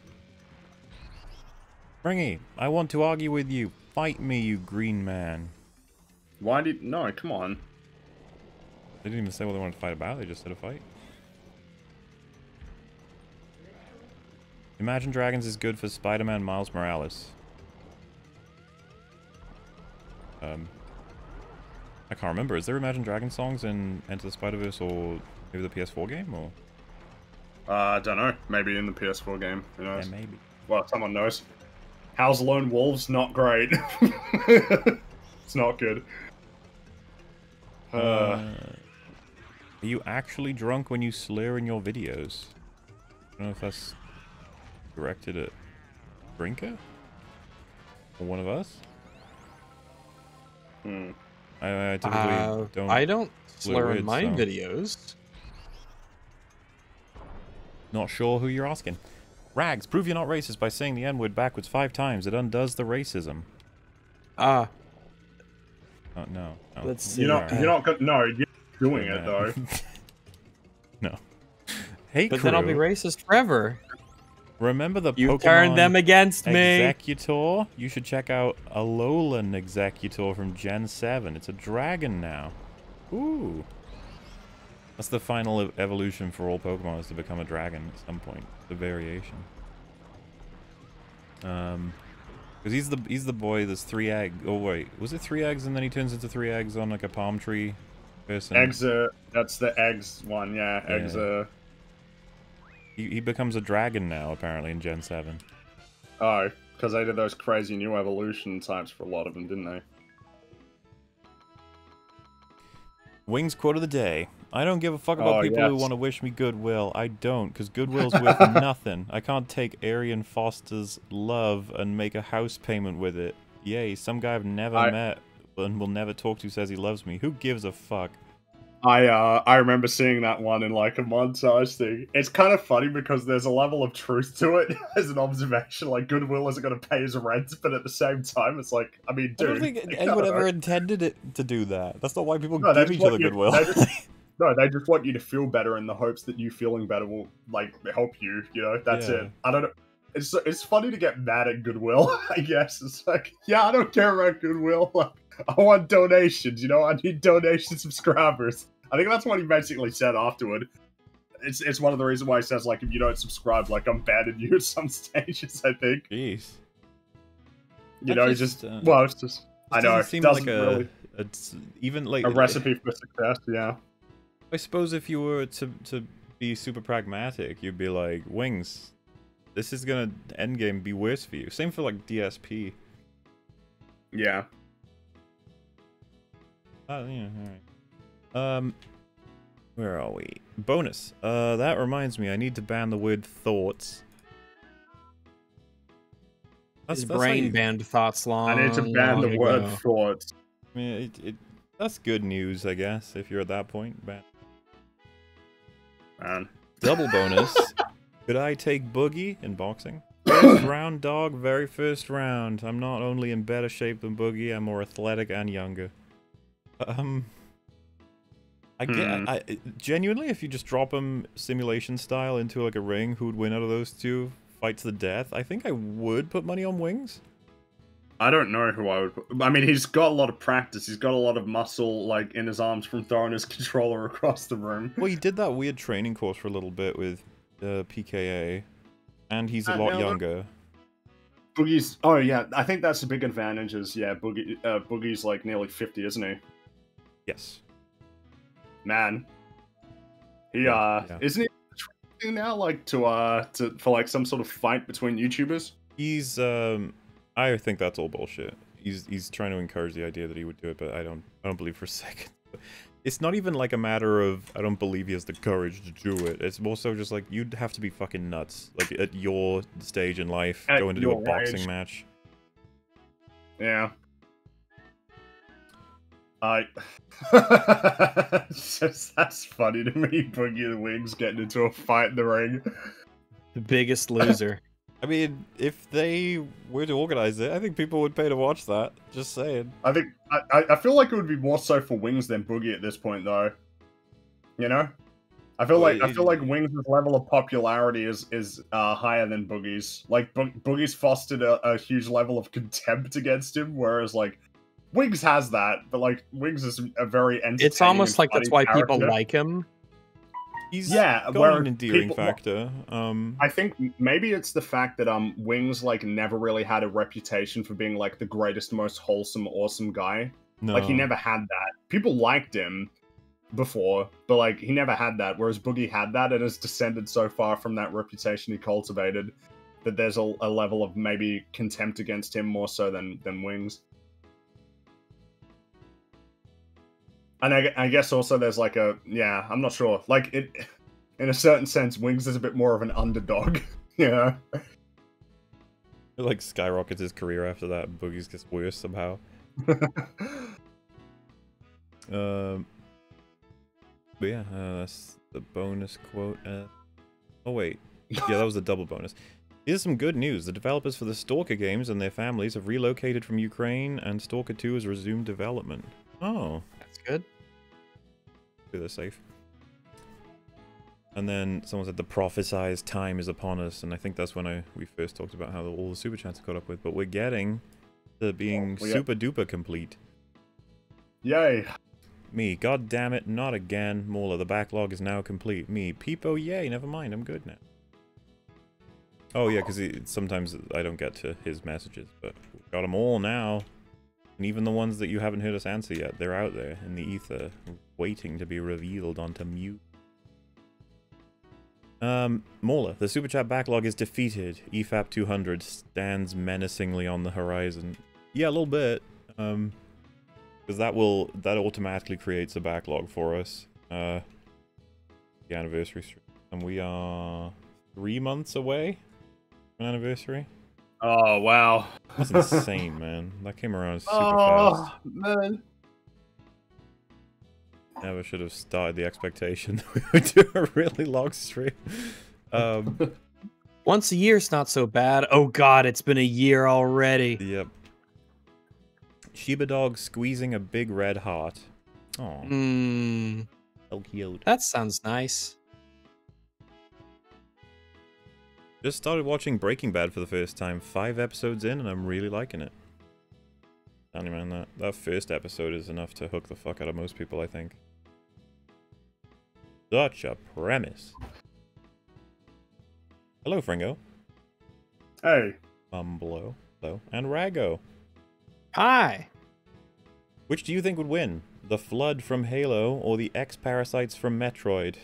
Fringy, I want to argue with you. Fight me, you green man. Why did no? Come on. They didn't even say what they wanted to fight about, they just said a fight. Imagine Dragons is good for Spider-Man Miles Morales. Um, I can't remember. Is there Imagine Dragons songs in Into the Spider-Verse or maybe the PS4 game? Or Uh, I don't know. Maybe in the PS4 game. Who yeah, maybe. Well, someone knows. How's Lone Wolves? Not great. it's not good. Uh, Uh, are you actually drunk when you slur in your videos? I don't know if that's directed at Brinker? Or one of us? hmm. I, I typically Uh, don't. I don't slur slur words, in my so- videos. Not sure who you're asking. Rags, prove you're not racist by saying the N word backwards five times. It undoes the racism. Ah, Oh, no. no. Let's see. You're not. uh, You're not. go- No, you're doing Yeah. it though. no. Hey, but then I'll be racist forever. Remember the You Pokemon turned them against me. Exeggutor? You should check out Alolan Exeggutor from Gen 7. It's a dragon now. Ooh. That's the final ev- evolution for all Pokemon is to become a dragon at some point. The variation. Um, because he's the he's the boy that's three egg. Oh wait, was it three eggs and then he turns into three eggs on like a palm tree person? eggs are. That's the eggs one. Yeah, eggs Yeah. are. He, he becomes a dragon now apparently in Gen 7. Oh, because they did those crazy new evolution types for a lot of them, didn't they? Wings quote of the day. I don't give a fuck about Oh, people who want to wish me goodwill. I don't, because goodwill's worth nothing. I can't take Arian Foster's love and make a house payment with it. Yay, some guy I've never I- met and will never talk to says he loves me. Who gives a fuck? I uh I remember seeing that one in like a montage thing. It's kind of funny because there's a level of truth to it as an observation. Like Goodwill isn't going to pay his rent, but at the same time, it's like I mean, I don't think anyone ever know. intended it to do that. That's not why people No, give each other goodwill. No, they just want you to feel better in the hopes that you feeling better will like help you. You know, that's Yeah. it. I don't know. It's it's funny to get mad at Goodwill. I guess it's like, yeah, I don't care about Goodwill. Like, I want donations. You know, I need donation subscribers. I think that's what he basically said afterward. It's it's one of the reasons why he says like, if you don't subscribe, like I'm banning you at some stages. I think Jeez. you That know, just, just uh, well, it's just I know doesn't it seem doesn't like a, really it's even like a recipe for success. Yeah. I suppose if you were to to be super pragmatic, you'd be like, Wings, this is gonna endgame be worse for you. Same for like DSP. Yeah. Oh yeah, alright. Um where are we? Bonus. Uh that reminds me, I need to ban the word thoughts. His how brain you- banned thoughts long. I need to ban long the word ago. thoughts. I mean, it, it, that's good news, I guess, if you're at that point. Ban. Man. Double bonus. Could I take Boogie in boxing? First round, dog. Very first round. I'm not only in better shape than Boogie, I'm more athletic and younger. Um, I get. Hmm. I, I- genuinely, if you just drop him simulation style into like a ring, who would win out of those two? Fight to the death. I think I would put money on Wings. I don't know who I would. Put. I mean, he's got a lot of practice. He's got a lot of muscle, like in his arms from throwing his controller across the room. Well, he did that weird training course for a little bit with uh, PKA, and he's a Uh, lot no, younger. Boogie's. Oh yeah, I think that's a big advantage. Is yeah, Boogie. Uh, Boogie's like nearly fifty, isn't he? Yes. Man. He Yeah, uh, yeah. isn't he training now like to uh to for like some sort of fight between YouTubers? He's um I think that's all bullshit. He's he's trying to encourage the idea that he would do it, but I don't I don't believe for a second. It's not even like a matter of I don't believe he has the courage to do it. It's more so just like you'd have to be fucking nuts. Like at your stage in life, At going to do a boxing age. match. Yeah. I. just, that's funny to me. Boogie the Wings getting into a fight in the ring. The biggest loser. I mean, if they were to organize it, I think people would pay to watch that. Just saying. I think I, I- I feel like it would be more so for Wings than Boogie at this point, though. You know, I feel Well, like I feel like Wings' level of popularity is is uh, higher than Boogie's. Like Bo- Boogie's fostered a, a huge level of contempt against him, whereas like Wings has that, but like Wings is a very entertaining. It's almost like that's funny why people like him. He's Yeah, got where an endearing people- factor. Um, I think maybe it's the fact that um Wings like never really had a reputation for being like the greatest, most wholesome, awesome guy. no. Like he never had that. People liked him before, but like he never had that. Whereas Boogie had that and has descended so far from that reputation he cultivated that there's a, a level of maybe contempt against him more so than than Wings. And I, I guess also there's like a yeah, I'm not sure. Like it, in a certain sense, Wings is a bit more of an underdog. yeah. like skyrockets his career after that. and Boogie's gets worse somehow. Um, but yeah, uh, that's the bonus quote. Uh, oh wait, yeah, that was the double bonus. Here's some good news. The developers for the Stalker games and their families have relocated from Ukraine, and Stalker 2 has resumed development. Oh, That's good. They're safe. And then someone said the prophesized time is upon us, and I think that's when I we first talked about how all the super chats are caught up with. But we're getting to being got- super duper complete. Yay. Me, god damn it, not again. MauLer, the backlog is now complete. Me, Peepo, yay, never mind, I'm good now. Oh yeah, because sometimes I don't get to his messages, but we got them all now. And even the ones that you haven't heard us answer yet, they're out there in the ether, waiting to be revealed onto mute. Um, MauLer, the super chat backlog is defeated. EFAP 200 stands menacingly on the horizon. Yeah, a little bit. Um, Because that will that automatically creates a backlog for us. Uh, the anniversary stream, and we are three months away from anniversary. Oh wow. That's insane, man. That came around super fast. oh man. Never should have started the expectation that we would do a really long stream. Um, Once a year's not so bad. Oh god, it's been a year already. yep. Shiba dog squeezing a big red heart. Oh, Mmm, so cute. that sounds nice. Just started watching Breaking Bad for the first time. Five episodes in, and I'm really liking it. Man, that, that first episode is enough to hook the fuck out of most people, I think. Such a premise. Hello, Fringo. Hey. Mumblo. Hello. And Rago. Hi. Which do you think would win? The Flood from Halo or the X-Parasites from Metroid?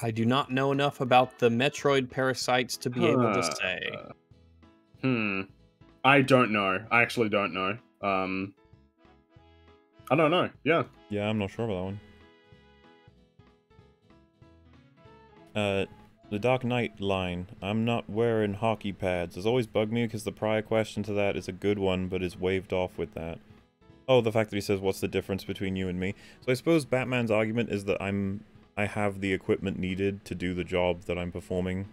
I do not know enough about the Metroid parasites to be able to say. Hmm. I don't know. I actually don't know. Um. I don't know. Yeah. Yeah, I'm not sure about that one. Uh, the Dark Knight line. I'm not wearing hockey pads. Has always bugged me because the prior question to that is a good one, but is waved off with that. Oh, the fact that he says, "What's the difference between you and me?" So I suppose Batman's argument is that I'm, I have the equipment needed to do the job that I'm performing,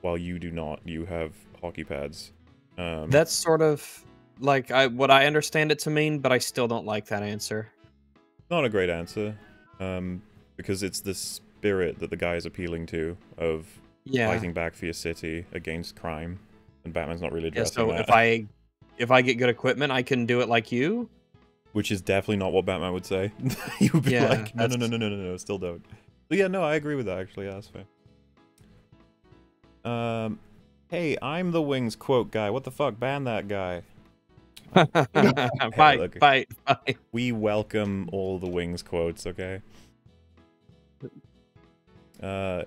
while you do not. You have hockey pads. Um, That's sort of like I what I understand it to mean, but I still don't like that answer. not a great answer, um, because it's the spirit that the guy is appealing to of Yeah. fighting back for your city against crime, and Batman's not really yeah addressing so that. if I if I get good equipment, I can do it like you. Which is definitely not what Batman would say. he would be Yeah, like, no, no, no, no, no, no, no, still don't. But yeah, no, I agree with that, actually. Yeah, that's fair. Um, hey, I'm the Wings quote guy. What the fuck? Ban that guy. fight, look. fight, fight. We welcome all the Wings quotes, okay? Uh,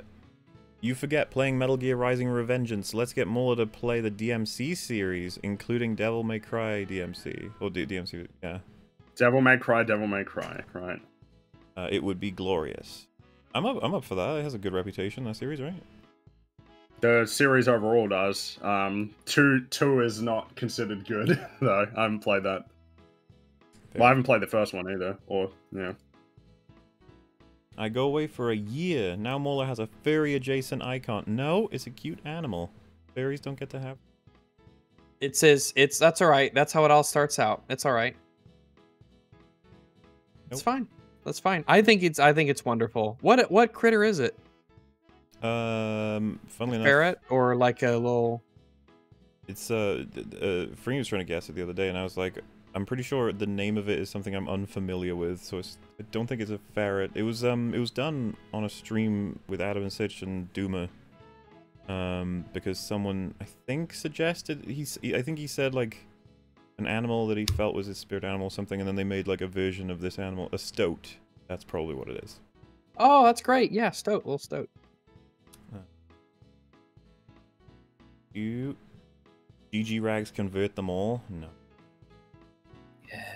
you forget playing Metal Gear Rising Revengeance. Let's get MauLer to play the DMC series, including Devil May Cry DMC. Or D- DMC, yeah. Devil May Cry. Devil May Cry. Right. Uh, it would be glorious. I'm up, I'm up for that. It has a good reputation, that series, right? The series overall does. Um. Two. Two is not considered good though. I haven't played that. Well, I haven't played the first one either. Or yeah. I go away for a year. Now MauLer has a furry adjacent icon. No, it's a cute animal. Fairies don't get to have. It says it's that's all right. That's how it all starts out. It's all right. It's fine. That's fine. I think it's I think it's wonderful. What what critter is it? Um, funnily enough, Ferret or like a little? It's uh, uh, Free was trying to guess it the other day, and I was like, I'm pretty sure the name of it is something I'm unfamiliar with, so it's, I don't think it's a ferret. It was um, it was done on a stream with Adam and Sitch and Duma, um, because someone I think suggested he's, he, I think he said like an animal that he felt was his spirit animal or something, and then they made like a version of this animal, a stoat. That's probably what it is. Oh, that's great. Yeah, stoat, little stoat. You, GG rags convert them all? No.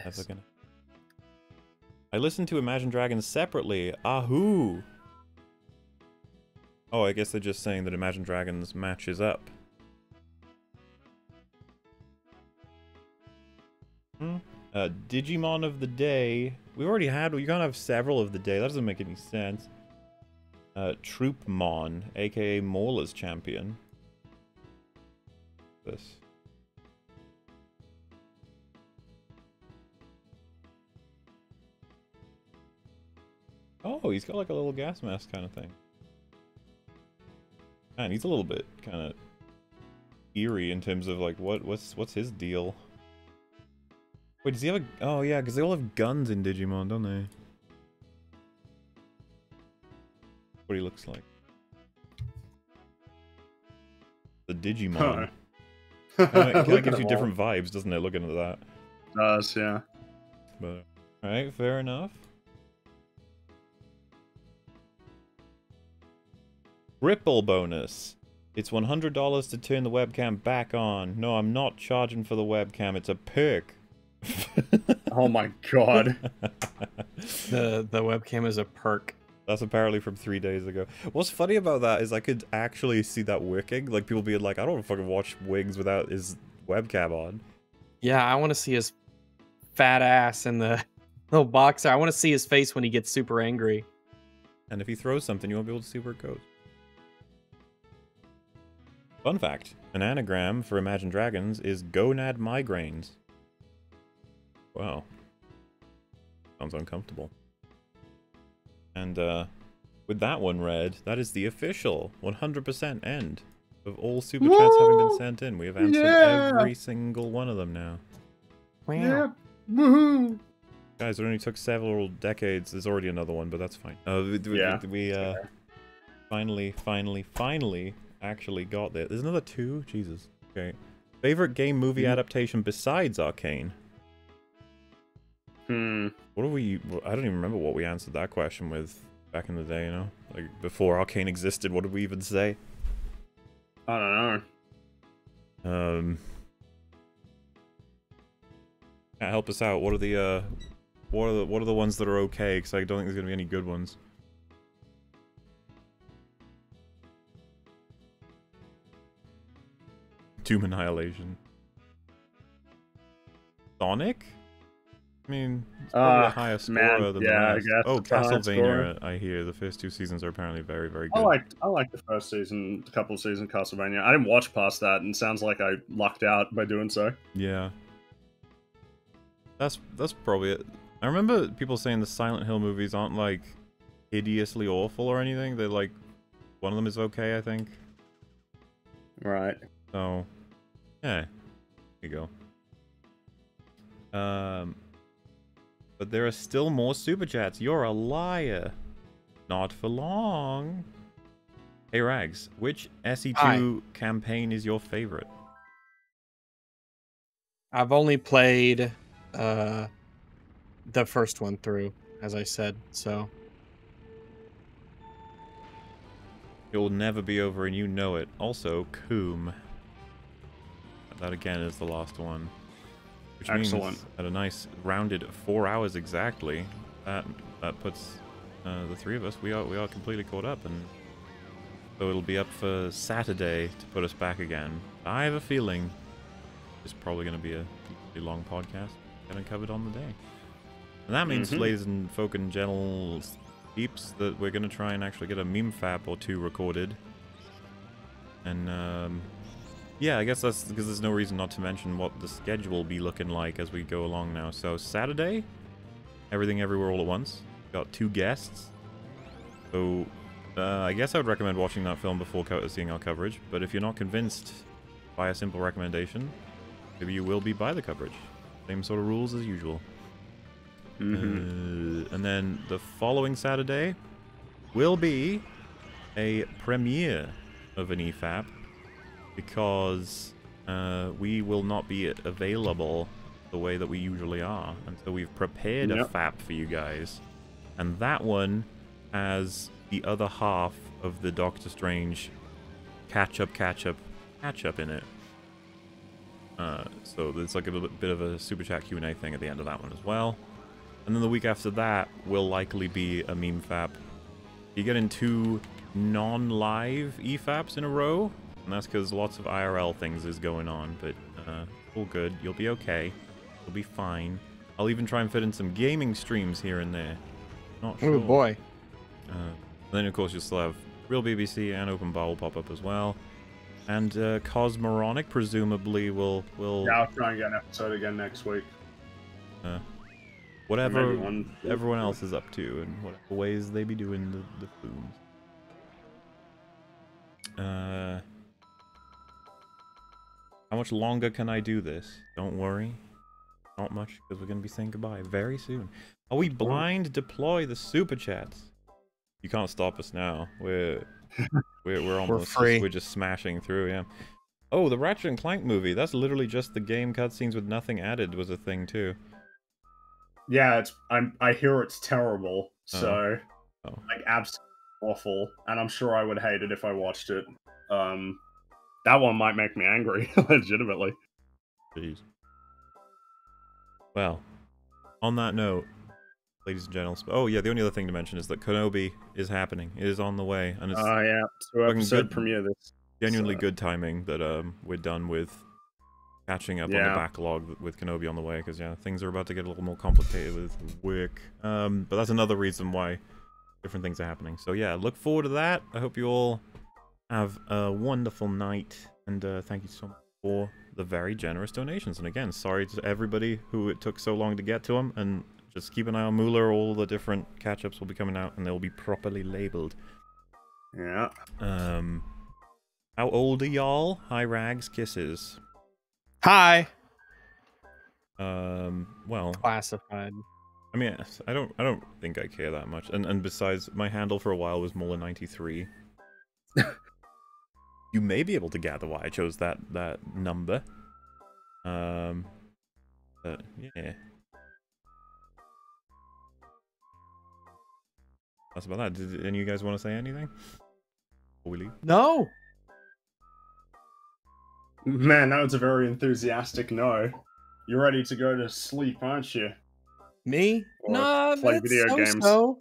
Yes. looking. I listened to Imagine Dragons separately. Ahoo! Oh, I guess they're just saying that Imagine Dragons matches up. Hmm. Uh, Digimon of the day. We already had. You can't have several of the day. That doesn't make any sense. Uh, Troopmon, aka MauLer's champion. This. Oh, he's got like a little gas mask kind of thing. Man, he's a little bit kind of eerie in terms of like what what's what's his deal? Wait, does he have a? Oh yeah, because they all have guns in Digimon, don't they? What he looks like. The Digimon. Huh. Kind of gives you different vibes, doesn't it? Looking at that. all. Does yeah. But alright, fair enough. Ripple bonus. It's $100 to turn the webcam back on. No, I'm not charging for the webcam. It's a perk. Oh my god. The the webcam is a perk. That's apparently from three days ago. What's funny about that is I could actually see that working. Like people being like, I don't want to fucking watch Wings without his webcam on. Yeah, I want to see his fat ass in the little boxer. I want to see his face when he gets super angry. And if he throws something, you won't be able to see where it goes. Fun fact an anagram for Imagine Dragons is gonad migraines. Wow. Sounds uncomfortable. And uh, with that one read, that is the official 100% end of all super chats having been sent in. We have answered Yeah! every single one of them now. Wow. Woohoo! Guys, it only took several decades. There's already another one, but that's fine. Uh, we, we- Yeah. we uh, finally, finally, finally actually got there. There's another two? Jesus. Okay. Favorite game movie Hmm. adaptation besides Arcane? Hmm. What do we... I don't even remember what we answered that question with back in the day, you know? Like, before Arcane existed, what did we even say? I don't know. Um... Help us out. What are the, uh... What are the, what are the ones that are okay? Because I don't think there's going to be any good ones. Doom Annihilation. Sonic? I mean, a Ah, higher score man, yeah, the guess Oh, Castlevania, I hear. The first two seasons are apparently very, very good. I like I like the first season, a couple of seasons Castlevania. I didn't watch past that, and sounds like I lucked out by doing so. Yeah. That's that's probably it. I remember people saying the Silent Hill movies aren't like hideously awful or anything. They're like one of them is okay, I think. Right. So yeah. There you go. Um But there are still more super chats. You're a liar. Not for long. Hey Rags, which SE2 campaign is your favorite? I've only played uh the first one through, as I said. So It will never be over and you know it. Also, Coom. That again is the last one. Which Excellent. means at a nice rounded four hours exactly, that that puts uh, the three of us we are we are completely caught up and so it'll be up for Saturday to put us back again. I have a feeling it's probably going to be a pretty long podcast getting covered on the day. And that means, Mhm. ladies and folk and gentle peeps, that we're going to try and actually get a meme fap or two recorded. And, um, yeah, I guess that's because there's no reason not to mention what the schedule will be looking like as we go along now. So, Saturday, Everything Everywhere All at Once. Got two guests. So, uh, I guess I would recommend watching that film before seeing our coverage. But if you're not convinced by a simple recommendation, maybe you will be by the coverage. Same sort of rules as usual. hmm Uh, and then the following Saturday will be a premiere of an EFAP because uh, we will not be available the way that we usually are until we've prepared a Yep. FAP for you guys. And that one has the other half of the Doctor Strange catch up, catch up, catch up in it. Uh, so there's like a bit of a super chat Q&A thing at the end of that one as well. And then the week after that will likely be a meme fap. You get in two non-live EFAPs in a row, and that's because lots of IRL things is going on, but uh, all good. You'll be okay. You'll be fine. I'll even try and fit in some gaming streams here and there. Not sure. oh boy. Uh, then of course you'll still have Real BBC and Open Bar will pop up as well. And uh, Cosmoronic presumably will will Yeah, I'll try and get an episode again next week. uh, whatever Maybe one- everyone else is up to and whatever ways they be doing the, the booms. Uh, how much longer can I do this? Don't worry. Not much, because we're going to be saying goodbye very soon. Are we blind deploy the super chats? You can't stop us now. We're we're, we're almost just- free. we're just smashing through, yeah. Oh, the Ratchet and Clank movie. That's literally just the game cutscenes with nothing added was a thing too. Yeah, it's I'm I hear it's terrible. So Oh. like absolutely awful, and I'm sure I would hate it if I watched it. Um, that one might make me angry, legitimately. Jeez. Well, on that note, ladies and gentlemen, oh yeah, the only other thing to mention is that Kenobi is happening. It is on the way, and it's Oh yeah, two episode good. premiere this. genuinely so- good timing that um we're done with catching up on the backlog with Kenobi on the way because yeah things are about to get a little more complicated with work um but that's another reason why different things are happening so yeah look forward to that I hope you all have a wonderful night and uh, thank you so much for the very generous donations and again sorry to everybody who it took so long to get to them and just keep an eye on MooLer all the different catch-ups will be coming out and they'll be properly labeled Yeah. um, how old are y'all? Hi, Rags, kisses. Hi. Um, well, Classified. I mean, I don't, I don't think I care that much. And and besides, my handle for a while was MauLer93. you may be able to gather why I chose that that number. Um, but yeah. That's about that. Did any of you guys want to say anything? Before we leave? No. Man, that was a very enthusiastic no. You're ready to go to sleep, aren't you? Me? Or no, play video so games. So.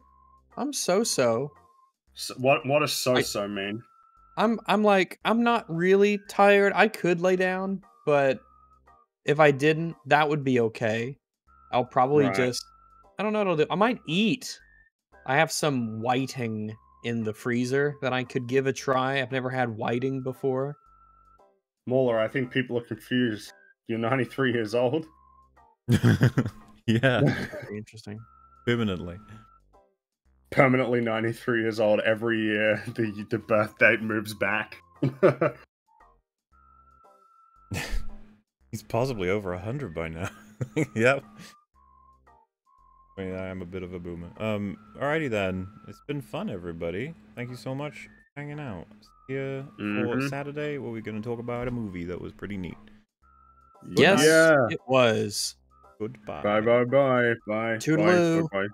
I'm so so. So, what what does so so mean? I'm I'm like I'm not really tired. I could lay down, but if I didn't, that would be okay. I'll probably Right. just I don't know what I'll do. I might eat. I have some whiting in the freezer that I could give a try. I've never had whiting before. MauLer, I think people are confused. You're 93 years old. yeah, Very interesting. permanently. Permanently 93 years old. Every year, the the birth date moves back. He's possibly over a hundred by now. yep. I mean, I am a bit of a boomer. Um, alrighty then. It's been fun, everybody. Thank you so much for hanging out. See ya for Mhm. Saturday, where we're going to talk about a movie that was pretty neat. Yes, Yeah. it was. Goodbye. Bye bye bye bye. Toodaloo. Bye, bye.